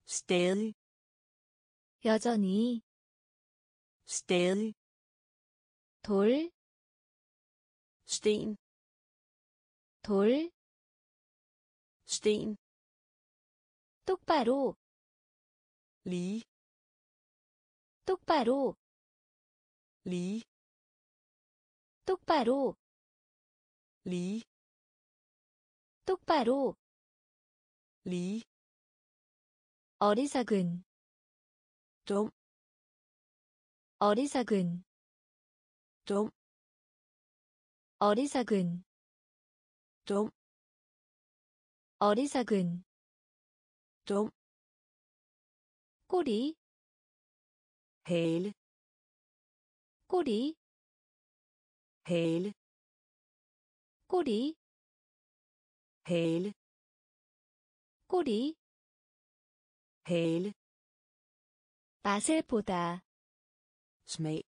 stadig 여전히, stadig 돌, sten 돌, sten 똑바로 lige 똑바로 lige 똑바로 lige 똑바로 lige 어리석은 dum 어리석은 dum 어리석은 dum 어리석은 dum 꼬리 hale 꼬리 hale 꼬리 hale 꼬리 hale 맛을 보다 smag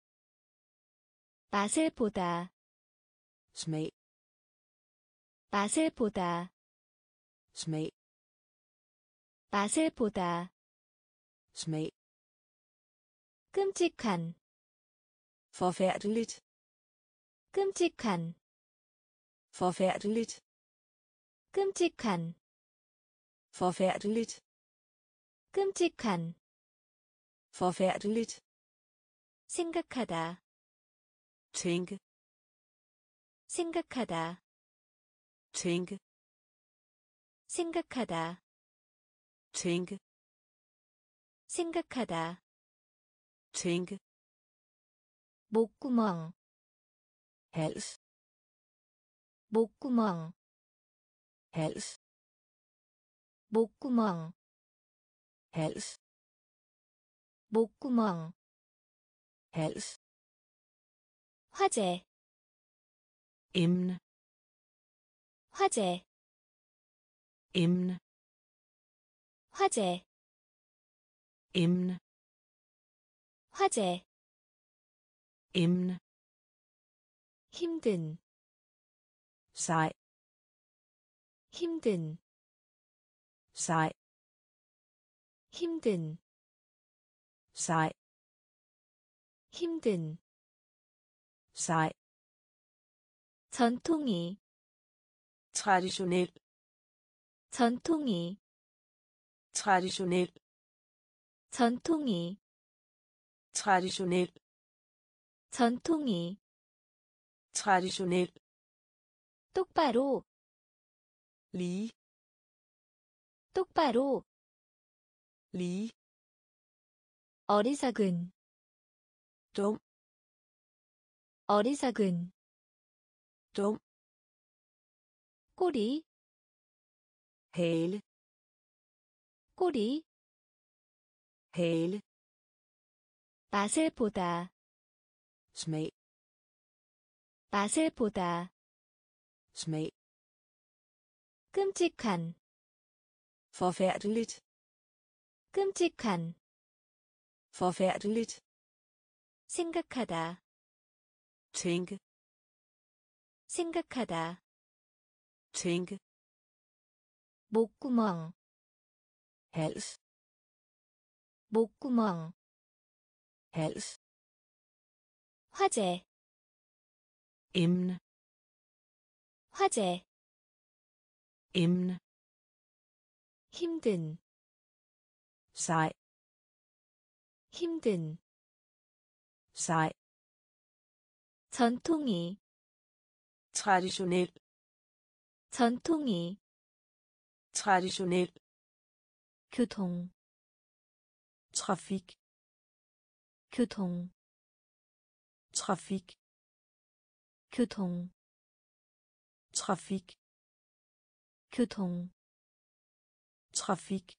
맛을 보다 smag 맛을 보다 smag 맛을 보다 smag 끔찍한 forfærdeligt 끔찍한 forfærdeligt 끔찍한 forfærdeligt 끔찍한 forfærdeligt 생각하다 tænke 생각하다 tænke 생각하다 tænke 생각하다 tænke 목구멍 hals 목구멍 hals 목구멍 hals 목구멍 hals 화재 emne 화재 emne 화재 emne 화재 emne 힘든 sej 힘든 sej 힘든 sej 힘든 sej 전통이 traditionel 전통이 traditionel 전통이 traditionel 전통이 traditionel 똑바로. lige 똑바로. lige 어리석은. dum 어리석은. dum 꼬리. hale 꼬리. hale 맛을 보다. smag 맛을 보다 smag 끔찍한 forfærdeligt 끔찍한 forfærdeligt 생각하다 tænke 생각하다 tænke 목구멍 hals 목구멍 hals 화재 emne 화재 emne 힘든 sej 힘든 sej 전통이 traditionel 전통이 traditionel 교통 trafik 교통 trafik 교통 trafik 교통 trafik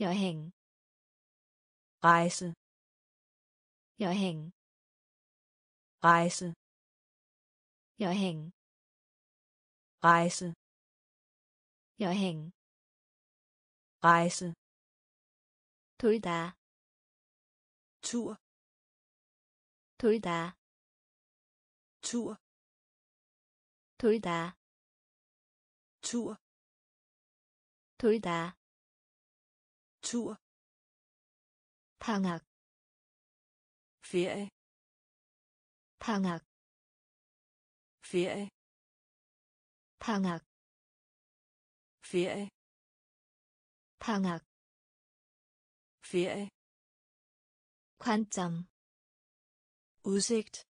여행 rejse 여행 rejse 여행 rejse 여행 rejse 돌다 tur 돌다 tur 돌다 tur 돌다 tur 방학 ferie 방학 ferie 방학 ferie 방학 ferie 관점 udsigt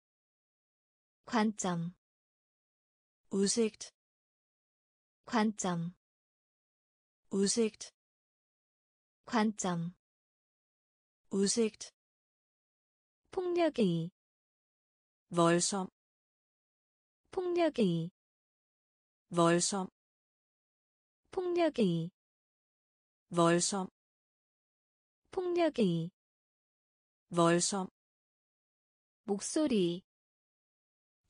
관점 udsigt 관점 udsigt 관점 udsigt 폭력의 voldsom 폭력의 voldsom 폭력의 voldsom 폭력의 voldsom 목소리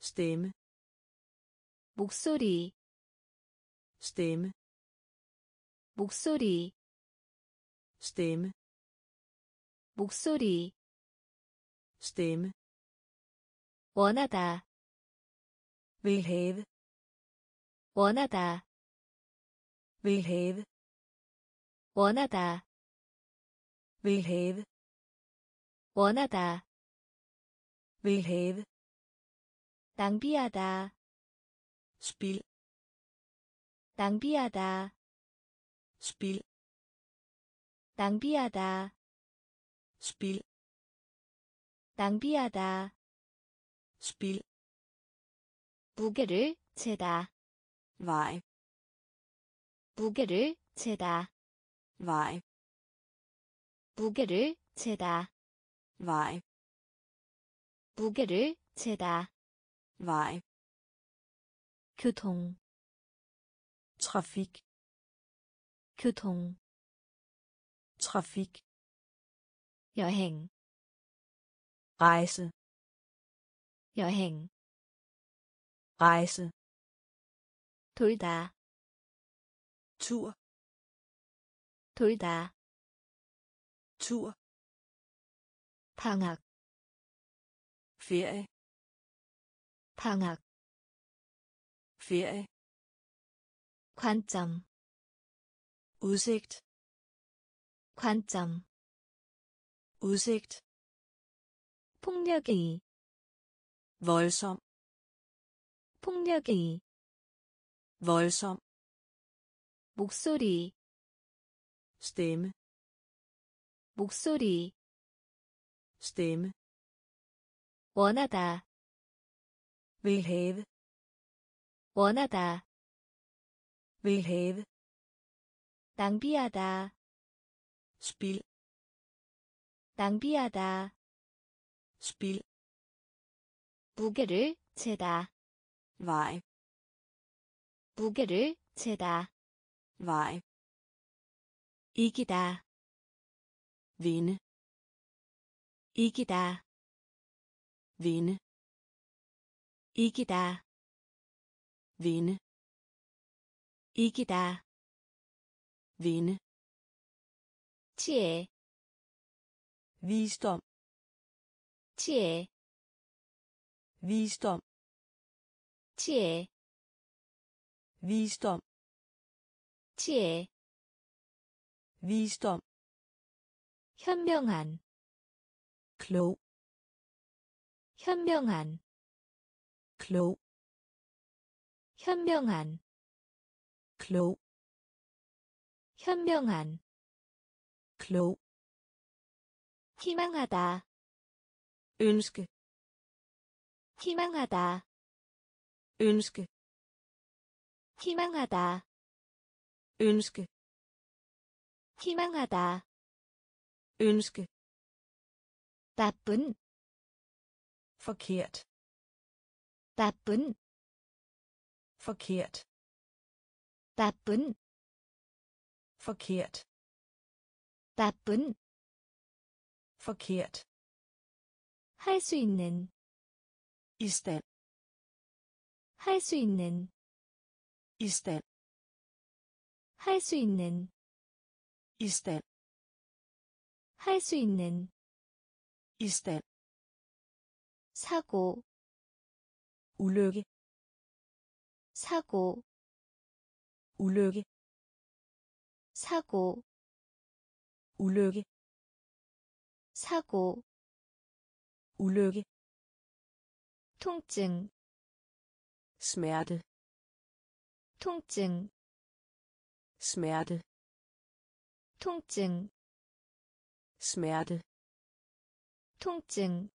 stemme 목소리 stemme 목소리 stemme 목소리 stemme 원하다 vil have 원하다 vil have 원하다 vil have 원하다 vil have 낭비하다 spild 낭비하다. Spild 낭비하다. Spild 낭비하다. Spild 무게를 재다. Vej 무게를 재다. Vej 무게를 재다. Vej 무게를 재다. Vej 교통 trafik 교통 trafik 여행 rejse 여행 rejse 돌다 tur 돌다 tur 방학 ferie 방학 ferie 관점 udsigt 관점 udsigt 폭력의 voldsom 폭력의 voldsom 목소리 stemme 목소리 stemme 원하다 vil have 원하다 vil have 낭비하다 spild 낭비하다 spild 무게를 재다 vej 무게를 재다 vej 이기다 vinde 이기다 vinde 이기다 vinde 이기다 vinde 지혜 visdom 지혜 visdom 지혜 visdom 지혜 visdom 현명한 klog 현명한 klog 현명한 klog 현명한 klog 희망하다 ønske 희망하다 ønske 희망하다 ønske 희망하다 ønske 나쁜 forkert 나쁜 forkert 나쁜 forkert 나쁜 forkert 할 수 있는 i stand 할수 있는 i stand 할수 있는 i stand 할수 있는 i stand 사고 ulykke 사고 ulykke 사고 ulykke 사고 ulykke 통증 smerte 통증 smerte 통증 smerte 통증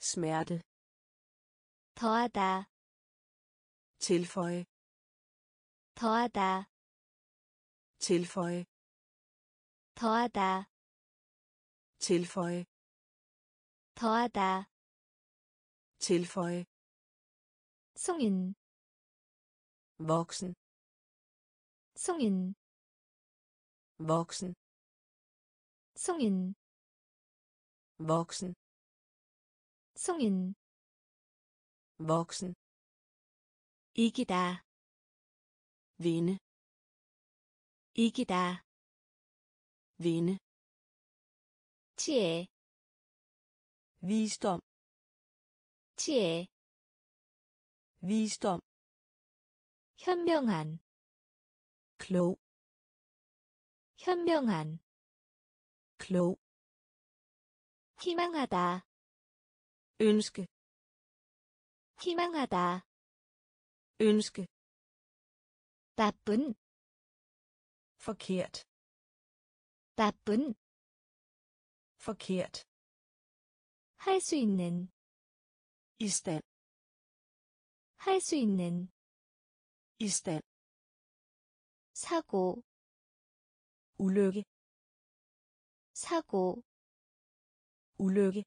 smerte 더하다 tilføje 더하다 tilføje 더하다 tilføje 더하다 tilføje 성인 voksen 성인 voksen 성인 voksen 성인 voksen 이기다 vinde 이기다 vinde 지혜 visdom 지혜 visdom 현명한 klog 현명한 klog 희망하다 ønske 희망하다 ønske 나쁜 forkert 나쁜 forkert 할 수 있는 i stand 할수 있는 i stand 사고 ulykke 사고 ulykke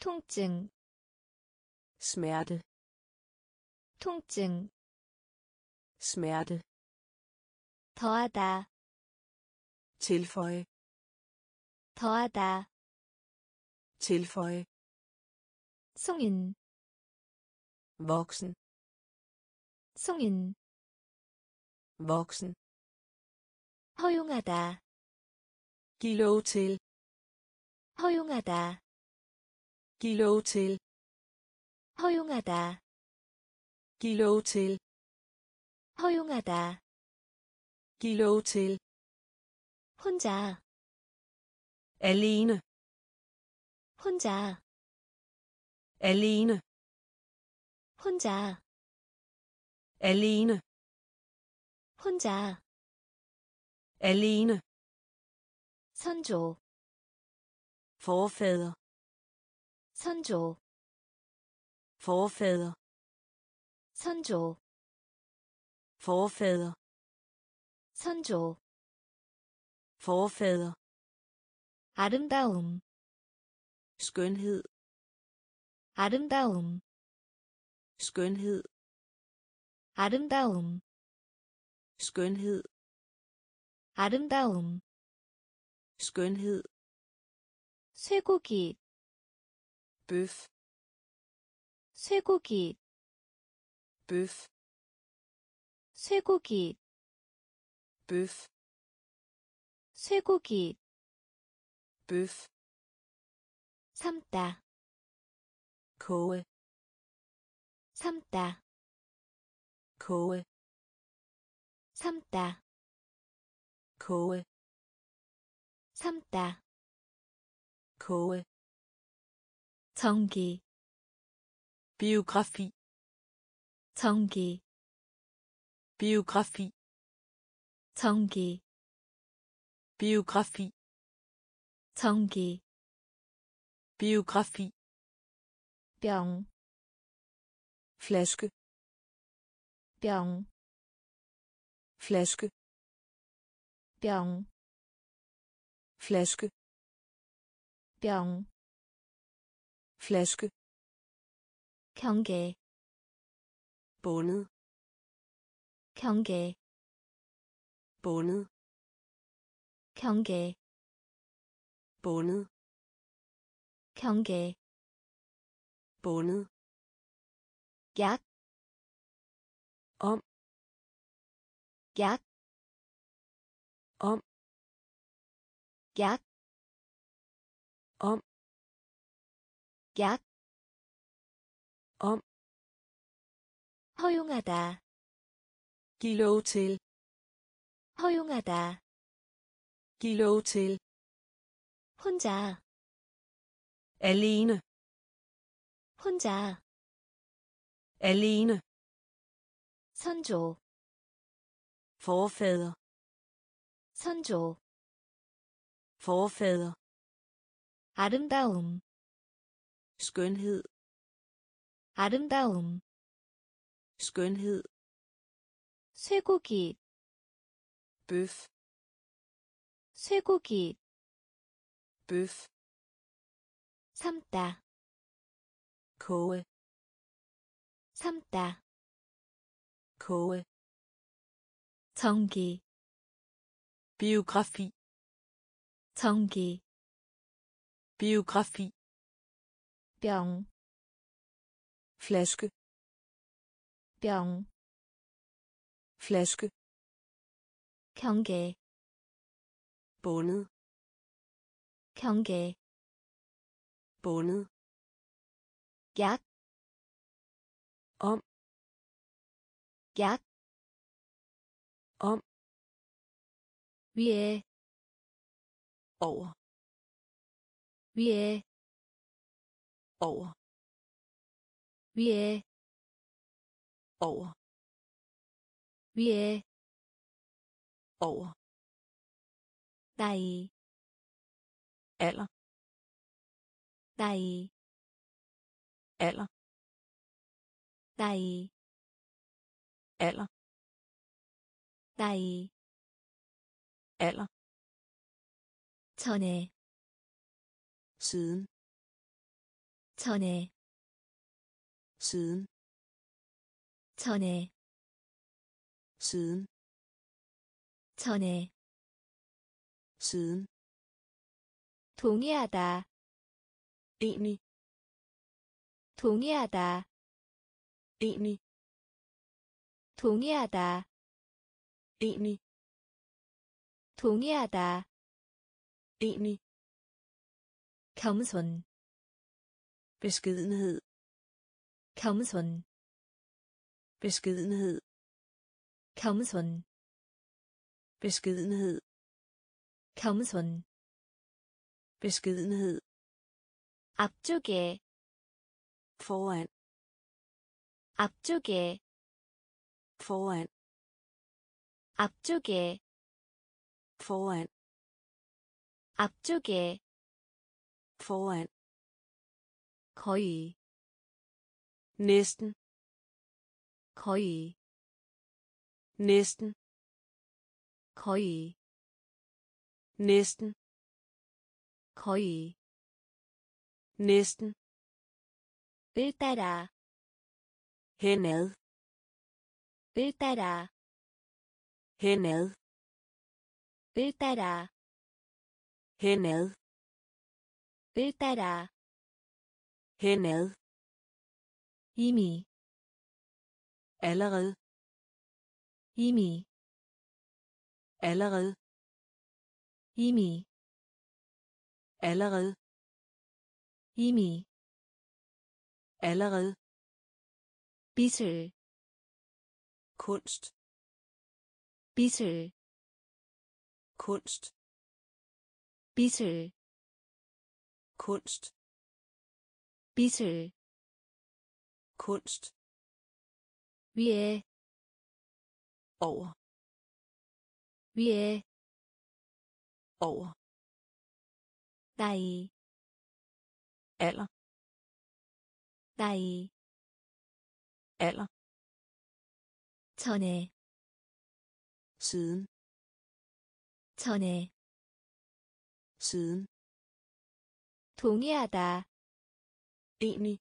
통증 smerte 통증 smerte 더하다 tilføje 더하다 tilføje 성인 voksen 성인 voksen 허용하다 giv lov til 허용하다 giv lov til 허용하다 giv lov til 허용하다 giv lov til 혼자 alene 혼자 alene 혼자 alene 혼자 alene 선조 forfader 선조 forfader 선조 forfader 선조 forfader 아름다움 skønhed 아름다움 skønhed 아름다움 skønhed 아름다움 skønhed 쇠고기 bøf 쇠고기 bøf 쇠고기 bøf 쇠고기 bøf 삶다 koge 삶다 koge 삶다 koge 삶다 koge 전기 biografi 전기 biografi 전기 biografi 전기 biografi 병, flaske 병, flaske 병, flaske 병, flaske 경계, bundet 경계, bundet 경계, bundet 경계, bundet 약, om 약, om 약, om 약, om 허용하다, giv lov til 허용하다, giv lov til 혼자, alene 혼자, alene 선조, forfader 선조 Forfader. 아름다움 Skønhed. 아름다움 Skønhed. 쇠고기 Bøf. 쇠고기 Bøf. 삶다 Koge. 삶다 Koge. 전기 Biografi. 전기 Biografi. 병, Flaske. 병, Flaske. 경계, Bundet. 경계, Bundet. 약, Om. 약, Om. 위에, Over. 위에, Over. 위에, Over. 위에, Over. 나이, Alder. 나이, Alder. 나이, Alder. 나이, Alder. 전에, Siden. 전에, Siden. 전에, Siden. 전에, Siden. 동의하다, Enig. 동의하다, Enig. 동의하다, Enig. 동의하다, Enig. 겸손, Beskedenhed. 겸손, Beskedenhed. 겸손, Beskedenhed. 겸손, Beskedenhed. 앞쪽에, Foran. 앞쪽에, Foran. 앞쪽에, Foran. 앞쪽에, Foran. 거의, Næsten. 거의, Næsten. 거의, Næsten. 거의, Næsten. 을 따라, Henad. 을 따라, Henad. 을 따라, Henad. 을 따라, Henad. 이미, Allerede. 이미, Allerede. 이미, Allerede. 이미, Allerede. 미술, Kunst. 미술, Kunst. 미술, Kunst. 미술, Kunst. 위에, Over. 위에, Over. 나이, Alder. 나이, Alder. 전에, Siden. 전에, Siden. 동의하다, Enig.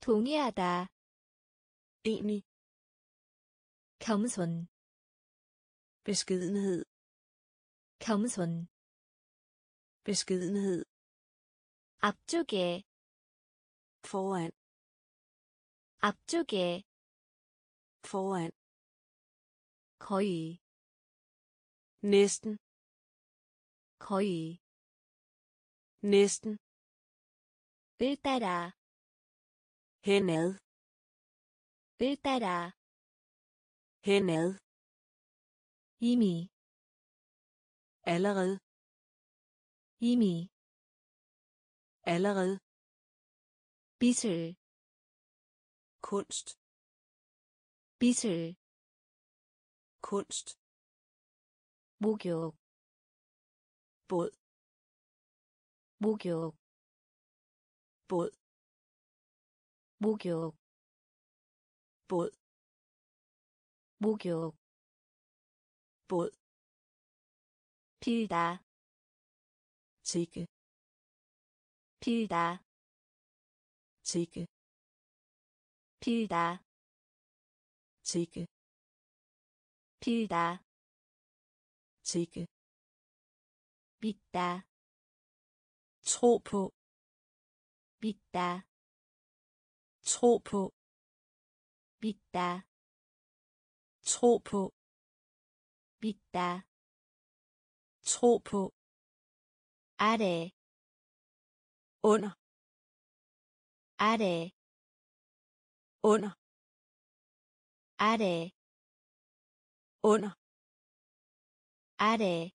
동의하다, Enig. 겸손, Beskedenhed. 겸손, Beskedenhed. 앞쪽에, Foran. 앞쪽에, Foran. 거의, Næsten. 거의, Næsten. 을 따라, Henad. 을 따라, Henad. 이미, Allerede. 이미, Allerede. 미술, Kunst. 미술, Kunst. 목욕 båd 목욕 båd 목욕 båd 목욕 båd 빌다 tigge 빌다 tigge 빌다 tigge 빌다 tigge 믿다 tro på 믿다 tro på 믿다 tro på 믿다 tro på 아래 under 아래 under 아래 under 아래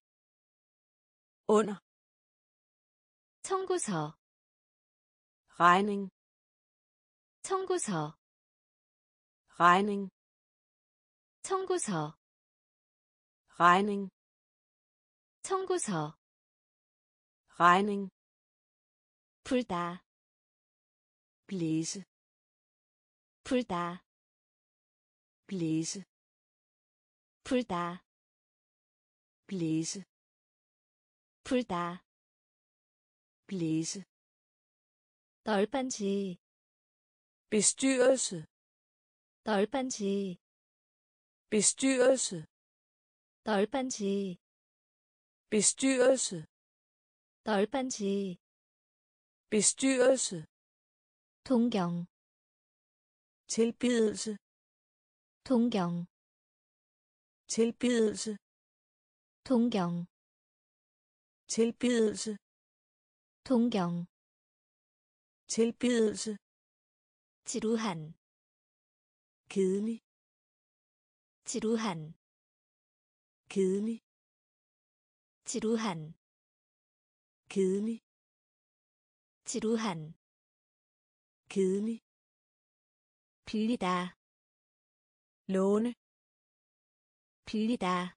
under 청구서 regning 청구서 regning 청구서 regning 청구서 regning 불다 blæse 불다 blæse 불다 blæse 불다 blæse 널빤지 bestyrelse 널빤지 bestyrelse 널빤지 bestyrelse 널빤지 bestyrelse 동경 tilbedelse 동경 tilbedelse 동경 tilbedelse 동경 tilbedelse 지루한 kedelig 지루한 kedelig 지루한 kedelig 지루한 kedelig 빌리다 låne 빌리다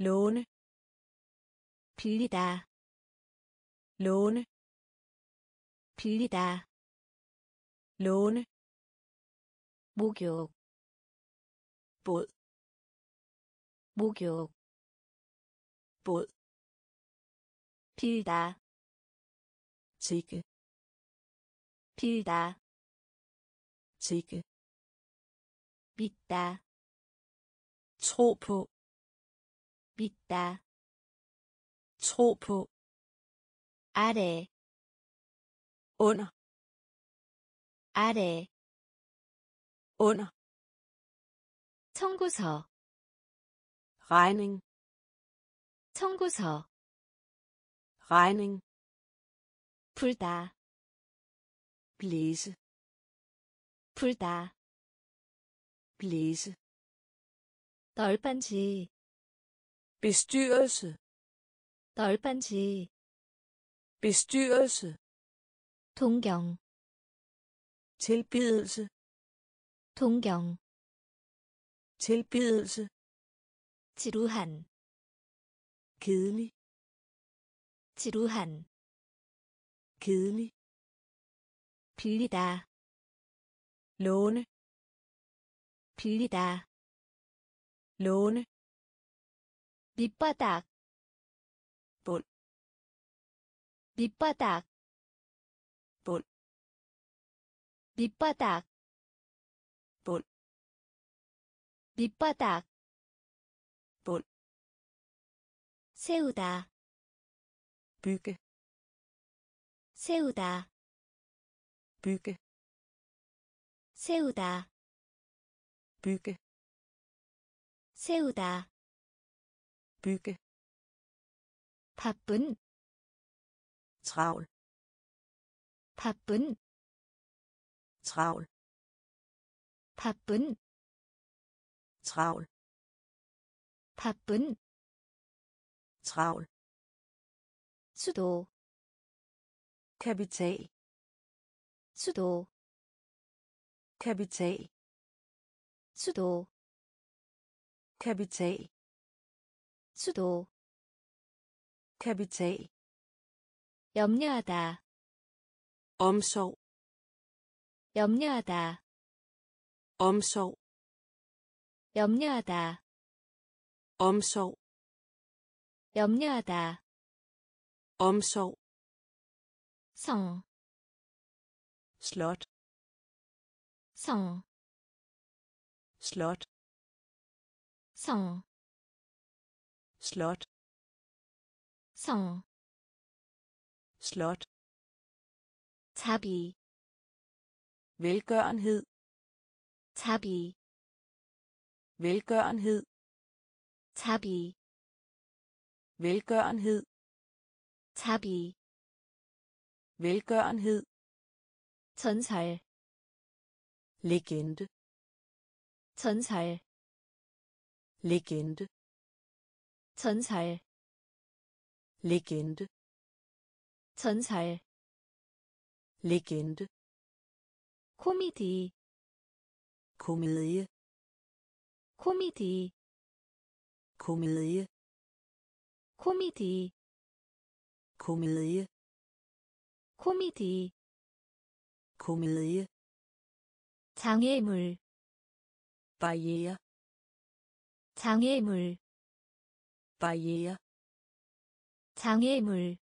låne 빌리다 låne 빌리다 låne 목욕 båd 목욕 båd 빌다 tigge 빌다 tigge 믿다 tro på 믿다 tro på 아래 under 아래 under 청구서 regning 청구서 regning 불다 blæse 불다 blæse 널빤지 bestyrelse 널빤지 bestyrelse 동경 tilbedelse 동경 tilbedelse 지루한 kedelig 지루한 kedelig 빌리다 låne 빌리다 låne 밑바닥 볼. 밑바닥 볼. 밑바닥 밑바닥 볼. 세우다 bygge 세우다 bygge 세우다 bygge 세우다 bygge 바쁜 travl 바쁜 travl 바쁜 travl 바쁜 travl 수도 kapital 수도 kapital 수도 kapital 수도 kapital 염려하다 omsorg 염려하다 omsorg 염려하다 omsorg 염려하다 omsorg 성, slot 성, slot 성, slot 성, slot 자비, velgørenhed 자비, velgørenhed 자비, velgørenhed 자비, velgørenhed 전설, legende 전설, legende 전설, legende 전설, legende 코미디, komedie 코미디, komedie 코미디, komedie 코미디, komedie 장애물, barriere 장애물, barriere 장애물,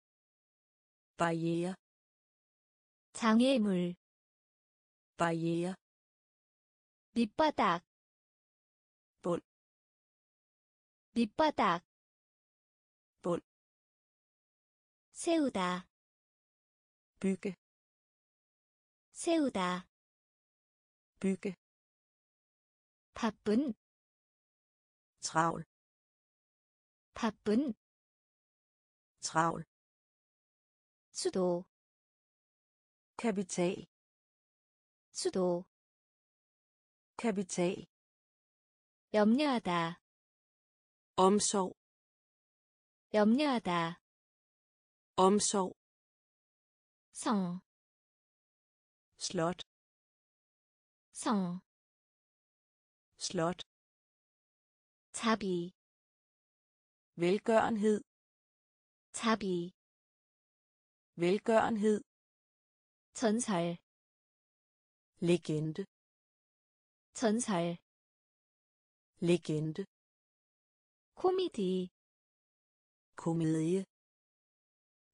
barriere 장애물, barriere 밑바닥, 밑바닥, bund 세우다, bygge 세우다, bygge 바쁜, travl 바쁜, travl 수도, kapital 수도, kapital 염려하다, omsorg 염려하다, omsorg 성, slot 성, slot 자비, velgørenhed 자비, velgørenhed 전설, legende 전설, legende 코미디, komedie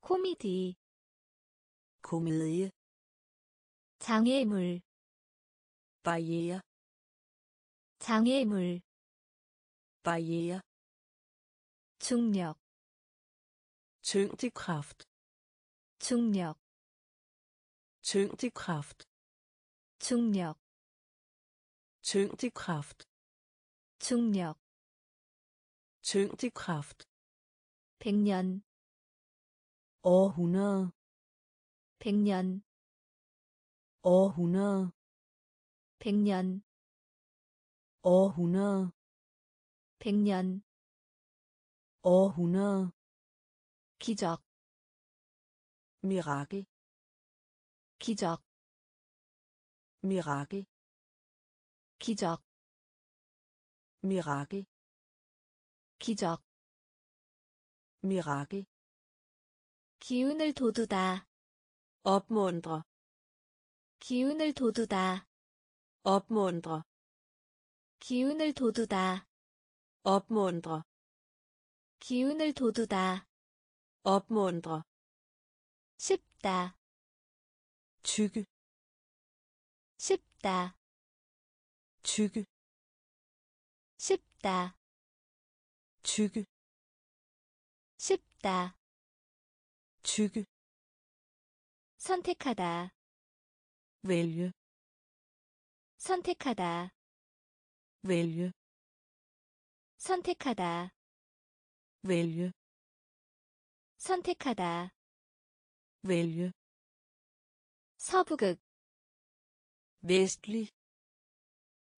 코미디, komedie 장애물, barriere 장애물, barriere 중력, tyngdekraft 중력, tyngdekraft 중력, tyngdekraft 중력, tyngdekraft 백년, århundrede 백년, århundrede 백년, århundrede 백년, århundrede 기적, mirakel 기적, mirakel 기적, mirakel 기적, mirakel 기운을 돋우다, opmuntre 기운을 돋우다, opmuntre 기운을 돋우다, opmuntre 기운을 돋우다, opmuntre 쉽다, tykke 쉽다, tykke 쉽다, tykke 쉽다, tykke 선택하다, vælge 선택하다, vælge 선택하다, vælge 선택하다, vælge 서부극, vestlig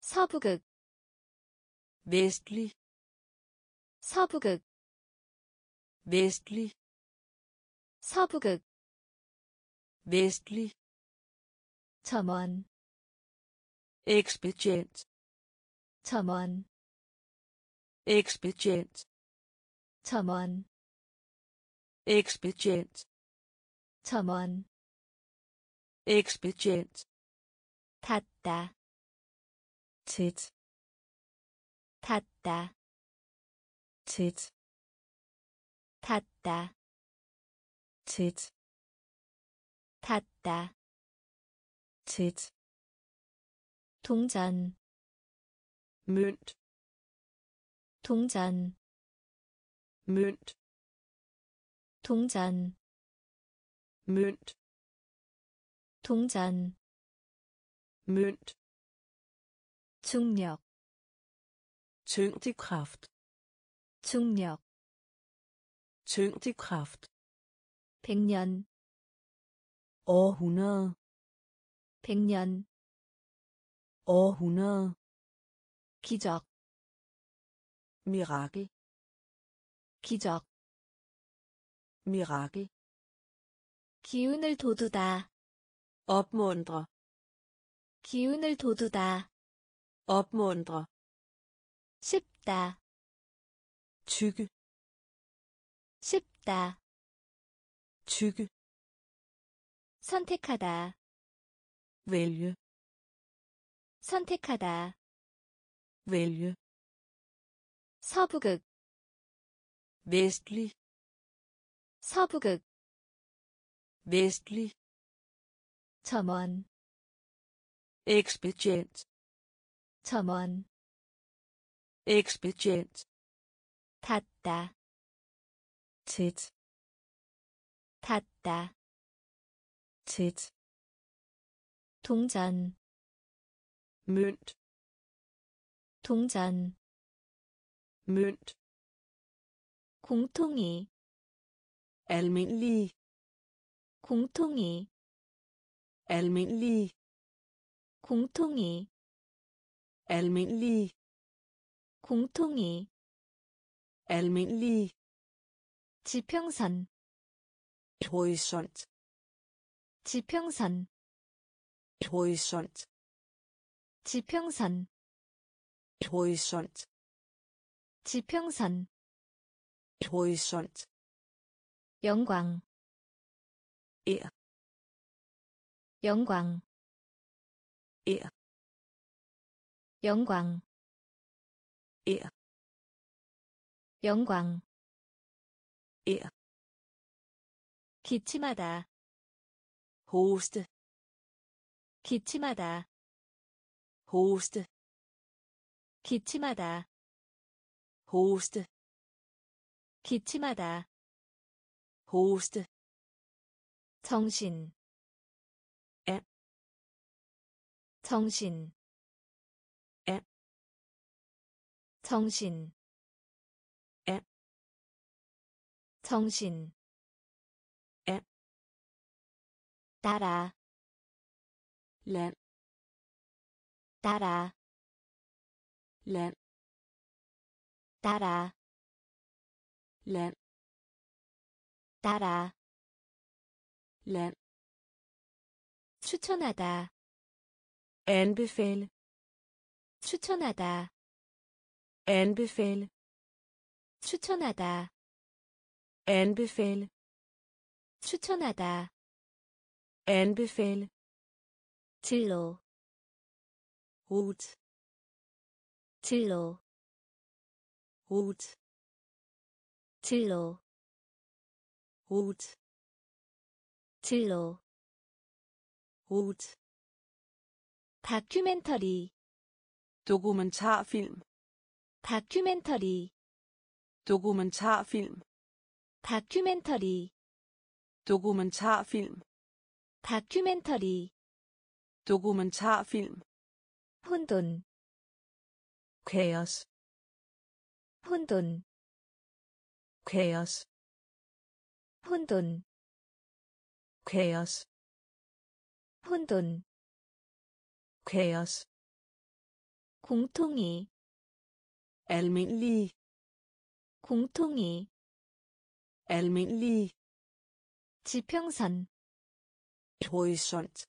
서부극, vestlig 서부극, vestlig 서부극, vestlig 점원, ekspedient 점원, ekspedient 점원 ekspedient 점원 ekspedient 닿다 tæt 닿다 Tæt 닿다 tæt 닿다 tæt 동전 mønt 동전 mønt 동전 mønt 동전 mønt 중력 tyngdekraft 중력 tyngdekraft 백년 århundrede 백년 århundrede 기적 mirakel 기적 mirakel 기운을 돋우다 opmuntre 기운을 돋우다 opmuntre 쉽다 tygge 쉽다 tygge 선택하다 vælge 선택하다 vælge 서부극 vestlig 서부극 vestlig 점원 ekspedient 점원 ekspedient 닿다 tæt 닿다 tæt 동전 mønt 동전 mønt 공통이 almindelige 공통이 almindelige 공통이 almindelige 공통이 almindelige 지평선 horisont 지평선 horisont 지평선 horisont 지평선 horisont 영광 ære 영광 ære 영광 ære 영광. ære 기침하다. hoste 기침하다. hoste 기침하다. hoste 기침하다. hoste 정신. 에. 정신. 에. 정신 정신 에. 따라 land 따라 land 따라 land 따라 land 추천하다 anbefale 추천하다 anbefale 추천하다 anbefale 추천하다 anbefale 진로 route 진로 route 진로 route 진로 route 다큐멘터리 dokumentarfilm 다큐멘터리 dokumentarfilm 다큐멘터리 dokumentarfilm 다큐멘터리 dokumentarfilm 혼돈 kaos 혼돈 kaos 혼돈 kaos 혼돈 kaos 공통이 almindelige 공통이 almindelige 지평선 horisont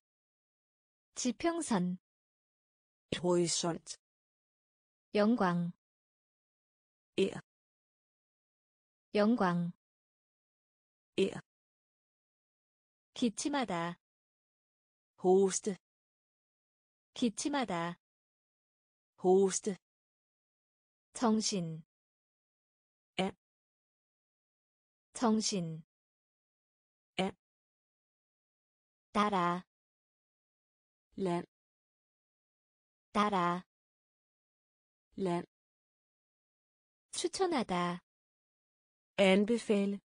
지평선 horisont 영광 ære 영광 ære 기침하다 hoste 기침하다 hoste 정신 정신 애. 따라 land 따라 land 추천하다 anbefale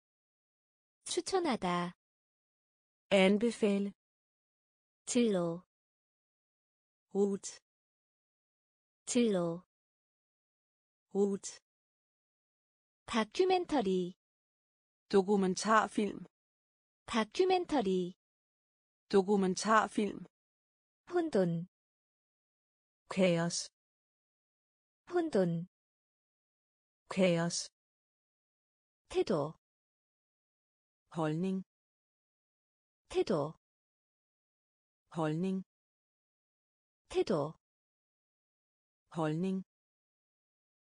추천하다 anbefale 진로 rute 진로 rute 다큐멘터리 dokumentarfilm 다큐멘터리 dokumentarfilm 혼돈 kaos 혼돈 kaos 태도 holdning 태도 holdning 태도 holdning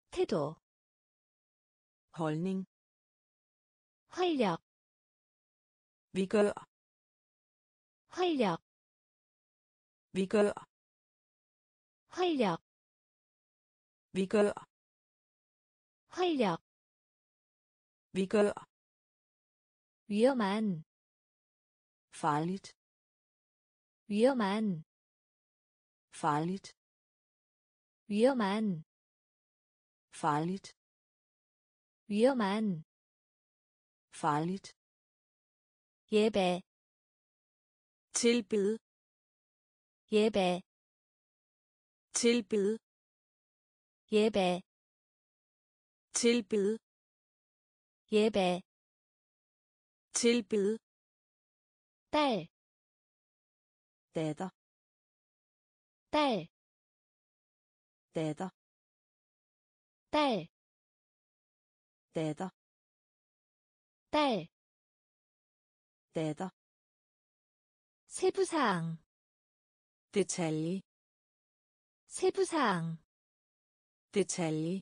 태도 holdning 활력 vi gør 활력 vi gør 활력 vi gør 활력 vi gør 위험한 farligt 위험한 farligt 위험한 farligt 위험한 farligt 예배 tilbede 예배 tilbede 예배 tilbede 예배 tilbede 딸 datter 딸 datter 딸 datter 딸 datter 세부사항 detalje 세부사항 detalje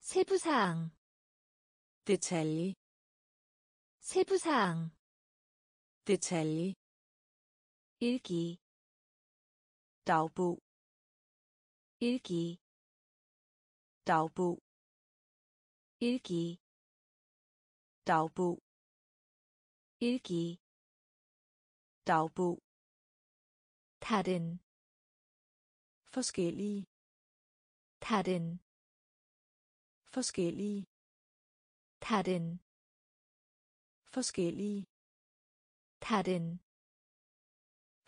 세부사항 detalje 세부사항 detalje 일기 dagbog 일기 dagbog 일기 dagbog 일기 dagbog 다른 forskellige 다른 forskellige 다른 forskellige 다른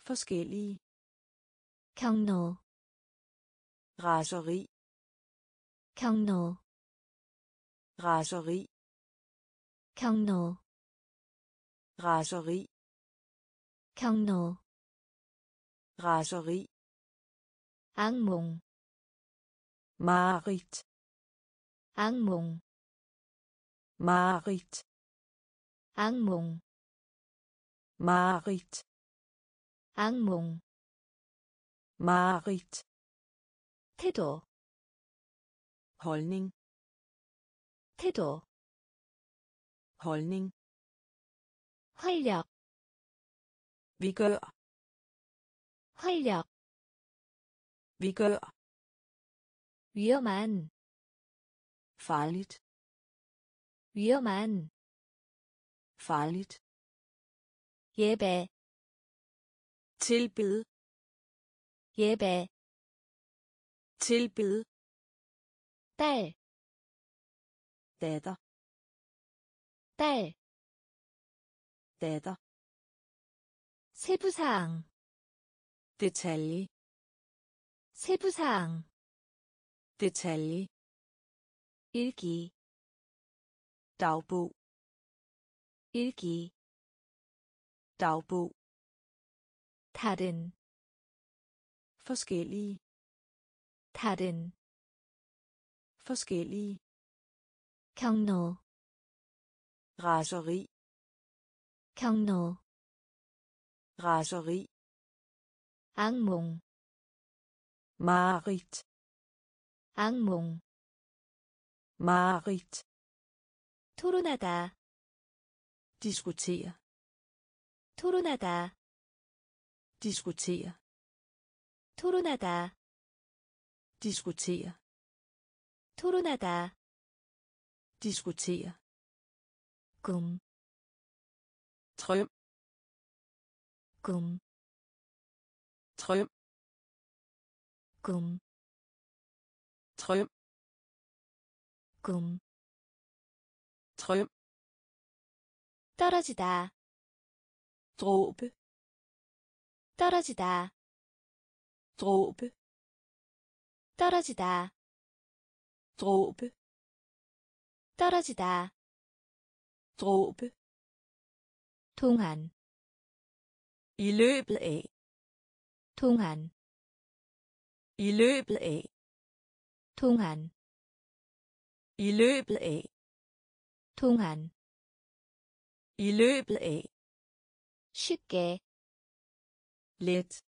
forskellige 경로 raseri 경로 raseri 경로 raseri 경로 raseri 악몽 mareridt 악몽 mareridt 악몽 mareridt 악몽 mareridt 태도 holdning 태도 holdning 활력 vi gør 활력 vi gør 위험한 farligt 위험한 farligt 예배 tilbede 예배 tilbede 딸 datter 딸 datter 세부사항 detalje 세부사항 detalje 일기 dagbog 일기 dagbog 다른 forskellige 다른 forskellige 경로 raseri 경로 raseri 악몽 mareridt 악몽 mareridt 토론하다 diskutere 토론하다 diskutere 토론하다 diskutere 토론하다 diskutere 꿈, drøm 꿈, drøm 꿈, drøm 꿈, drøm 떨어지다, dråbe 떨어지다, dråbe 떨어지다, dråbe 떨어지다, dråbe 동안, i løbet af 동안, i løbet af 동안, i løbet af 동안, i løbet af 쉽게, let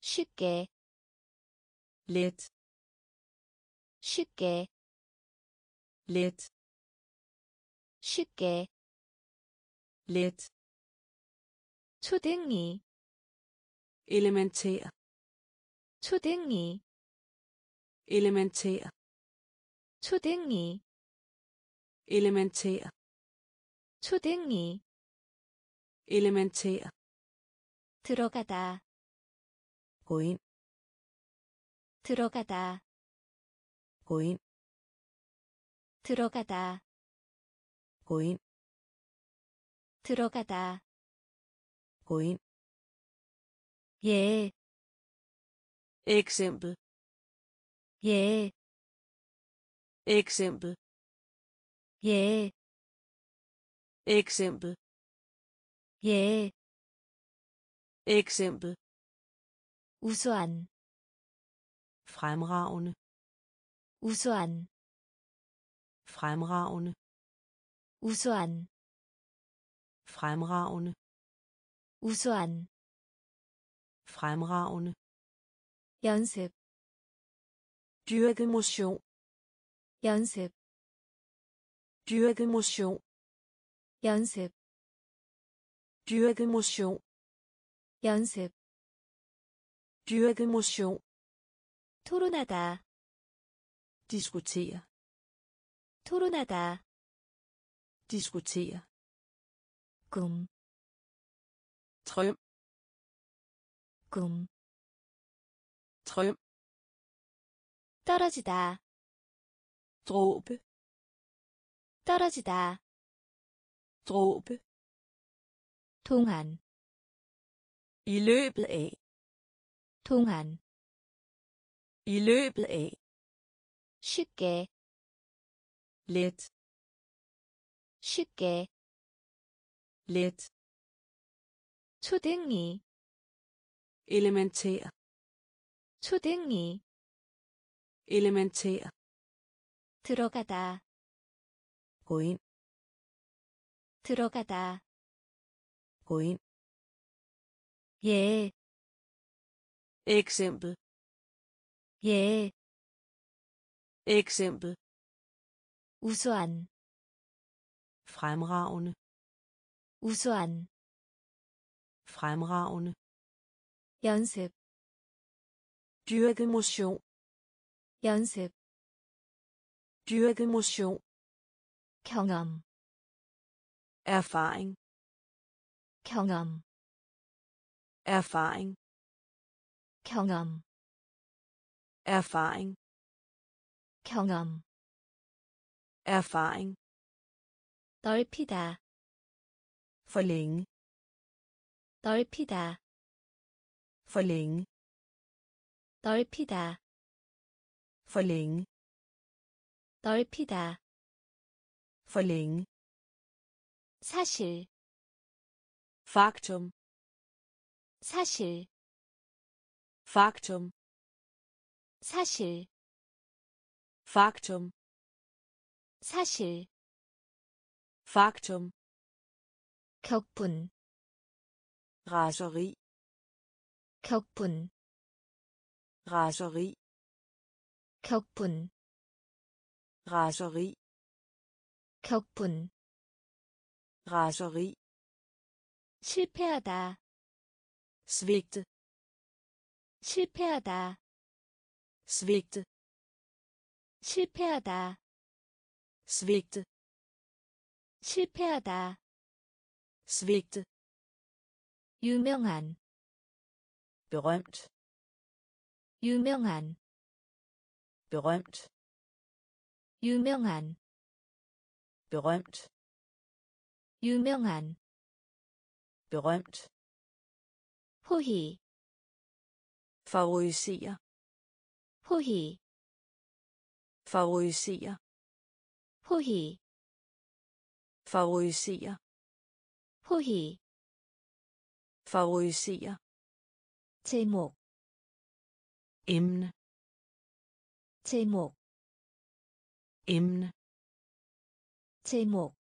쉽게, let 쉽게, let 쉽게, let 초등이, elementær 초등이, elementær 초등이, elementær 초등이, elementær 들어가다, ind 들어가다, ind 들어가다, gå ind 들어가다, gå ind 예, eksempel 예, eksempel 예, eksempel 예, eksempel 우수한, fremragende 우수한, fremragende 우수한, fremragende 우수한, fremragende 연습, dyrke motion 연습, dyrke motion 연습, dyrke motion 연습, dyrke motion 토론하다, diskutere 토론하다, diskutere 꿈, drøm 꿈, drøm 떨어지다, dråbe 떨어지다, dråbe 동안, i løbet af 동안, i løbet af 쉽게, let 쉽게, let 초등이, elementær 초등이, elementær 들어가다, ind 들어가다, ind 예, eksempel 예, eksempel 우수한, fremragende 우수한, fremragende 연습, dyrke motion 연습, dyrke motion 경험, erfaring 경험, erfaring 경험, erfaring 경험, erfaring 넓히다, forlænge 넓히다, forlænge 넓히다, forlænge 넓히다, forlænge 사실, faktum 사실, faktum 사실, faktum 사실, faktum 격분, raseri 격분, raseri 격분, raseri 격분 raseri 실패하다 svigte 실패하다 svigte 실패하다 svigte 실패하다 svigte 유명한 berømt 유명한 berømt 유명한 berømt 유명한 berømt 호희 favorisere 호희 favorisere 호희 favorisere 호희 favorisere 제목 emne 제목 emne 제목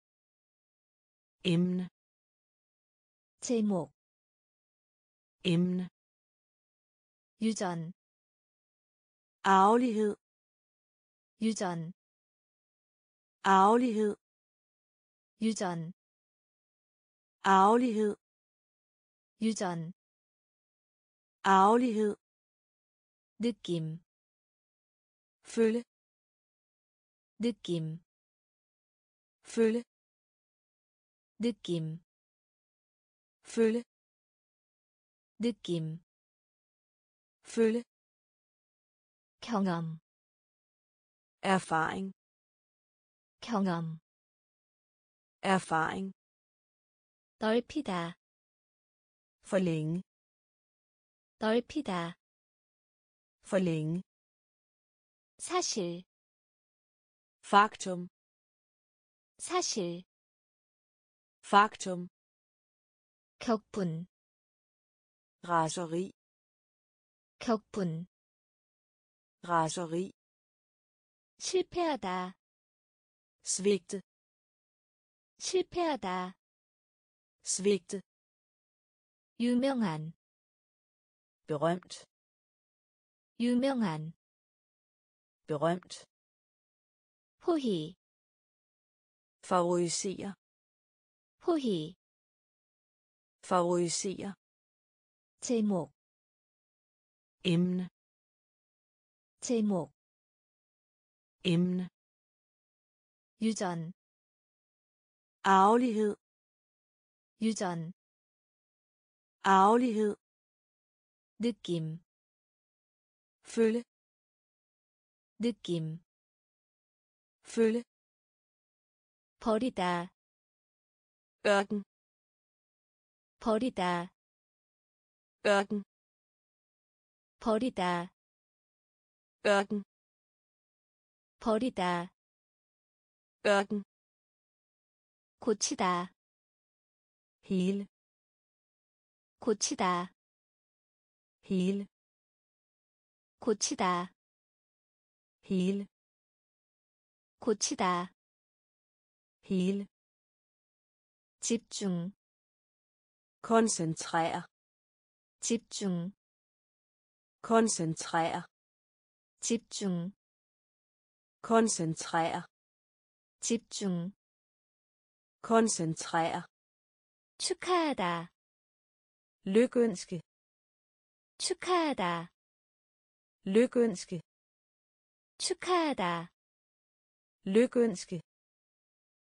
emne 제목 emne 유전 arvelighed 유전 arvelighed 유전 arvelighed 유전 arvelighed 느낌 følge 느낌 følge 느낌 følge 느낌 følge 경험 erfaring 경험 Erfaring 넓히다 forlænge 넓히다 forlænge 사실 faktum 사실 faktum 격분 raseri 격분 raseri 실패하다 svigte 실패하다 svigte 유명한 berømt 유명한 berømt 호희 favorisere 호희 favorisere 제목 emne 제목 emne 유전 arvelighed 유전 arvelighed 느낌 følge 느낌 følge 버리다 ørken 버리다 ørken 버리다 ørken 버리다 ørken 고치다 hele 고치다 hele 고치다 hele 고치다 hele 집중 koncentrere 집중 koncentrere 집중 koncentrere 집중 koncentrere 축하하다 lykønske 축하하다 lykønske 축하하다 lykønske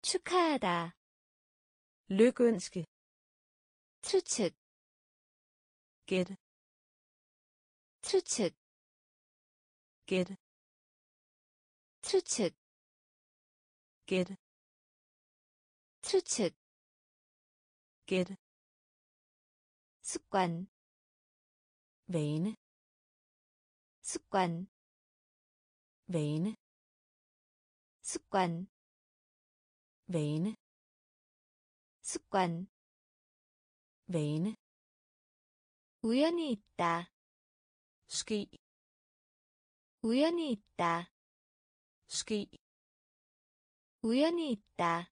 축하하다 lykønske 추측 gætte 추측 gætte 추측 gætte 추측 gætte 습관 vane 습관 vane 습관 vane 습관 vane 우연히 있다 ski 우연히 있다 ski 우연히 있다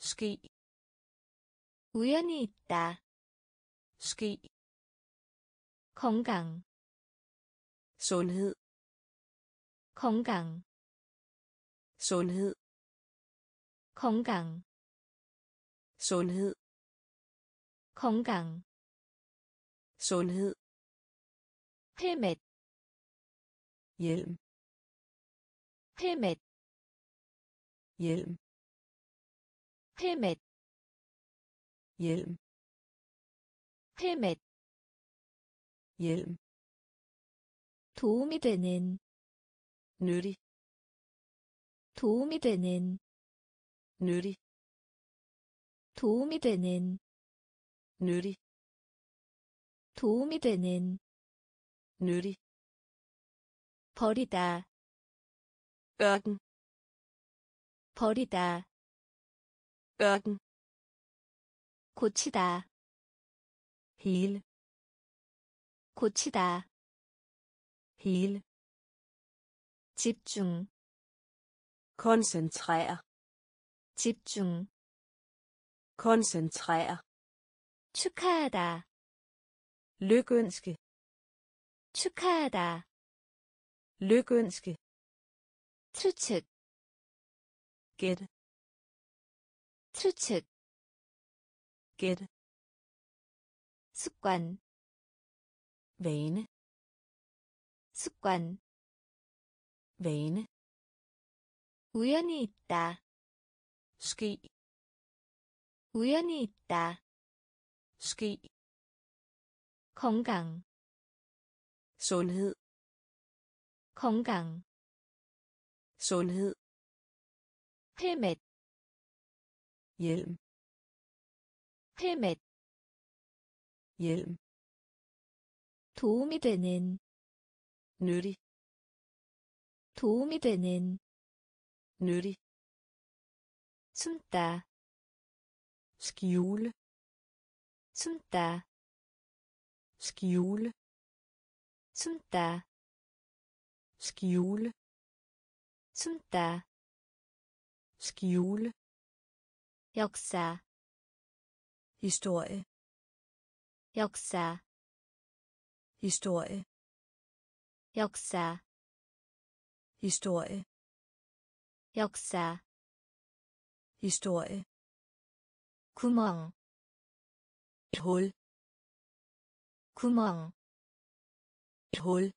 ski 우연히 있다 ski 건강 sundhed 건강 sundhed 건강 sundhed 건강 sundhed 헬멧 hjelm 헬멧 헬멧 헬멧 hjelm 도움이 되는 nyttig 도움이 되는 nyttig 도움이 되는 nyttig 도움이 되는 nyttig 버리다 ørken 버리다 ørken 고치다 hele 고치다 hele 집중 koncentrere 집중 koncentrere 축하하다 lykønske 축하하다 lykønske 추측 gætte 추측 gætte 습관 vane 습관 vane 우연히 있다 ski 우연히 있다 ski 건강 sundhed 건강 sundhed 헬멧 hjelm 헬멧 hjelm 도움이 되는 nyttig 도움이 되는 nyttig 숨다 skjule 숨다 skjule 숨다 skjule 숨다 skjule 역사 historie 역사 historie 역사 historie 역사 historie 구멍 hul 구멍 hul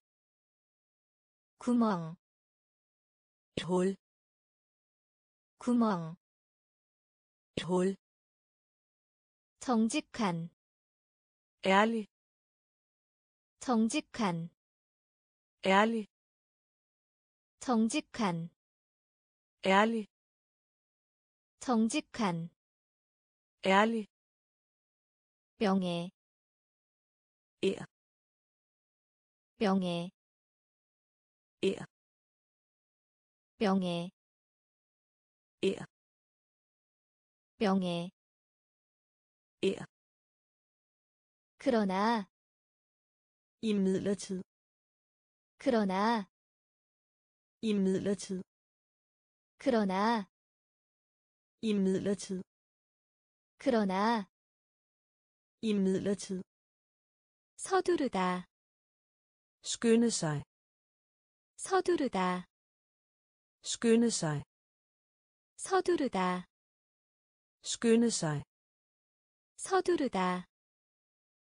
구멍 hul 구멍 hul 정직한 ærlig 정직한 ærlig 정직한 ærlig 정직한 ærlig 명예 ære 명예 ære 명예 ære 명예 ære 그러나 imidlertid 그러나 imidlertid 그러나 imidlertid 그러나 imidlertid 서두르다 skynde sig 서두르다 skynde sig 서두르다 skynde sig 서두르다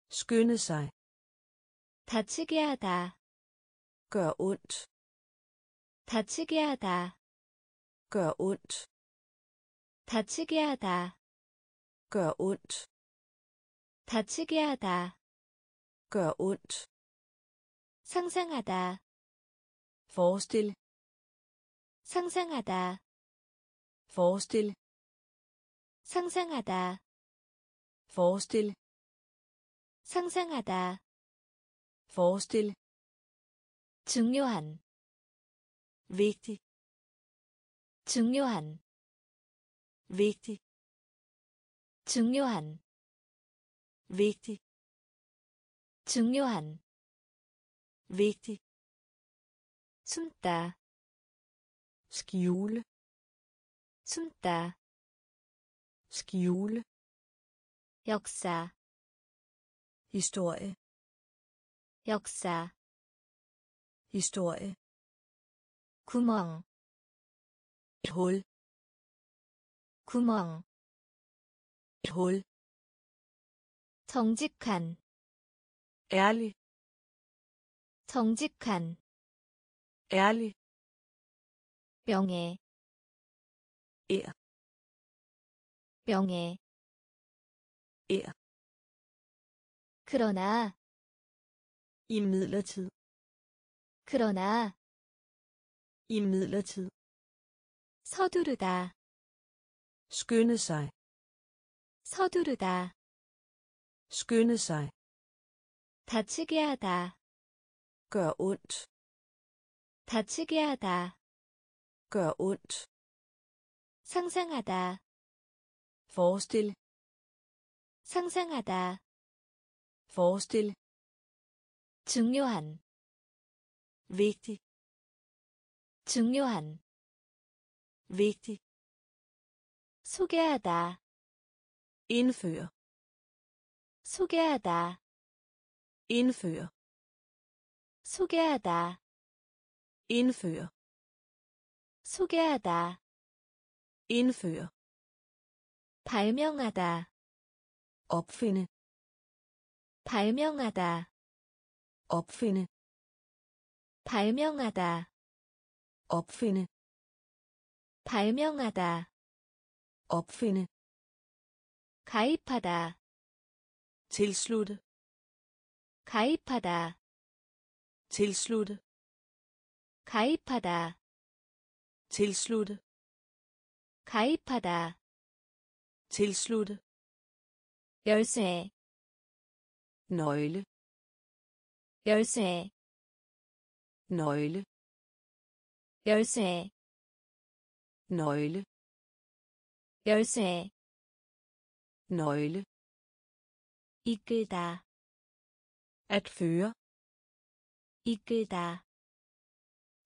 skynde sig 다치게 하다 gør ondt 다치게 하다 gør ondt 다치게 하다 gør ondt 다치게 하다 gør ondt 상상하다 forestil 상상하다 forestil 상상하다 forestil 상상하다 forestil 중요한 vigtig 중요한 vigtig 중요한 vigtig 중요한 vigtig 숨다 skjule 숨다 skjule 역사 historie 역사 historie 구멍 hul 구멍 hul, 정직한 ærlig, 정직한 ærlig, 명예 ære, 명예 ære, 그러나 imidlertid, 그러나 imidlertid, 서두르다 skynde sig, 서두르다 skynde sig, 다치게 하다 gør ondt, 다치게 하다 gør ondt, 상상하다 forestil, 상상하다 forestil, 중요한 vigtig, 중요한 vigtig, 소개하다 indføre, 소개하다 indføre, 소개하다 indføre, 소개하다 indføre, 발명하다 opfinde, 발명하다 opfinde, 발명하다 opfinde, 발명하다 opfinde, 가입하다 tilslutte, 가입하다 tilslutte, 가입하다 tilslutte, 가입하다 tilslutte, 열쇠 nøgle, 열쇠 nøgle, 열쇠 nøgle, 열쇠 nøgle, 이끌다 at føre, 이끌다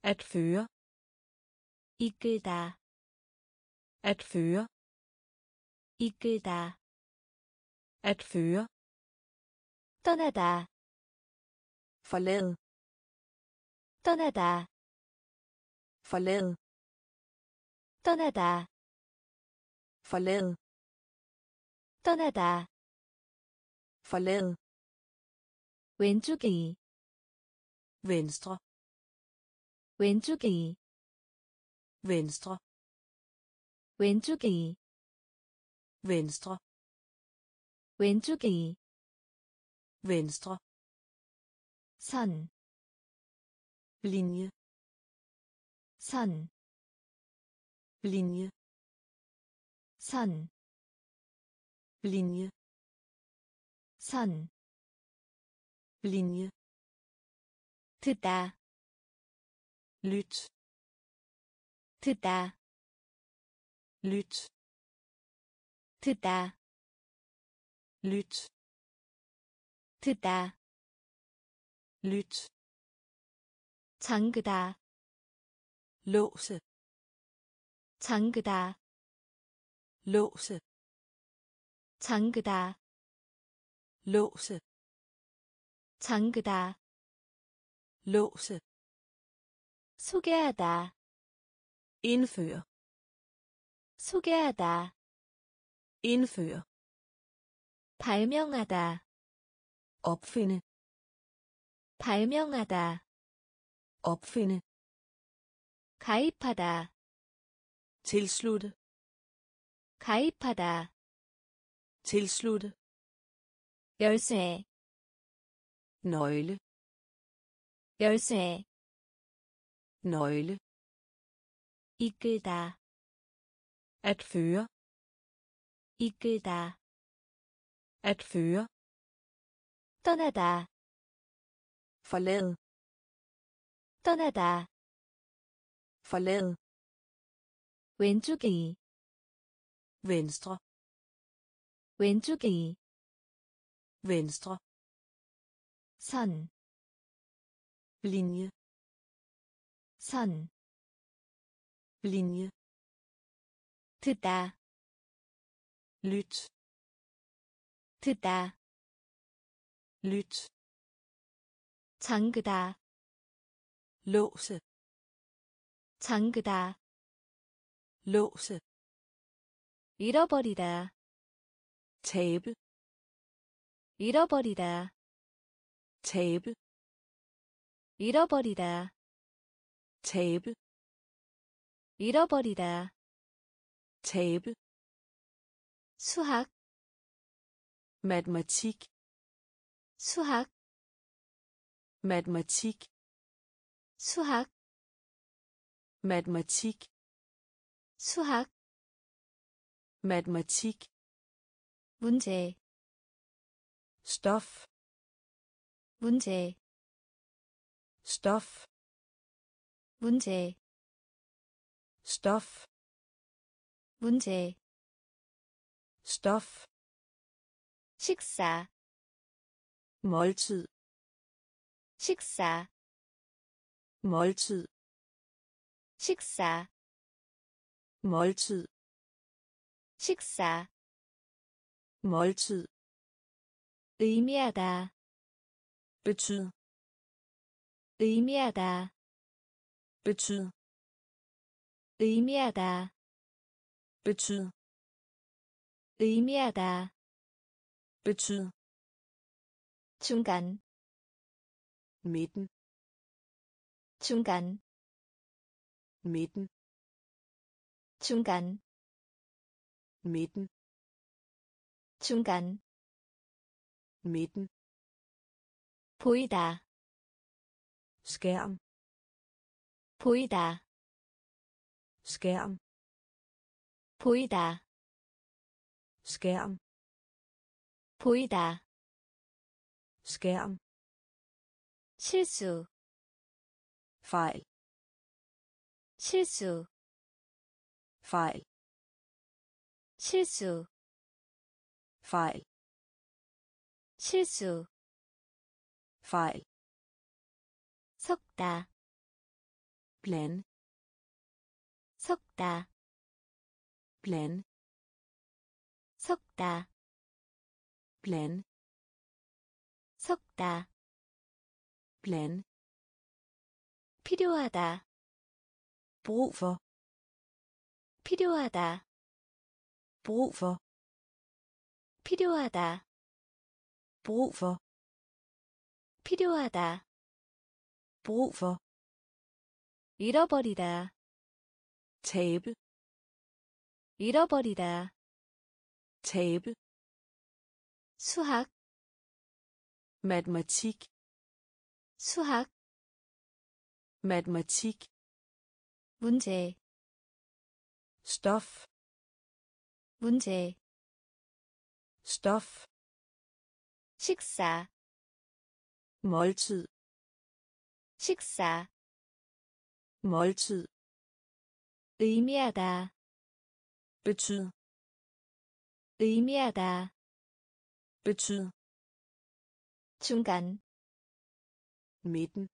at føre, 이끌다 at føre, 이끌다 at føre, 떠나다 forlade, 떠나다 forlade, 떠나다 forlade, 떠나다 forlade, 왼쪽이 venstre, 왼쪽이 venstre, 왼쪽이 venstre, 왼쪽이 venstre, 선, linje, 선, linje, 선, linje, 선, linje, 듣다, lyt, 듣다, lyt, 듣다, lyt, 듣다, lyt, 잠그다, låse, 잠그다, låse, 잠그다, låse, 잠그다, låse, 소개하다, indføre, 소개하다, indføre, 발명하다, opfinde, 발명하다, opfinde, 가입하다, tilslutte, 가입하다, tilslutte, 열쇠, nøgle, 열쇠, nøgle, 이끌다, at føre, 이끌다, at føre, 떠나다, forlade, 떠나다, forlade, 왼쪽이, venstre, 왼쪽이, venstre, 선, linje, 선, linje, 듣다, Lyt, 듣다, lyt, 잠그다, låse, 잠그다, låse, 잃어버리다 tabe 잃어버리다 tabe 잃어버리다 tabe 잃어버리다 tabe 수학 matematik 수학 matematik 수학 matematik 수학 matematik 문제 stof 문제 stof 문제 stof 문제 Stof 식사 måltid 식사 måltid 식사 måltid 식사 måltid 의미하다 betyd 의미하다 betyd 의미하다 betyd 의미하다 betyd 중간 midten 중간 midten 중간 midten 중간 midten 보이다 skærm 보이다 skærm 보이다 skærm 보이다 skærm 실수 fejl 실수 fejl 실수 fejl 실수 fejl 섞다 blande 섞다 blande 섞다 blande 섞다 blande 필요하다 brug for 필요하다 brug for 필요하다 brug for 필요하다 brug for 잃어버리다 tabe 잃어버리다 tabe 수학 matematik 수학 matematik 문제 stof 문제 stof 식사 måltid 식사 måltid 의미하다 betyd 의미하다 betyd 중간 midten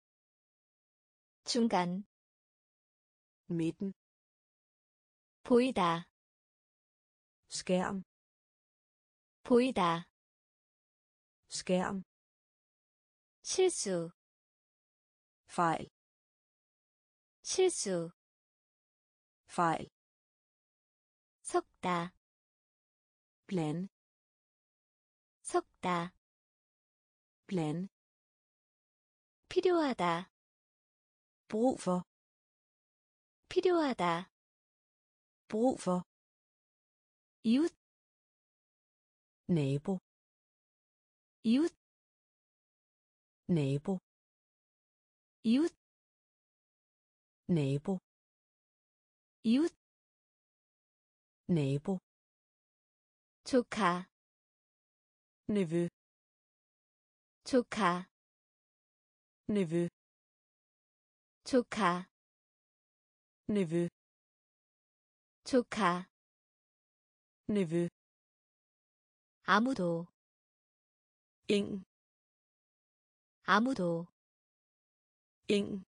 중간 midten 보이다 skærm 보이다 skærm 실수 fejl 실수 fejl 섞다 blande 섞다 blande 필요하다 brug for 필요하다 brug for 이웃 nabo 이웃 nabo 이웃 nabo 이웃 nabo 조카 nevø 조카 nevø 조카 nevø 조카 nevø 아무도 ingen 아무도 ingen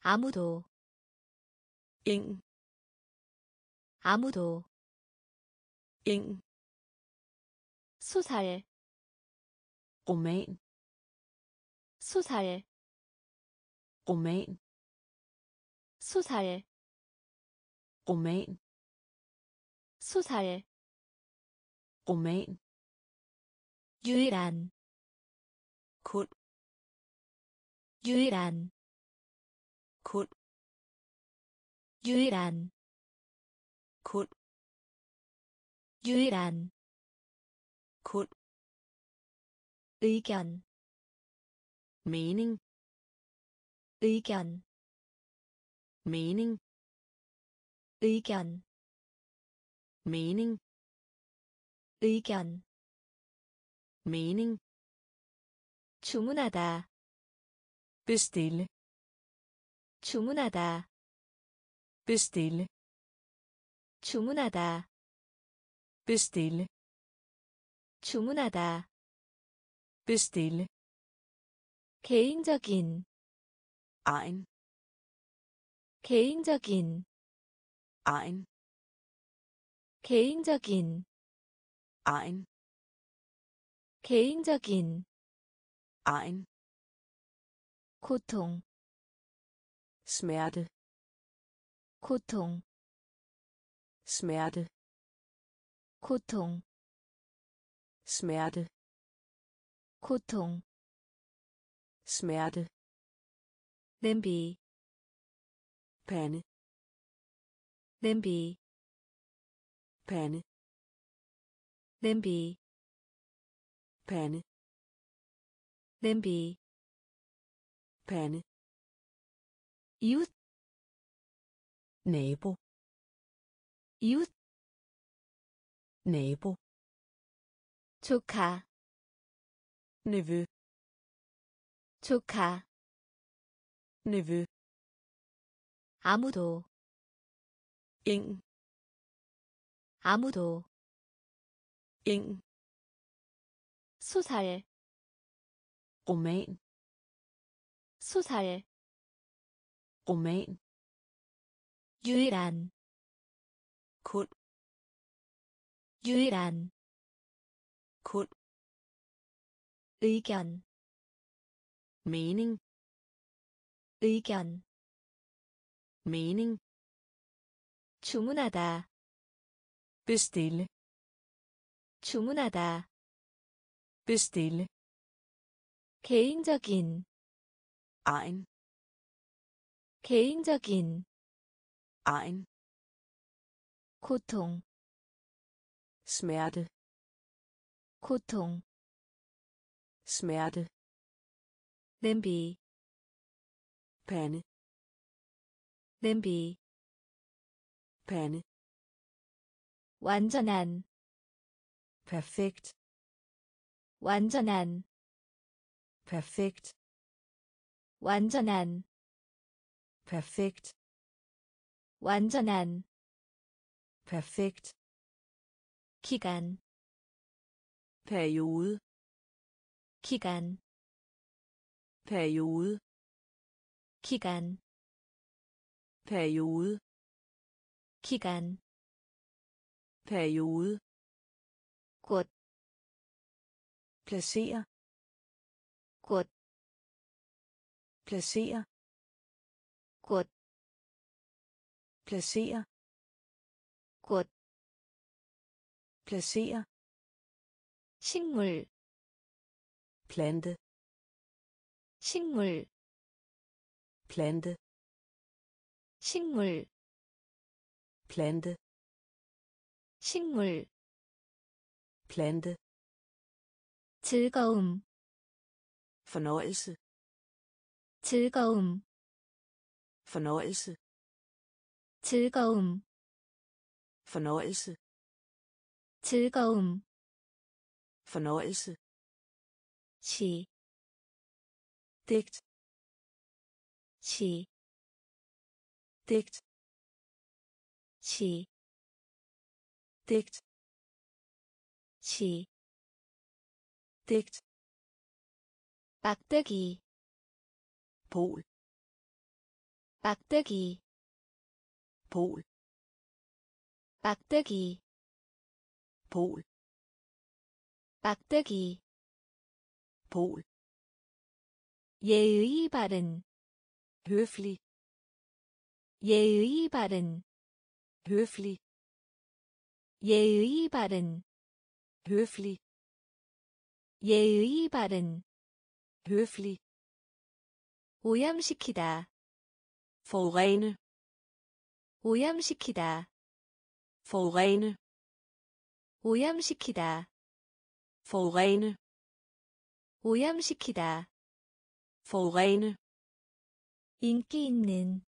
아무도 ingen 아무도 ingen 소살 roman 소살 roman 소살 roman 소설 roman 유일한 kun 유일한 kun 유일한 kun 유일한 kun 의견 mening 의견 mening 의견 mening 의견 mening 주문하다 bestille 주문하다 bestille 주문하다 bestille 주문하다 bestille 개인적인 egen 개인적인 egen 개인적인 egen 개인적인 egen 고통 smerte 고통 smerte 고통 smerte 고통 smerte 냄비 pande 냄비 pande 냄비 pande 냄비 pande 이웃 nabo 이웃 nabo 조카 nevø 조카 nevø 아무도 ingen 아무도 ingen 소설 roman 소설 roman 유일한 kun 유일한 kun 의견 mening 의견 mening 주문하다 bestille 주문하다 bestille 개인적인 egen 개인적인 egen 고통 smerte 고통 smerte 냄비 pande 냄비 pande 완전한 perfekt 완전한 perfekt 완전한 perfekt 완전한 perfekt 기간 periode 기간 periode 기간 periode 기간 periode 꽃 placere 꽃 placere 꽃 placere 꽃 placere 식물 plante 식물 plante 식물 plante 식물 plante 즐거움 fornøjelse 즐거움 fornøjelse 즐거움 fornøjelse 즐거움 fornøjelse 시, digt 시, digt 시, digt 시, digt 빡뜨기, pol 빡뜨기, pol 빡뜨기, pol 빡뜨기, pol 예의 바른, høflig 예의 바른, høflig 예의 바른 høflig 예의 바른 høflig 오염시키다 forurene 오염시키다 forurene 오염시키다 forurene 오염시키다 forurene 인기 있는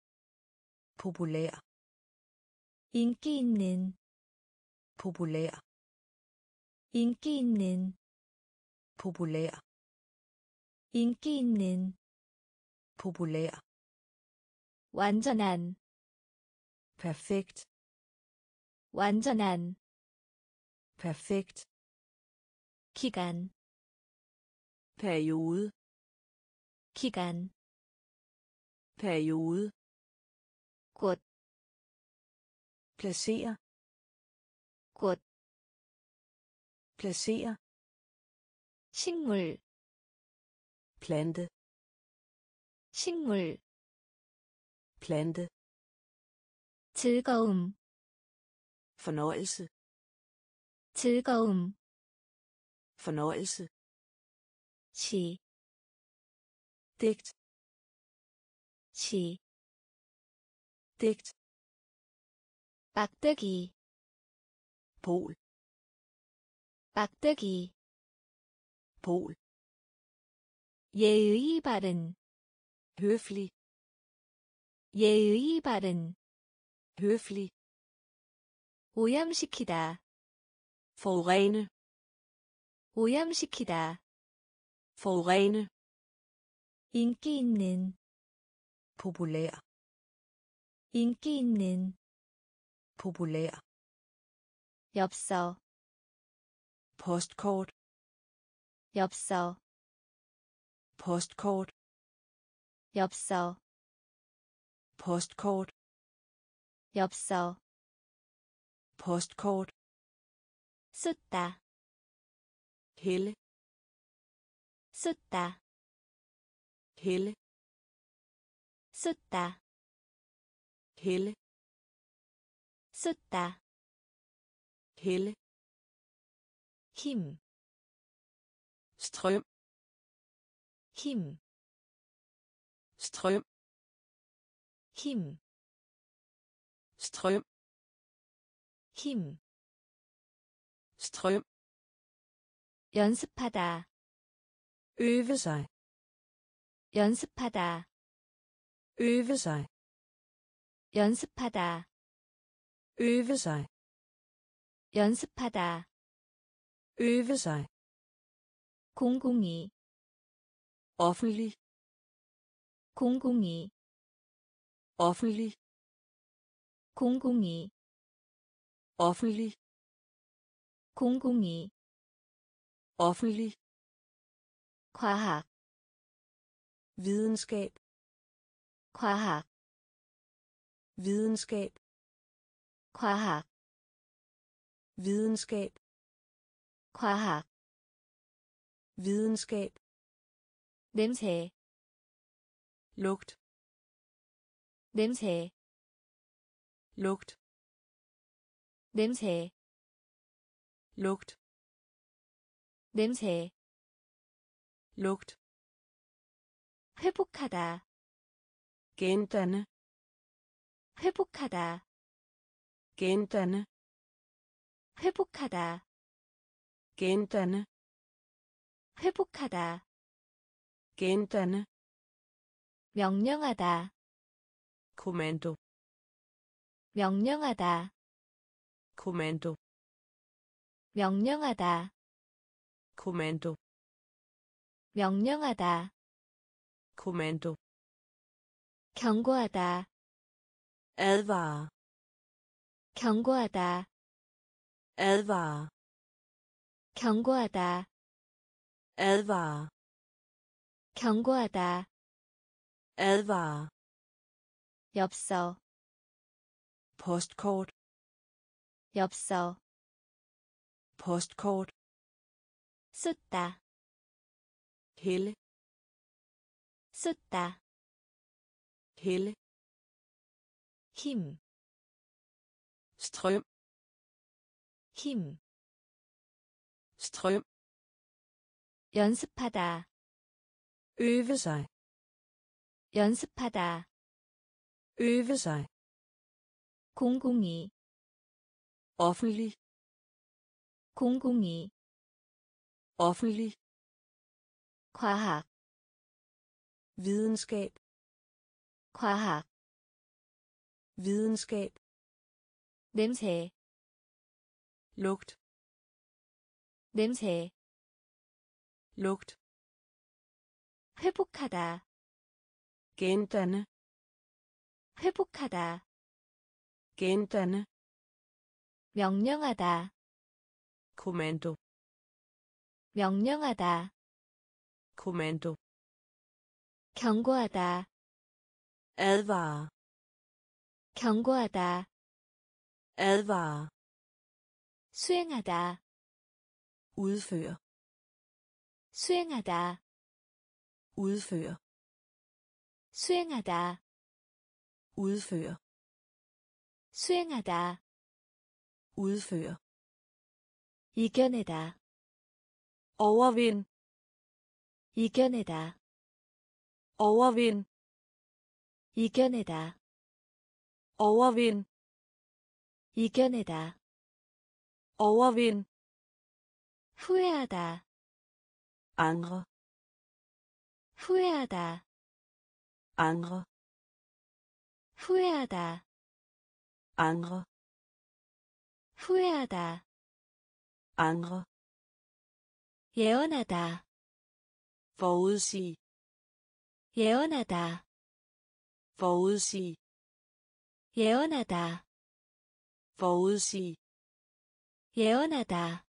populær 인기 있는 populær 인기 있는 populær 인기 있는 populær 완전한 perfekt 완전한 perfekt 기간 periode 기간 periode 꽃 placere 꽃 placere 식물 plante 식물 plante 즐거움 fornøjelse 즐거움 fornøjelse 시 digt 시 digt 빡뜨기 pol 빡뜨기 pol 예의 바른 høflig 예의 바른 høflig 오염시키다 forurene 오염시키다 forurene 인기 있는 populær 인기 있는 populær 엽서 postkort 엽서 postkort 엽서 postkort 엽서 postkort 쏟다 helle 쏟다 helle 쏟다 helle 쏟다 helle 힘, strøm 힘, strøm 힘, strøm 힘, strøm 연습하다, øve sig 연습하다, øve sig 연습하다, øve sig 연습하다, øve sig 공공이, offentlig 공공이, offentlig 공공이, offentlig 공공이, offentlig 과학, videnskab 과학, videnskab 과학, videnskab 과학, videnskab 냄새, lugt 냄새, lugt 냄새, lugt 냄새, lugt 회복하다, gendanne 회복하다, gendanne 회복하다, gendanne 회복하다, gendanne 명령하다, kommando 명령하다, kommando 명령하다, kommando 명령하다, kommando 경고하다, advare 경고하다, advare 경고하다, advare 경고하다, advare 엽서, postkort 엽서, postkort 쏟다, helle 쏟다, helle 힘, strøm 힘 strøm 연습하다 øve sig 연습하다 øve sig 공공이 offentlig 공공이 offentlig 과학 videnskab 과학 videnskab 냄새 lugt 냄새 lugt 회복하다 gendanne 회복하다 gendanne 명령하다 kommando 명령하다 kommando 경고하다 advare 경고하다 advare 수행하다 udføre 수행하다 udføre 수행하다 udføre 수행하다 udføre 이겨내다 overvind 이겨내다 overvind 이겨내다 overvind 이겨내다 overvind 후회하다 angre 후회하다 angre 후회하다 angre 후회하다 angre 예언하다 forudsige 예언하다 forudsige 예언하다 forudsige 예언하다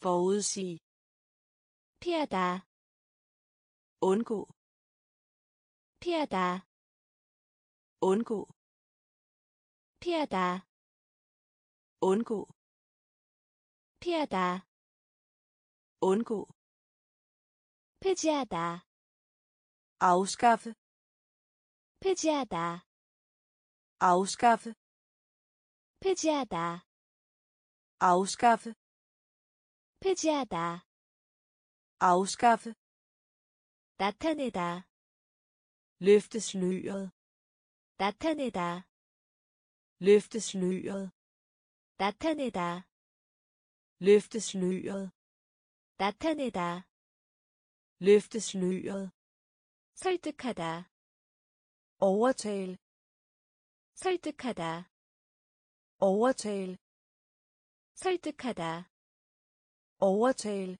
forudsige 피하다 undgå 피하다 undgå 피하다 undgå 피하다 undgå 폐지하다 afskaffe 폐지하다 afskaffe 폐지하다 afskaffe 폐지하다 afskaffe 나타내다 løfte sløret 나타내다 løfte sløret 나타내다 Løfte sløret 나타내다 løfte sløret 설득하다 overtale 설득하다 overtale 설득하다 overtale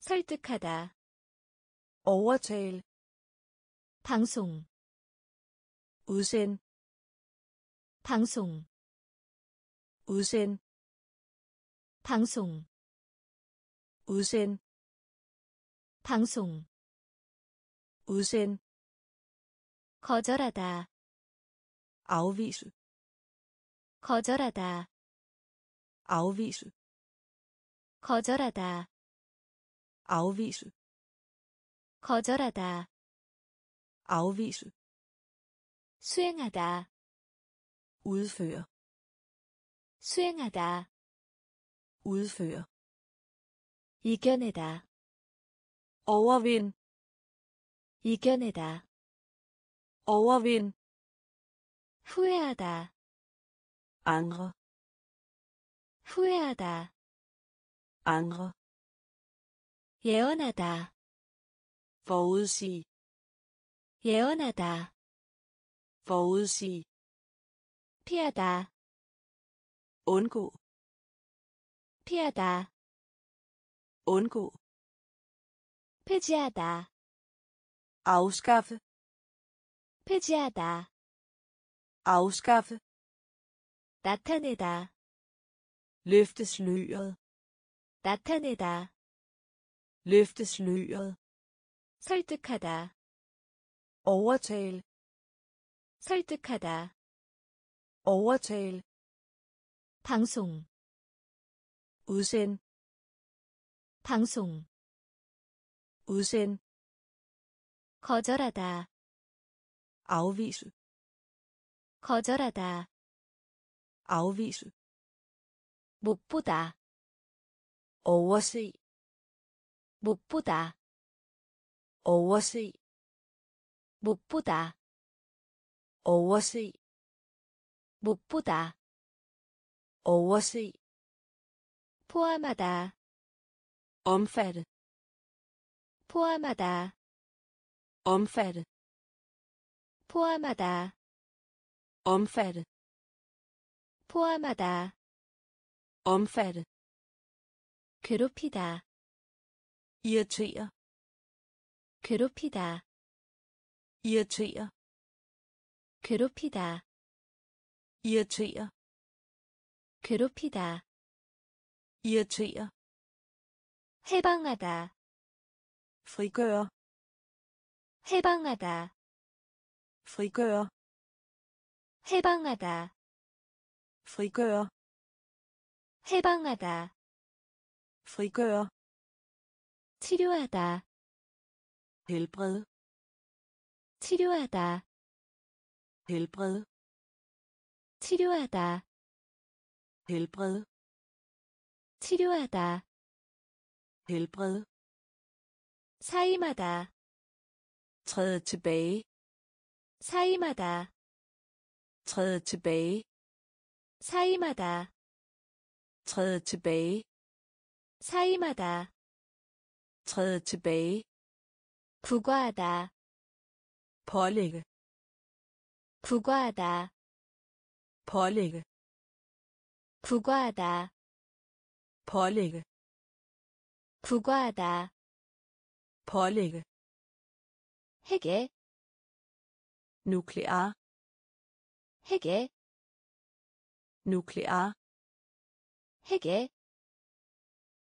설득하다 overtale 방송 udsend 방송 udsend 방송 udsend 방송 udsend 거절하다 afvise 거절하다 afvise 거절하다 afvise 거절하다 afvise 수행하다 udføre 수행하다 udføre 이겨내다 overvind 이겨내다 overvind 후회하다 angre 후회하다 angre 예언하다 forudsige 예언하다 forudsige 피하다 undgå 피하다 undgå 폐지하다 afskaffe 폐지하다 afskaffe 나타내다 løfte sløret 나타내다 løfte sløret 설득하다 overtale 설득하다 overtale 방송 Udsend 방송 udsend 거절하다 afvise 거절하다 afvise 못 보다, overse, 못 보다, overse, 못 보다, overse, 못 보다, overse, 포함하다, omfatte, 포함하다, omfatte, 포함하다, omfatte, 포함하다, omfatte, 괴롭히다, irritere, 괴롭히다, irritere, 괴롭히다, irritere, 괴롭히다, irritere, 해방하다, frigøre, 해방하다, frigøre, 해방하다, frigøre, 해방하다, frigøre, 치료하다, helbrede, 치료하다, helbrede, 치료하다, helbrede, 치료하다, helbrede, 사임하다, træde tilbage, 사임하다, træde tilbage, 사임하다, træde tilbage, 사임하다, træde tilbage, 부과하다, pålægge, 부과하다, pålægge, 부과하다, pålægge, 부과하다, pålægge, 해계, nuklear, 해계, nuklear, 해계,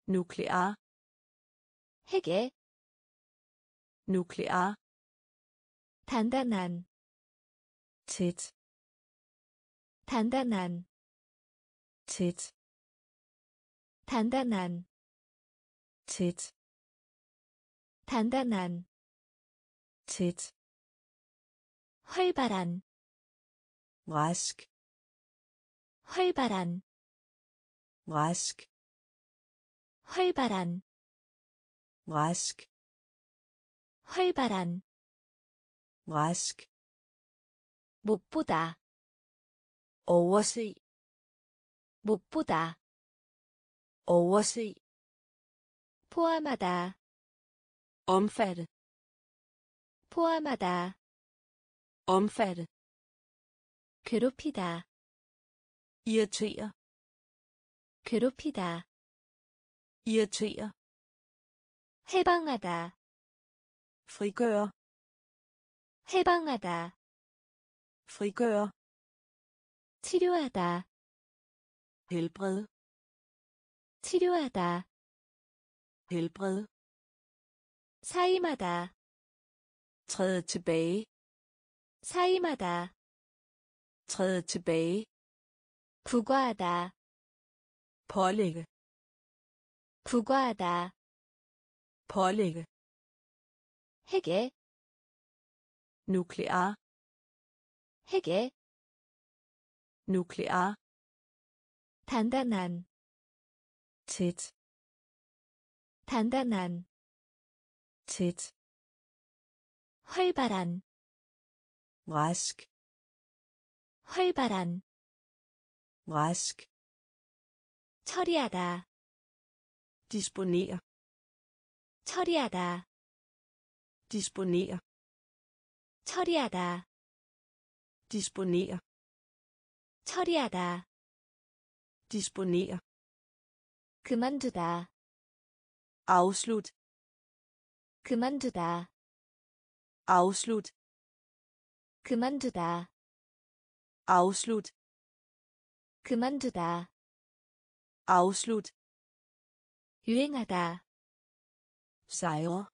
nuklear, 해계, nuklear, 단단한, tæt, 단단한, tæt, 단단한, tæt, 단단한, tæt, 활발한, rask, 활발한, rask, 활발한, rask, 활발한, rask, 못 보다, overse, 못 보다, overse, 포함하다, omfatte, 포함하다, omfatte, 괴롭히다, irritere, 괴롭히다, irritere, 해방하다, frigøre, 해방하다, frigøre, 치료하다, helbrede, 치료하다, helbrede, 사임하다, træde tilbage, 사임하다, træde tilbage, 부과하다, pålægge, 부과하다, pålægge, 해계, nuklear, 해계, nuklear, 단단한, tæt, 단단한, tæt, 활발한, rask, 활발한, rask, 처리하다, disponere, 처리하다, disponere, 처리하다, disponere, 처리하다, disponere, 그만두다, afslut, 그만두다, afslut, 그만두다, afslut, 그만두다, afslut, 유행하다, sejre,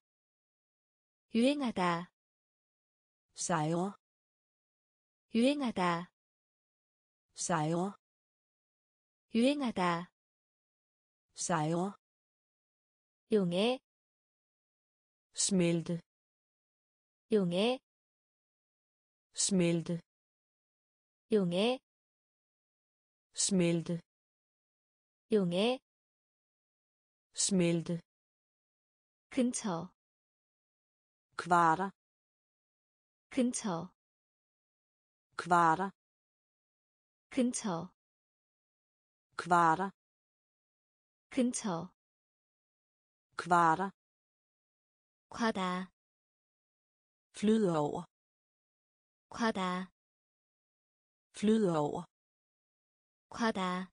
유행하다, sejre, 유행하다, sejre, 유행하다, sejre, 용해, smelte, 용해, smelte, 용해, smelte, 용해 smelte 근처 kvarter 근처 kvarter 근처 kvarter 근처 kvarter 과다 flyde over 과다 flyde over 과다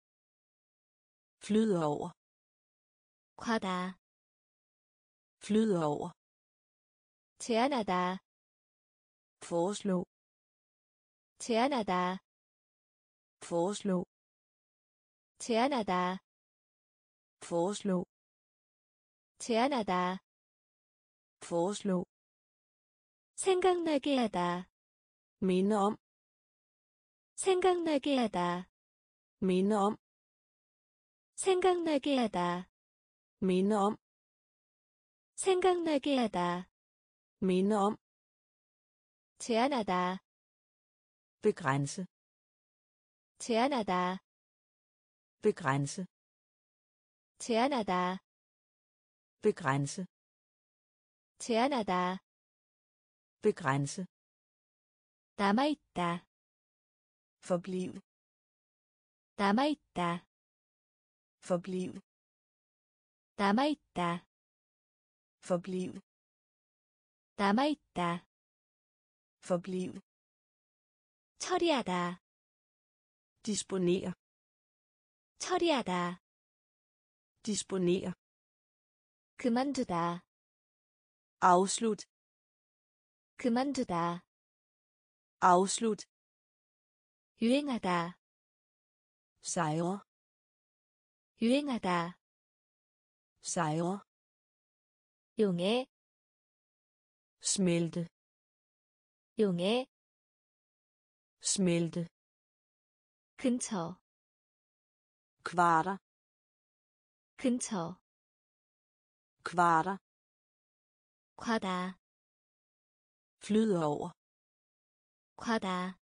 flyde over 과다 flyde over 제안하다 foreslå 제안하다 foreslå 제안하다 foreslå 제안하다 foreslå 생각나게 하다 minde om 생각나게 하다 minde om 생각나게 하다 minde om 생각나게 하다 minde om 제안하다 begrænse 제안하다 begrænse 제안하다 begrænse 제안하다 begrænse 남아있다 forblive 남아있다 forblive 남아있다 forblive 남아있다 forblive 처리하다 disponere 처리하다 disponere 그만두다 afslut 그만두다 afslut 유행하다 sejre 유행하다 sejre 용해 smelte 용해 smelte 근처 kvarter 근처 kvarter 과다 flyde over 과다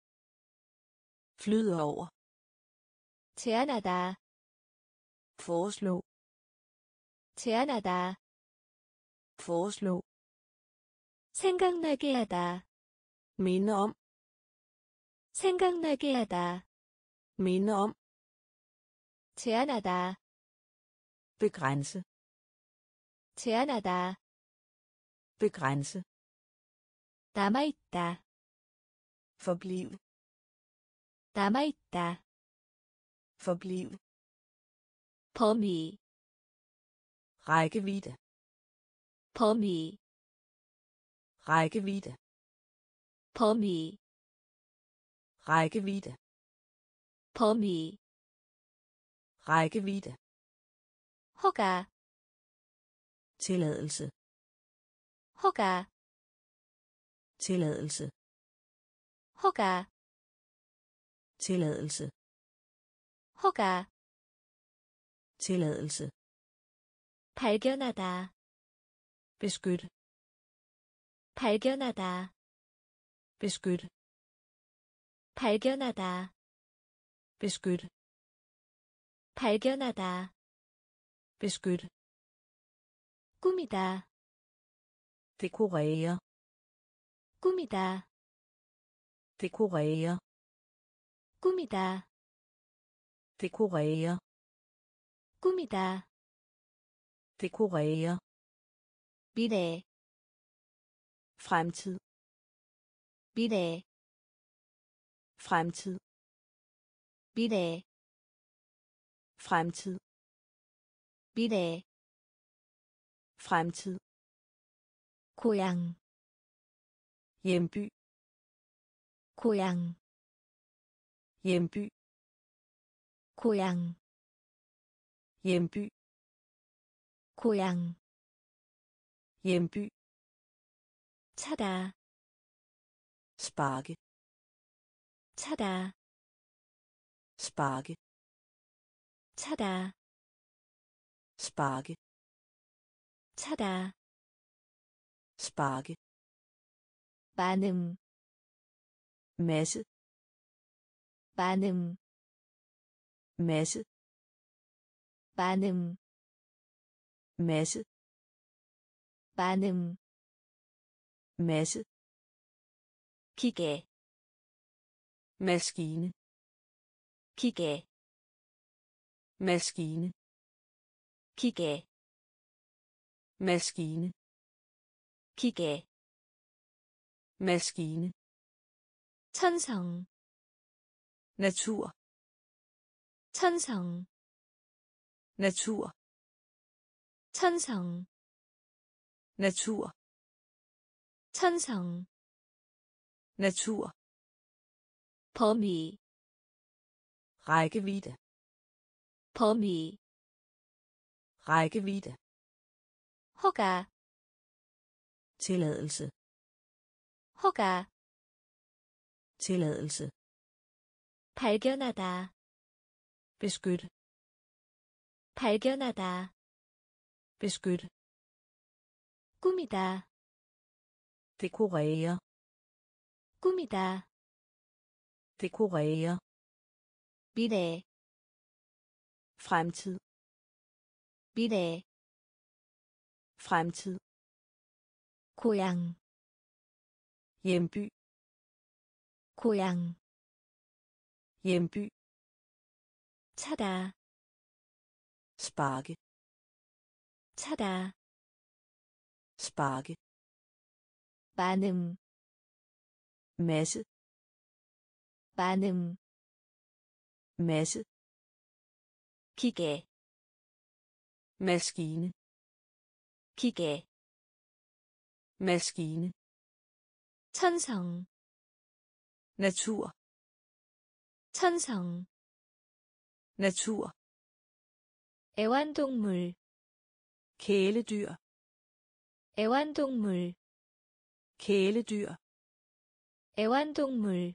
flyde over 제안하다 foreslå 제안하다 foreslå 생각나게 하다 minde om 생각나게 하다 minde om 제안하다 begrænse 제안하다 begrænse 남아있다 forblive 남아있다 forblive 범위 rækkevidde 범위 rækkevidde 범위 rækkevidde 범위 rækkevidde 허가 tilladelse 허가 tilladelse 허가 tilladelse 허가 tilladelse 발견하다 beskytte 발견하다 beskytte 발견하다 beskytte 발견하다 beskytte 꾸미다 dekorere 꾸미다 dekorere 꾸미다 dekorere 꾸미다 dekorere 미래 fremtid 미래 fremtid 미래 fremtid 미래 fremtid 고향 hjemby 고향 hjemby 고향 hjemby 고향 hjemby 차다 sparke 차다 sparke 차다 sparke 차다 sparke 많음 masse 많음 masse 많음 masse 많음 masse 기계 maskine 기계 maskine 기계 maskine 기계 maskine 천성 natur 천성 natur 천성 natur 천성 natur 범위 rækkevidde 범위 rækkevidde 허가 tilladelse 허가 tilladelse 발견하다 beskytte 발견하다 beskytte 꾸미다 dekorere 꾸미다 dekorere 미래 fremtid 미래 fremtid 고향 hjemby 고향 hjemby 차다 sparke 차다 sparke 많음 masse 많음 masse 기계 maskine 기계 maskine 천성 natur 천성 natur 애완동물 kæledyr 애완동물 kæledyr 애완동물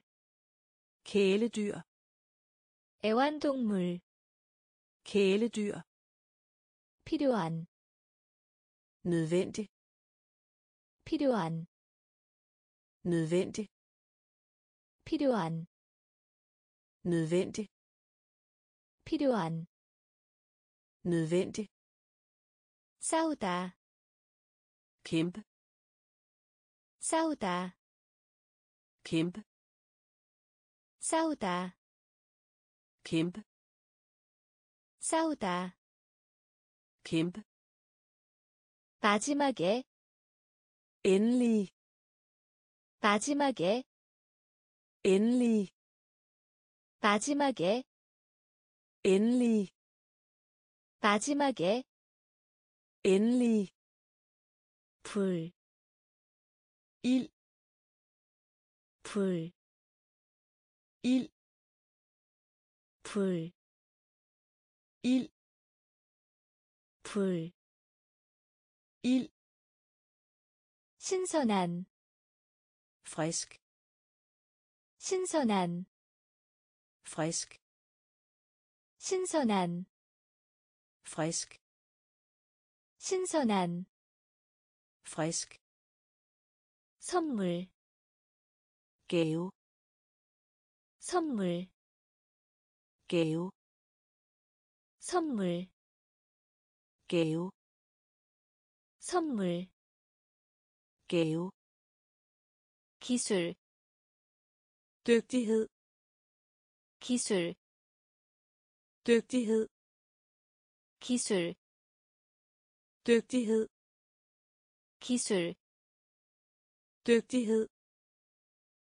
kæledyr 애완동물 kæledyr 필요한 nødvendig 필요한 nødvendig 필요한 nødvendig 필요한 nødvendig 싸우다 kæmpe 싸우다 kæmpe 싸우다 kæmpe 싸우다 Kæmpe 마지막에 endelig 마지막에 endelig 마지막에 endelig 마지막에 endelig 불, ild 불, ild 불, ild 불, ild 신선한, frisk 신선한, frisk 신선한, frisk 신선한, frisk 선물, gave 선물, gave 선물, gave 선물, gave 기술, dygtighed 기술, dygtighed 기술, dygtighed 기술, dygtighed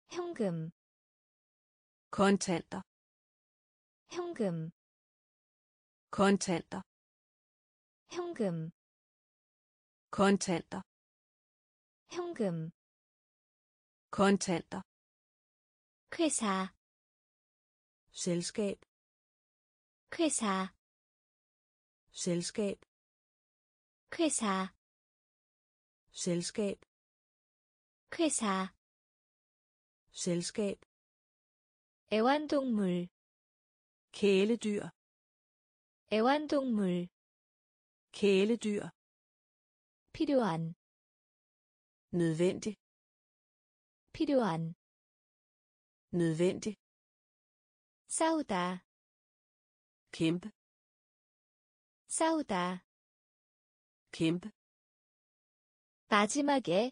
현금, kontanter 현금, kontanter 현금, kontanter 현금, kontanter 회사, selskab 회사, selskab 회사, selskab 회사, selskab 애완동물, kæledyr 애완동물, kæledyr 필요한, nødvendig 필요한, nødvendig 싸우다, kæmpe 싸우다 kæmpe 마지막에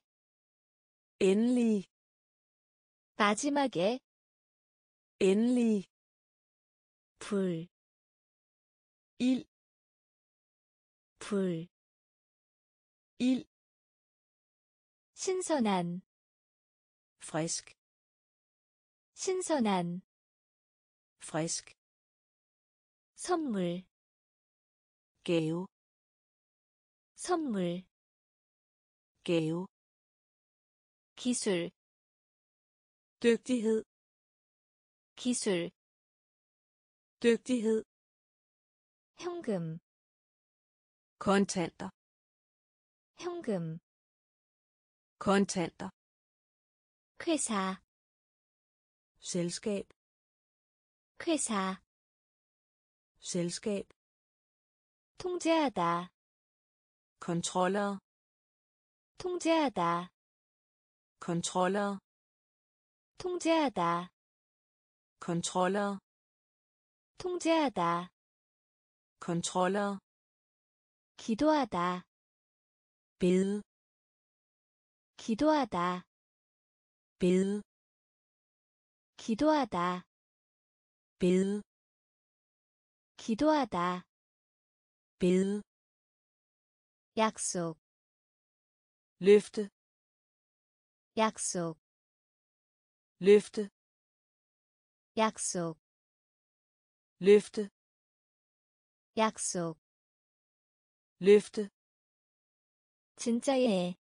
endelig 마지막에 endelig 불, ild 불, ild 신선한, frisk 신선한, frisk 선물, gave 선물, gave 기술, dygtighed 기술, dygtighed 현금, kontanter 현금, kontanter 회사, selskab 회사, selskab 통제하다, kontroller 통제하다, kontroller 통제하다, kontroller 통제하다, kontroller 기도하다, bede 기도하다, bede 기도하다, bede 기도하다, bede 약속, løfte 약속, løfte 약속, løfte 약속, løfte 진짜예,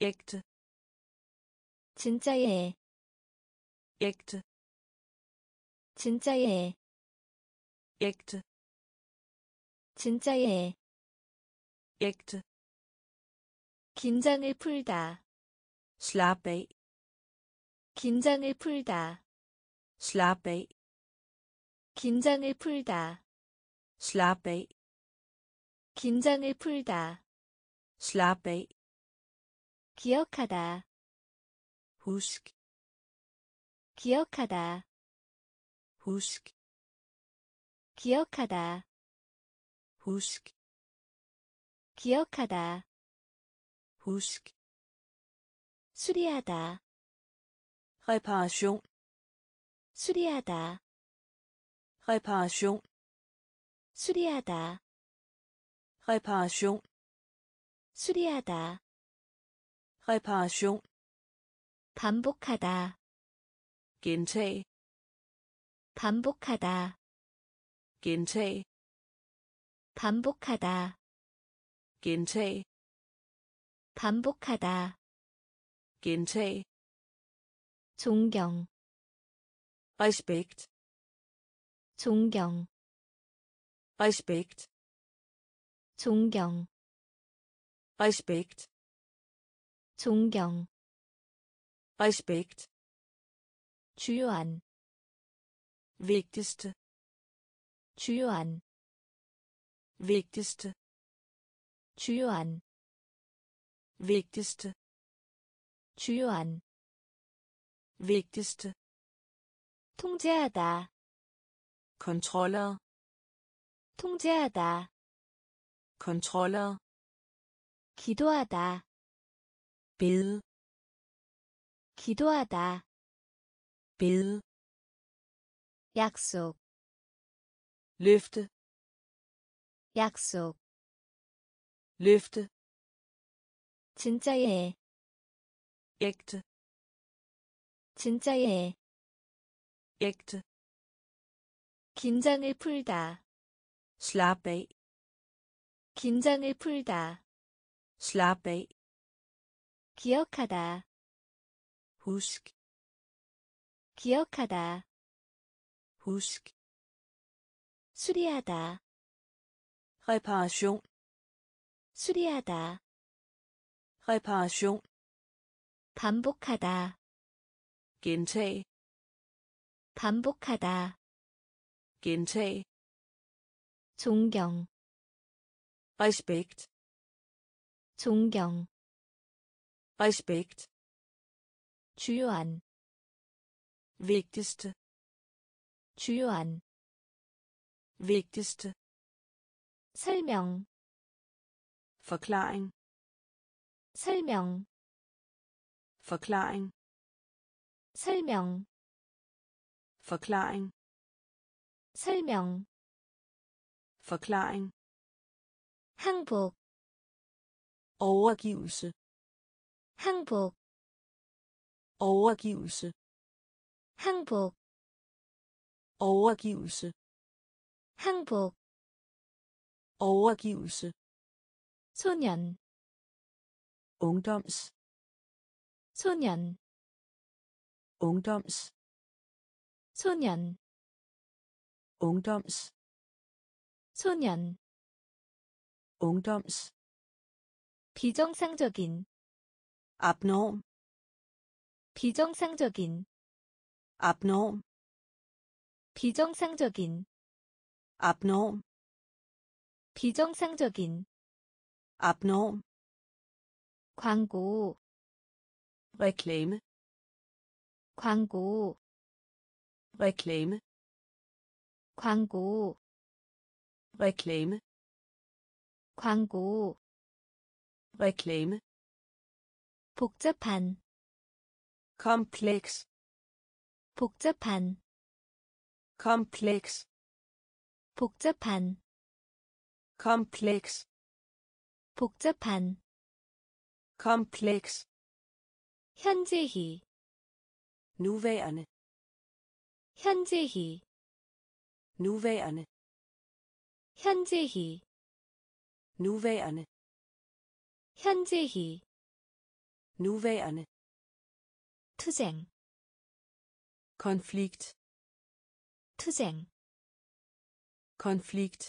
ægte 진짜예, ægte 진짜예, ægte 진짜예, ægte 긴장을 풀다, slap af 긴장을 풀다, slap af 긴장을 풀다, slap af 긴장을 풀다, slap af 기억하다, husk 기억하다, husk 기억하다, husk 기억하다, husk 수리하다, reparation 수리하다, reparation 수리하다, reparation 수리하다, reparation 반복하다, gentage 반복하다, gentage 반복하다, gentage 반복하다, gentage 존경, respekt 존경, respekt 존경, respekt 존경, respekt 주요한, vigtigste 주요한, vigtigste 주요한, vigtigste 주요한, vigtigste 통제하다, kontroller 통제하다, kontroller 기도하다, bede 기도하다, bede 약속, løfte 약속, løfte 진짜예, ægte 진짜예, ægte 긴장을 풀다, slap af 긴장을 풀다, slap af 기억하다, husk 기억하다, husk 수리하다, reparation 수리하다, reparation 반복하다, gentage 반복하다, gentage 존경, respekt 존경, respekt 주요한, vigtigste 주요한, vigtigste 설명 forklaring 설명 forklaring 설명 forklaring 설명 forklaring 항복 overgivelse 항복 overgivelse 항복 overgivelse 항복 overgivelse 소년 ungdoms 소년 ungdoms 소년 ungdoms 소년 ungdoms 비정상적인 abnorm 비정상적인 abnorm 비정상적인 abnorm 비정상적인 abnorm 광고 reklame 광고 reklame 광고 reklame 광고 reklame 복잡한 kompleks 복잡한 kompleks 복잡한 kompleks 복잡한 kompleks 현재히 nuværende 현재히 nuværende 현재히 nuværende 현재히 nuværende 투쟁 konflikt 투쟁 konflikt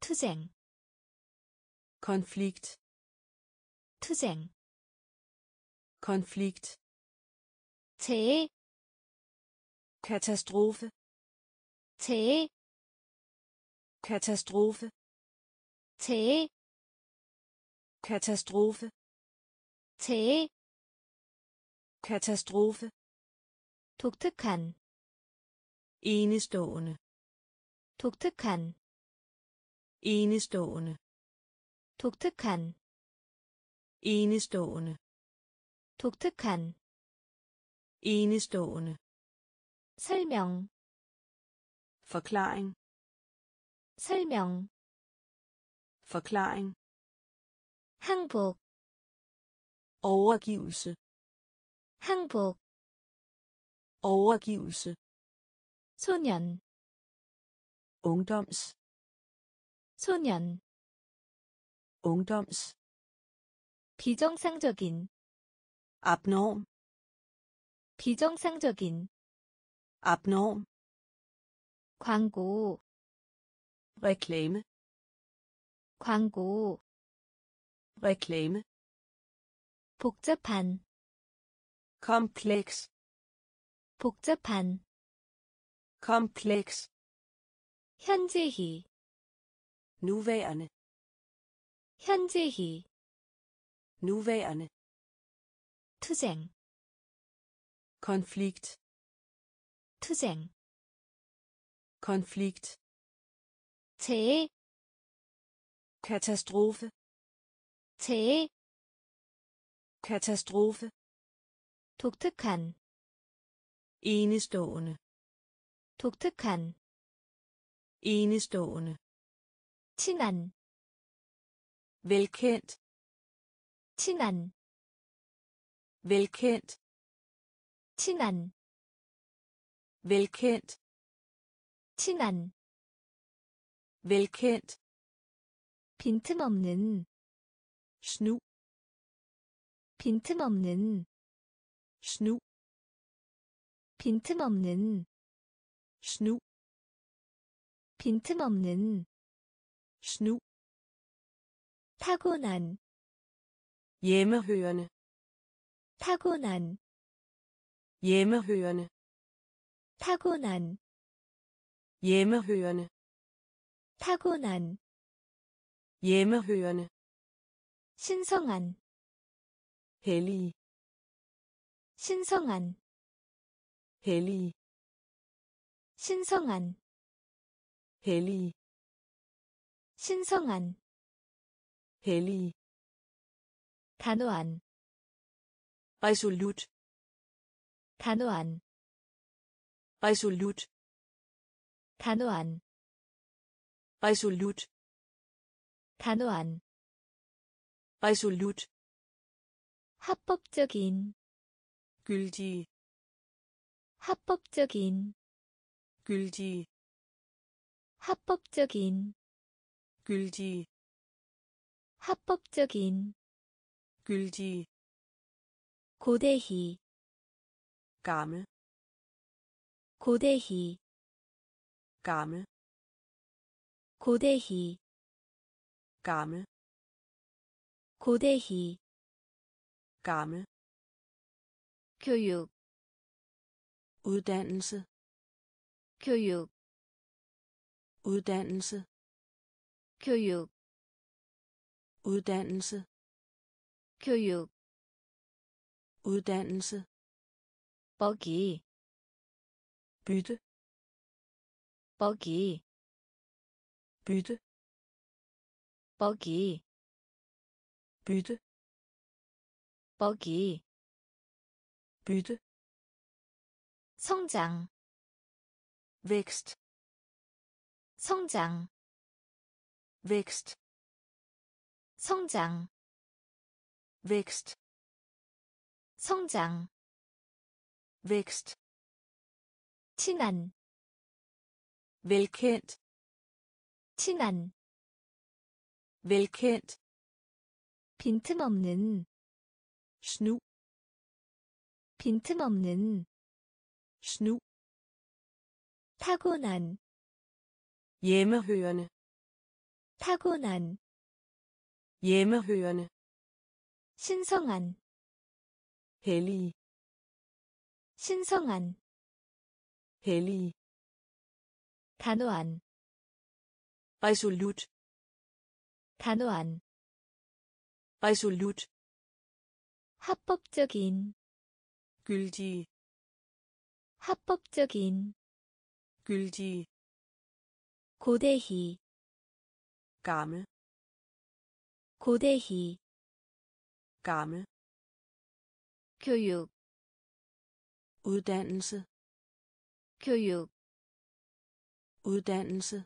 투쟁 konflikt 투쟁 konflikt 재해 katastrofe 재해 katastrofe 재해 katastrofe 재해 katastrofe 독특한 enestående 독특한 enestående 독특한 enestående 독특한 enestående 설명 forklaring 설명 forklaring 항복 overgivelse 항복 overgivelse 소년 ungdoms 소년 ungdoms 비정상적인 abnorm 비정상적인 abnorm 광고 reklame 광고 reklame 복잡한 kompleks 복잡한 kompleks 현재히 nuværende 현재히 nuværende 투쟁 konflikt 투쟁 konflikt 재해 katastrofe 재해 katastrofe 독특한 enestående 독특한 enestående 친한 velkendt 친한 velkendt 친한 velkendt 친한 velkendt 빈틈없는 snu 빈틈없는 snu 빈틈없는 snu 빈틈없는 snu 타고난 hjemmehørende 타고난 hjemmehørende 타고난 hjemmehørende 타고난 hjemmehørende 신성한 hellige 신성한 hellige 신성한 hellige 신성한 hellig 단호한 resolut 단호한 resolut 단호한 resolut 단호한 resolut 합법적인 gyldige 합법적인 gyldige 합법적인 gyldige 합법적인 gyldige 고대희 gammel 고대희 gammel 고대희 gammel 고대희 gammel 교육 uddannelse 교육 uddannelse 교육 uddannelse 교육 uddannelse 먹이 bytte 먹이 bytte 먹이 bytte 먹이 bytte 성장 vækst 성장 vækst 성장 vækst 성장 vækst 친한 velkendt 친한 velkendt 빈틈없는 snu 빈틈없는 snu 타고난 hjemmehørende 타고난 hjemmehørende 신성한 hellig 신성한 hellig 단호한 resolut 단호한 resolut 합법적인 gyldige 합법적인 gyldige 고대희 gammel 고대희 gammel 교육 uddannelse 교육 uddannelse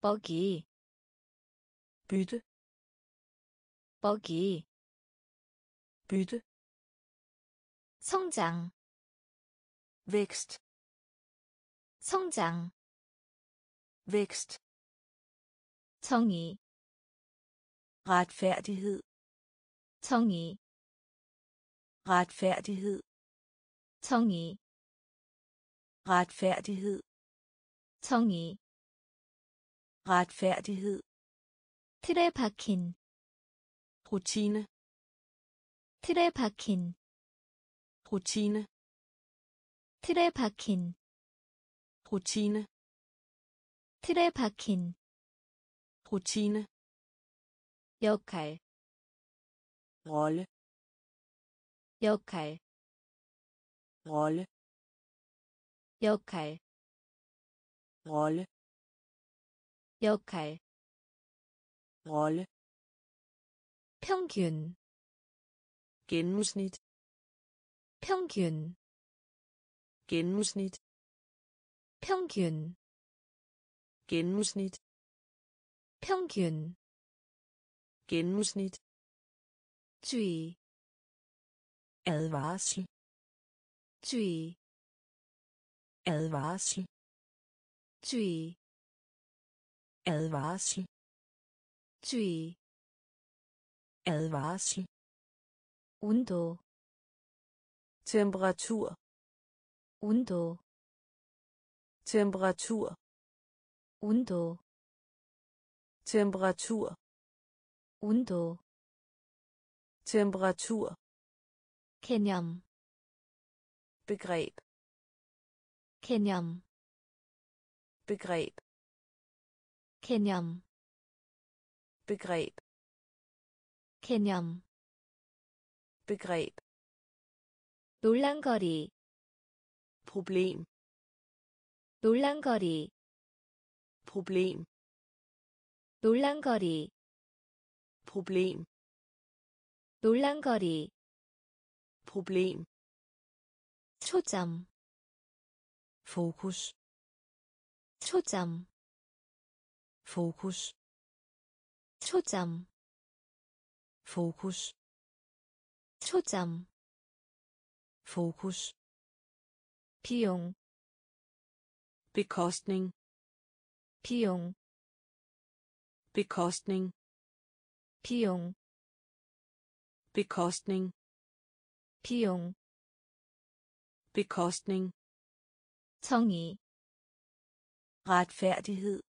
먹이 bytte 먹이 bytte 성장 vækst 성장 vækst 정의 retfærdighed 정의 retfærdighed 정의 retfærdighed 정의 retfærdighed 틀에 박힌 rutine 틀에 박힌 rutine 틀에 박힌 rutine 틀에 박힌 rutine 역할 rolle 역할 rolle 역할 rolle 역할 rolle 평균 gennemsnit 평균 gennemsnit 평균 gennemsnit 평균 gennemsnit 주의 advarsel 주의 advarsel 주의 advarsel 주의 advarsel 온도 temperatur 온도 temperatur 온도 temperatur 온도 temperatur 개념 begreb 개념 begreb 개념 begreb 개념 begreb 놀랑거리 problem 놀랑거리 problem 놀랑거리 problem 놀랑거리 problem 초점 fokus 초점 fokus 초점 fokus 초점 fokus 비용 bekostning 비용 bekostning 비용 bekostning 비용 bekostning 정의 retfærdighed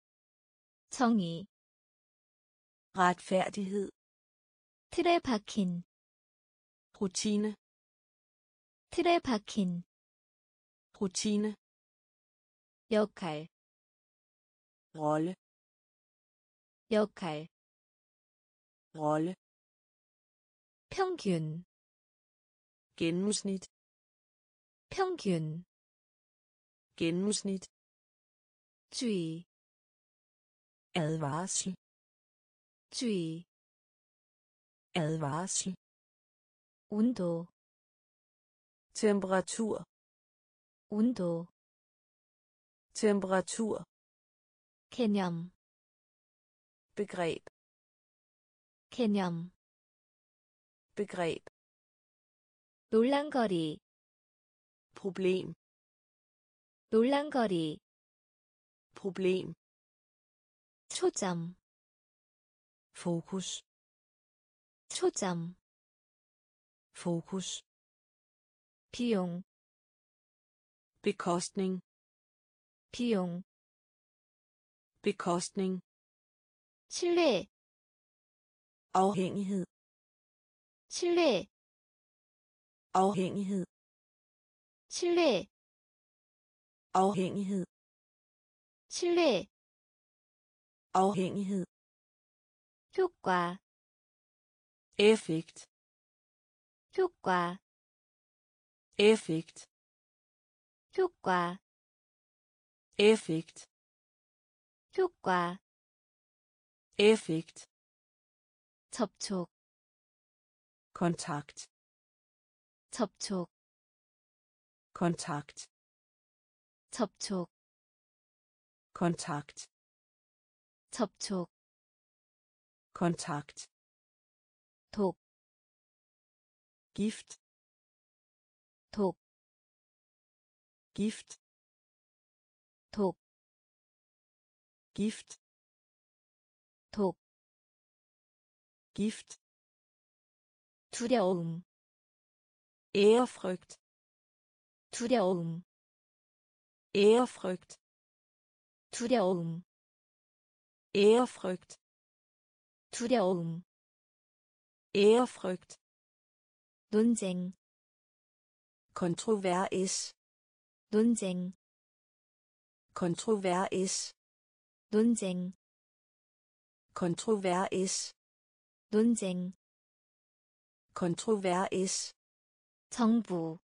정의 retfærdighed 틀에 박힌 rutine 틀에 박힌 rutine 역할 rolle 역할 rolle 평균 gennemsnit 평균 gennemsnit 주의 advarsel 주의 advarsel 온도 temperatur 온도 temperatur 개념 begreb 개념 begreb 놀랑거리 problem 놀랑거리 problem 초점 fokus 초점 fokus 비용 bekostning 비용 bekostning 신뢰 afhængighed 신뢰 afhængighed 신뢰 afhængighed 신뢰 afhængighed 효과 effekt 효과 effekt 효과 effekt 효과 effekt 접촉 kontakt 접촉 kontakt 접촉 kontakt 접촉 kontakt 독 gift 독 gift 독 gift 독 gift 두려움 ærefrygt 두려움 ærefrygt 두려움 ærefrygt 두려움 ærefrygt 논쟁 kontrovers 논쟁 kontrovers 논쟁 kontrovers 논쟁 kontrovers 정부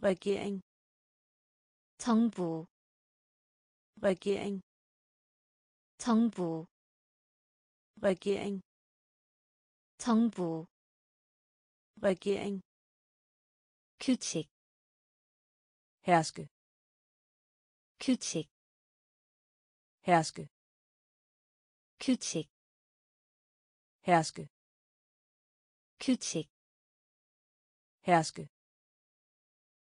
regering 정부 regering 정부 regering 정부 regering 규칙 herske 규칙 herske 규칙 herske 규칙 herske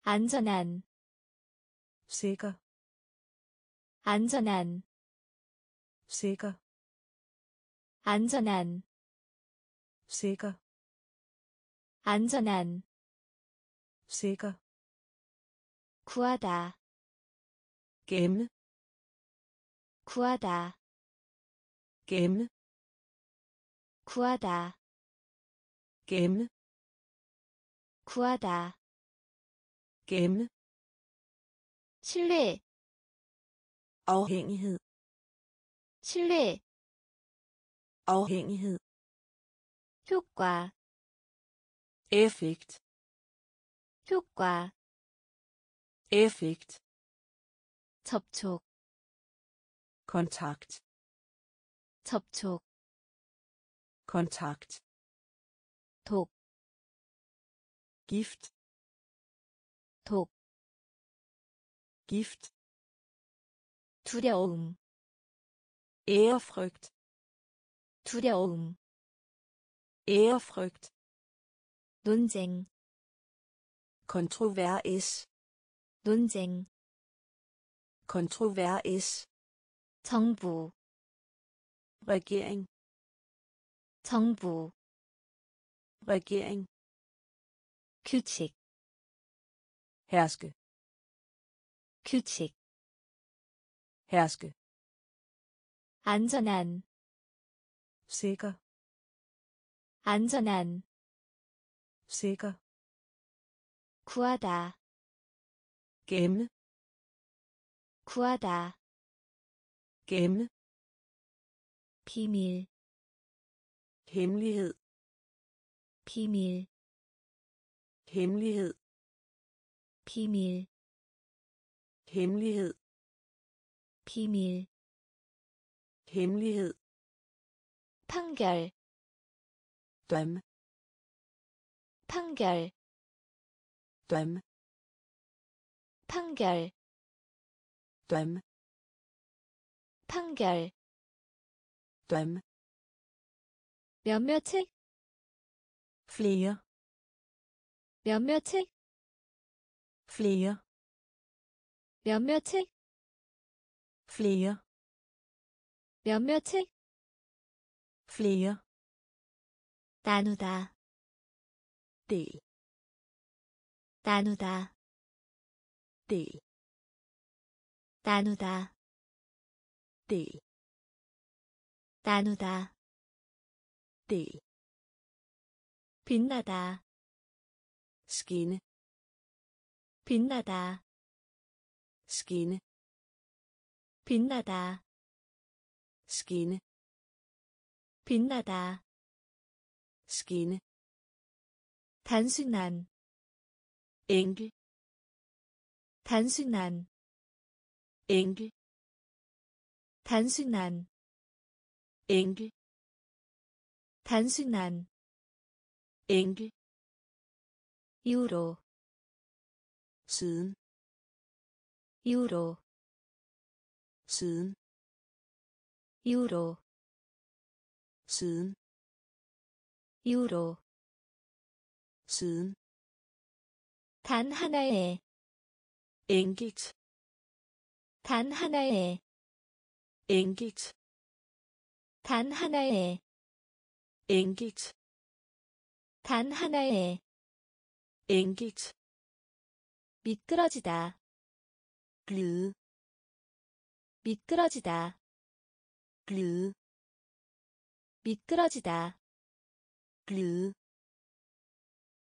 안전한 sikker 안전한 sikker 안전한 sikker 안전한 sikker 구하다 gemme 구하다 gemme 구하다 gemme 구하다 gemme 신뢰 afhængighed 신뢰 afhængighed 효과 effekt 효과 effekt 접촉 kontakt 접촉 kontakt 독 gift 독 gift 두려움 ærefrygt 두려움 ærefrygt 논쟁 kontrovers 논쟁 kontrovers 정부 regering 정부 regering 규칙 herske 규칙 herske 안전한 sikker 안전한 sikker 구하다 gemme 구하다 gemme 비밀 hemmelighed 비밀 hemmelighed 비밀 hemmelighed 비밀 hemmelighed 판결 dømme 판결 dømme 판결 dømme 판결 dømme 몇몇의 flere 몇몇의 flere 몇몇의 flere 몇몇의 flere 나누다 del 나누다 del 나누다 del 나누다 del 빛나다 skinne 빛나다 skinne 빛나다 skinne 빛나다 skinne 단순한 enkel 단순한 enkel 단순한 enkel 단순한 enkel 이후로 siden 이후로 siden 이후로 siden 이후로 siden 단 하나의 enkelt 단 하나의 enkelt 단 하나의 enkelt 단 하나의 enkelt 미끄러지다 glide 미끄러지다 glide 미끄러지다 glide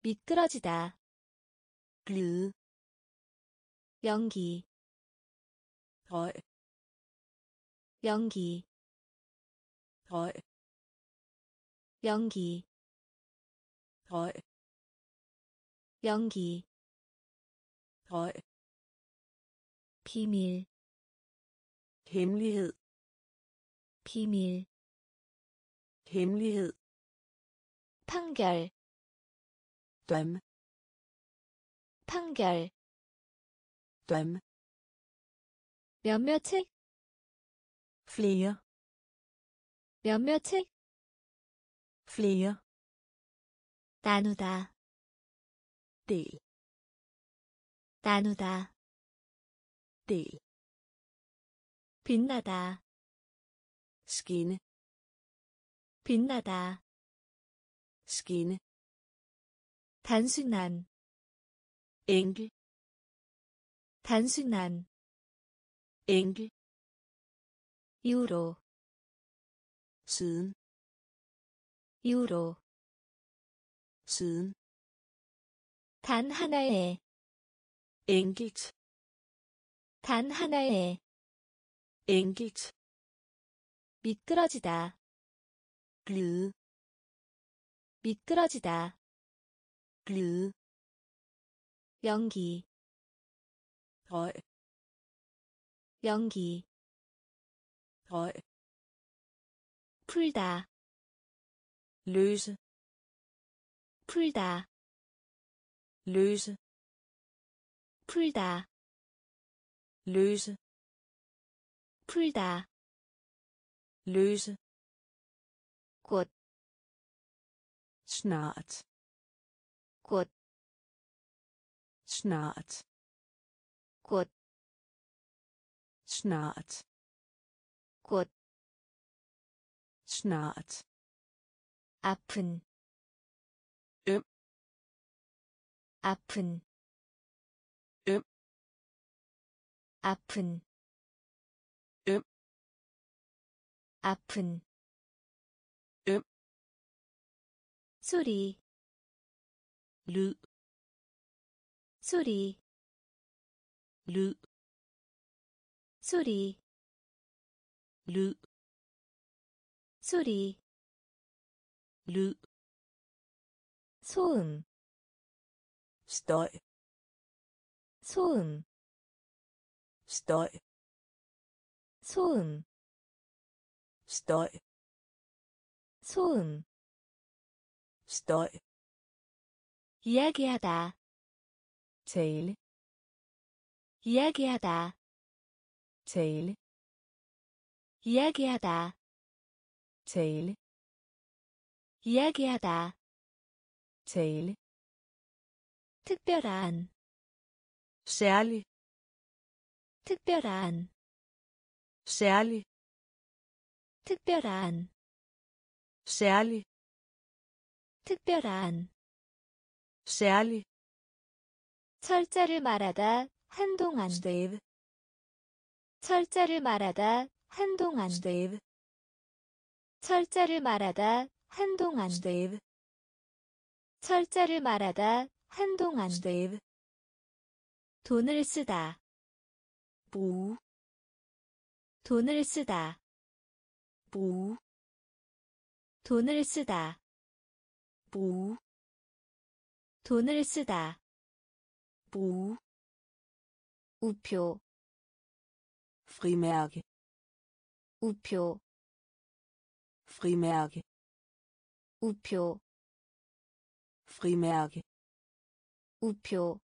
미끄러지다 glide 연기 røg 연기 røg 연기 røg 연기 røg 비밀 hemmelighed 비밀 hemmelighed 판결 dømme 판결 dømme 몇몇의 flere 몇몇의 flere 나누다 del 나누다 del 빛나다 skinne 빛나다 skinne 단순한 enkel 단순한 enkel 이후로 siden 이후로 siden 단 하나의 enkelt 단 하나의 enkelt 미끄러지다 glide 미끄러지다 glide 연기 røg 연기 røg 풀다 løse 풀다 løse 풀다 løse 풀다 løse 곧 snart 곧 snart 곧 snart 곧 snart 아픈 음. 아픈 음. 아픈 음. 아픈 소리 lyd 소리 lyd 소리 lyd 소리 lyd 소음 støj 소음 støj 소음 støj 소음 støj 이야기하다 tale 이야기하다 tale 이야기하다 tale 이야기하다 tale 특별한 særlig 특별한 særlig 특별한 særlig 특별한 særlig. 철자를 말하다 한동안. Stave. 철자를 말하다 한동안. Stave. 철자를 말하다 한동안. Stave. 철자를 말하다 한동안. Stave. 돈을 쓰다. Bruge 돈을 쓰다. Bruge 돈을 쓰다 bruge 돈을 쓰다 bruge 우표 frimærke 우표 frimærke 우표 frimærke 우표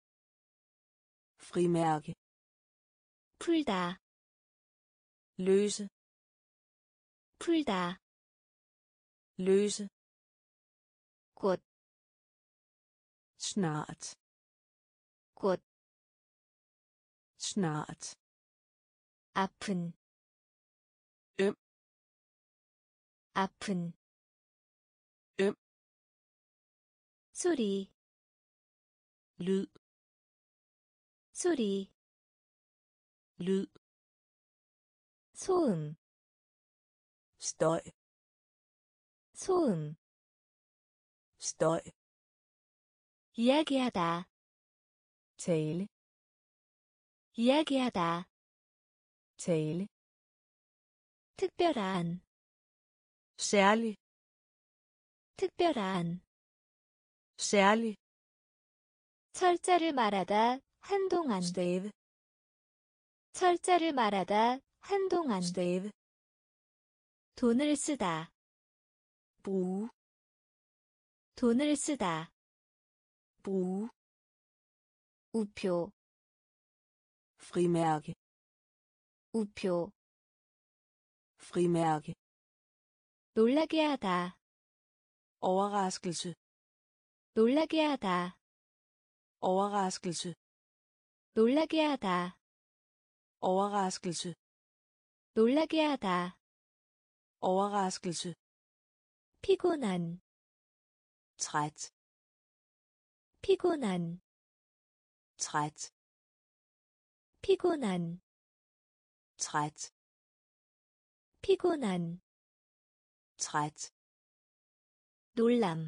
frimærke 풀다 løse 풀다 løse 곧 snart 곧 snart 아픈 음. 아픈 음. 소리 lyd 소리 lyd 소음 støj 소음 støj 이야기하다 tale 이야기하다 tale 특별한 særlig 특별한 særlig 철자를 말하다 한동안 stave 철자를 말하다 한동안 stave 돈을 쓰다 bruge 돈을 쓰다 bruge 우표 frimærke 우표 frimærke 놀라게 하다 overraskelse 놀라게 하다 overraskelse 놀라게 하다 overraskelse 놀라게 하다 overraskelse 피곤한 træt 피곤한 træt 피곤한 træt 피곤한 træt 놀람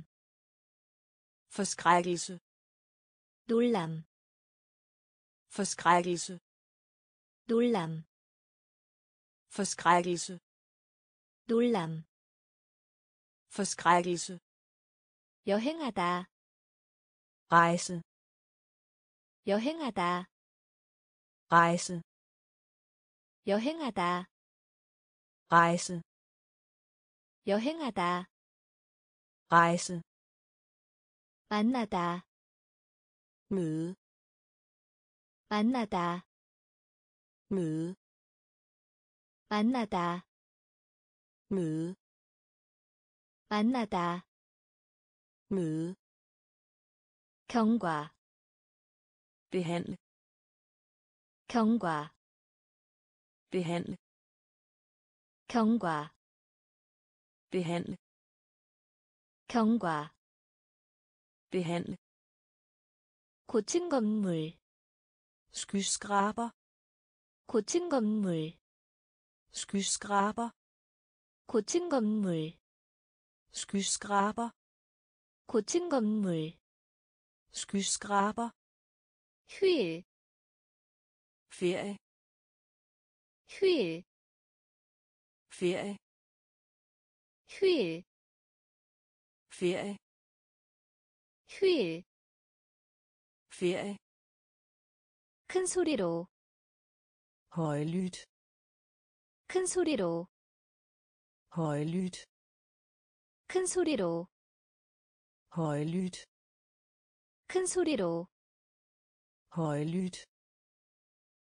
forskrækkelse 놀람 forskrækkelse 놀람 forskrækkelse 놀람 forskrækkelse 여행하다 rejse 여행하다 rejse 여행하다 rejse 여행하다 rejse, 만나다 møde, 만나다 møde, 만나다 møde, 만나다 møde, 경과 behandle, 경과 behandle, 경과 behandle, 경과 behandle, 고층 건물 skyskraber, 고층 건물 skyskraber, 고층 건물 skyskraber, 고층 건물 skyskraber, 휴일 ferie, 휴일 ferie, 휴일 ferie, 휴일 ferie, 큰 소리로 højlydt, 큰 소리로 højlydt, 큰 소리로 højlydt, 큰 소리로 højlydt,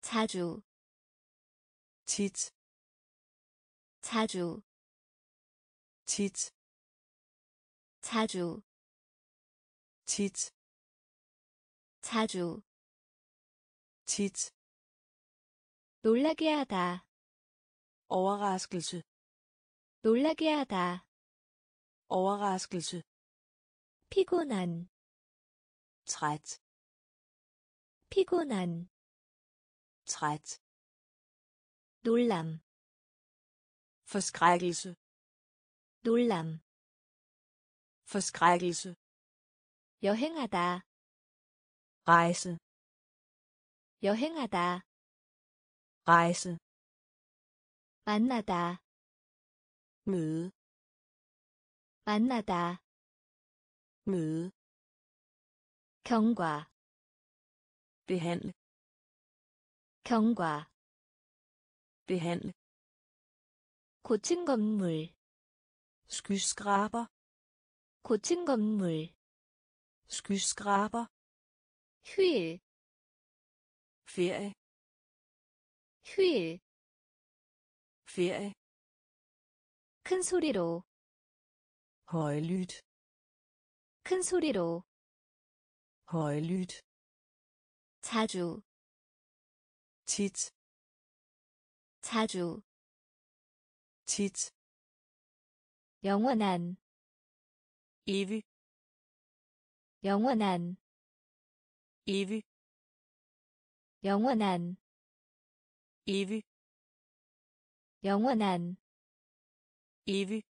자주 tit, 자주 tit, 자주 tit, 자주 tit, 놀라게 하다 overraskelse, 놀라게 하다 overraskelse, 피곤한 træt, 피곤한 træt, 놀람 forskrækkelse, 놀람 forskrækkelse, 여행하다 rejse, 여행하다 rejse, 만나다 møde, 만나다 møde, 경과 behandle, 경과 behandle, 고층 건물 skyskraber, 고층 건물 skyskraber, 휴일 ferie, 휴일 ferie, 큰 소리로 højlydt, 큰 소리로 højlydt, 자주 tit, 자주 tit, 영원한 evig, 영원한 evig, 영원한 evig, 영원한 evig,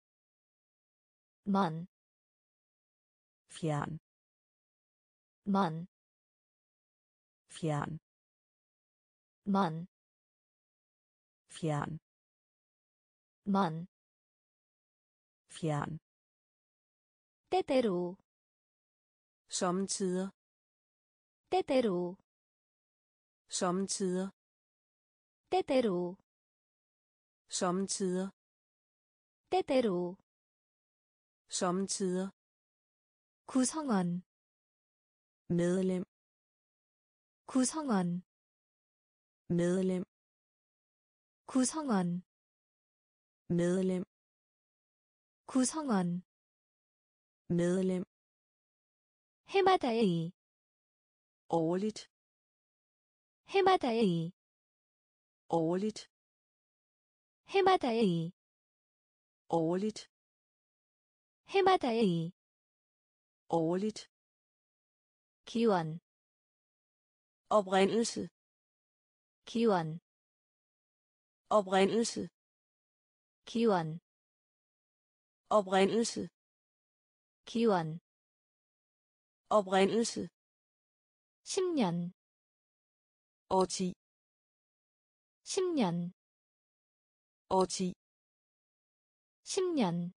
먼, fian man fian man fian Mann fjern Deteru. Sommetider. Deteru. Sommetider. Deteru. Sommetider. Deteru. Sommetider. 구성원, medlem, 구성원, medlem, 구성원, medlem, 구성원, medlem, 해마다의, årligt, 해마다의, årligt, 해마다의, årligt, 해마다의, årligt, 기원, oprindelse, 기원, oprindelse, 기원, oprindelse, 기원, oprindelse, 10년, årti, 10년, årti, 10년,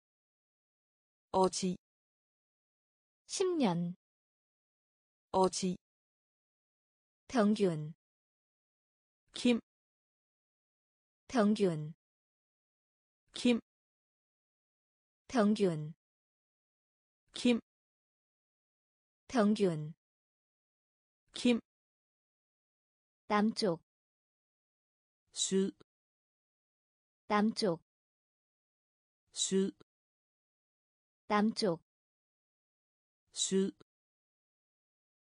årti, 10년, årti, 평균, kim, 평균, kim, 평균 Kim, 평균 Kim, 남쪽 syd, 남쪽 syd, 남쪽 syd,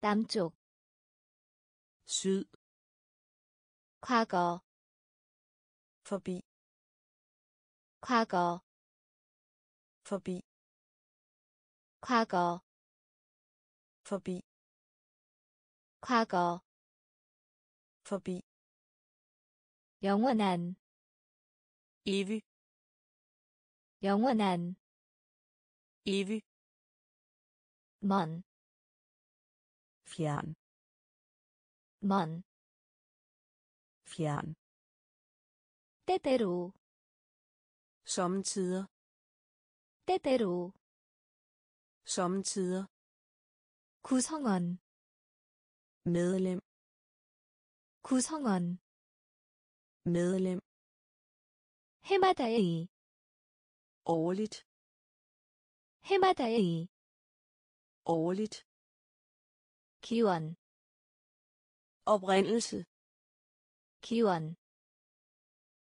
남쪽 syd, 과거 forbi, 과거 forbi, 과거 forbi, 과거 forbi, 영원한 evig, 영원한 evig, 먼, fjern, 먼, fjern, 때때로, sommetider, 때때로, sommetider, 구성원, medlem, 구성원, medlem, 해마다의, årligt, 해마다의, årligt, 기원, oprindelse, 기원,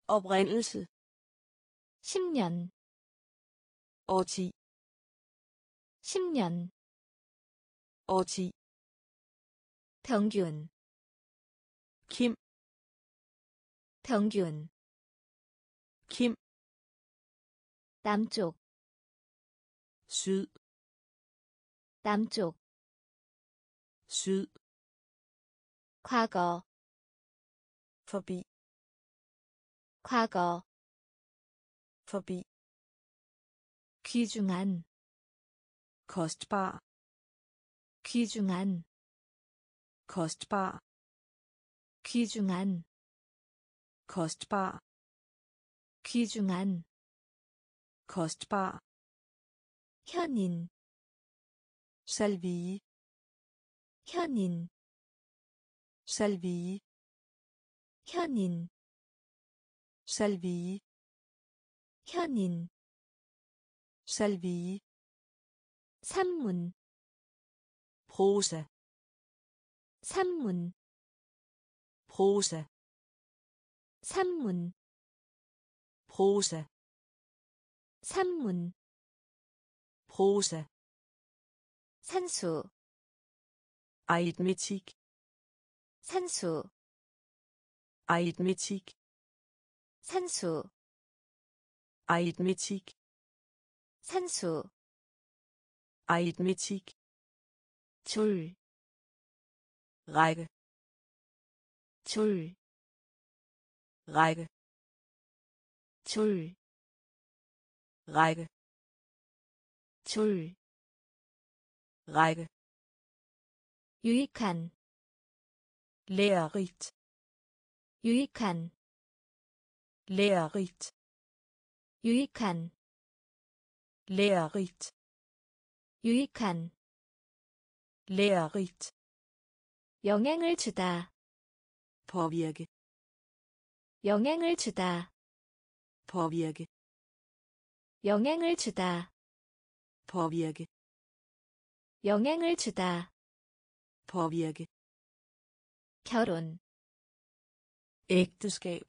oprindelse, 10년, årti, 10년, årti, 평균, Kim, 평균, Kim, 남쪽, syd, 남쪽, syd, 과거, forbi, 과거, forbi, 귀중한, kostbar, 귀중한, kostbar, 귀중한, kostbar, 귀중한, kostbar, 현인, salvie, 현인, salvie, 현인, salvie, 현인, salvie, 산문, prosa, 산문, prosa, 산문, prosa, 산문, prosa, 산수, aritmetik, 산수, aritmetik, 산수, aritmetik, 산수, aritmetik, 줄, række, 줄, række, 줄, række, 줄, række, 유익한, lærerigt, 유익한, lærerigt, 유익한, lærerigt, 유익한, lærerigt, 영향을 주다, påvirke, 영향을 주다, påvirke, 영향을 주다, påvirke, 영향을 주다, påvirke, 결혼, ægteskab,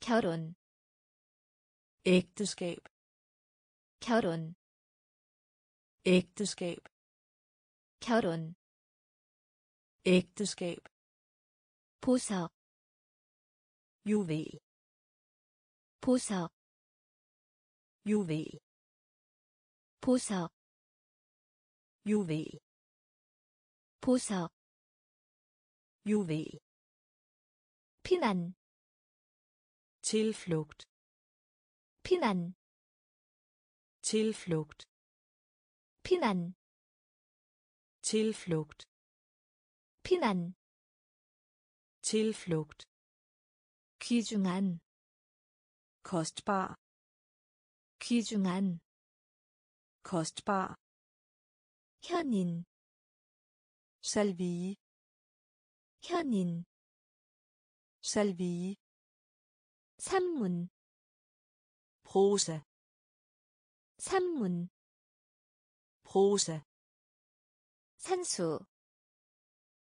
결혼, ægteskab, 결혼, ægteskab, 결혼, ægteskab, 보석, juvel, 보석, juvel, 보석, juvel, 보석, juvel, 피난, tilflugt, 피난, tilflugt, 피난, tilflugt, 피난, tilflugt, 귀중한, kostbar, 귀중한, kostbar, 현인, salvie, 현인, salvie, 산문, prosa, 산문 prosa 산수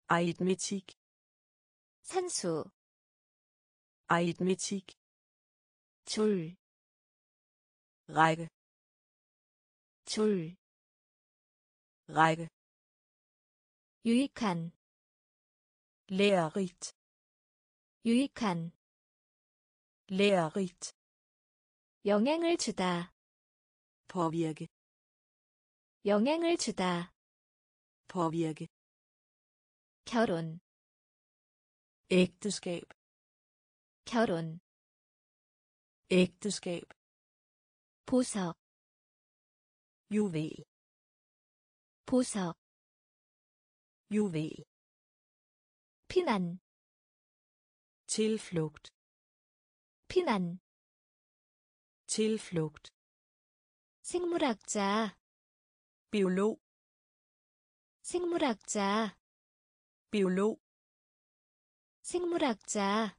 aritmetik 산수 aritmetik 줄, række 줄, række 유익한, lærerigt 유익한, lærerigt 영향을 주다, påvirke 영향을 주다, påvirke 결혼, ægteskab 결혼, ægteskab 보석, juvel 보석, juvel 피난, tilflugt 피난, tilflugt 생물학자, biolog 생물학자, biolog 생물학자,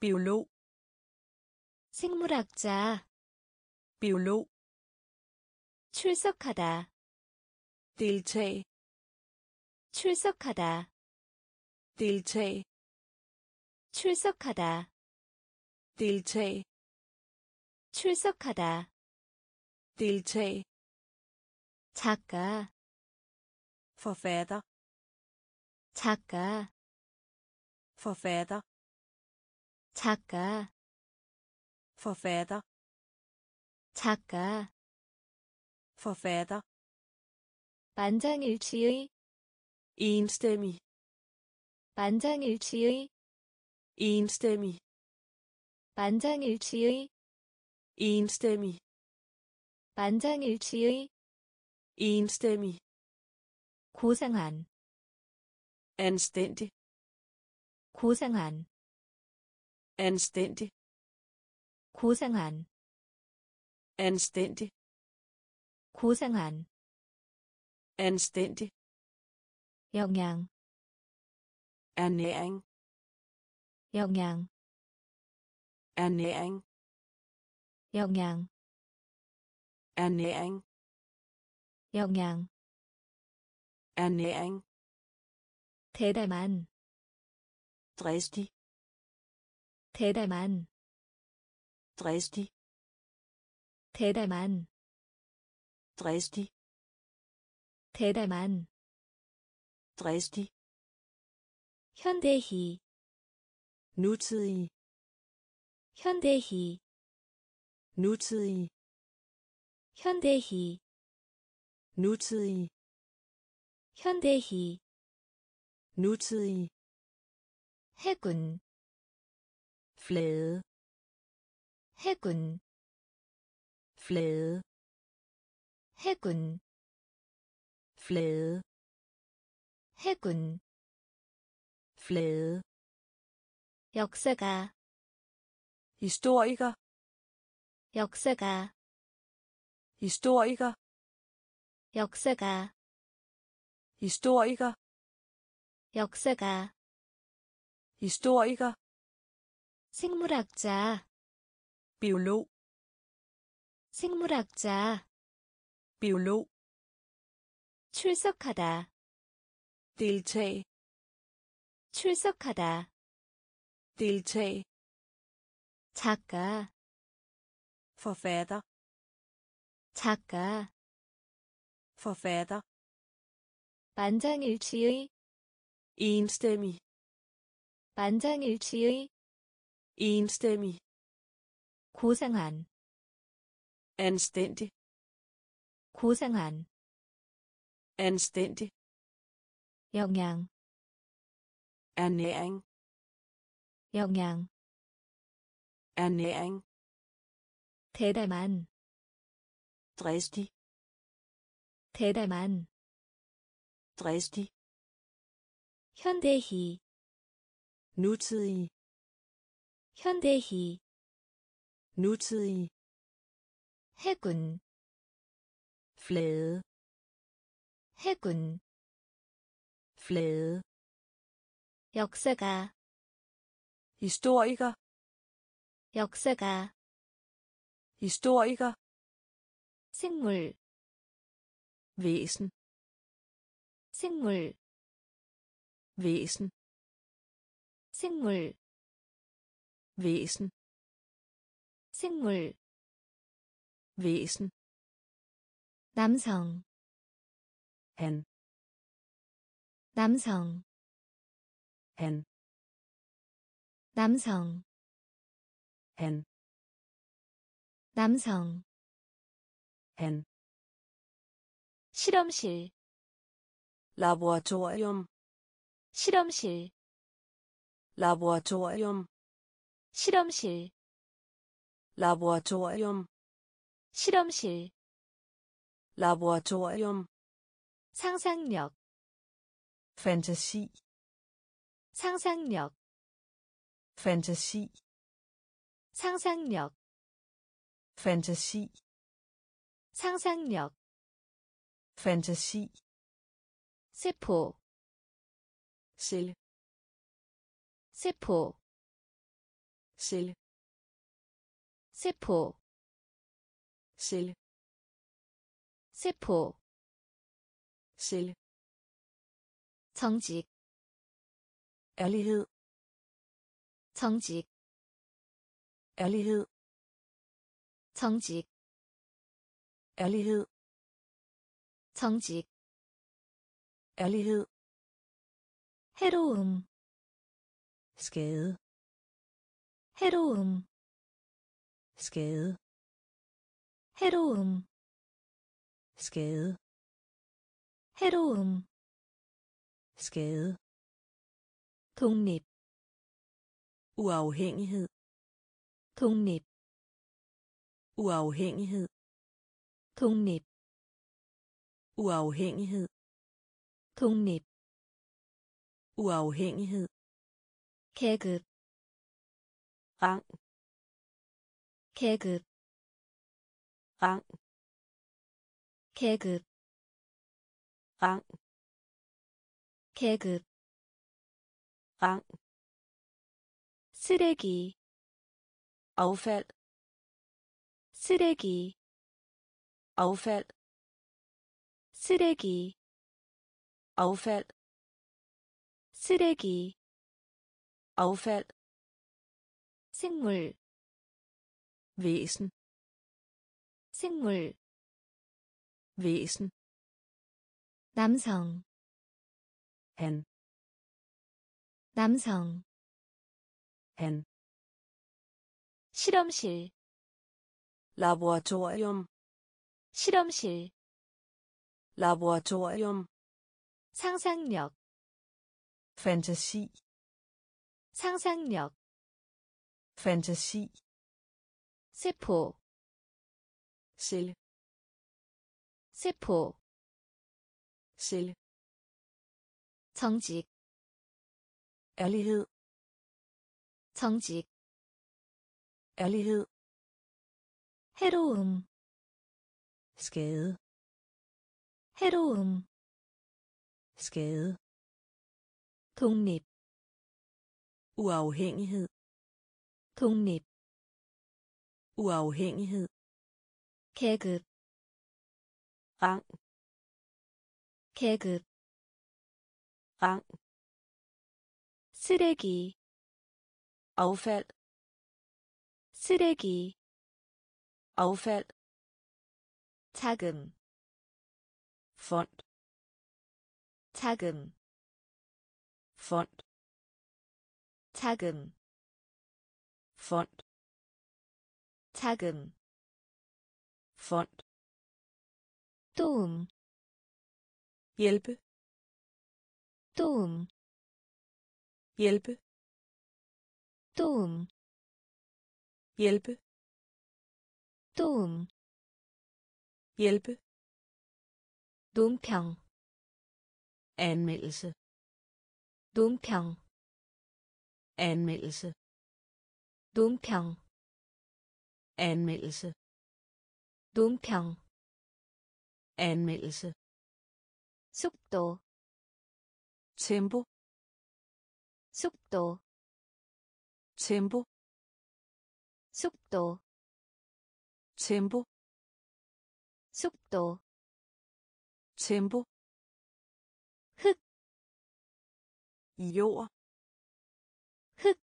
biolog 생물학자, biolog 출석하다, deltage 출석하다, deltage 출석하다, deltage 출석하다, deltage 작가, forfatter 작가, forfatter 작가, forfatter 작가, forfatter 만장일치의, enstemmig 만장일치의, enstemmig 만장일치의, enstemmig 만장일치의, enstemmig 고상한, anstændig 고상한, anstændig 고상한, anstændig 고상한, anstændig 영양, ernæring 영양, ernæring 영양, ernæring 영양, ernæring 대담한, dristig 대담한, dristig 대담한, dristig 대담한, dristig 현대희, nutidig 현대희, nutidig 현대희, nutidig 현대희, nutidig 해군, flade 해군, flade 해군, flade 해군, flade 역사가, historiker 역사가, historiker 역사가, historiker 역사가, historiker 생물학자, biolog 생물학자, biolog 출석하다, deltage 출석하다, deltage 작가, forfatter 작가, forfatter 만장일치의, enstemmig 만장일치의, enstemmig 고상한, anstændig 고상한, anstændig 영양, ernæring 영양, ernæring 대담한, dristig 대담한, dristig 현대희, nutidig 현대희, nutidig 해군, flade 해군, flade 역사가, historiker 역사가, historiker 생물 væsen 생물 væsen 생물 væsen 생물 væsen 남성 han 남성 han 남성 han 남성 han 실험실 laboratorium 실험실 laboratorium 실험실 laboratorium 실험실 laboratorium 상상력 fantasi 상상력 fantasi 상상력 fantasi 상상력 fantasi 세포 celle 세포 celle 세포 celle 세포 celle 정직 ærlighed 정직 ærlighed 정직 ærlighed 정직 ærlighed 해로움 skade 해로움 skade 해로움 skade 해로움 skade 독립 uafhængighed 독립 uafhængighed 독립 uafhængighed 독립 uafhængighed 계급 rang 계급 rang 계급 rang 계급 rang 쓰레기 affald 쓰레기 affald 쓰레기 affald 쓰레기 affald 생물 væsen 생물 væsen 남성 han 남성 han 실험실 laboratorium 실험실 laboratorium 상상력 fantasi 상상력 fantasi 세포 celle 세포 celle 정직 ærlighed 정직 ærlighed 해로움 skade 해로움 skade 독립 uafhængighed 독립 uafhængighed 계급 rang 계급 rang 쓰레기 affald 쓰레기 affald 자금 fond 자금 fond 자금 fond 자금 fond 도움 Hjælpe. Dum. Hjælpe. Dum. Hjælpe. Dum. Hjælpe. Dumpyang. Anmeldelse. Dumpyang. Anmeldelse. Dumpyang. Anmeldelse. Dumpyang. Anmeldelse. 속도 tempo 속도 tempo 속도 tempo 속도 tempo 흑 jord 흑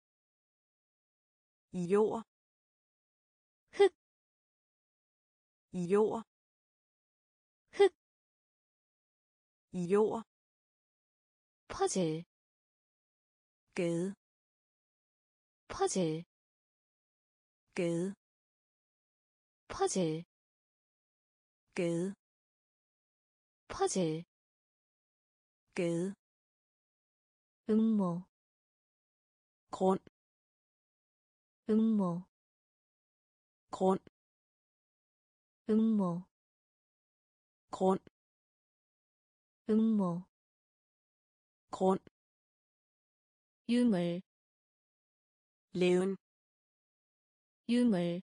jord 흑 jord jord 퍼즐 gade 퍼즐 gade 퍼즐 gade 퍼즐 gade 음모 grund 음모 grund 음모 grund 음모 grund 유물 levn 유물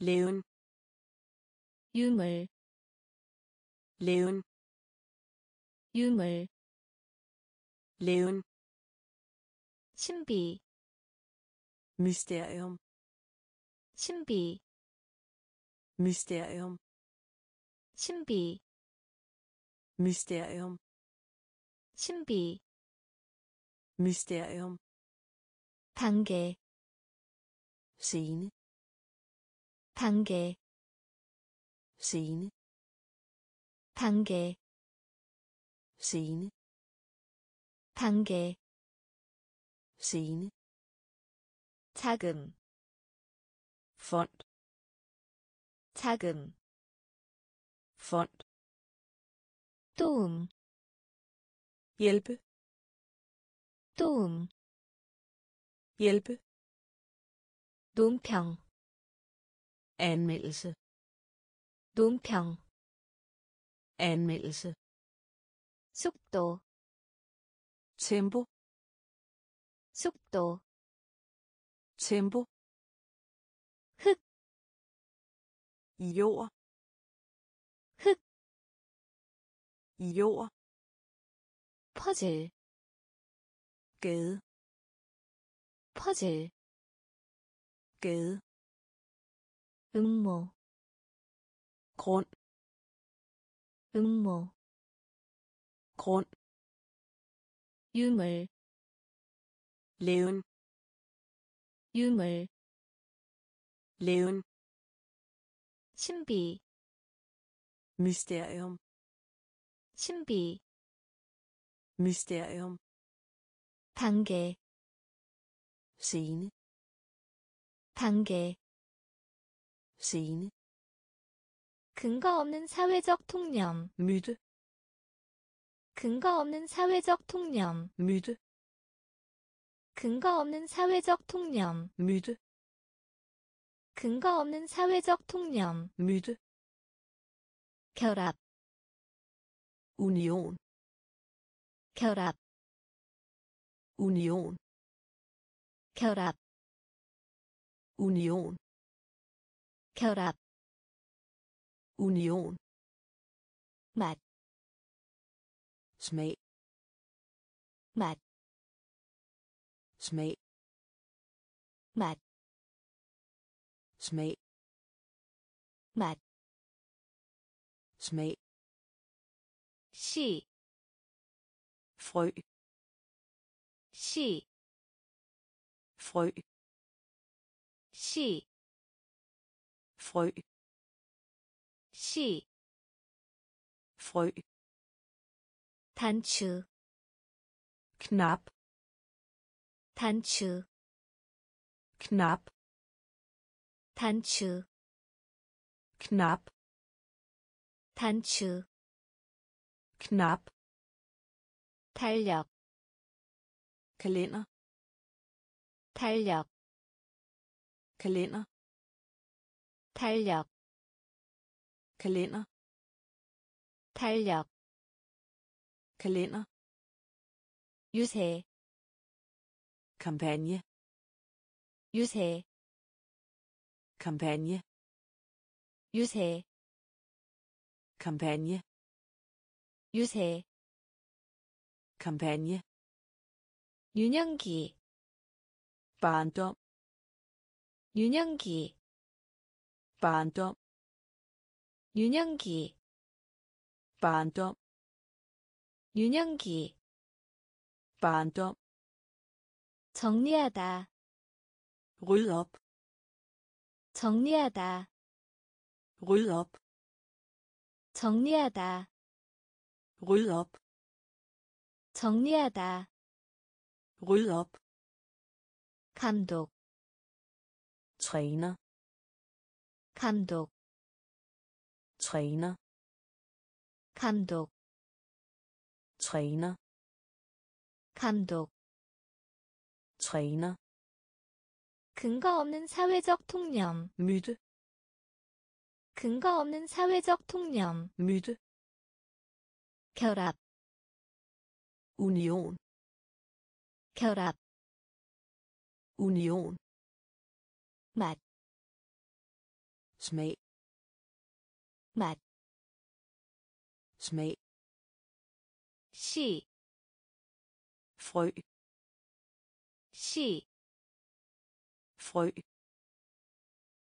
levn 유물 levn 유물 levn 신비 mysterium 신비 mysterium 신비 mysterium 신비 mysterium 단계 scene 단계 scene 단계 scene 단계 scene 자금 fond 자금 fond 도움 hjælpe 도움 hjælpe 논평 anmeldelse 논평 anmeldelse 속도 tempo 속도 tempo 흑 jord jord 퍼즐 gade 퍼즐 gade 음모 grund 음모 grund 유물 levn 유물 levn 신비 mysterium 신비 mysterium. 단계 scene. 단계 scene. 근거 없는 사회적 통념 myte 근거 없는 사회적 통념 myte 근거 없는 사회적 통념 myte 근거 없는 사회적 통념 myte 결합 union 결합 union 결합 union 결합 union 맛 smag 맛, smag 맛, smag 맛, smag 씨, frø 씨, frø 씨, frø 씨, frø 단추, knap 단추, knap 단추, knap 단추, knap 달력, kalender 달력, kalender 달력, kalender 달력, kalender 유세, kampagne 유세, kampagne 유세, kampagne 유세, kampagne 유년기, barndom 유년기, barndom 유년기 barndom 유년기 barndom 정리하다 ryd op 정리하다 ryd op 정리하다 ryd op 정리하다 ryd op 감독 træner 감독 træner 감독 træner 감독 træner 근거 없는 사회적 통념 myte 근거 없는 사회적 통념 myte 결합 union 결합 union 맛 smag 맛, smag 씨, frø 씨, frø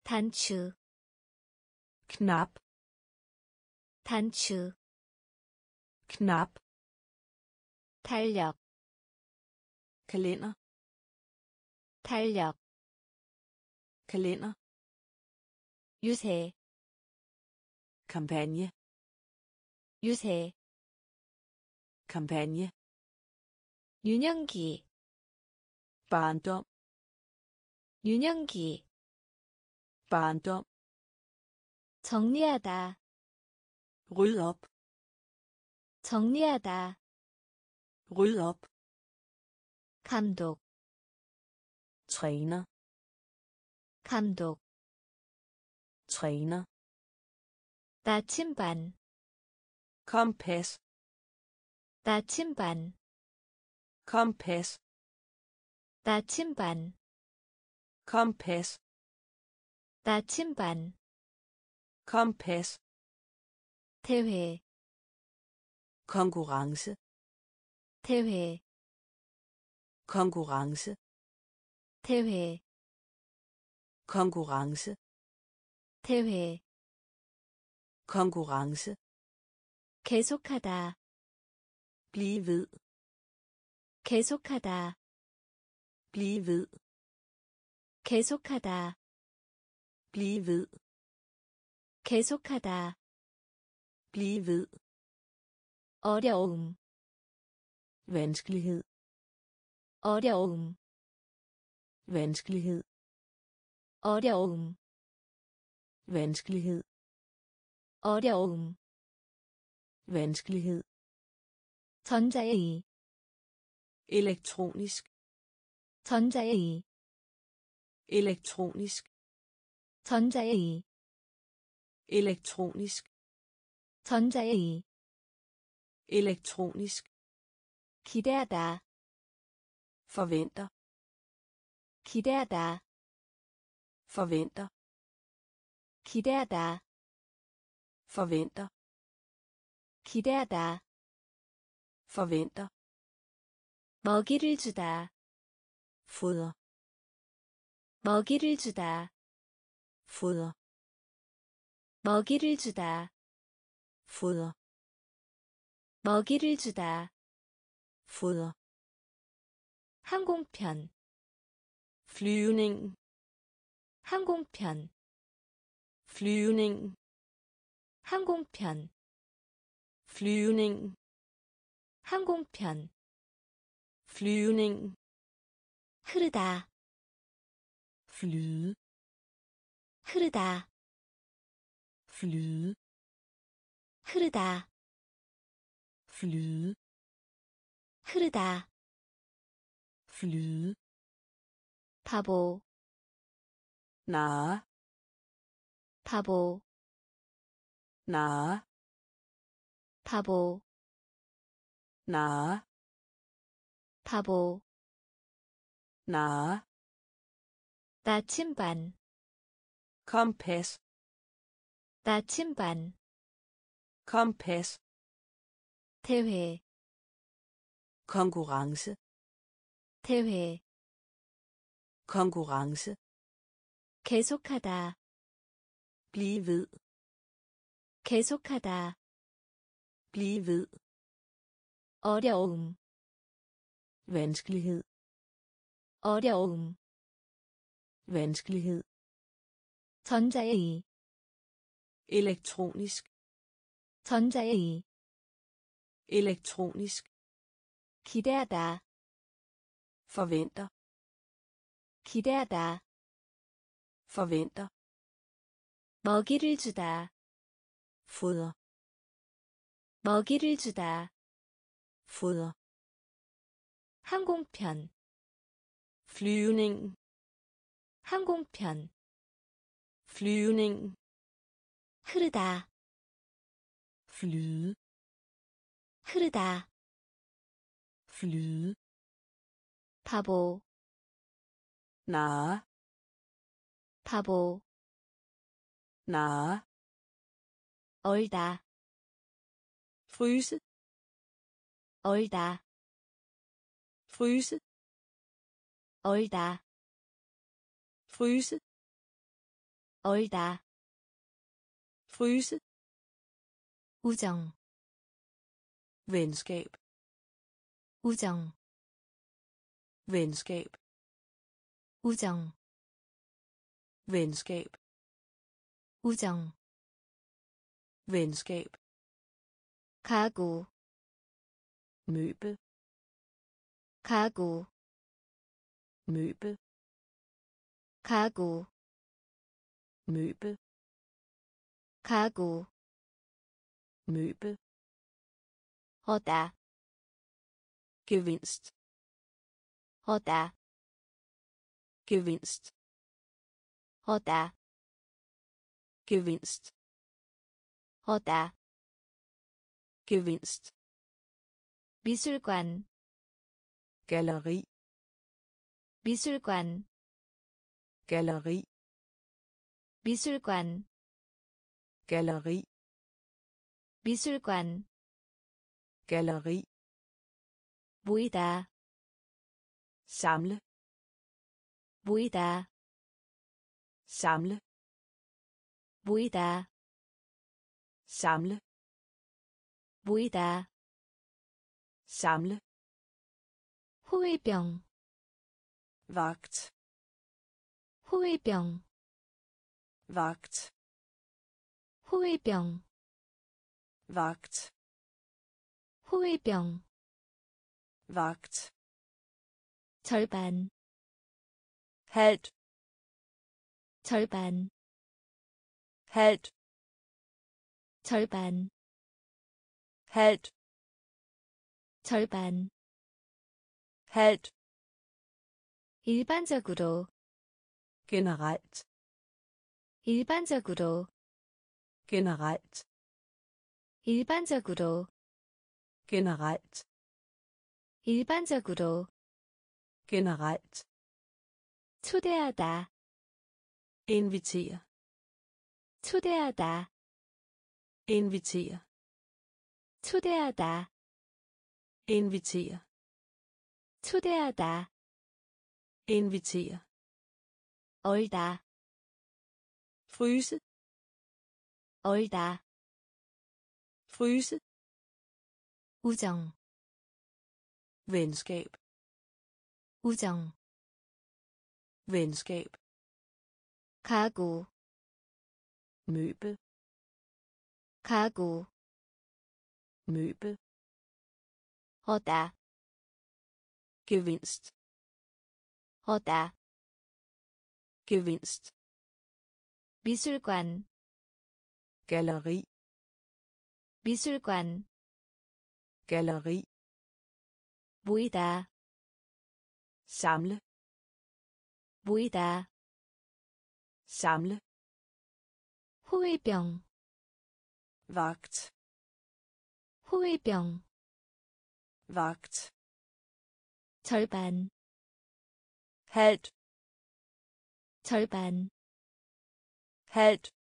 단추, knap 단추, knap 달력, kalender 달력, kalender 유세, kampagne 유세, kampagne 유년기, barndom 유년기, barndom 정리하다, ryd op 정리하다, ryd op 감독, træner 감독, træner 나침반, kompas 나침반, kompas 나침반, kompas 나침반, kompas 대회, konkurrence 대회, konkurrence 대회, konkurrence 대회, konkurrence 계속하다, blive ved 계속하다, blive ved 계속하다, blive ved 계속하다, blive ved 어려움, vanskelighed 어려움, vanskelighed 어려움, vanskelighed 어려움, vanskelighed 전자의, elektronisk 전자의, elektronisk 전자의, elektronisk 전자의, elektronisk 기대하다, forventer 기대하다, forventer 기대하다, forventer 기대하다, forventer 먹이를 주다, foder 먹이를 주다, foder 먹이를 주다, foder 먹이를 주다, foder 항공편, flyvning 항공편, flyvning 항공편, flyvning 항공편, flyvning 흐르다, flyde 흐르다, flyde 흐르다, flyde 흐르다, flyde 바보, narre 바보, narre 바보, narre 바보, narre 나침반, kompas 나침반, kompas 대회, konkurrence 대회, konkurrence 계속하다, blive ved 계속하다 Blive ved. 어려움 Vanskelighed. 어려움 Vanskelighed. 전자의 Elektronisk. 전자의 Elektronisk. 기대하다 Forventer. 기대하다 Forventer. 먹이를 주다 Foder. 먹이를 주다 Foder. 항공편 Flyvning. 항공편 Flyvning. 흐르다 Flyde. 흐르다 Flyde. 바보 Narre. 바보 Narre. 얼다 Fryse. 얼다 Fryse. 얼다 Fryse. 얼다 Fryse. 우정 Venskab. 우정 Venskab. 우정 Venskab. 우정 Venskab. 가구 Møbel. 가구 Møbel. 가구 Møbel. 가구 Møbel. 얻다 Gevinst. 얻다 Gevinst. 얻다 Gevinst. 얻다 Gevinst. 미술관 Galleri. 미술관 Galleri. 미술관 Galleri. 미술관 Galleri. 모이다 Samle. 모이다 Samle. 모이다 Samle. 모이다 Samle. 호위병 Vagt. 호위병 Vagt. 호위병 Vagt. 호위병 Vagt. 절반 Halvt. 절반 Halvt. 절반 Halvt. 절반 Halvt. 일반적으로 Generelt. 일반적으로 Generelt. 일반적으로 Generelt. 일반적으로 Generelt. 초대하다 Invitere. 초대하다 Invitere. 초대하다 Invitere. 초대하다 Invitere. 얼다 Fryse. 얼다 Fryse. 우정 Venskab. 우정 Venskab. 가구 Møbel. 가구 Møbel. 얻다 Gevinst. 얻다 Gevinst. 미술관 Galleri. 미술관 Galleri. 모이다 Samle. 모이다 Samle. 호위병 Vagt. 호위병 Vagt. 절반 Halvt. 절반 Halvt.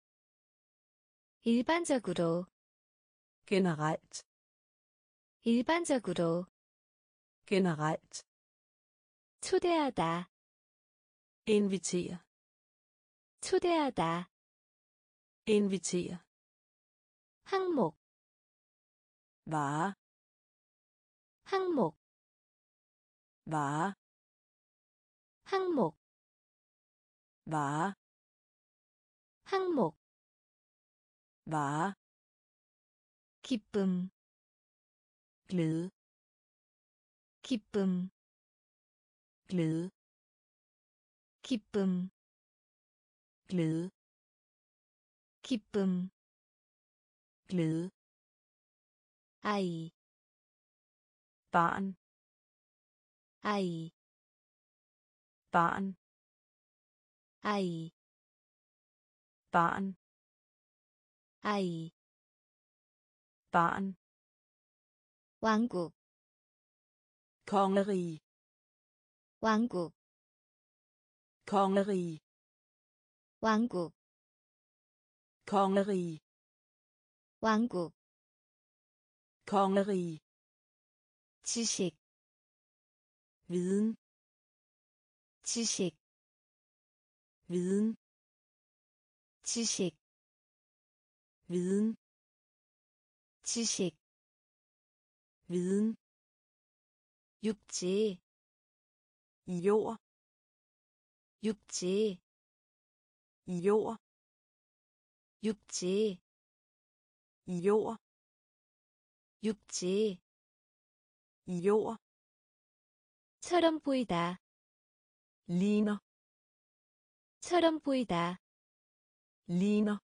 일반적으로 Generelt. 일반적으로 Generelt. 초대하다 Invitere. 초대하다 Invitere. 항목 vare 항목 vare 항목 vare 항목 vare 기쁨 glæde 기쁨 glæde 기쁨 glæde 기쁨 glæde 아이 barn 아이 barn 아이 barn 아이 barn 왕국 kongerige 왕국 kongerige 왕국 kongerige 왕국 kongerige 지식 viden 지식 viden 지식 viden 지식 viden 육지 jord 육지 jord 육지 jord 육지 jord 처럼 보이다 ligner 처럼 보이다 ligner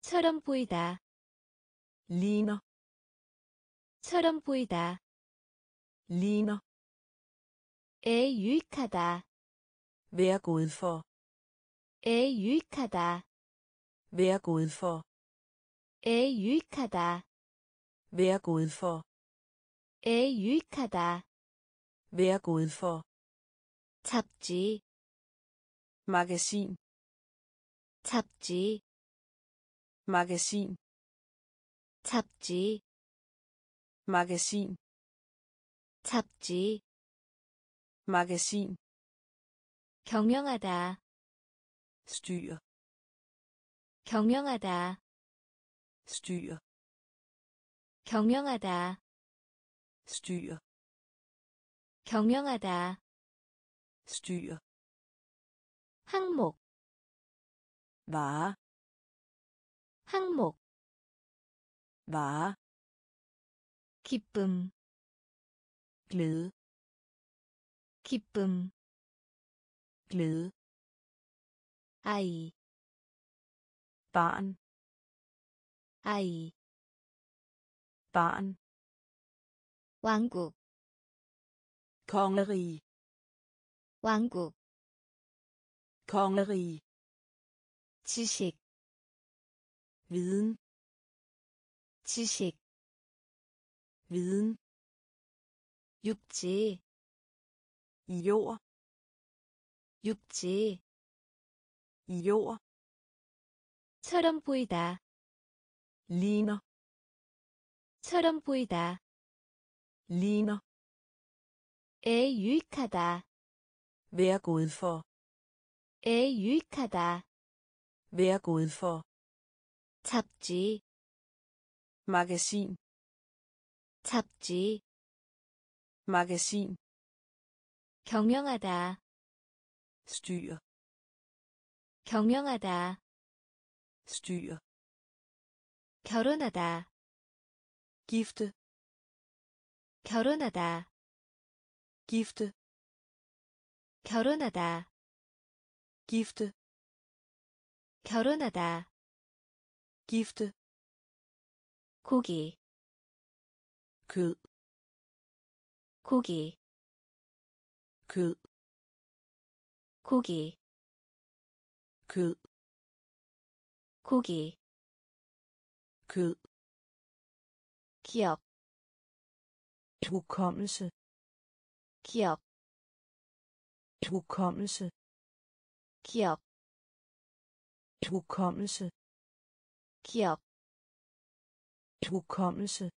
처럼 보이다 ligner 처럼 보이다 ligner 에 유익하다 være gået for 에 유익하다 være gået for 에 유익하다 være gået for 에 유익하다 være gået for 잡지 magasin 잡지 magasin 잡지 magasin 잡지 magasin 경영하다 styr 경영하다 styr 경영하다 styr 경영하다 styr 항목 vare 항목 vare 기쁨 glæde 기쁨 glæde 아이 barn 아이 barn 왕국 kongerige 왕국 kongerige 지식 viden 지식 viden 육지 i jord 육지 i jord 처럼 보이다 ligner 처럼 보이다 ligner 에 유익하다 være gået for 에 유익하다 være gået for 잡지 magasin 잡지 magasin 경영하다 styr 경영하다 styr 결혼하다 gifte 결혼하다 gifte 결혼하다 gifte 결혼하다 gifte 고기 kød 고기 kød 고기 kød 고기 kød 기억 hukommelse 기억 hukommelse 기억 hukommelse 기억 hukommelse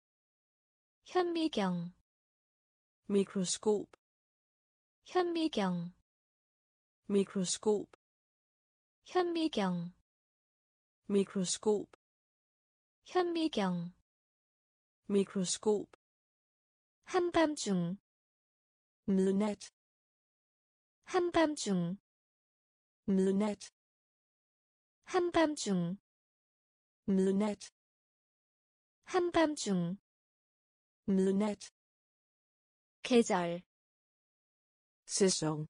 현미경 mikroskop 현미경 mikroskop 현미경 mikroskop 현미경 mikroskop 한밤중 midnat 한밤중 midnat 한밤중 midnat 한밤중 midnat 계절 sæson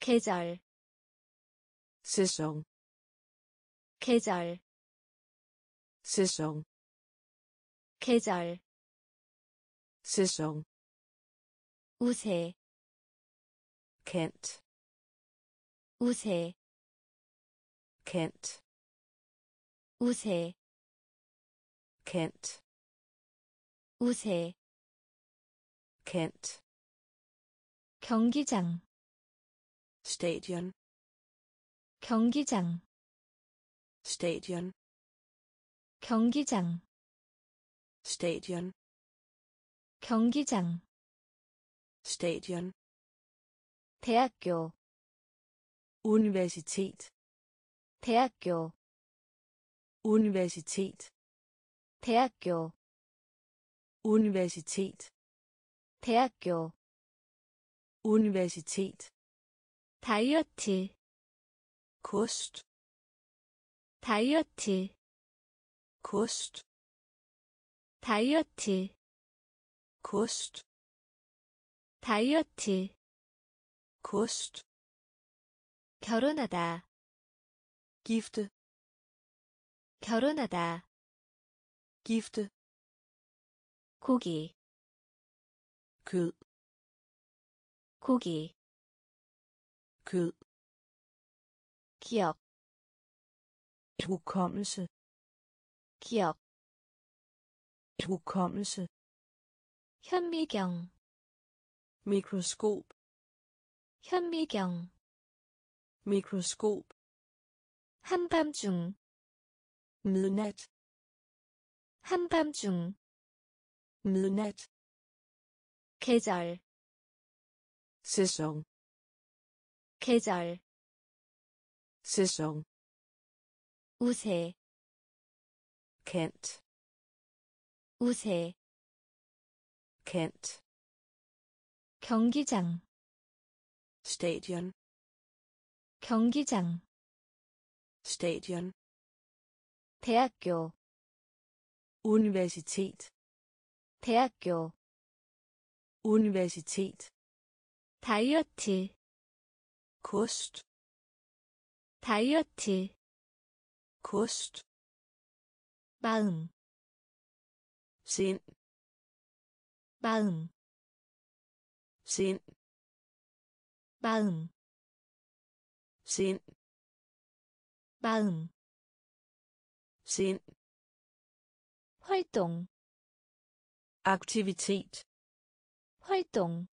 계절 sæson 계절 sæson 계절 sæson 우세 kant 우세 kant 우세 kant 우세 kant 경기장 stadion 경기장 stadion 경기장 stadion 경기장 stadion 대학교 universitet 대학교 universitet 대학교 universitet 대학교 universitet 다이어트 kost 다이어트 kost 다이어트 kost 다이어트 kost 결혼하다 gifte 결혼하다 gifte 고기 kød 고기 kød 기억 hukommelse 기억 hukommelse 현미경 mikroskop 현미경 mikroskop 한밤중 midnat 한밤중 midnat 계절 sæson 계절 sæson 우세 kant 우세 kant 경기장 stadion 경기장 stadion 대학교 universitet 대학교 universitet 다이어트 kost 다이어트 kost 마음 sind 마음 sind 마음 sind 마음 sind 활동 aktivitet 활동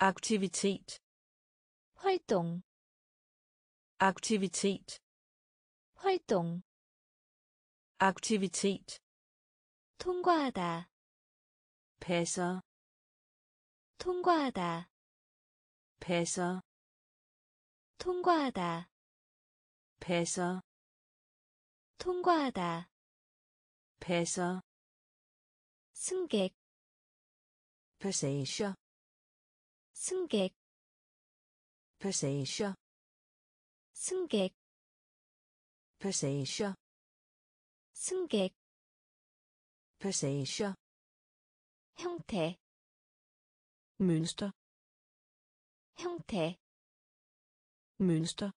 aktivitet 활동 aktivitet 활동 aktivitet 통과하다 passer 통과하다 passer 통과하다 passer 통과하다 passer 승객 passage 승객 passage 승객 passage 승객 passage 형태 mønster 형태 mønster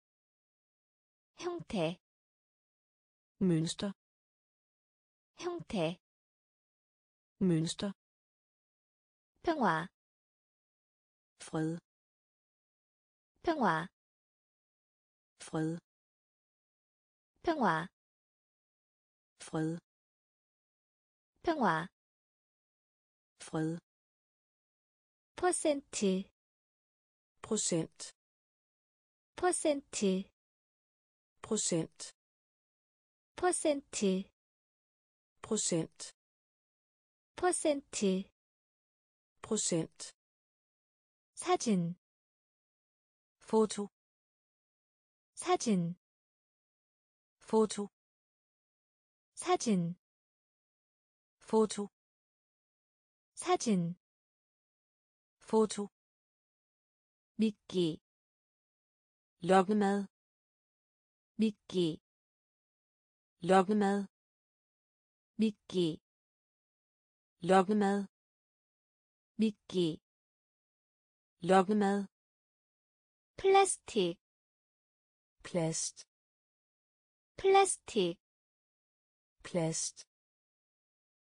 형태 mønster 형태 mønster 평화 fred 평화 fred 평화 fred 평화 fred 퍼센트 procent 퍼센트 procent 퍼센트 procent 퍼센트 procent 사진 foto 사진 foto 사진 foto 사진 foto 미끼 lokkemad 미끼 lokkemad 미끼 lokkemad 미끼 lokkemad 플라스틱 plast 플라스틱 plast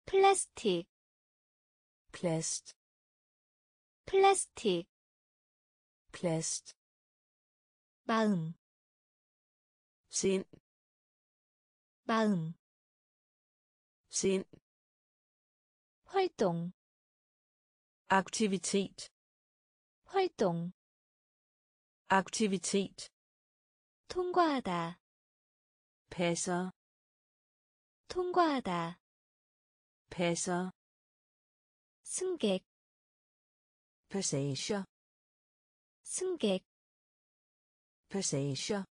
플라스틱 plast 플라스틱 plast 마음 sind 마음 sind 활동 aktivitet 활동 aktivitet 통과하다 passer 통과하다 passer 승객 passager 승객 passager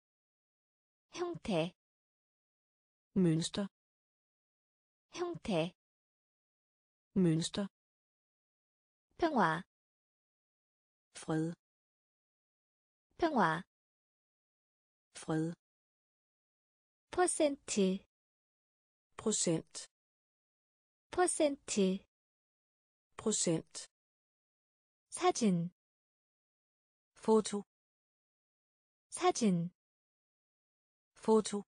형태 mønster 형태 mønster 평화 fred 평화 fred 퍼센트 procent 퍼센트 procent 사진 foto 사진 foto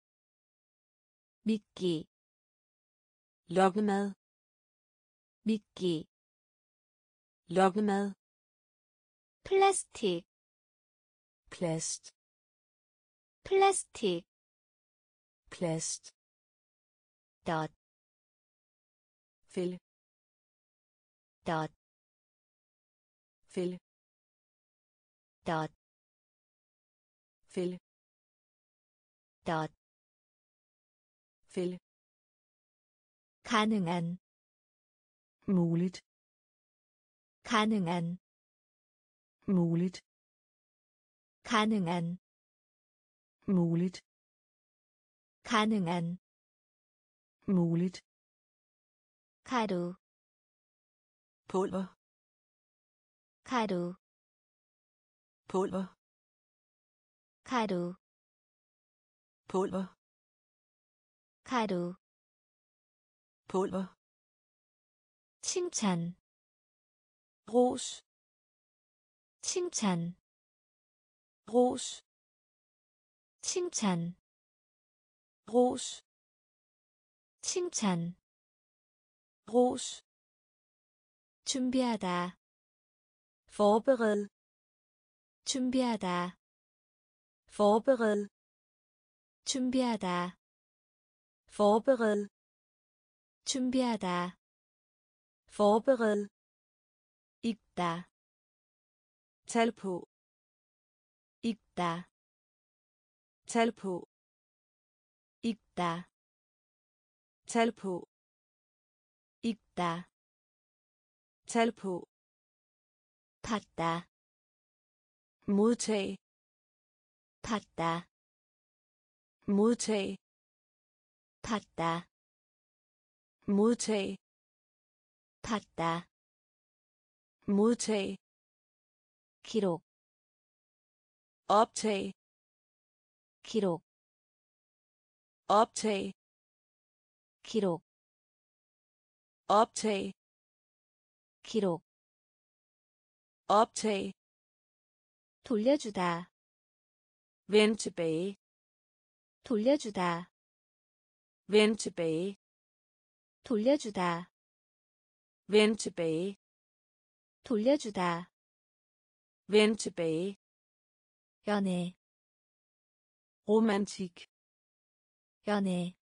미끼 lokkemad 미끼 lokkemad 플라스틱 plast 플라스틱 plast 덧 fælde 덧 fælde 덧 fælde 덧 fælde 가능한 muligt 가능한 muligt 가능한 muligt 가능한 muligt 가루 pulver 가루 pulver 가루 pulver 가루 pulver 칭찬 ros 칭찬 ros 칭찬 ros 칭찬 ros 준비하다 forbered 준비하다 forbered 준비하다 forbered 준비하다 forbered 읽다 tal på 읽다 tal på 읽다 tal på 읽다 tal på 받다 modtag 받다 modtag 받다 modtag 받다 modtag 기록 optag 기록 optag 기록 optag 기록 optag 돌려주다 vend tilbage 돌려주다 vend tilbage 돌려주다 vend tilbage 돌려주다 vend tilbage 연애 romantik 연애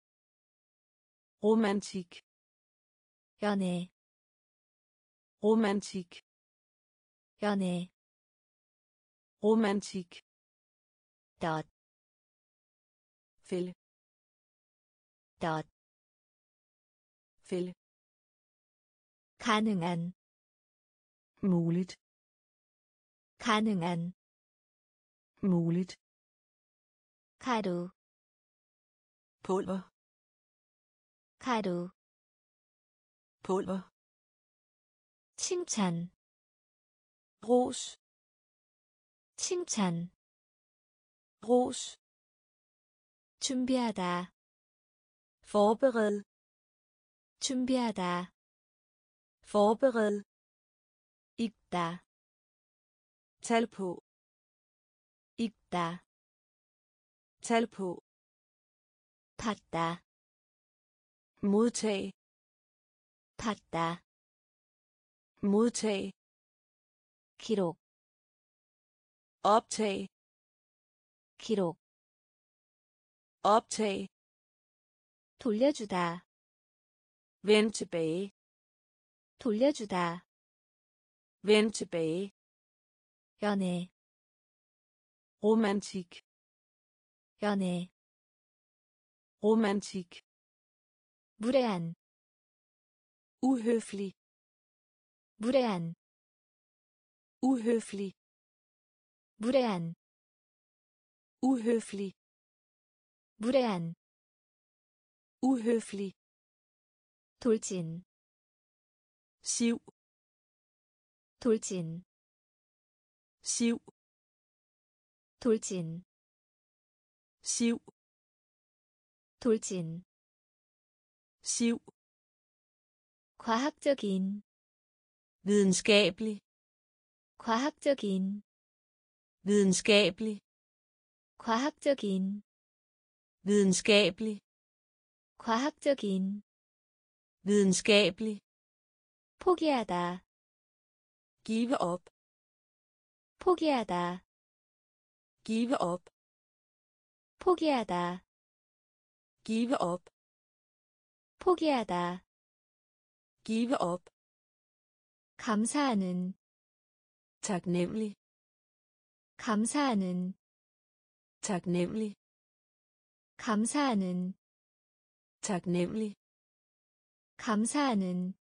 romantik 연애 romantik 연애 romantik 덧 fælde 덧 fælde 가능한 muligt 가능한 muligt 가루 pulver 가루 pulver 칭찬 ros 칭찬 ros 준비하다 forbered 준비하다 forbered 읽다 tal på 읽다 tal på 받다 modtag 받다 modtag 기록 optag 기록 optag 돌려주다 vend tilbage 돌려주다 vend tilbage 연애 romantik 연애 romantik 무례한 uhøflig 무례한 uhøflig 무례한 uhøflig 무례한 uhøflig 돌진 siv 돌진 siv 돌진 siv 돌진 siv 과학적인 videnskabelig 과학적인 videnskabelig 과학적인 videnskabelig 과학적인 videnskabelig 포기하다 give op 포기하다 give op 포기하다 give op 포기하다 give op 감사하는 taknemmelig 감사하는 taknemmelig 감사하는 taknemmelig 감사하는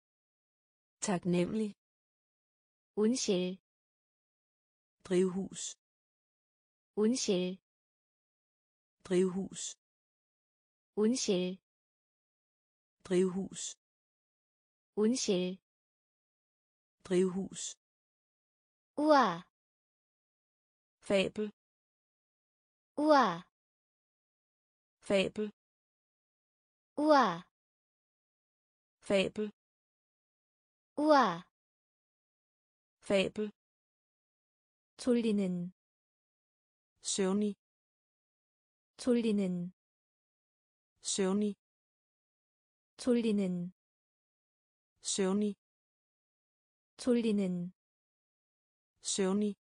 taknemmelig 온실 drivhus 온실 drivhus 온실 drivhus 온실 drivhus 우와 fabel 우와 fabel 우와 fabel 우와 fabel 졸리는 søvnig 졸리는 søvnig 졸리는 søvnig 졸리는 søvnig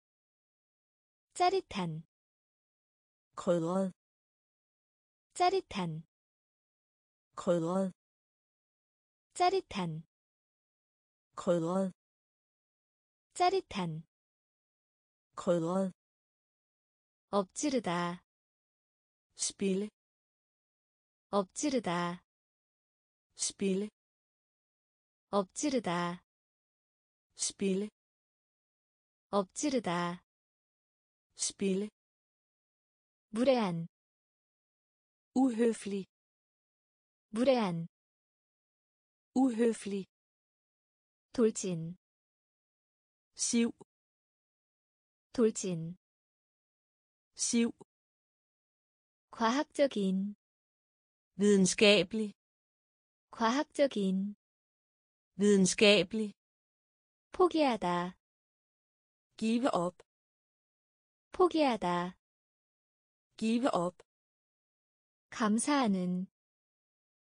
짜릿한 krydret 짜릿한 krydret 짜릿한 krydret 짜릿한 krydret 엎지르다 spille 엎지르다 spille 엎지르다 spille 엎지르다 spille 무례한 uhøflig 무례한 uhøflig 돌진 siv 돌진 siv 과학적인 videnskabelig 과학적인 videnskabelig 포기하다 give op 포기하다 give op 감사하는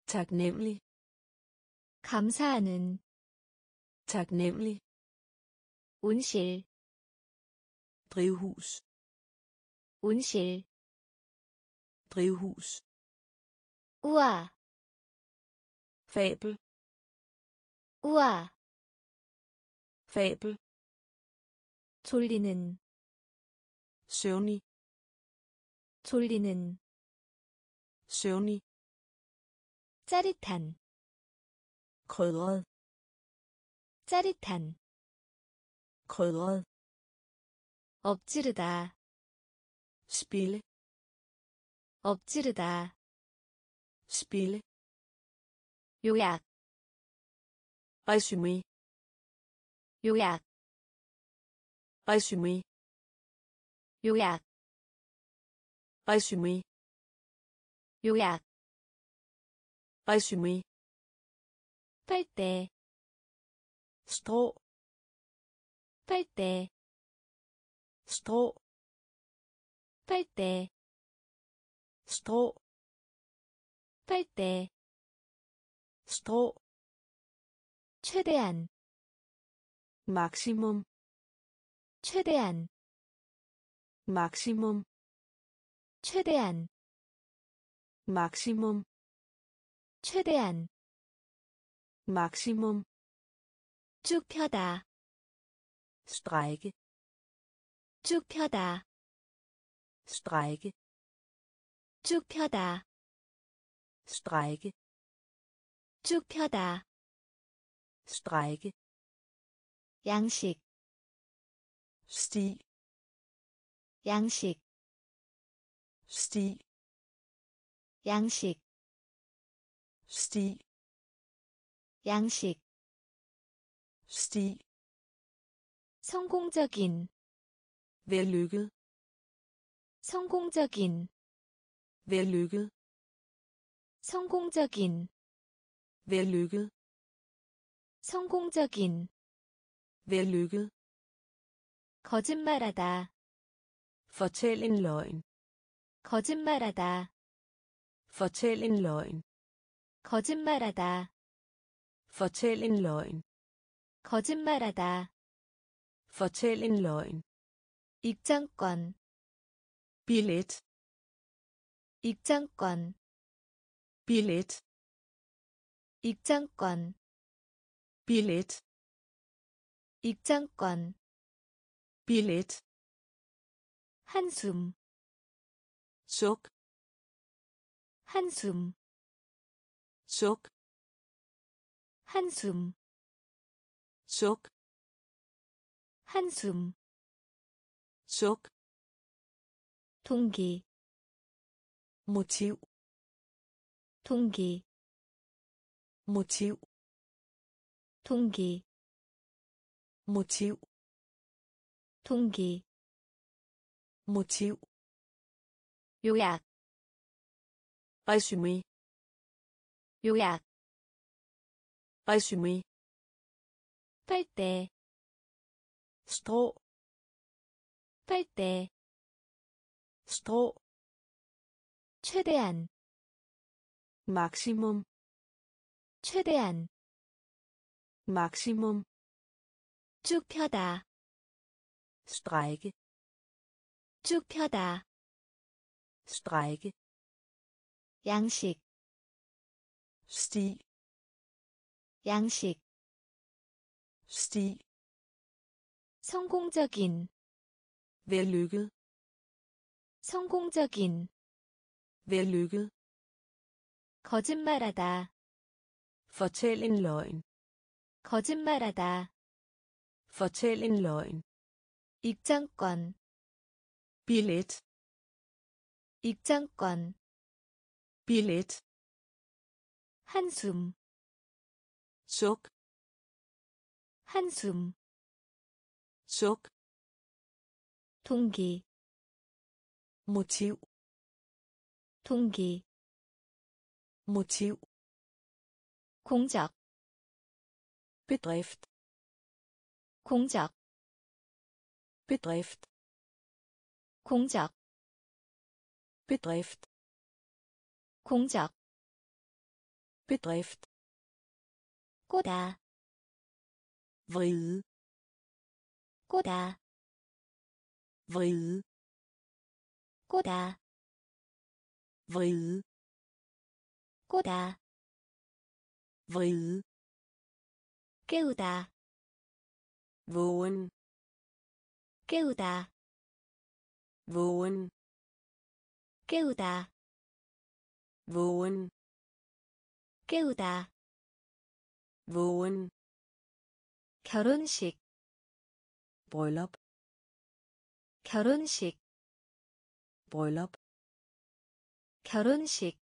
taknemmelig 감사하는 taknemmelig 온실 drivhus 온실 drivhus 우와 fabel 우와 fabel 졸리는 søvnig 졸리는 søvnig 짜릿한 krydret 짜릿한 krydret 엎지르다 spille 엎지르다 spille 요약 resume 요약 resume 요약 resume 요약 resume 빨 대 strå 빨대 strå 빨대 strå 빨대 strå 최대한 maximum 최대한 maximum 최대한 maximum 최대한 maximum 쭉 펴다 strække 쭉 펴다 strække 쭉 펴다 strække 쭉 펴다 strække 양식 sti 양식 sti 양식 sti 양식 sti 성공적인 vellykket 성공적인 vellykket 성공적인 vellykket 성공적인 vellykket 거짓말하다 fortæl en løgn 거짓말하다 fortæl en løgn 거짓말하다 fortæl en løgn 거짓말하다 fortæl en løgn 입장권 billet 입장권 billet 입장권 billet 입장권 billet 한숨 suk 한숨 suk 한숨 suk 한숨 suk 동기 motiv 동기 motiv 동기 motiv 동기 motiv 요약 resume 요약 resume 빨대 strå 빨대 strå 최대한 maximum 최대한 maximum 쭉 펴다 strække 쭉 펴다 strække 양식 sti 양식 sti 성공적인 vellykket 성공적인 vellykket 거짓말하다 fortæl en løgn 거짓말하다 fortæl en løgn 입장권 billet 입장권 billet 한숨 suk 한숨 suk 동기 motiv 동기 motiv 공적 bedrift 공적 bedrift 공적 bedrift 공적 bedrift 꼬다 vride goddag vride goddag vride goddag vride kêu ta vågen. Kêu vågen. Kêu vågen. Kêu vågen. 결혼식 bryllup 결혼식 bryllup 결혼식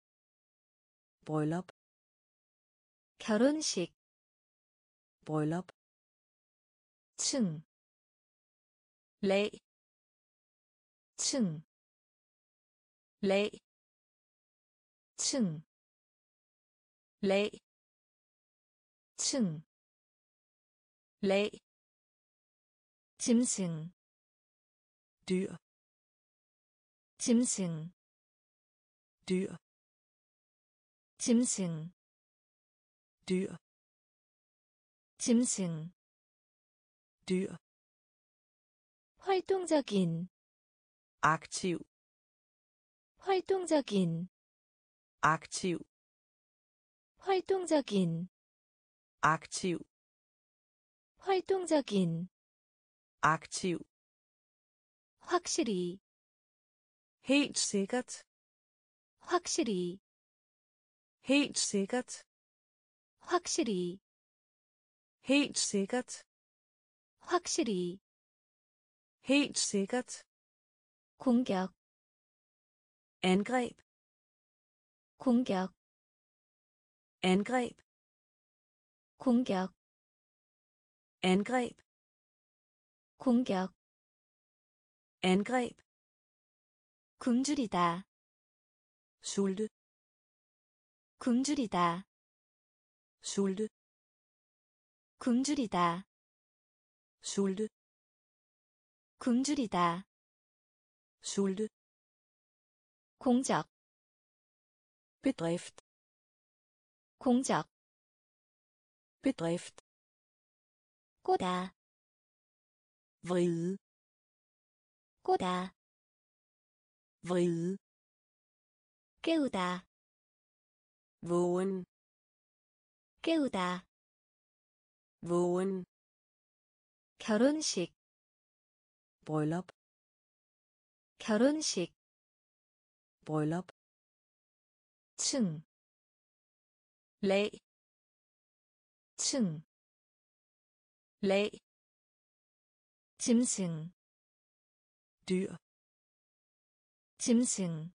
bryllup 결혼식 bryllup 층 lag 층 lag 층 lag 층 lag 짐승 dyr 짐승 dyr 짐승 dyr 짐승 dyr 활동적인 aktiv 활동적인 aktiv 활동적인 aktiv 활동적인 aktiv 확실히 helt sikkert 확실히 helt sikkert 확실히 helt sikkert 확실히 helt sikkert 공격 angreb 공격 angreb 공격 angreb 공격 angreb 굶주리다 sulte 굶주리다 sulte 굶주리다 sulte 굶주리다 sulte 공적 bedrift 공적 bedrift 꼬다 vride 꼬다 vride 깨우다 vågen 깨우다 vågen 결혼식 bryllup 결혼식 bryllup 층 lag 층 lag 짐승 dyr 짐승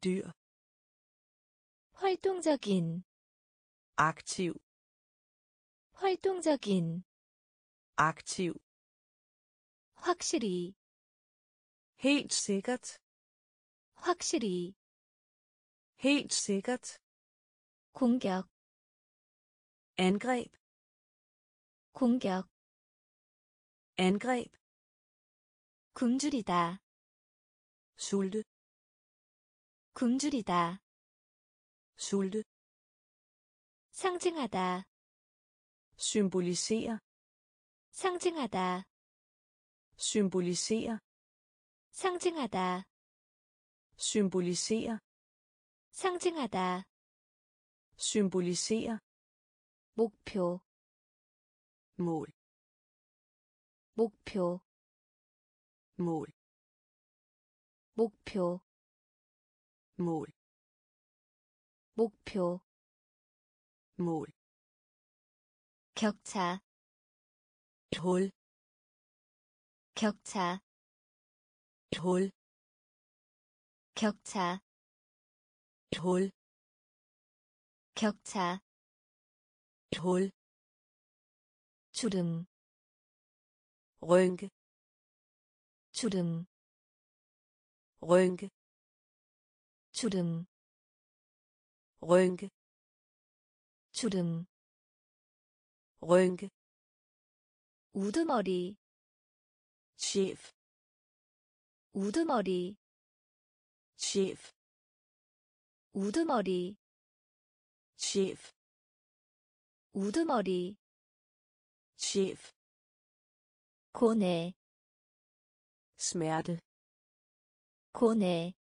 dyr 활동적인 aktiv 활동적인 aktiv 확실히 helt sikkert 확실히 helt sikkert 공격 angreb 공격 angreb 굶주리다 sulte 굶주리다 sulte 상징하다 symbolisere 상징하다 symbolisere 상징하다 symbolisere 상징하다 symbolisere 목표 mål 목표 mål 목표 mål 목표 mål 격차 hul 격차 hul 격차 hul 격차 hul 주름 rynke 주름 rynke 주름 rynke 주름 rynke 우두머리 chef 우두머리 chef 우두머리 chef 우두머리 chef 고뇌 smerte 고뇌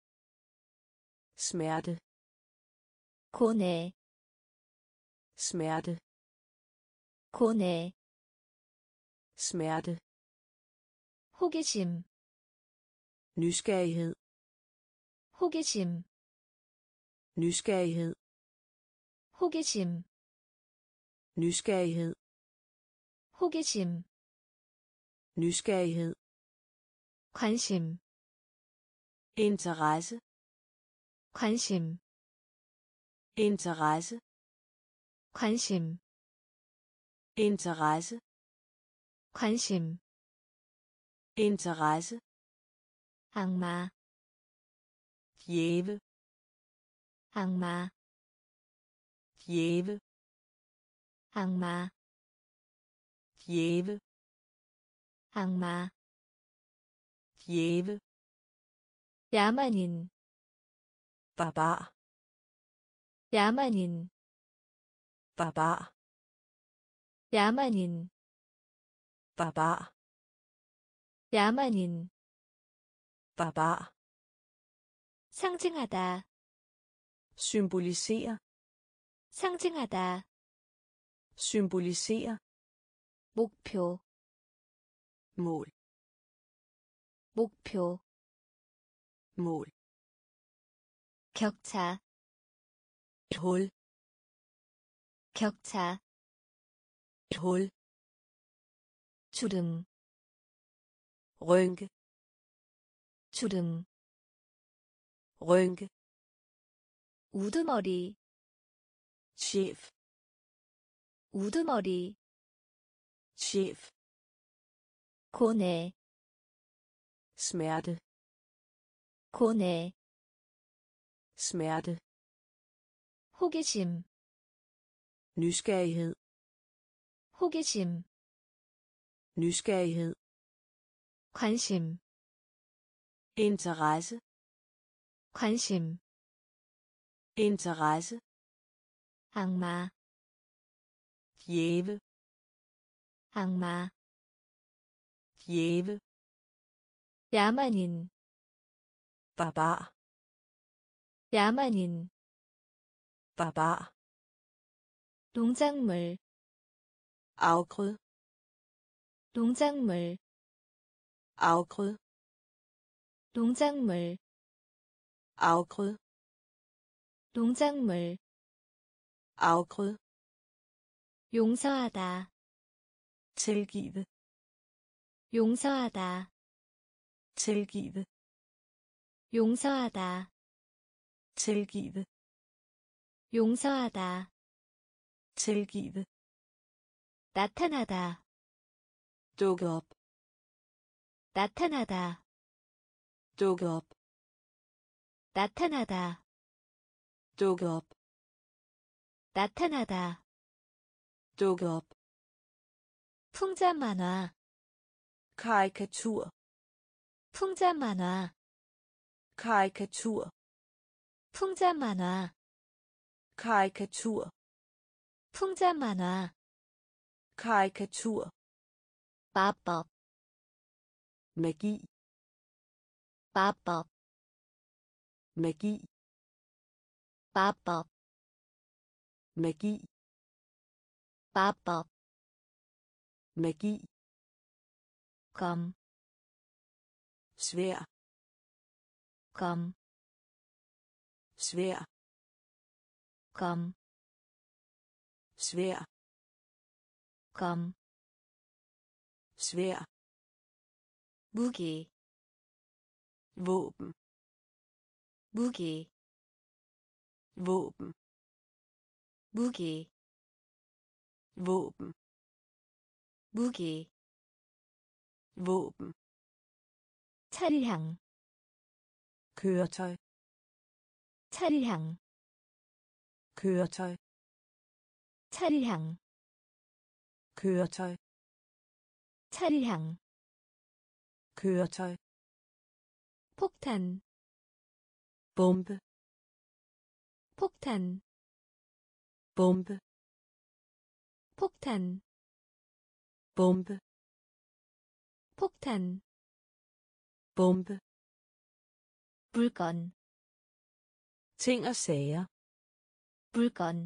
smerte 고뇌 smerte 고뇌 smerte 호기심 nysgerrighed 호기심 nysgerrighed 호기심 nysgerrighed 호기심 nysgerrighed 관심 interesse 관심 interesse 관심 interesse 관심 interesse 악마 djæve 악마 djæve 악마 Djæve 악마 djæve 야만인 barbar 야만인 barbar 야만인 barbar 야만인 barbar 상징하다 symbolisere 상징하다 symbolisere 목표 mål 목표 mål 격차 hul 격차 hul 주름 rynke 주름 rynke 우두머리 chef 우두머리 chef 고뇌 smerte 고뇌 smerte 호기심 nysgerrighed 호기심 nysgerrighed 관심 interesse 관심 interesse 악마 djæve 악마 djæve 야만인 barbar 야만인 barbar 농작물 afgrød 농작물 afgrød 농작물 afgrød 농작물 afgrød 용서하다 tilgive 용서하다 tilgive 용서하다 tilgive 용서하다 tilgive 나타나다 dukke op 나타나다 dukke op 나타나다 dukke op 나타나다 dukke op 풍자 만화 karikatur 풍자 만화 karikatur 풍자 만화 karikatur 풍자 만화 karikatur 마법 magi 마법 magi 마법 magi 마법 magi kam svær kam svær kam svær kam svær Bugi. Våben. Bugi. Våben. Bugi. Våben. 무기 våben 차량 køretøj 차량 køretøj 차량 køretøj 차량 køretøj 폭탄 bombe 폭탄 bombe 폭탄 bombe 폭탄 bombe 물건 ting og sager 물건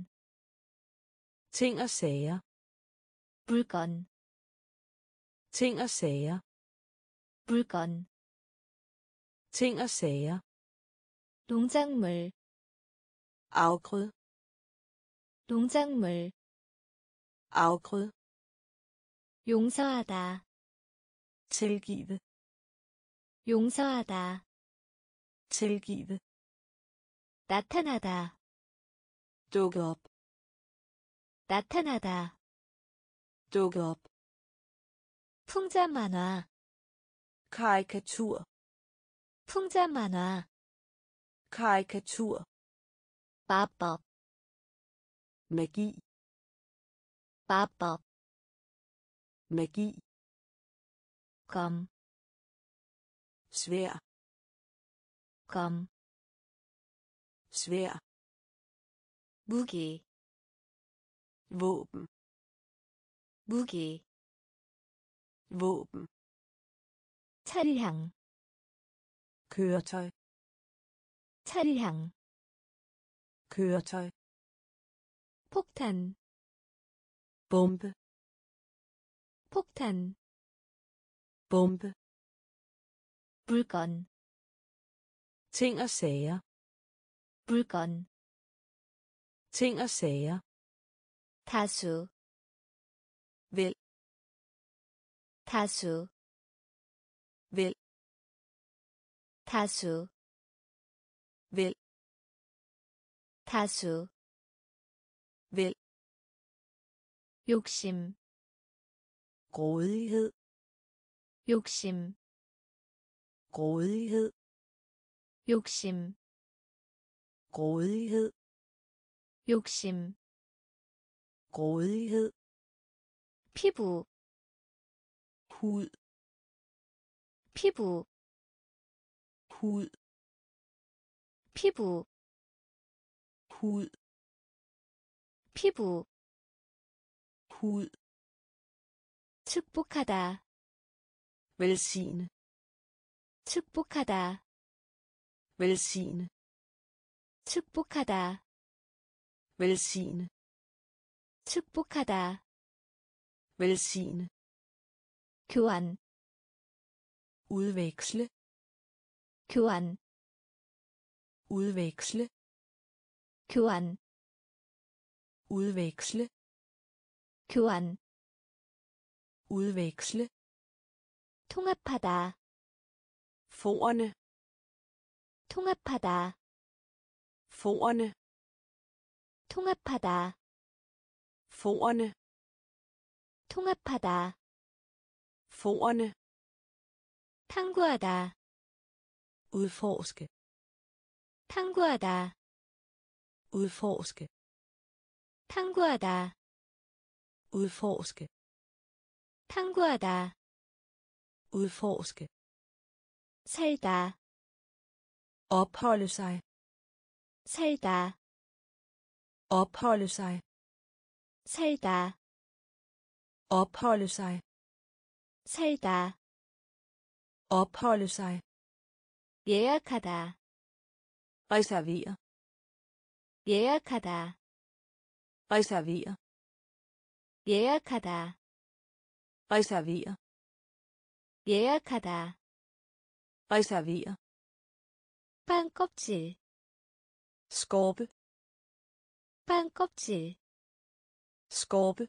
ting og sager 물건 ting og sager 물건 ting og sager 농작물 afgrød 농작물 afgrød 용서하다 tilgive 용서하다 tilgive 나타나다 dukke op 나타나다 dukke op 풍자 만화 karikatur 풍자 만화 karikatur 마법 magi 마법 magi 검 svær 검 svær 무기 våben 무기 våben 차량 køretøj 차량 køretøj 폭탄 bombe 폭탄 bombe 물건 ting og sager 물건 ting og sager 다수 vel 다수 vel 다수 vel 다수 vel 욕심 grådighed 욕심 grådighed 욕심 grådighed 욕심 grådighed 피부 hud 피부 hud 피부 hud 피부 hud 축복하다 velsigne 축복하다 velsigne 축복하다 velsigne 축복하다 velsigne 교환 udveksle 교환 udveksle 교환 udveksle 교환 udveksle 통합하다 forerne 통합하다 forerne 통합하다 forerne 통합하다 forerne 탐구하다 udforske 탐구하다 udforske 탐구하다 udforske 탐구하다 udforske 살다 opholde sig 살다 opholde sig 살다 opholde sig 살다 opholde sig 예약하다 reservere 예약하다 reservere 예약하다 reservere 예약하다 reservere 빵 껍질 skorpe 빵 껍질 skorpe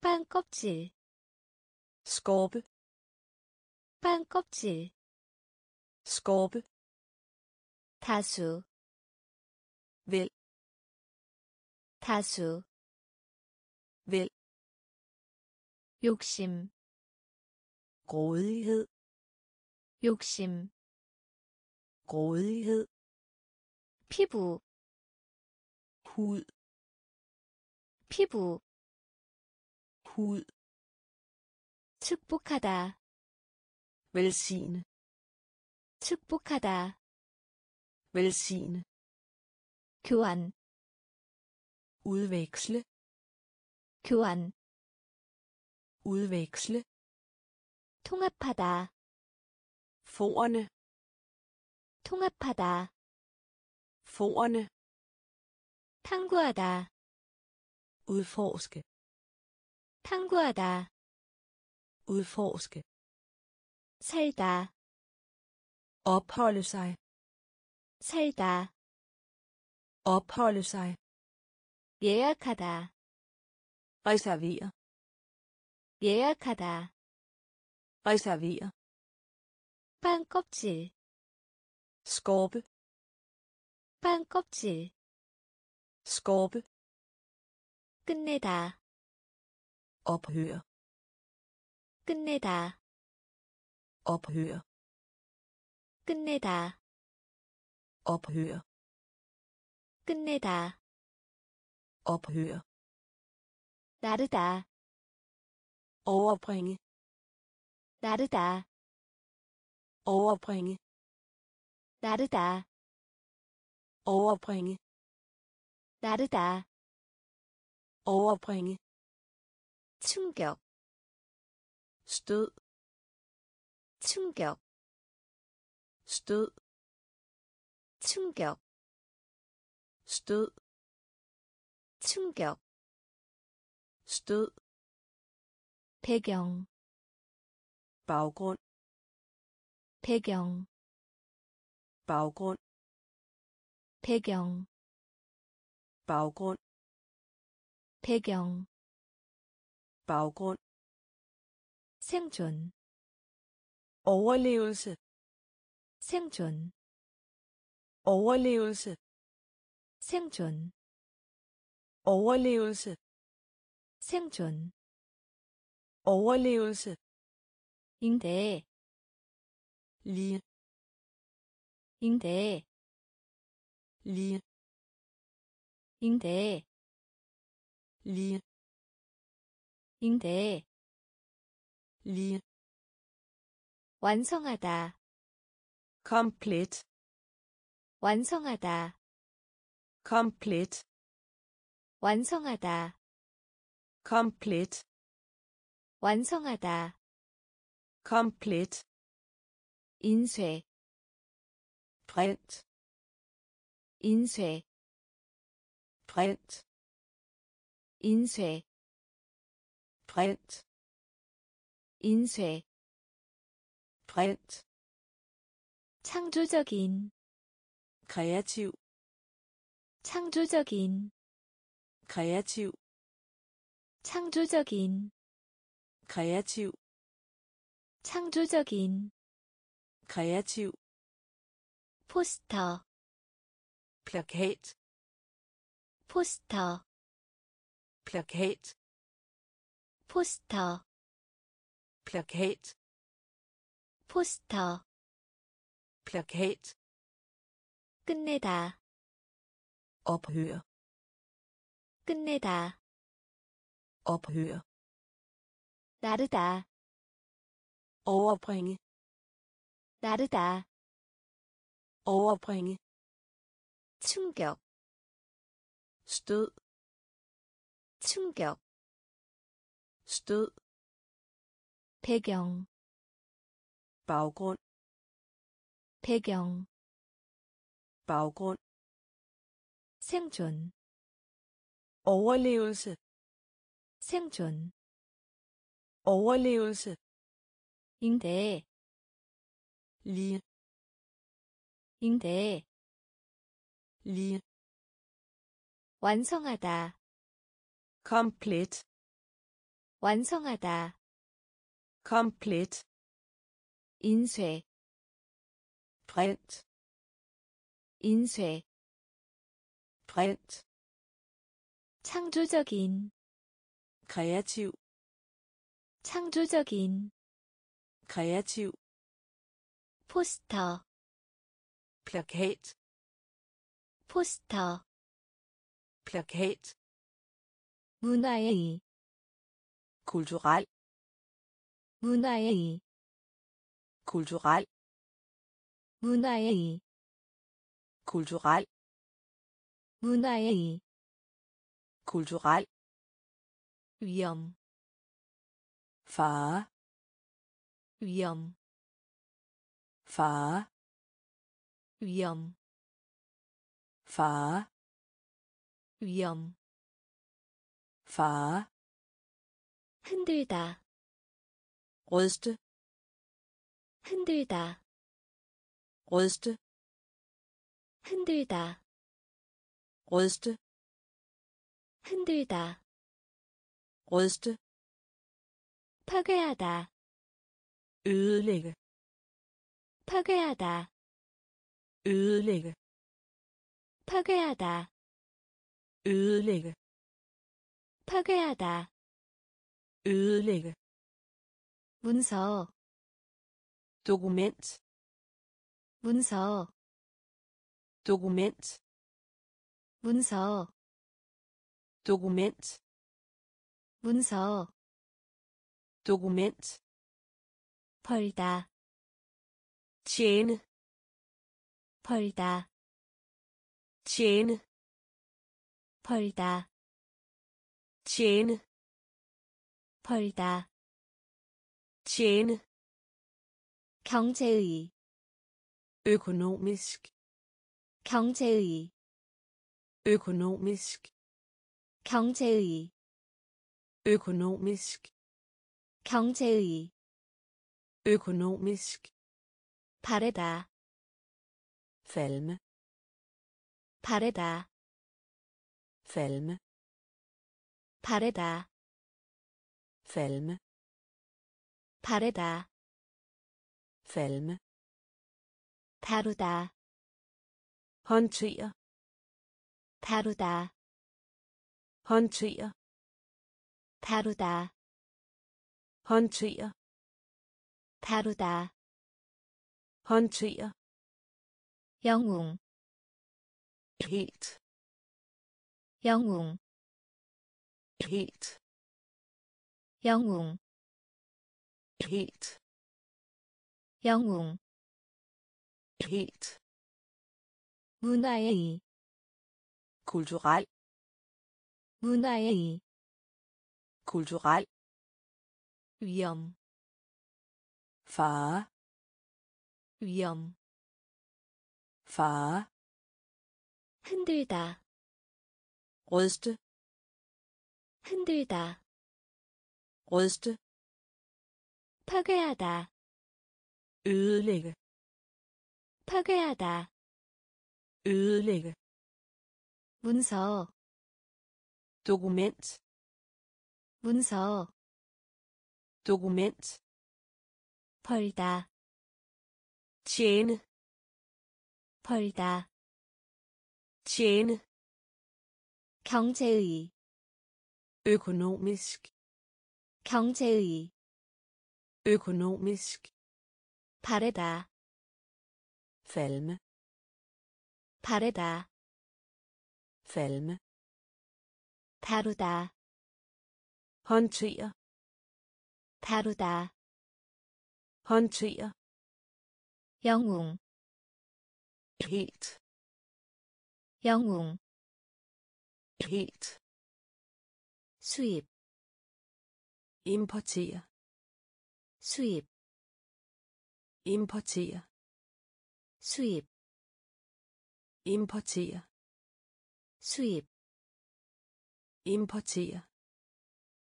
빵 껍질 skorpe 빵 껍질 skorpe 다수 vel 다수 vel 욕심 grådighed 욕심 grådighed 피부 hud 피부 hud 축복하다 velsigne 축복하다 velsigne 교환 udveksle 교환 udveksle 통합하다 forerne 통합하다 forerne 탐구하다 udforske 탐구하다 udforske 살다 opholde sig 살다 opholde sig 예약하다 reservere 예약하다 reservere 빵 껍질 skorpe 빵 껍질 skorpe 끝내다 ophør 끝내다 ophør 끝내다 ophør 끝내다 ophør 나르다 overbringe 나르다 overbringe 나르다 overbringe 나르다 overbringe 충격 stød 충격 stød 충격 stød 충격 stød 배경 baggrund 배경 baggrund 배경 baggrund 배경 baggrund 생존 overlevelse 생존 overlevelse 생존 overlevelse 생존 overlevelse 임대 lige 임대 lige 임대 lige 임대 lige 완성하다 komplet 완성하다 komplet 완성하다 komplet 완성하다 komplet 인쇄 print 인쇄 print 인쇄 print 인쇄 print 창조적인 kreativ 창조적인 kreativ 창조적인 kreativ 창조적인 kreativ 포스터 plakat 포스터 plakat 포스터 plakat 포스터 plakat 끝내다 ophør 끝내다 ophør 나르다 overbringe 나르다 overbringe 충격 stød 충격 stød 배경 baggrund 배경 baggrund 생존 overlevelse 생존 Overlevelse 임대 lige 임대 lige 완성하다 komplet 완성하다 komplet 인쇄 print 인쇄 print 창조적인 kreativ 창조적인 kreativ 포스터 plakat 포스터 plakat 문화의 kulturel 문화의 kulturel 문화의 kulturel 문화의 kulturel 위험 fare 위험 fare 위험 fare 위험 fare 흔들다 ryste 흔들다 ryste 흔들다 ryste 흔들다 ryste 파괴하다 ødelægge 파괴하다 파괴하다 ødelægge 문서 dokument 문서 dokument 문서 dokument 문서 dokument 벌다 tjene 벌다 tjene 벌다 tjene 벌다 tjene 경제의 økonomisk 경제의 økonomisk 경제의 økonomisk 경제의 økonomisk 바르다 falme 바르다 falme 바르다 falme 바르다 falme 다루다 håndtere 다루다 håndtere 다루다 håndtere 다루다 håndtere 영웅 helt 영웅 helt 영웅 helt 영웅 helt 문화의 kulturel 문화의 kulturel 위험 fare 위험 fare 흔들다 ryste 흔들다 ryste 파괴하다 ødelægge 파괴하다 ødelægge 문서 dokument 문서 dokument 벌다 tjene 벌다 tjene 경제의 økonomisk 경제의 økonomisk 바르다 falme 바르다 falme 다루다 håndtere 다루다 håndtere 영웅 helt 영웅 helt 수입 importere 수입 importere 수입 importere 수입 importere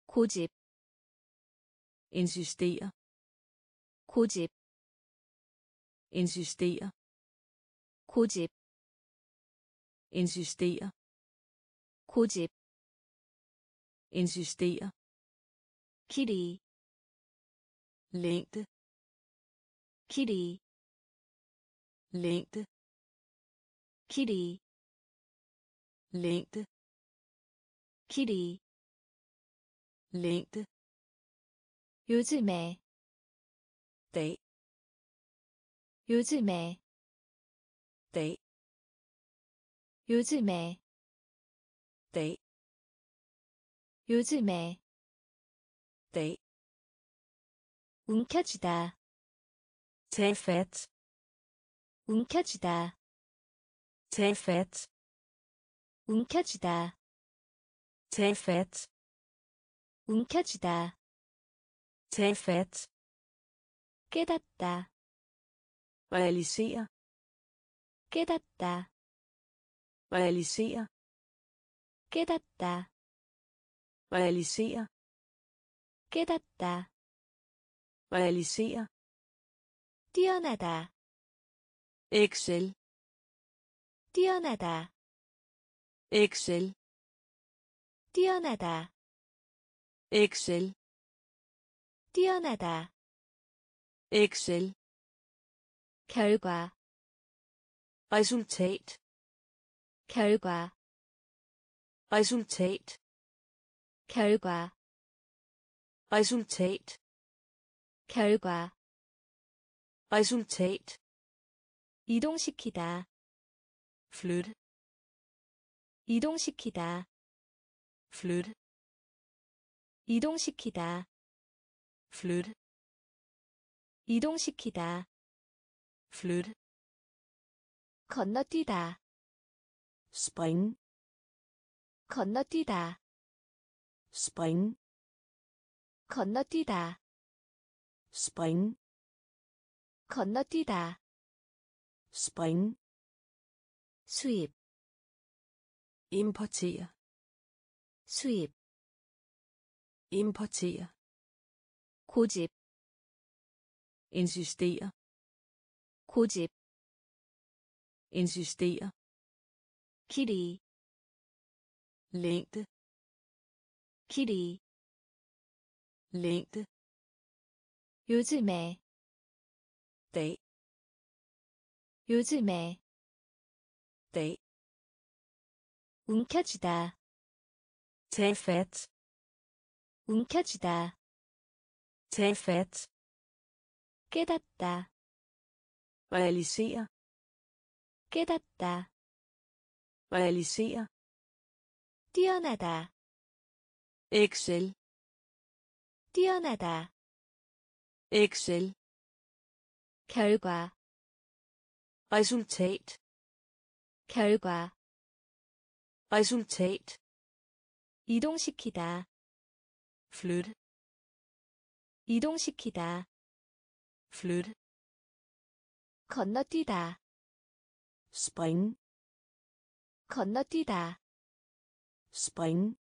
고집 insistere 고집 insistere 고집 insistere 고집 insistere 길이 længde 길이 længde 길이 længde 길이 længde 요즘에 dag 요즘에 dag 요즘에 dag 요즘에 dag 움켜쥐다 fat 움켜쥐다 fat 움켜쥐다 fat 움켜쥐다 tag fat 깨닫다 realisere 깨닫다 realisere 깨닫다 realisere 깨닫다 realisere 뛰어나다 excel 뛰어나다 excel 뛰어나다 excel 뛰어나다 excel 결과 resultat 결과 resultat 결과 resultat 결과 resultat 이동시키다 flytte 이동시키다 flytte 이동시키다 flytte 이동시키다 flytte 건너뛰다 springe 건너뛰다 springe 건너뛰다 springe 건너뛰다 springe 수입 importere 수입 importere 고집 insistere 고집 insistere 길이 længde 길이 længde 요즘에 dag 요즘에 dag 움켜쥐다 tag fat 움켜쥐다 tag fat 깨닫다 realisere 깨닫다 realisere 뛰어나다 excel 뛰어나다 excel 결과 resultat 결과 resultat 이동시키다 flytte 이동시키다 flytte 건너뛰다 springe 건너뛰다 springe